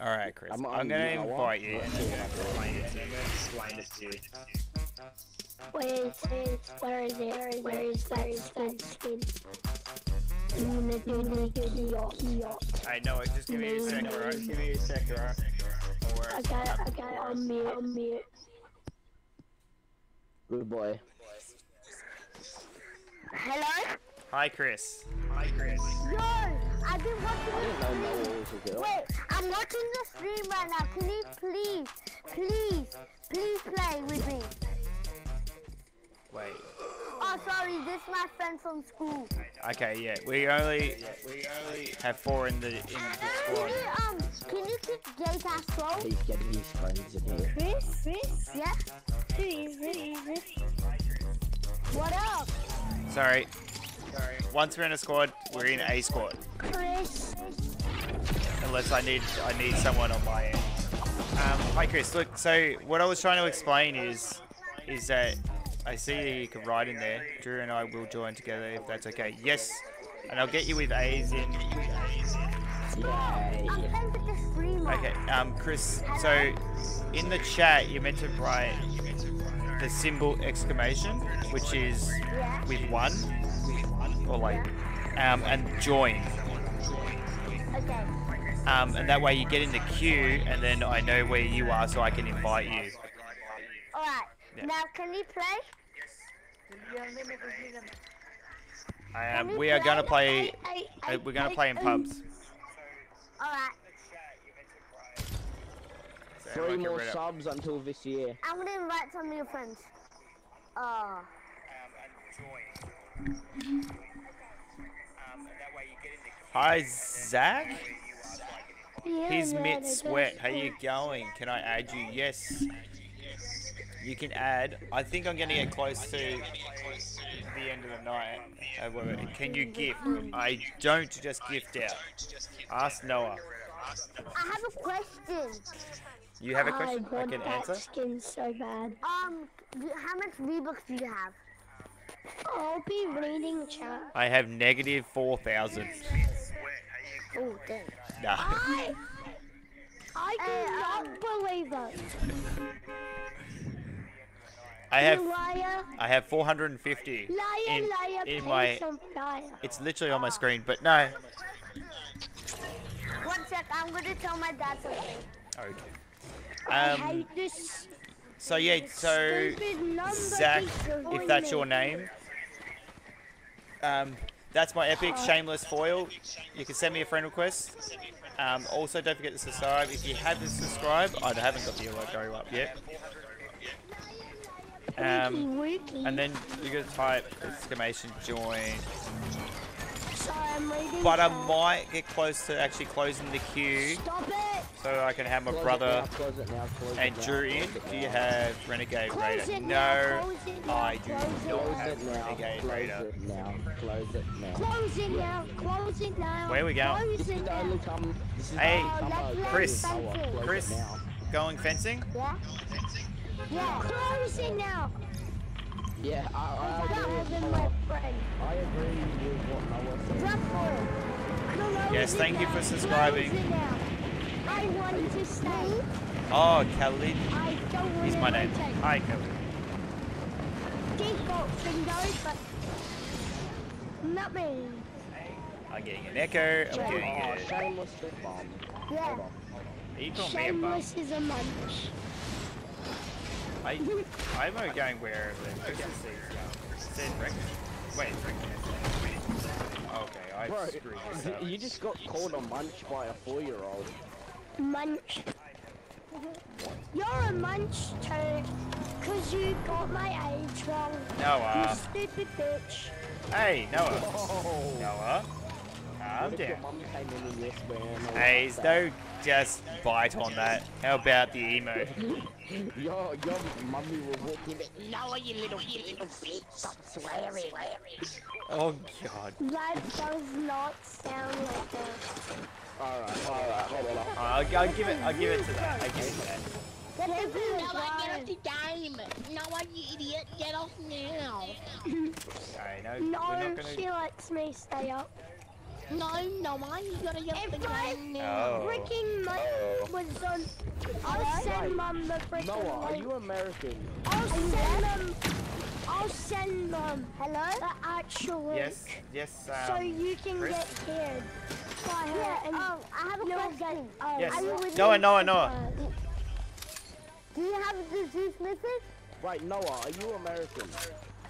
[SPEAKER 1] All right, Chris.
[SPEAKER 4] I'm
[SPEAKER 1] I'm,
[SPEAKER 4] on
[SPEAKER 1] gonna
[SPEAKER 4] you, Noah.
[SPEAKER 1] invite you. and
[SPEAKER 4] Yeah.
[SPEAKER 1] you're gonna have explain it to me. (laughs)
[SPEAKER 6] Explain it to you.
[SPEAKER 7] Where is it? Where is it? Where is that skin? Skin. I'm gonna do the good yacht. yacht.
[SPEAKER 1] Hey, Noah, just give me a second, alright? Give me a second, alright? Don't worry.
[SPEAKER 7] Okay, okay, I'm mute. I'm mute.
[SPEAKER 4] Good boy.
[SPEAKER 7] Hello?
[SPEAKER 1] Hi, Chris.
[SPEAKER 6] Hi, Chris.
[SPEAKER 7] Yo, I've been
[SPEAKER 4] I
[SPEAKER 7] watching
[SPEAKER 4] didn't know Noah was a girl.
[SPEAKER 7] Wait, I'm watching the stream right now. Can you please, please, please play with me?
[SPEAKER 1] Wait.
[SPEAKER 7] Oh, sorry, this is my friend from school.
[SPEAKER 1] Okay, yeah. We only
[SPEAKER 6] We only
[SPEAKER 1] have four in the in the squad.
[SPEAKER 7] um, can you kick Jake Astro?
[SPEAKER 4] He's getting his friends in here.
[SPEAKER 7] Chris? Chris? Yeah? Who is this? Who is this? What up?
[SPEAKER 1] Sorry. Sorry. Once we're in a squad, we're in a squad.
[SPEAKER 7] Chris?
[SPEAKER 1] Unless I need I need someone on my end. Um, hi, Chris. Look, so what I was trying to explain is is that I see you can ride in there. Drew and I will join together if that's okay. Yes. And I'll get you with Ace in.
[SPEAKER 4] Yay.
[SPEAKER 7] I'm playing with the streamer.
[SPEAKER 1] Okay, um, Chris, so in the chat you meant to write the symbol exclamation, which is
[SPEAKER 7] Yeah.
[SPEAKER 1] with one, or like, um, and join.
[SPEAKER 7] Okay.
[SPEAKER 1] Um, and that way you get in the queue, and then I know where you are, so I can invite you.
[SPEAKER 7] Alright.
[SPEAKER 1] Yeah.
[SPEAKER 7] Now, can you play? Can
[SPEAKER 1] Um,
[SPEAKER 7] you
[SPEAKER 1] we are gonna play.
[SPEAKER 7] Eight, eight,
[SPEAKER 1] Uh, we're gonna play in pubs.
[SPEAKER 7] Alright.
[SPEAKER 1] So
[SPEAKER 4] Three more
[SPEAKER 1] read it.
[SPEAKER 4] subs until this year.
[SPEAKER 7] I'm gonna invite some of your friends. Oh.
[SPEAKER 1] Hi, Zach.
[SPEAKER 7] Yeah,
[SPEAKER 1] He's
[SPEAKER 7] yeah,
[SPEAKER 1] mid sweat.
[SPEAKER 7] don't-
[SPEAKER 1] How you going? Can I add you? Yes. You can add. I think I'm gonna get close to the end of the night. Uh, wait, wait, Can you gift? I don't just gift out. Ask Noah.
[SPEAKER 7] I have a question.
[SPEAKER 1] You have a question? I
[SPEAKER 7] want
[SPEAKER 1] can
[SPEAKER 7] that
[SPEAKER 1] answer.
[SPEAKER 7] skin so bad. Um, how much V-Bucks do you have? I'll be reading chat.
[SPEAKER 1] I have negative four thousand.
[SPEAKER 7] Oh, damn.
[SPEAKER 1] Nah.
[SPEAKER 7] I, I cannot believe it.
[SPEAKER 1] I have. I have 450
[SPEAKER 7] Liar,
[SPEAKER 1] in
[SPEAKER 7] liar,
[SPEAKER 1] in my. It's literally on my screen, but no.
[SPEAKER 7] One sec, I'm gonna tell my dad something.
[SPEAKER 1] Okay. Um. So yeah. So Zach, if that's your name, um, that's my epic shameless foil. You can send me a friend request. Um, also, don't forget to subscribe. If you haven't subscribed, I haven't got the alert go up yet. Um,
[SPEAKER 7] Wiki,
[SPEAKER 1] and then you're gonna type exclamation join.
[SPEAKER 7] Sorry, I'm reading
[SPEAKER 1] But I might get close to actually closing the queue.
[SPEAKER 7] Stop it!
[SPEAKER 1] so I can have my
[SPEAKER 4] Close
[SPEAKER 1] brother
[SPEAKER 4] now, close it now, close
[SPEAKER 1] and Drew in. Do you have Renegade
[SPEAKER 7] Close
[SPEAKER 1] Raider?
[SPEAKER 7] it
[SPEAKER 1] No,
[SPEAKER 7] close it now,
[SPEAKER 1] I do
[SPEAKER 7] close it
[SPEAKER 1] not have
[SPEAKER 4] it now,
[SPEAKER 1] Renegade
[SPEAKER 4] close
[SPEAKER 1] Raider.
[SPEAKER 4] it now, close it now.
[SPEAKER 7] Close it now. Close it now.
[SPEAKER 1] Where we going?
[SPEAKER 7] Close
[SPEAKER 4] This is
[SPEAKER 7] it
[SPEAKER 4] the
[SPEAKER 7] now.
[SPEAKER 4] only time. This is
[SPEAKER 1] Hey,
[SPEAKER 4] the only time I agree
[SPEAKER 1] Chris.
[SPEAKER 4] with Noah. Close
[SPEAKER 1] Chris, going fencing?
[SPEAKER 7] Yeah. Yeah. Close it now.
[SPEAKER 4] Yeah, I, I agree with
[SPEAKER 7] wasn't my
[SPEAKER 4] Noah.
[SPEAKER 7] friend.
[SPEAKER 4] I agree with what Noah said.
[SPEAKER 7] Drop for it.
[SPEAKER 1] Yes,
[SPEAKER 7] it
[SPEAKER 1] thank you for subscribing.
[SPEAKER 7] Close it now. I want to stay.
[SPEAKER 1] Oh, Khalid
[SPEAKER 7] I don't want
[SPEAKER 1] is my name.
[SPEAKER 7] rotate.
[SPEAKER 1] Hi, Khalid.
[SPEAKER 7] Default window, but not me.
[SPEAKER 1] I'm getting an echo. I'm
[SPEAKER 4] Oh,
[SPEAKER 1] getting a.
[SPEAKER 4] Oh, shameless spit bomb.
[SPEAKER 7] Yeah.
[SPEAKER 1] Are you calling me a bum?
[SPEAKER 7] Shameless is a munch.
[SPEAKER 1] I, I'm only going where the Christmas seeds go. It says Rick. Wait, Rick. Okay, I
[SPEAKER 4] Bro,
[SPEAKER 1] screwed this up.
[SPEAKER 4] you just got called a munch by a four-year-old.
[SPEAKER 7] Munch. You're a munch too, cause you got my age wrong.
[SPEAKER 1] Noah.
[SPEAKER 7] You stupid bitch.
[SPEAKER 1] Hey, Noah.
[SPEAKER 4] Oh.
[SPEAKER 1] Noah. Calm down.
[SPEAKER 4] mum came in and yes, man.
[SPEAKER 1] Hey, don't just bite on that. How about the emo? (laughs)
[SPEAKER 4] Your, your mummy will walk in and, Noah, you little, you little bitch, stop swearing.
[SPEAKER 1] Oh god.
[SPEAKER 7] That does not sound like that.
[SPEAKER 4] Alright, alright, hold on.
[SPEAKER 1] I'll, I'll give it. I'll give it to that. I'll give it to that.
[SPEAKER 7] That is
[SPEAKER 11] No, I get off the game. No, you idiot. Get off now.
[SPEAKER 1] Okay, no,
[SPEAKER 7] No,
[SPEAKER 1] gonna.
[SPEAKER 7] she lets me stay up.
[SPEAKER 11] No, no, I you gotta get off the
[SPEAKER 7] If my
[SPEAKER 11] game now.
[SPEAKER 1] Oh.
[SPEAKER 7] freaking mum was on, I'll send mum the freaking
[SPEAKER 4] Noah, are you American?
[SPEAKER 7] I'll send them. I'll send them. Hello. The actual link.
[SPEAKER 1] Yes, yes.
[SPEAKER 7] so
[SPEAKER 1] Um,
[SPEAKER 7] you can
[SPEAKER 1] Chris?
[SPEAKER 7] get scared. By her
[SPEAKER 2] Yeah,
[SPEAKER 7] and
[SPEAKER 2] oh, I have a
[SPEAKER 7] you'll
[SPEAKER 2] question.
[SPEAKER 7] Oh,
[SPEAKER 1] Yes.
[SPEAKER 7] are you with
[SPEAKER 1] Noah,
[SPEAKER 7] me?
[SPEAKER 1] Noah, Noah.
[SPEAKER 2] Do you have the Zeus Mythic?
[SPEAKER 4] Wait, Noah, are you American?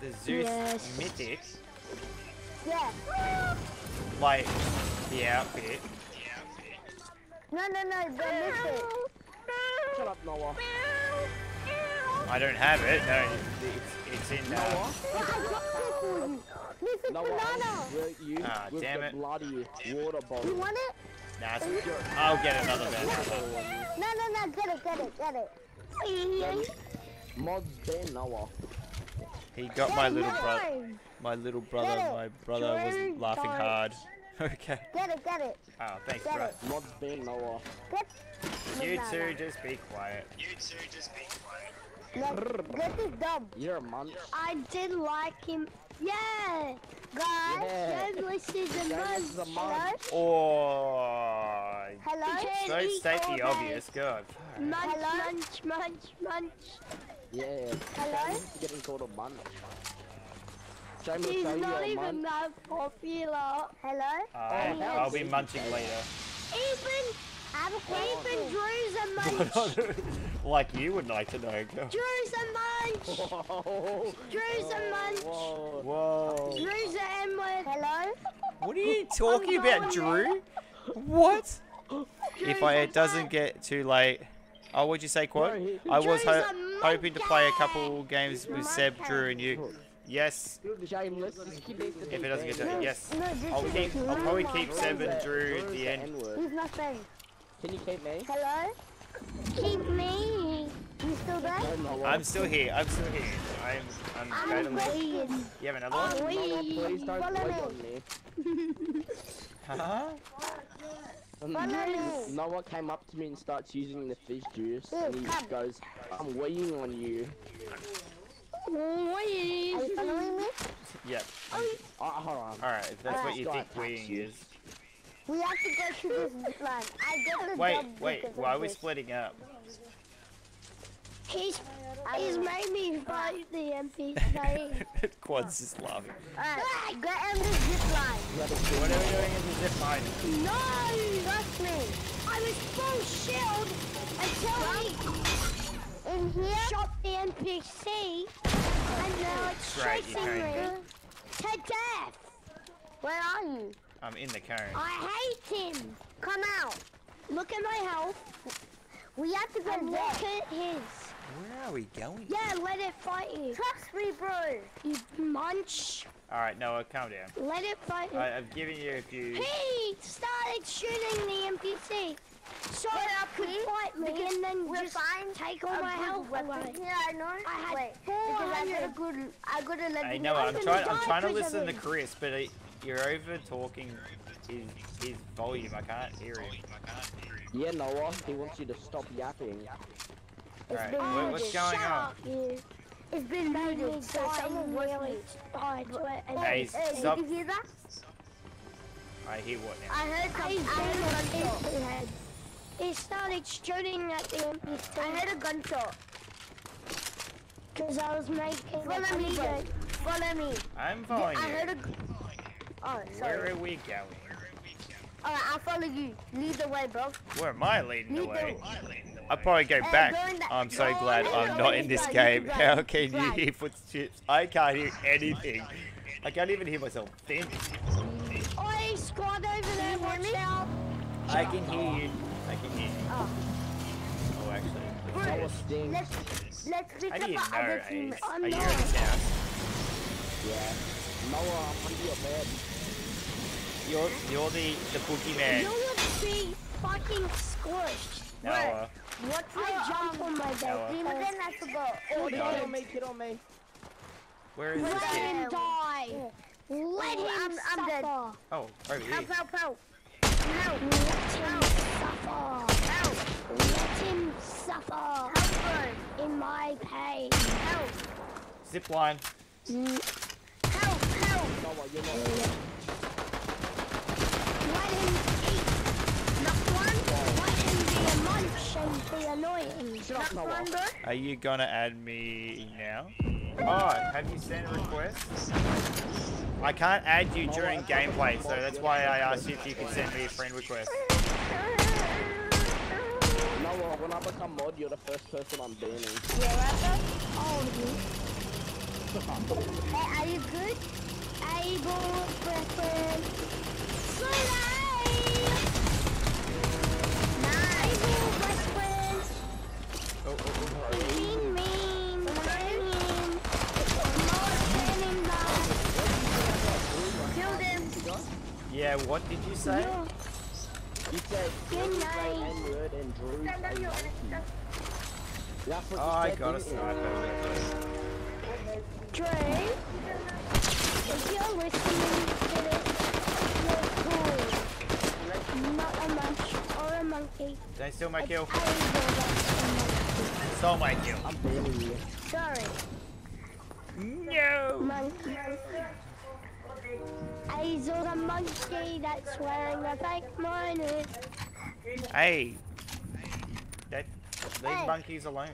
[SPEAKER 1] the Zeus
[SPEAKER 7] Yes.
[SPEAKER 1] Mythic,
[SPEAKER 2] Yeah.
[SPEAKER 1] like the outfit.
[SPEAKER 2] No, no, no, the Mythic.
[SPEAKER 4] Shut up, Noah.
[SPEAKER 1] I don't have it. No, it's, it's in. Uh,
[SPEAKER 4] Noah?
[SPEAKER 2] Yeah, this for
[SPEAKER 4] Noah,
[SPEAKER 2] banana.
[SPEAKER 4] I'll you
[SPEAKER 1] Ah, damn it.
[SPEAKER 4] bloody water bottle.
[SPEAKER 2] You want it?
[SPEAKER 1] nah, it's, I'll get another banana.
[SPEAKER 2] No, no, no, get it, get it, get it.
[SPEAKER 4] Mods Ben Noah.
[SPEAKER 1] He got my little brother.
[SPEAKER 2] Mine.
[SPEAKER 1] My little brother. My brother was laughing
[SPEAKER 2] don't.
[SPEAKER 1] hard. (laughs) okay.
[SPEAKER 2] Get it, get it.
[SPEAKER 1] Oh, thanks,
[SPEAKER 2] Get
[SPEAKER 1] bro.
[SPEAKER 2] it.
[SPEAKER 4] Mods Ben Noah.
[SPEAKER 2] Get
[SPEAKER 1] You
[SPEAKER 2] banana.
[SPEAKER 1] two just be quiet.
[SPEAKER 2] Get, get this dub.
[SPEAKER 4] You're a munch.
[SPEAKER 7] I did like him. Yeah, guys.
[SPEAKER 4] Yeah.
[SPEAKER 7] Shameless is a
[SPEAKER 4] Shameless is a
[SPEAKER 7] munch.
[SPEAKER 4] munch.
[SPEAKER 1] Oh,
[SPEAKER 2] Hello?
[SPEAKER 7] Because
[SPEAKER 1] don't state the obvious. God.
[SPEAKER 7] us Munch,
[SPEAKER 2] Hello?
[SPEAKER 7] munch, munch, munch.
[SPEAKER 4] Yeah.
[SPEAKER 2] Hello?
[SPEAKER 4] Getting called a munch. Shameless,
[SPEAKER 7] He's
[SPEAKER 4] are you
[SPEAKER 7] not even
[SPEAKER 4] munch?
[SPEAKER 7] that popular.
[SPEAKER 2] Hello?
[SPEAKER 1] Uh,
[SPEAKER 4] how
[SPEAKER 1] I'll be munching later.
[SPEAKER 7] Even, (laughs)
[SPEAKER 2] I have
[SPEAKER 7] even Drew's a munch. (laughs)
[SPEAKER 1] like you would like to know. girl.
[SPEAKER 7] Drew's a munch. (laughs)
[SPEAKER 4] Whoa.
[SPEAKER 7] Drew's a munch.
[SPEAKER 4] Whoa.
[SPEAKER 1] Whoa.
[SPEAKER 7] Drew's a M-word.
[SPEAKER 2] Hello?
[SPEAKER 1] What are you talking about, Drew? What? If I it doesn't get too late. Oh, what'd you say, quote?
[SPEAKER 4] No, he-
[SPEAKER 1] I was ho hoping to play a couple
[SPEAKER 7] monkey.
[SPEAKER 1] games with Seb, Drew, and you. Yes.
[SPEAKER 4] Shameless. this kid needs to
[SPEAKER 1] If it doesn't get
[SPEAKER 4] banned.
[SPEAKER 1] to yes.
[SPEAKER 2] No,
[SPEAKER 1] I'll keep.
[SPEAKER 2] a
[SPEAKER 1] I'll probably keep
[SPEAKER 2] seven
[SPEAKER 1] Seb and
[SPEAKER 4] Who's
[SPEAKER 1] Drew
[SPEAKER 4] the
[SPEAKER 1] at the end.
[SPEAKER 4] N-word?
[SPEAKER 2] He's my friend.
[SPEAKER 4] Can you keep me?
[SPEAKER 2] Hello?
[SPEAKER 7] Keep me.
[SPEAKER 2] You still there?
[SPEAKER 1] I'm still here. I'm still here. I'm. I'm
[SPEAKER 7] I'm
[SPEAKER 1] going to leave.
[SPEAKER 7] waiting.
[SPEAKER 1] You have another one?
[SPEAKER 4] Noah, please don't
[SPEAKER 2] Follow me.
[SPEAKER 4] on me.
[SPEAKER 1] Huh?
[SPEAKER 2] Follow me.
[SPEAKER 4] Noah came up to me and starts using the fish juice, and oh,
[SPEAKER 2] he
[SPEAKER 4] goes, "I'm weighing on you."
[SPEAKER 2] Are you following me?
[SPEAKER 1] Yep.
[SPEAKER 4] Oh, hold on.
[SPEAKER 1] All right. If that's what
[SPEAKER 4] Alright.
[SPEAKER 1] you think
[SPEAKER 4] attacks
[SPEAKER 1] weeing
[SPEAKER 4] you.
[SPEAKER 1] is.
[SPEAKER 2] We have to go through this zip line. I get the
[SPEAKER 1] Wait.
[SPEAKER 2] dub
[SPEAKER 1] Wait.
[SPEAKER 2] because
[SPEAKER 1] Why are we
[SPEAKER 2] this.
[SPEAKER 1] splitting up?
[SPEAKER 7] He's, he's made me fight the MP thing. (laughs)
[SPEAKER 1] Quad's just laughing.
[SPEAKER 2] Alright, get on the zip line.
[SPEAKER 1] What are we doing in the zip line?
[SPEAKER 7] no!
[SPEAKER 2] Trust me.
[SPEAKER 7] I was full shield until he
[SPEAKER 2] In here? Mm-hmm.
[SPEAKER 7] shot the NPC, and now it's
[SPEAKER 1] Great,
[SPEAKER 7] chasing me to death.
[SPEAKER 2] Where are you?
[SPEAKER 1] I'm in the cone.
[SPEAKER 7] I hate him.
[SPEAKER 2] Come out.
[SPEAKER 7] Look at my health
[SPEAKER 2] We have to go
[SPEAKER 7] and look at his.
[SPEAKER 1] Where are we going?
[SPEAKER 7] Yeah, let it fight you.
[SPEAKER 2] Trust me, bro.
[SPEAKER 7] You munch.
[SPEAKER 1] Alright, Noah, calm down.
[SPEAKER 7] Let it fight.
[SPEAKER 1] I, I've given you a few.
[SPEAKER 7] He started shooting the NPC so that could fight me
[SPEAKER 11] because
[SPEAKER 7] and then
[SPEAKER 11] we're
[SPEAKER 7] just
[SPEAKER 11] fine.
[SPEAKER 7] take all
[SPEAKER 11] a
[SPEAKER 7] my
[SPEAKER 11] good
[SPEAKER 7] health away.
[SPEAKER 11] here, I know.
[SPEAKER 7] I had
[SPEAKER 11] Wait, because I got a
[SPEAKER 7] 400.
[SPEAKER 11] good, I got a legendary.
[SPEAKER 1] Hey, Noah, I'm
[SPEAKER 7] gonna
[SPEAKER 1] trying. I'm trying to listen to. Chris, but you're over talking his his volume. I can't hear him.
[SPEAKER 4] Yeah, Noah, he wants you to stop yapping.
[SPEAKER 1] Alright, what, what's going
[SPEAKER 7] Shut
[SPEAKER 1] on?
[SPEAKER 7] up, you.
[SPEAKER 11] It's been
[SPEAKER 7] Made me
[SPEAKER 11] muted, so someone was
[SPEAKER 7] nearly
[SPEAKER 11] me.
[SPEAKER 7] died to it. and
[SPEAKER 1] Hey,
[SPEAKER 7] it's-
[SPEAKER 1] stop.
[SPEAKER 11] did you hear that?
[SPEAKER 1] I hear what now?
[SPEAKER 11] I heard some.
[SPEAKER 7] He's
[SPEAKER 11] I heard a
[SPEAKER 7] been
[SPEAKER 11] gunshot.
[SPEAKER 7] his head. He started shooting at the NPC
[SPEAKER 11] I heard a gunshot.
[SPEAKER 7] because I was making
[SPEAKER 11] Follow me, bro. Follow me.
[SPEAKER 1] I'm
[SPEAKER 11] Yeah,
[SPEAKER 1] following
[SPEAKER 11] I heard
[SPEAKER 1] you.
[SPEAKER 11] a. g- Oh,
[SPEAKER 1] Where are we going?
[SPEAKER 11] Alright, I'll follow you. Lead the way, bro.
[SPEAKER 1] Where am I leading the
[SPEAKER 11] Lead
[SPEAKER 1] way?
[SPEAKER 11] the.
[SPEAKER 1] I'll probably go
[SPEAKER 11] Hey,
[SPEAKER 1] back.
[SPEAKER 11] go
[SPEAKER 1] I'm so
[SPEAKER 11] oh,
[SPEAKER 1] glad
[SPEAKER 11] in
[SPEAKER 1] I'm not in this
[SPEAKER 11] Drive,
[SPEAKER 1] game.
[SPEAKER 11] drive,
[SPEAKER 1] How can you hear footsteps? I can't hear anything. I can't even hear myself think.
[SPEAKER 7] Oi, squad over there,
[SPEAKER 11] hear
[SPEAKER 7] watch
[SPEAKER 11] me?
[SPEAKER 7] out.
[SPEAKER 1] I can hear you. I can hear you.
[SPEAKER 11] Oh.
[SPEAKER 1] Oh, actually.
[SPEAKER 4] Noah stinks.
[SPEAKER 11] Let's let's pick
[SPEAKER 1] How
[SPEAKER 11] up
[SPEAKER 1] do you
[SPEAKER 11] our other team.
[SPEAKER 1] Ace?
[SPEAKER 7] I'm
[SPEAKER 1] Are you in
[SPEAKER 7] not.
[SPEAKER 1] this house?
[SPEAKER 4] Yeah. Noah, I'm under your bed.
[SPEAKER 1] You're you're the the boogeyman.
[SPEAKER 7] You would be fucking squished.
[SPEAKER 1] Noah.
[SPEAKER 11] What's your
[SPEAKER 7] I jump
[SPEAKER 11] um,
[SPEAKER 7] on my
[SPEAKER 1] Noah.
[SPEAKER 7] bed.
[SPEAKER 11] team again? I forgot.
[SPEAKER 4] Oh,
[SPEAKER 1] Got
[SPEAKER 4] get
[SPEAKER 1] it.
[SPEAKER 4] on me, get on me.
[SPEAKER 1] Where is this
[SPEAKER 7] Let him die. Let him
[SPEAKER 11] I'm- I'm dead.
[SPEAKER 7] suffer.
[SPEAKER 1] Oh, over here.
[SPEAKER 11] Help! Help! Help! Help!
[SPEAKER 7] Let him suffer.
[SPEAKER 11] Help!
[SPEAKER 7] Let him suffer
[SPEAKER 11] Help!
[SPEAKER 7] in my pain.
[SPEAKER 11] Help!
[SPEAKER 1] Zip line.
[SPEAKER 11] Help! Help!
[SPEAKER 4] Noah, you're not.
[SPEAKER 7] Let him eat.
[SPEAKER 11] Knock one.
[SPEAKER 7] Let him be a munch and be annoying.
[SPEAKER 4] Shut
[SPEAKER 11] Knock one, bro.
[SPEAKER 1] Are you gonna add me now? Oh, have you sent a request? I can't add you during gameplay, so that's why I asked you if you could send me a friend request. (laughs)
[SPEAKER 4] Noah, uh, when I become mod, you're the first person I'm banning.
[SPEAKER 11] Yeah, right, bro.
[SPEAKER 7] Oh,
[SPEAKER 11] Hey, are you good?
[SPEAKER 7] able, Griffin. Slay!
[SPEAKER 11] Nice.
[SPEAKER 7] Able, Griffin.
[SPEAKER 1] Oh, oh, oh, oh.
[SPEAKER 7] Mean, mean, mean. Not banning that.
[SPEAKER 11] Killed him.
[SPEAKER 1] Yeah, what did you say?
[SPEAKER 7] Yeah.
[SPEAKER 4] You said
[SPEAKER 7] Good
[SPEAKER 4] you say
[SPEAKER 7] night.
[SPEAKER 4] N-word and Drew's
[SPEAKER 11] Stand up,
[SPEAKER 4] a
[SPEAKER 11] you
[SPEAKER 4] monkey. That's what
[SPEAKER 1] Oh, I
[SPEAKER 4] said,
[SPEAKER 1] got a
[SPEAKER 4] didn't you?
[SPEAKER 1] sniper.
[SPEAKER 7] Drew, if you're listening to this, you're cool. Not a munch or a monkey.
[SPEAKER 1] Don't steal my kill.
[SPEAKER 7] It's able that's a monkey.
[SPEAKER 1] Stole my kill.
[SPEAKER 4] I'm banning you.
[SPEAKER 7] Sorry,
[SPEAKER 1] No!
[SPEAKER 7] monkey. Hazel the monkey that's wearing a fake money.
[SPEAKER 1] Hey. That, leave
[SPEAKER 7] Hey.
[SPEAKER 1] monkeys alone.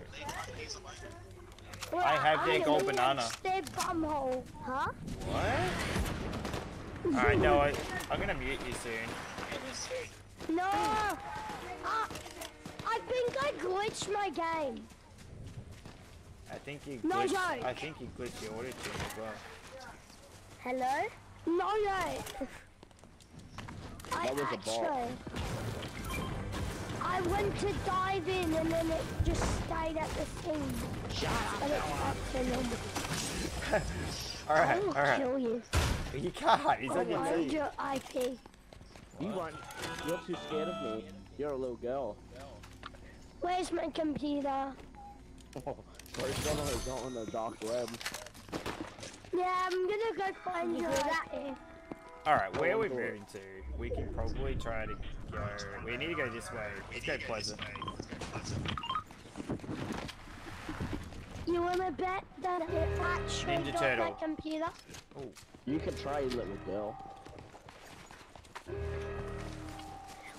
[SPEAKER 7] Well,
[SPEAKER 1] I have
[SPEAKER 7] I'm
[SPEAKER 1] their gold banana.
[SPEAKER 7] Their bumhole, huh?
[SPEAKER 1] What? Alright, no, I, I'm gonna mute you soon.
[SPEAKER 7] No! Uh, I think I glitched my game.
[SPEAKER 1] I think you
[SPEAKER 7] No
[SPEAKER 1] glitched,
[SPEAKER 7] joke.
[SPEAKER 1] I think you glitched your audio tune as well.
[SPEAKER 11] Hello?
[SPEAKER 7] No, no. I
[SPEAKER 4] That was a bot.
[SPEAKER 7] actually. I went to dive in and then it just stayed at the thing.
[SPEAKER 4] Shut up,
[SPEAKER 7] But it's
[SPEAKER 4] Noah.
[SPEAKER 7] up to normal. (laughs) I
[SPEAKER 1] Alright,
[SPEAKER 7] will
[SPEAKER 1] alright.
[SPEAKER 7] kill you.
[SPEAKER 1] You can't, he's on your team.
[SPEAKER 7] your IP.
[SPEAKER 4] You won't. You're too scared of me. You're a little girl.
[SPEAKER 7] Where's my computer? (laughs)
[SPEAKER 4] oh, one who's not on the dark web.
[SPEAKER 7] Yeah, I'm gonna go find your IP.
[SPEAKER 1] Alright, where are we
[SPEAKER 4] Go on, go on.
[SPEAKER 1] moving to? We can probably try to go... We need to go this way. Let's go Pleasant.
[SPEAKER 7] You wanna bet that it actually
[SPEAKER 1] Ninja
[SPEAKER 7] got
[SPEAKER 1] Turtle.
[SPEAKER 7] my computer?
[SPEAKER 4] You can try, you little girl.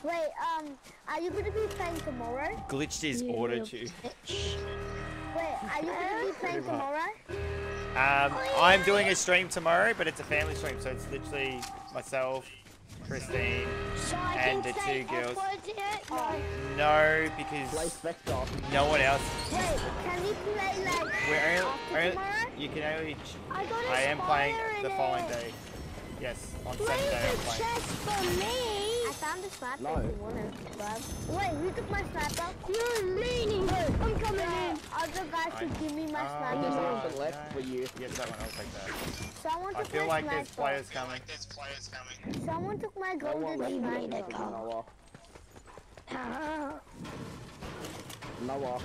[SPEAKER 11] Wait, um, are you gonna be playing tomorrow?
[SPEAKER 1] Glitched his
[SPEAKER 7] You
[SPEAKER 1] auto
[SPEAKER 7] little
[SPEAKER 1] tune.
[SPEAKER 11] Wait, are you gonna be playing tomorrow?
[SPEAKER 1] Um, I'm doing a stream tomorrow, but it's a family stream, so it's literally myself, Christine. And the two girls.
[SPEAKER 7] No.
[SPEAKER 1] Because no one else. We're only, only- you can only.
[SPEAKER 7] I
[SPEAKER 1] am playing the following day. Yes, on
[SPEAKER 7] Leave
[SPEAKER 1] Saturday I'm
[SPEAKER 7] the
[SPEAKER 1] playing.
[SPEAKER 7] chest for me.
[SPEAKER 11] I found a sniper
[SPEAKER 4] No.
[SPEAKER 11] if you want it, bub. Wait, who took my sniper?
[SPEAKER 7] You're leaning. I'm coming in.
[SPEAKER 11] Other guys should give me my
[SPEAKER 1] Ah,
[SPEAKER 4] There's
[SPEAKER 11] sniper.
[SPEAKER 1] Uh,
[SPEAKER 4] nothing left for you.
[SPEAKER 1] Yes, that one. I'll take that.
[SPEAKER 11] Someone
[SPEAKER 7] Someone
[SPEAKER 1] I
[SPEAKER 7] took
[SPEAKER 1] feel
[SPEAKER 7] my
[SPEAKER 1] like there's
[SPEAKER 7] sniper.
[SPEAKER 1] players coming.
[SPEAKER 7] Someone took my
[SPEAKER 4] No
[SPEAKER 7] golden
[SPEAKER 4] left me
[SPEAKER 7] sniper.
[SPEAKER 4] Noah.
[SPEAKER 7] Ah.
[SPEAKER 4] Noah.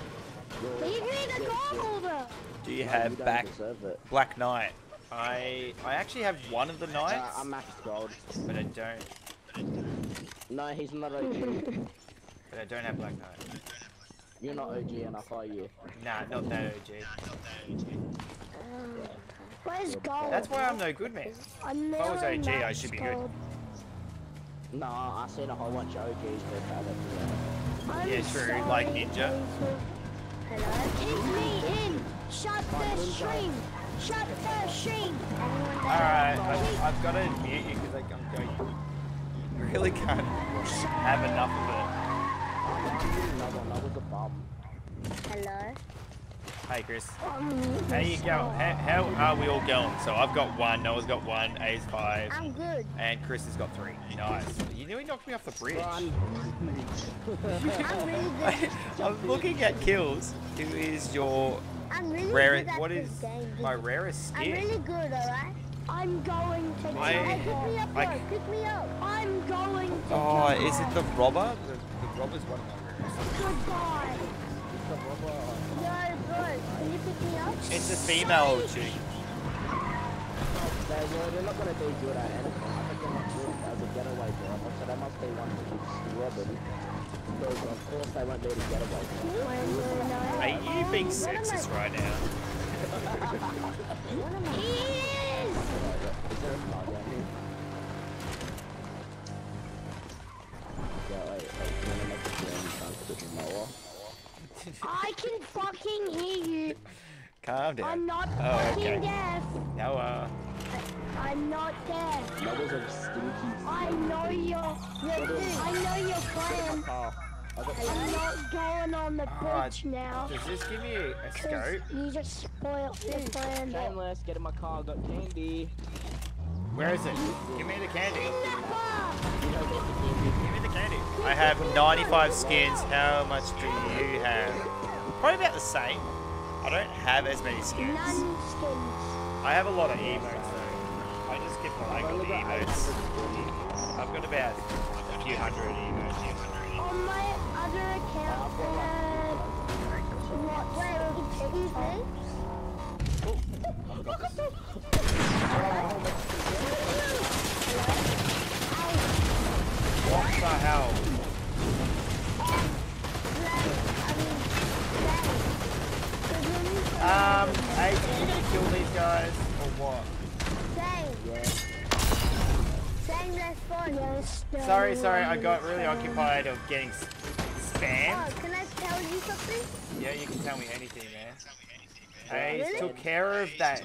[SPEAKER 7] Leave me the
[SPEAKER 4] you're-
[SPEAKER 7] gold!
[SPEAKER 1] Do you have
[SPEAKER 4] you
[SPEAKER 1] back. Black Knight? I I actually have one of the
[SPEAKER 4] Uh, I'm max gold.
[SPEAKER 1] but I don't.
[SPEAKER 4] No, he's not OG.
[SPEAKER 1] But I don't have Black Knight.
[SPEAKER 4] You're not OG enough, are you?
[SPEAKER 1] Nah, not that OG.
[SPEAKER 7] Where's gold?
[SPEAKER 1] That's why I'm no good, man.
[SPEAKER 7] I'm
[SPEAKER 1] If I was OG, I should be good.
[SPEAKER 7] gold.
[SPEAKER 4] No, I seen a whole bunch of OGs go bad at
[SPEAKER 7] I'm
[SPEAKER 1] Yeah, true,
[SPEAKER 7] sorry,
[SPEAKER 1] like Ninja.
[SPEAKER 7] Jason. Hello? Keep me in! Shut the
[SPEAKER 4] Ninja.
[SPEAKER 7] stream! Shut the stream!
[SPEAKER 1] Alright, I've, I've got to mute you because I'm going. You really can't have enough of it.
[SPEAKER 4] Noah, Noah's a bum.
[SPEAKER 7] Hello?
[SPEAKER 1] Hey, Chris.
[SPEAKER 7] Um,
[SPEAKER 1] How you go? How, how are we all going? So I've got one, Noah's got one, A's five,
[SPEAKER 7] I'm good.
[SPEAKER 1] and Chris has got three. Nice. You nearly knocked me off the bridge.
[SPEAKER 7] I'm really good.
[SPEAKER 1] I'm looking at kills. Who is your
[SPEAKER 7] I'm really
[SPEAKER 1] rarest?
[SPEAKER 7] good at
[SPEAKER 1] What
[SPEAKER 7] this
[SPEAKER 1] is
[SPEAKER 7] game.
[SPEAKER 1] my rarest
[SPEAKER 7] I'm really good, alright? I'm going to
[SPEAKER 1] I-
[SPEAKER 7] Hey, pick me up,
[SPEAKER 1] I-
[SPEAKER 7] bro. Pick me up. I'm going to
[SPEAKER 1] Oh,
[SPEAKER 7] Japan.
[SPEAKER 1] is it the robber? The, the robber's one of my rarest.
[SPEAKER 7] Goodbye.
[SPEAKER 4] It's a robber.
[SPEAKER 7] Yo, bro, can you pick me up?
[SPEAKER 1] It's a female chick.
[SPEAKER 4] They were, they're not gonna be good at anything. I think they're not good as a getaway driver, so they must be one who's robbing. Because of course they won't be able to get away from it.
[SPEAKER 1] Are you being sexist right now?
[SPEAKER 7] He is!
[SPEAKER 4] Is there a car down here? Yeah, wait, wait, you wanna make a journey chance with Noah?
[SPEAKER 7] I can fucking hear you.
[SPEAKER 1] Calm down.
[SPEAKER 7] I'm not
[SPEAKER 1] Oh,
[SPEAKER 7] fucking
[SPEAKER 1] okay.
[SPEAKER 7] deaf.
[SPEAKER 1] Noah. Uh.
[SPEAKER 7] I'm not deaf.
[SPEAKER 4] Noah's a stinky.
[SPEAKER 7] I know your, your I know your plan.
[SPEAKER 4] Car. I got
[SPEAKER 7] I'm not going on the bridge now.
[SPEAKER 1] Does this give me a, a
[SPEAKER 7] 'cause
[SPEAKER 1] scope?
[SPEAKER 7] You just spoiled the plan.
[SPEAKER 4] Shameless, get in my car, I got candy.
[SPEAKER 1] Where is it? Give me the candy. Give me the candy. I have 95 skins. How much do you have? Probably about the same. I don't have as many skins.
[SPEAKER 7] None skins.
[SPEAKER 1] I have a lot of emotes though. I just keep like all the emotes. I've got about a few hundred emotes.
[SPEAKER 7] On my other account, uh, what, wait, excuse me?
[SPEAKER 1] What the hell? Um, hey, are you gonna kill these guys or what?
[SPEAKER 7] That's fun. Yes,
[SPEAKER 1] Sorry, sorry, I got really occupied of getting s-
[SPEAKER 7] Oh, can I tell you something?
[SPEAKER 1] Yeah, you can tell me anything, man. I
[SPEAKER 7] Really?
[SPEAKER 1] took care of that.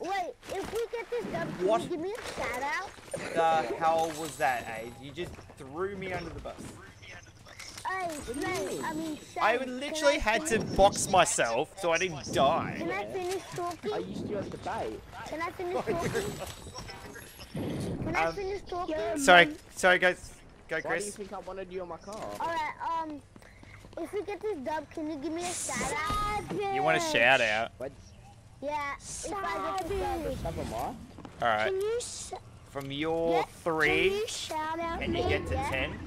[SPEAKER 7] Wait, if we get this done, can
[SPEAKER 1] What?
[SPEAKER 7] you give me a shout out?
[SPEAKER 1] The hell was that, Aid? You just threw me under the bus.
[SPEAKER 7] Hey, mate, I mean,
[SPEAKER 1] I literally
[SPEAKER 7] I
[SPEAKER 1] had to box myself so I didn't die. Can.
[SPEAKER 7] I finish talking?
[SPEAKER 4] I used to have debate.
[SPEAKER 7] Can I finish (laughs) talking? (laughs) Can I
[SPEAKER 1] Um,
[SPEAKER 7] finish talking?
[SPEAKER 1] Sorry, sorry guys. Go,
[SPEAKER 4] Why do you
[SPEAKER 1] Chris.
[SPEAKER 4] think I wanted you on my car?
[SPEAKER 7] Alright, um, if we get this dub, can you give me a shout out?
[SPEAKER 1] You want a shout out?
[SPEAKER 4] Wait,
[SPEAKER 7] Yeah, if I get this dub.
[SPEAKER 4] just have a mic?
[SPEAKER 1] Alright.
[SPEAKER 7] Can you, s-
[SPEAKER 1] From your
[SPEAKER 7] yeah, Can
[SPEAKER 1] three,
[SPEAKER 7] you shout out
[SPEAKER 1] and
[SPEAKER 7] me?
[SPEAKER 1] you get to
[SPEAKER 7] yeah?
[SPEAKER 1] ten.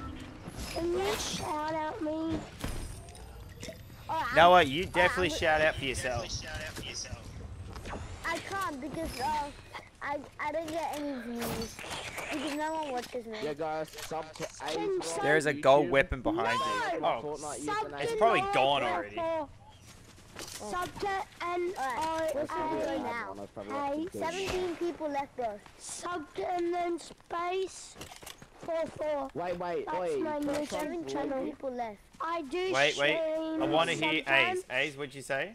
[SPEAKER 7] Can you shout out me? Alright,
[SPEAKER 1] Noah, you definitely
[SPEAKER 7] I'm-
[SPEAKER 1] shout out for yourself.
[SPEAKER 7] I can't because uh, I I don't get any views because no one watches me.
[SPEAKER 4] Yeah, guys, sub to
[SPEAKER 7] Can
[SPEAKER 4] A.
[SPEAKER 7] sub-
[SPEAKER 1] There is a gold weapon behind
[SPEAKER 7] No!
[SPEAKER 1] you. Oh,
[SPEAKER 7] Sub.
[SPEAKER 1] It's probably gone
[SPEAKER 7] Pepper.
[SPEAKER 1] already.
[SPEAKER 7] Sub to N O
[SPEAKER 4] What's the
[SPEAKER 7] A
[SPEAKER 4] video
[SPEAKER 7] now.
[SPEAKER 4] probably have to
[SPEAKER 7] Hey, 17 people left there. Sub to and then space four four.
[SPEAKER 4] Wait, wait,
[SPEAKER 7] That's
[SPEAKER 4] wait.
[SPEAKER 7] my new seven channel. people left. I do
[SPEAKER 1] wait, wait.
[SPEAKER 7] stream
[SPEAKER 1] I want to hear. Ace. Ace, what'd you say?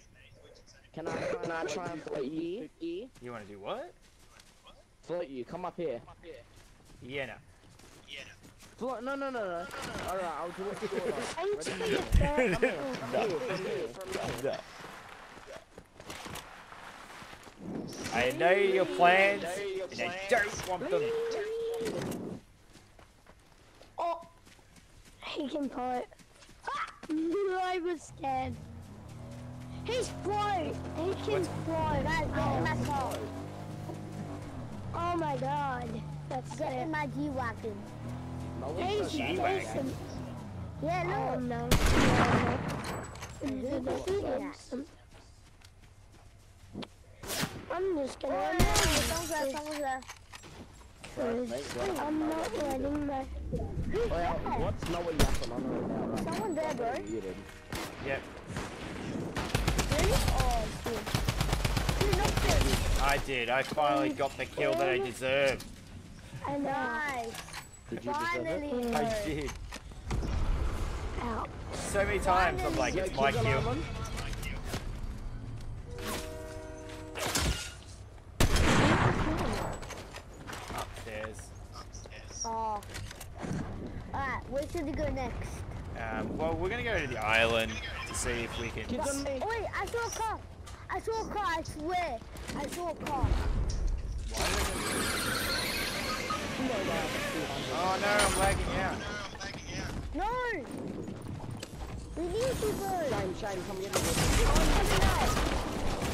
[SPEAKER 4] Can I, can I try and float you?
[SPEAKER 1] You want to do what?
[SPEAKER 4] Float you, come up here.
[SPEAKER 1] Yeah, no.
[SPEAKER 4] Float, no, no, no, no. Alright, I'll do it shorter.
[SPEAKER 7] I'm just
[SPEAKER 4] Ready?
[SPEAKER 7] gonna
[SPEAKER 4] Come here, from here, from here, from here.
[SPEAKER 1] I know your plans, and I don't want them.
[SPEAKER 7] Oh, he can float. (laughs) I was scared. He's float. He can float. Guys, get in my car.
[SPEAKER 11] Oh my god. That's Get in my G-Wagon.
[SPEAKER 4] No one's
[SPEAKER 11] Hey,
[SPEAKER 4] got that
[SPEAKER 1] G-Wagon.
[SPEAKER 11] Yeah, look.
[SPEAKER 7] Oh no. I'm just gonna.
[SPEAKER 11] Oh, no, someone's there, someone's there.
[SPEAKER 7] I'm not letting my.
[SPEAKER 4] Well, what's no one yapping on right now? Right?
[SPEAKER 11] Someone there, bro.
[SPEAKER 4] Muted.
[SPEAKER 1] Yep.
[SPEAKER 11] Really? Oh, shit. You knocked him.
[SPEAKER 1] I did. I finally got the kill that I deserved.
[SPEAKER 7] I know.
[SPEAKER 11] Nice.
[SPEAKER 4] Did you deserve it?
[SPEAKER 11] Finally.
[SPEAKER 1] I did.
[SPEAKER 7] Ow.
[SPEAKER 1] So many times I'm like, it's my
[SPEAKER 4] kids on
[SPEAKER 1] kill.
[SPEAKER 4] one.
[SPEAKER 1] Upstairs.
[SPEAKER 11] Oh. Alright, where should we go next?
[SPEAKER 1] Um, well, we're gonna go to the island to see if we can.
[SPEAKER 4] Kids on me.
[SPEAKER 11] Oh, wait, I saw a car. I saw a car, I swear. I saw a car.
[SPEAKER 1] Oh no, I'm lagging out.
[SPEAKER 11] No! We need to go.
[SPEAKER 4] Shame, shame, come get me.
[SPEAKER 1] Oh,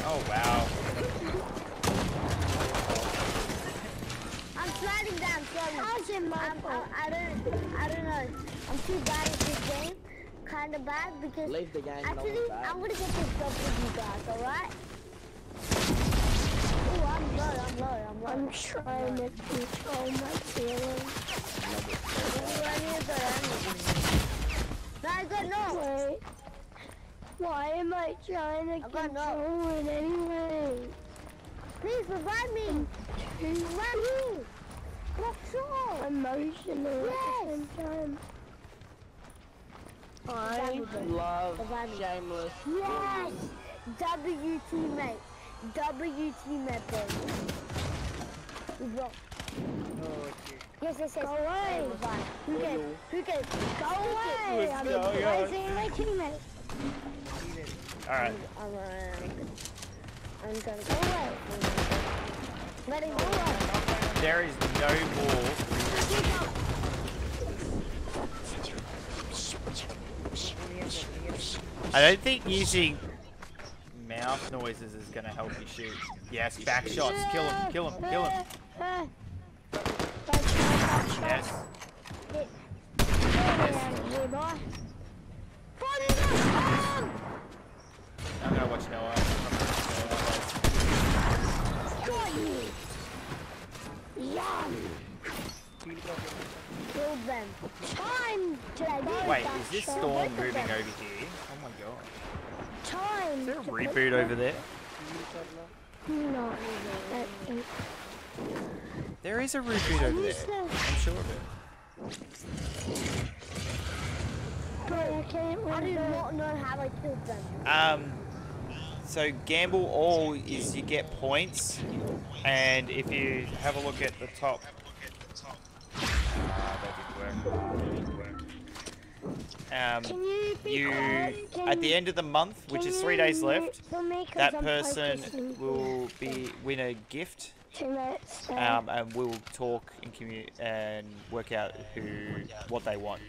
[SPEAKER 1] oh wow.
[SPEAKER 11] I'm sliding down, sorry. How's it my I'm, I, I don't, I don't know. I'm too bad at this game. Kinda bad because
[SPEAKER 4] Leave the game,
[SPEAKER 11] actually,
[SPEAKER 4] one's bad.
[SPEAKER 11] I'm gonna get this dub with you guys, alright? Oh, I'm low, I'm low, I'm low.
[SPEAKER 7] I'm trying to control my feelings.
[SPEAKER 11] I need to go, I need to. No, I got no.
[SPEAKER 7] Wait. Why am I trying to
[SPEAKER 11] I got no.
[SPEAKER 7] control it anyway?
[SPEAKER 11] Please revive me. Revive me. What's wrong?
[SPEAKER 7] Emotional
[SPEAKER 11] Yes.
[SPEAKER 7] at the same time.
[SPEAKER 4] I love
[SPEAKER 11] Revive me.
[SPEAKER 4] Shameless.
[SPEAKER 11] Yes! W teammate. W teammate, bro. He's wrong. Yes, yes, yes.
[SPEAKER 7] Go away.
[SPEAKER 11] Revive. Who can? Who can?
[SPEAKER 7] Go away!
[SPEAKER 1] What's
[SPEAKER 7] I'm
[SPEAKER 1] going on?
[SPEAKER 7] replacing my teammate.
[SPEAKER 1] Alright.
[SPEAKER 11] I'm, uh, gonna go away. Let him go away.
[SPEAKER 1] There is no more. I don't think using mouth noises is gonna help you shoot. Yes, back shots. Kill him, kill him, kill him. Yes. I'm gonna watch Noah.
[SPEAKER 11] Kill them. Time to go
[SPEAKER 1] Wait, is this storm moving over here? Oh my god.
[SPEAKER 11] Time.
[SPEAKER 1] Is there a
[SPEAKER 11] to
[SPEAKER 1] reboot over there?
[SPEAKER 7] No. That ain't-
[SPEAKER 1] There is a reboot over there. I'm sure of it.
[SPEAKER 7] But I
[SPEAKER 11] I do not know how I killed them.
[SPEAKER 1] Um, so gamble all is you get points, and if you have a look at the top. Um,
[SPEAKER 7] you be
[SPEAKER 1] you
[SPEAKER 7] quiet?
[SPEAKER 1] At the end of the month, which is three days left,
[SPEAKER 7] for me 'cause
[SPEAKER 1] that person will be win a gift. Um, and we'll talk and and work out who what they want.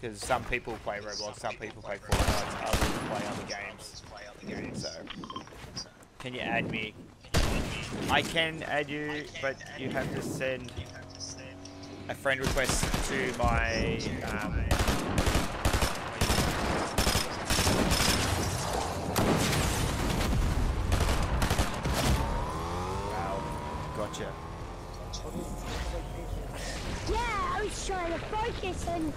[SPEAKER 1] Because some people play Roblox, some people play Fortnite, others play other games. So, can you add me? I can add you, but you have to send a friend request to my. Um, wow, gotcha.
[SPEAKER 7] Yeah, I was trying to focus on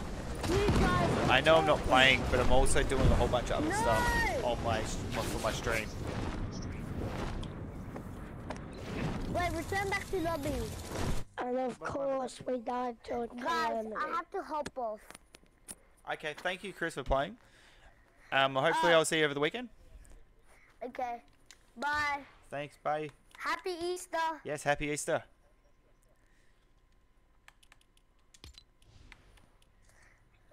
[SPEAKER 7] you guys.
[SPEAKER 1] I know I'm not playing, but I'm also doing a whole bunch of other stuff on my for my stream.
[SPEAKER 11] Wait, return back to lobby.
[SPEAKER 7] And of course, we died to a
[SPEAKER 11] Guys, I have to hop off.
[SPEAKER 1] Okay, thank you, Chris, for playing. Um, hopefully I'll see you over the weekend.
[SPEAKER 11] Okay. Bye.
[SPEAKER 1] Thanks, bye.
[SPEAKER 11] Happy Easter.
[SPEAKER 1] Yes, happy Easter.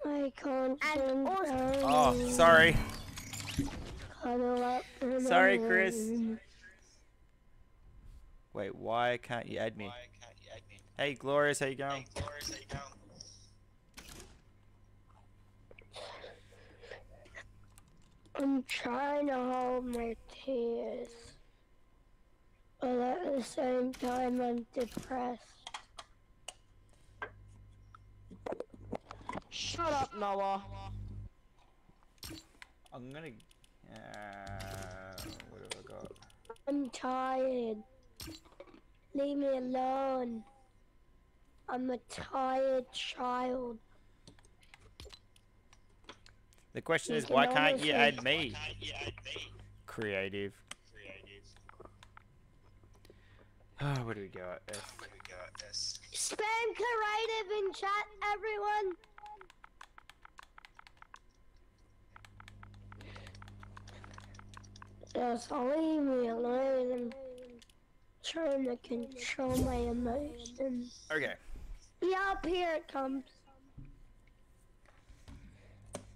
[SPEAKER 7] I can't
[SPEAKER 11] And also-
[SPEAKER 1] Oh, sorry.
[SPEAKER 7] Cuddle up in
[SPEAKER 1] Sorry,
[SPEAKER 7] my
[SPEAKER 1] Chris.
[SPEAKER 7] Room.
[SPEAKER 1] Wait, why can't you add me? Hey, Glorious, how you going?
[SPEAKER 7] I'm trying to hold my tears. but at the same time I'm depressed.
[SPEAKER 4] Shut up, Noah.
[SPEAKER 1] I'm gonna. Uh, what have I got?
[SPEAKER 7] I'm tired. Leave me alone. I'm a tired child.
[SPEAKER 1] The question
[SPEAKER 7] You
[SPEAKER 1] is,
[SPEAKER 7] can
[SPEAKER 1] why can't you
[SPEAKER 7] honestly-
[SPEAKER 1] add me? Creative. Oh, ah, where do we go at F?
[SPEAKER 7] Spam creative in chat, everyone. Just leave me alone. I'm trying to control my emotions.
[SPEAKER 1] Okay.
[SPEAKER 7] Yup, here it comes.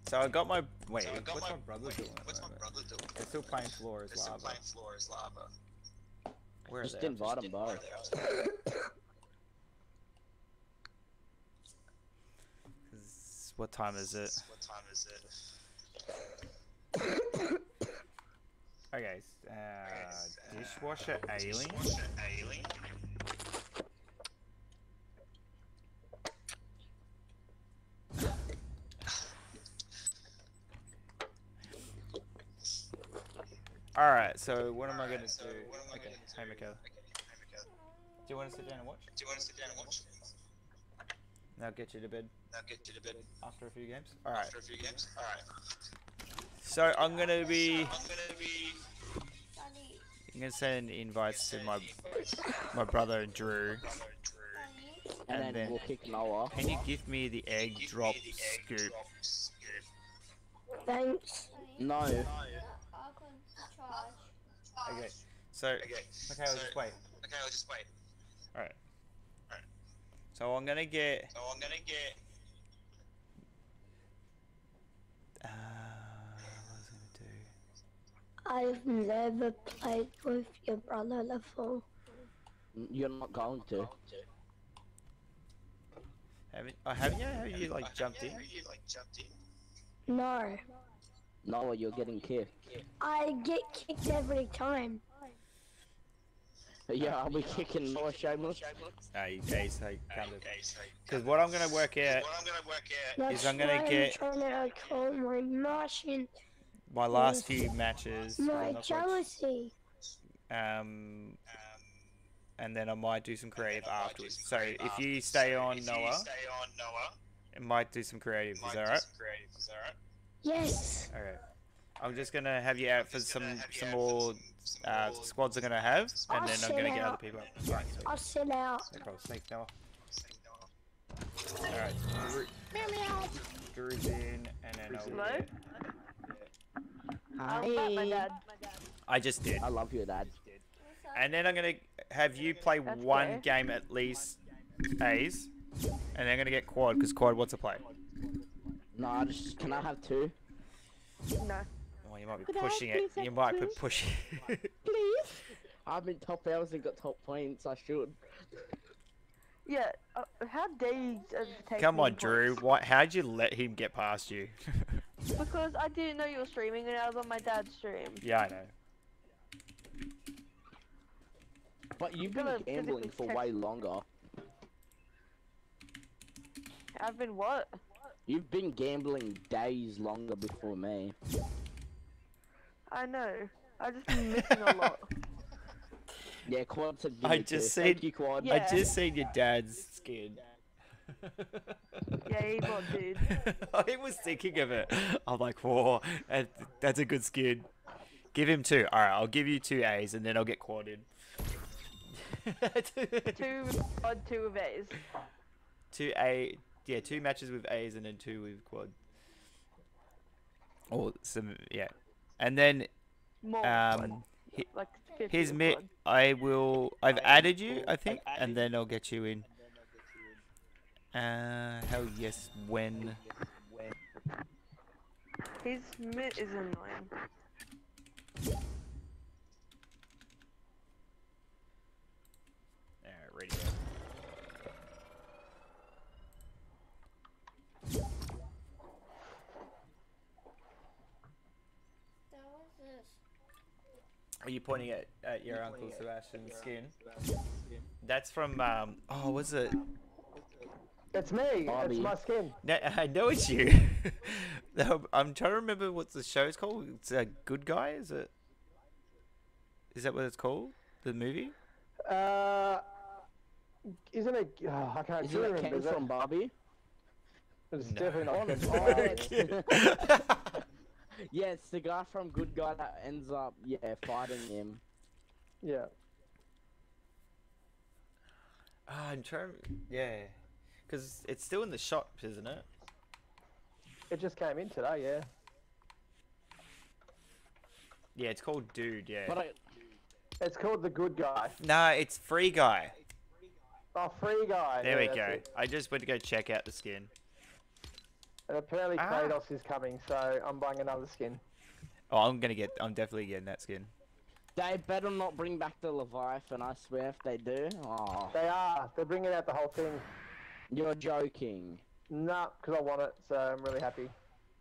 [SPEAKER 1] So I got my wait. what's my brother doing? What's my brother doing? They're still playing floor as lava. Where are
[SPEAKER 4] Just
[SPEAKER 1] they?
[SPEAKER 4] invite them both.
[SPEAKER 1] 'Cause What time is it? What time is it? Okay. Uh, dishwasher alien. All right. So what am I gonna do? Okay. Hey, Michaela. Do you want to sit down and watch? Do you want to sit down and watch? Now get you to bed. Now get you to bed. After a few games. All right. After a few games. All right. So I'm gonna be. I'm gonna be. I'm gonna send invites to my my brother Drew.
[SPEAKER 4] And,
[SPEAKER 1] And
[SPEAKER 4] then,
[SPEAKER 1] then-
[SPEAKER 4] we'll kick Noah.
[SPEAKER 1] Can you give me the egg drop scoop?
[SPEAKER 7] scoop Thanks.
[SPEAKER 4] No.
[SPEAKER 8] I can charge.
[SPEAKER 1] Okay. So okay, I'll just wait.
[SPEAKER 10] Okay, I'll just wait.
[SPEAKER 1] All right. All right. So I'm gonna get.
[SPEAKER 10] So I'm gonna get.
[SPEAKER 1] Uh, what was I gonna do?
[SPEAKER 7] I've never played with your brother before.
[SPEAKER 4] You're not going to.
[SPEAKER 1] Haven't? Oh, haven't you? Have you like jumped in?
[SPEAKER 10] You like jumped in.
[SPEAKER 7] No.
[SPEAKER 4] You're getting kicked.
[SPEAKER 7] I get kicked every time.
[SPEAKER 4] Yeah, I'll be kicking Noah Shameless.
[SPEAKER 1] Hey, Ace, hey, kind of. Because what I'm gonna work out
[SPEAKER 10] What I'm gonna work out.
[SPEAKER 1] Is I'm gonna get
[SPEAKER 7] I'm trying to call my machine.
[SPEAKER 1] My last few matches.
[SPEAKER 7] My
[SPEAKER 1] on the Fox,
[SPEAKER 7] jealousy.
[SPEAKER 1] Um, and then I might do some creative afterwards. So if you stay on
[SPEAKER 10] If
[SPEAKER 1] Noah,
[SPEAKER 10] stay on Noah,
[SPEAKER 1] it might do some creative. Is that
[SPEAKER 10] right? creative. Is that alright?
[SPEAKER 7] Yes.
[SPEAKER 1] Alright. I'm just gonna have you out for some
[SPEAKER 10] have you
[SPEAKER 1] some
[SPEAKER 10] out
[SPEAKER 1] more uh, squads are gonna have, and
[SPEAKER 7] I'll
[SPEAKER 1] then I'm gonna get other people up. Alright, sweet.
[SPEAKER 7] I'll sit out.
[SPEAKER 1] No problem. Thanks, Noah. Alright, Drew, Drew's in, and then I'll
[SPEAKER 12] Hello?
[SPEAKER 1] get-
[SPEAKER 12] I'll bet my
[SPEAKER 4] Hi.
[SPEAKER 12] dad.
[SPEAKER 1] I just did.
[SPEAKER 4] I love your dad.
[SPEAKER 1] And then I'm gonna have you play
[SPEAKER 12] That's
[SPEAKER 1] one
[SPEAKER 12] fair.
[SPEAKER 1] game at least, Ace, and then I'm gonna get Quad because Quad wants to play.
[SPEAKER 4] No, I just can I have two?
[SPEAKER 12] No.
[SPEAKER 1] Oh, you might be
[SPEAKER 12] Could
[SPEAKER 1] pushing it. You
[SPEAKER 12] have
[SPEAKER 1] might be
[SPEAKER 12] two?
[SPEAKER 1] pushing. (laughs)
[SPEAKER 4] Please. I've been top hours and got top points. I should.
[SPEAKER 12] Yeah, uh, how dare you uh, take
[SPEAKER 1] Come on,
[SPEAKER 12] in
[SPEAKER 1] Drew.
[SPEAKER 12] points?
[SPEAKER 1] What? How'd you let him get past you? (laughs)
[SPEAKER 12] Because I didn't know you were streaming and I was on my dad's stream.
[SPEAKER 1] yeah, I know.
[SPEAKER 4] But you've been
[SPEAKER 12] Gonna
[SPEAKER 4] gambling for
[SPEAKER 12] text-
[SPEAKER 4] way longer.
[SPEAKER 12] I've been what?
[SPEAKER 4] You've been gambling days longer before me.
[SPEAKER 12] I know. I've just been missing a lot. (laughs) (laughs)
[SPEAKER 4] Yeah, Quad said give
[SPEAKER 1] I just
[SPEAKER 4] two.
[SPEAKER 1] seen.
[SPEAKER 4] Thank you, Quad.
[SPEAKER 12] Yeah.
[SPEAKER 1] I just seen your dad's skin.
[SPEAKER 12] Yeah, he's not, dude. (laughs)
[SPEAKER 1] I was thinking of it. I'm like, whoa, that- that's a good skin. Give him two. All right, I'll give you two A's, and then I'll get (laughs) (laughs) Quad in.
[SPEAKER 12] two odd, two of A's.
[SPEAKER 1] two A, yeah, two matches with A's and then two with quad. Or some, yeah, and then
[SPEAKER 12] More
[SPEAKER 1] um,
[SPEAKER 12] quad.
[SPEAKER 1] hi-
[SPEAKER 12] Like
[SPEAKER 1] his
[SPEAKER 12] of
[SPEAKER 1] mid. I will. I've added you, I think, and then I'll get you in. Uh, hell yes, when?
[SPEAKER 12] His mid is annoying.
[SPEAKER 1] Alright, ready. to.
[SPEAKER 8] That was this.
[SPEAKER 1] Are you pointing at, at your uncle Sebastian's skin? That's from um. Oh, was it?
[SPEAKER 13] It's me.
[SPEAKER 4] Bobby.
[SPEAKER 13] It's my skin.
[SPEAKER 1] No, (laughs) I know it's you. (laughs) I'm trying to remember what the show's called. It's a good guy. Is it? Is that what it's called? The movie?
[SPEAKER 13] Uh, isn't it? Oh, I can't
[SPEAKER 4] Isn't it
[SPEAKER 13] remember.
[SPEAKER 4] Ken
[SPEAKER 13] is it?
[SPEAKER 4] from Barbie?
[SPEAKER 13] It's definitely not.
[SPEAKER 4] Honest, (laughs)
[SPEAKER 13] Ken.
[SPEAKER 4] oh, yeah, it's the guy from Good Guy that ends up, yeah, fighting him.
[SPEAKER 13] Yeah.
[SPEAKER 1] Ah, I'm trying. Yeah, because it's still in the shop, isn't it?
[SPEAKER 13] It just came in today. Yeah.
[SPEAKER 1] Yeah, it's called Dude. Yeah.
[SPEAKER 4] But I,
[SPEAKER 13] It's called the Good Guy.
[SPEAKER 1] No, it's Free Guy.
[SPEAKER 13] Oh, Free Guy.
[SPEAKER 1] There
[SPEAKER 13] yeah,
[SPEAKER 1] we go.
[SPEAKER 13] it.
[SPEAKER 1] I just went to go check out the skin.
[SPEAKER 13] And apparently
[SPEAKER 1] Ah.
[SPEAKER 13] Kratos is coming, so I'm buying another skin.
[SPEAKER 1] Oh, I'm gonna get. I'm definitely getting that skin.
[SPEAKER 4] they better not bring back the Leviathan, I swear if they do. Oh,
[SPEAKER 13] They are. They're bringing out the whole thing.
[SPEAKER 4] You're joking.
[SPEAKER 13] Nah, because I want it, so I'm really happy.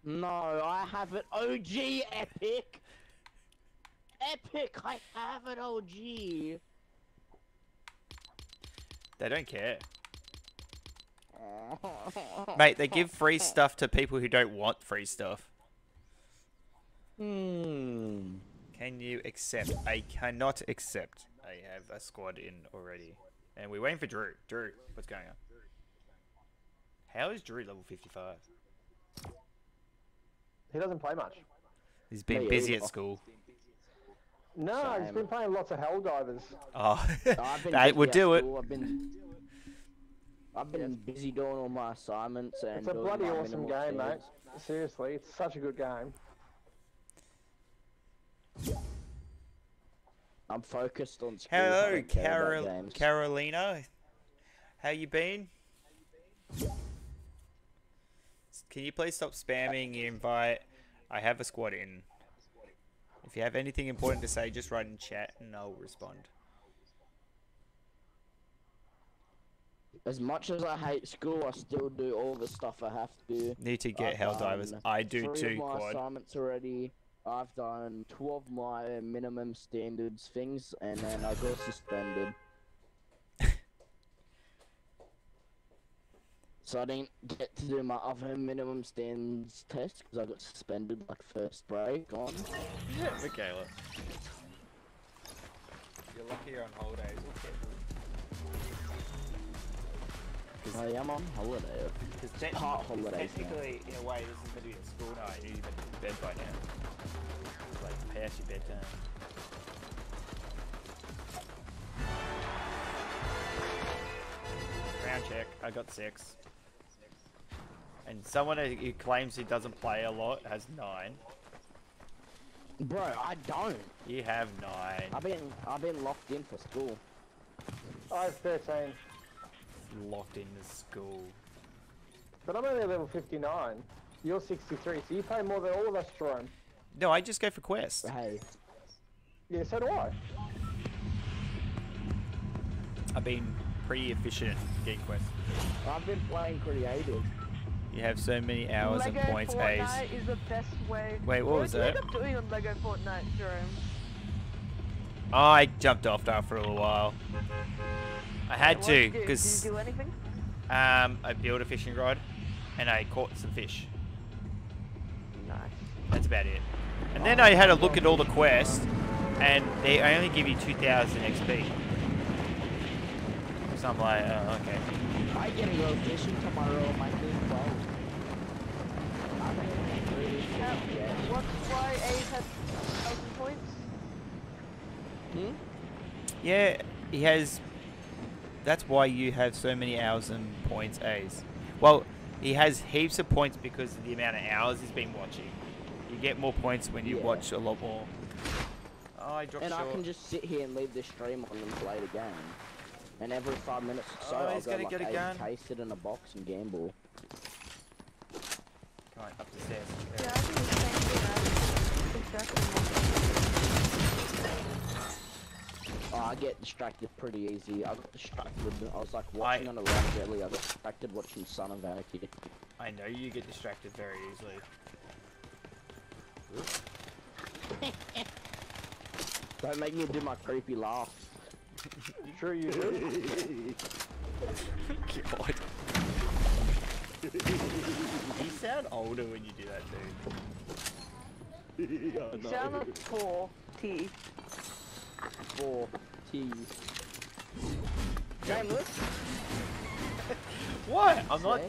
[SPEAKER 4] No, I have it OG Epic. Epic, I have it OG.
[SPEAKER 1] They don't care, (laughs) mate. They give free stuff to people who don't want free stuff.
[SPEAKER 4] Hmm.
[SPEAKER 1] Can you accept? I cannot accept. I have a squad in already, and we're waiting for Drew. Drew, what's going on? How is Drew level 55?
[SPEAKER 13] He doesn't play much.
[SPEAKER 1] He's been
[SPEAKER 4] Me
[SPEAKER 1] busy
[SPEAKER 4] either.
[SPEAKER 1] at school.
[SPEAKER 13] No, he's been playing lots of Helldivers.
[SPEAKER 1] Oh,
[SPEAKER 4] I've (laughs)
[SPEAKER 1] that would do it.
[SPEAKER 4] I've been, I've been busy doing all my assignments and
[SPEAKER 13] It's a bloody awesome
[SPEAKER 4] minimal
[SPEAKER 13] game, mate. Seriously, it's such a good game.
[SPEAKER 4] I'm focused on school.
[SPEAKER 1] Hello,
[SPEAKER 4] don't care about
[SPEAKER 1] Carol
[SPEAKER 4] games.
[SPEAKER 1] Carolina. How you been? Can you please stop spamming invite? I have a squad in. If you have anything important to say, just write in chat and I'll respond.
[SPEAKER 4] As much as I hate school, I still do all the stuff I have to.
[SPEAKER 1] Need to get
[SPEAKER 4] I've
[SPEAKER 1] Helldivers.
[SPEAKER 4] done
[SPEAKER 1] I do
[SPEAKER 4] three
[SPEAKER 1] too,
[SPEAKER 4] of my
[SPEAKER 1] Quad.
[SPEAKER 4] assignments already. I've done two of my minimum standards things, and then I got suspended. So I didn't get to do my other minimum stands test because I got suspended like first break on.
[SPEAKER 1] Michaela. You're lucky you're on holidays.
[SPEAKER 4] I am on holiday.
[SPEAKER 1] Because
[SPEAKER 4] Part holidays now.
[SPEAKER 1] technically, in a way, this is meant to be a school night. and You've been to bed by now. Like, past your bedtime. Round check. I got six. And someone who who claims he doesn't play a lot has nine.
[SPEAKER 4] Bro, I don't.
[SPEAKER 1] You have nine.
[SPEAKER 4] I've been I've been locked in for school.
[SPEAKER 13] Oh, I have 13,
[SPEAKER 1] Locked into school.
[SPEAKER 13] but I'm only level 59. You're 63, so you play more than all of us, Jerome.
[SPEAKER 1] No, I just go for quests.
[SPEAKER 4] Hey,
[SPEAKER 13] Yeah, so do I.
[SPEAKER 1] I've been pretty efficient getting quests.
[SPEAKER 4] I've been playing creative.
[SPEAKER 1] You have so many hours
[SPEAKER 12] Lego
[SPEAKER 1] and points, Hayes.
[SPEAKER 12] Fortnite is the best way.
[SPEAKER 1] Wait, what was
[SPEAKER 12] do you end
[SPEAKER 1] that?
[SPEAKER 12] up doing on Lego Fortnite, Jerome?
[SPEAKER 1] I jumped off after a little while. I had
[SPEAKER 12] What,
[SPEAKER 1] to,
[SPEAKER 12] did you- Did
[SPEAKER 1] because
[SPEAKER 12] you do anything?
[SPEAKER 1] um, I built a fishing rod, and I caught some fish.
[SPEAKER 12] Nice.
[SPEAKER 1] That's about it. And then I had a look at all the quests, and they only give you 2,000 XP. So I'm like, oh, okay.
[SPEAKER 4] I get to go fishing tomorrow on my new boat. I haven't really
[SPEAKER 12] Yeah,
[SPEAKER 4] fished yet.
[SPEAKER 12] what's why Ace has 1,000 points?
[SPEAKER 4] Hmm?
[SPEAKER 1] Yeah, he has. That's why you have so many hours and points Ace. Well, he has heaps of points because of the amount of hours he's been watching. You get more points when you
[SPEAKER 4] Yeah.
[SPEAKER 1] watch a lot more. Oh, I dropped
[SPEAKER 4] And
[SPEAKER 1] short.
[SPEAKER 4] I can just sit here and leave the stream on and play the game. And every five minutes or so,
[SPEAKER 1] Oh,
[SPEAKER 4] I'll
[SPEAKER 1] he's
[SPEAKER 4] go
[SPEAKER 1] gonna
[SPEAKER 4] like
[SPEAKER 1] get a
[SPEAKER 4] 80
[SPEAKER 1] gun.
[SPEAKER 4] k, sit in a box and gamble.
[SPEAKER 1] Come on, up the stairs.
[SPEAKER 12] Yeah, I think the same thing. man. Exactly.
[SPEAKER 4] Oh, I get distracted pretty easy. I got distracted. I was like watching on a round jelly. I got distracted watching Son of Anarchy.
[SPEAKER 1] I know you get distracted very easily. (laughs)
[SPEAKER 4] Don't make me do my creepy laugh.
[SPEAKER 13] Sure you do. (laughs)
[SPEAKER 1] God. you sound older when you do that, dude.
[SPEAKER 12] Sound like four teeth.
[SPEAKER 4] Four. Shameless.
[SPEAKER 1] What? I'm not.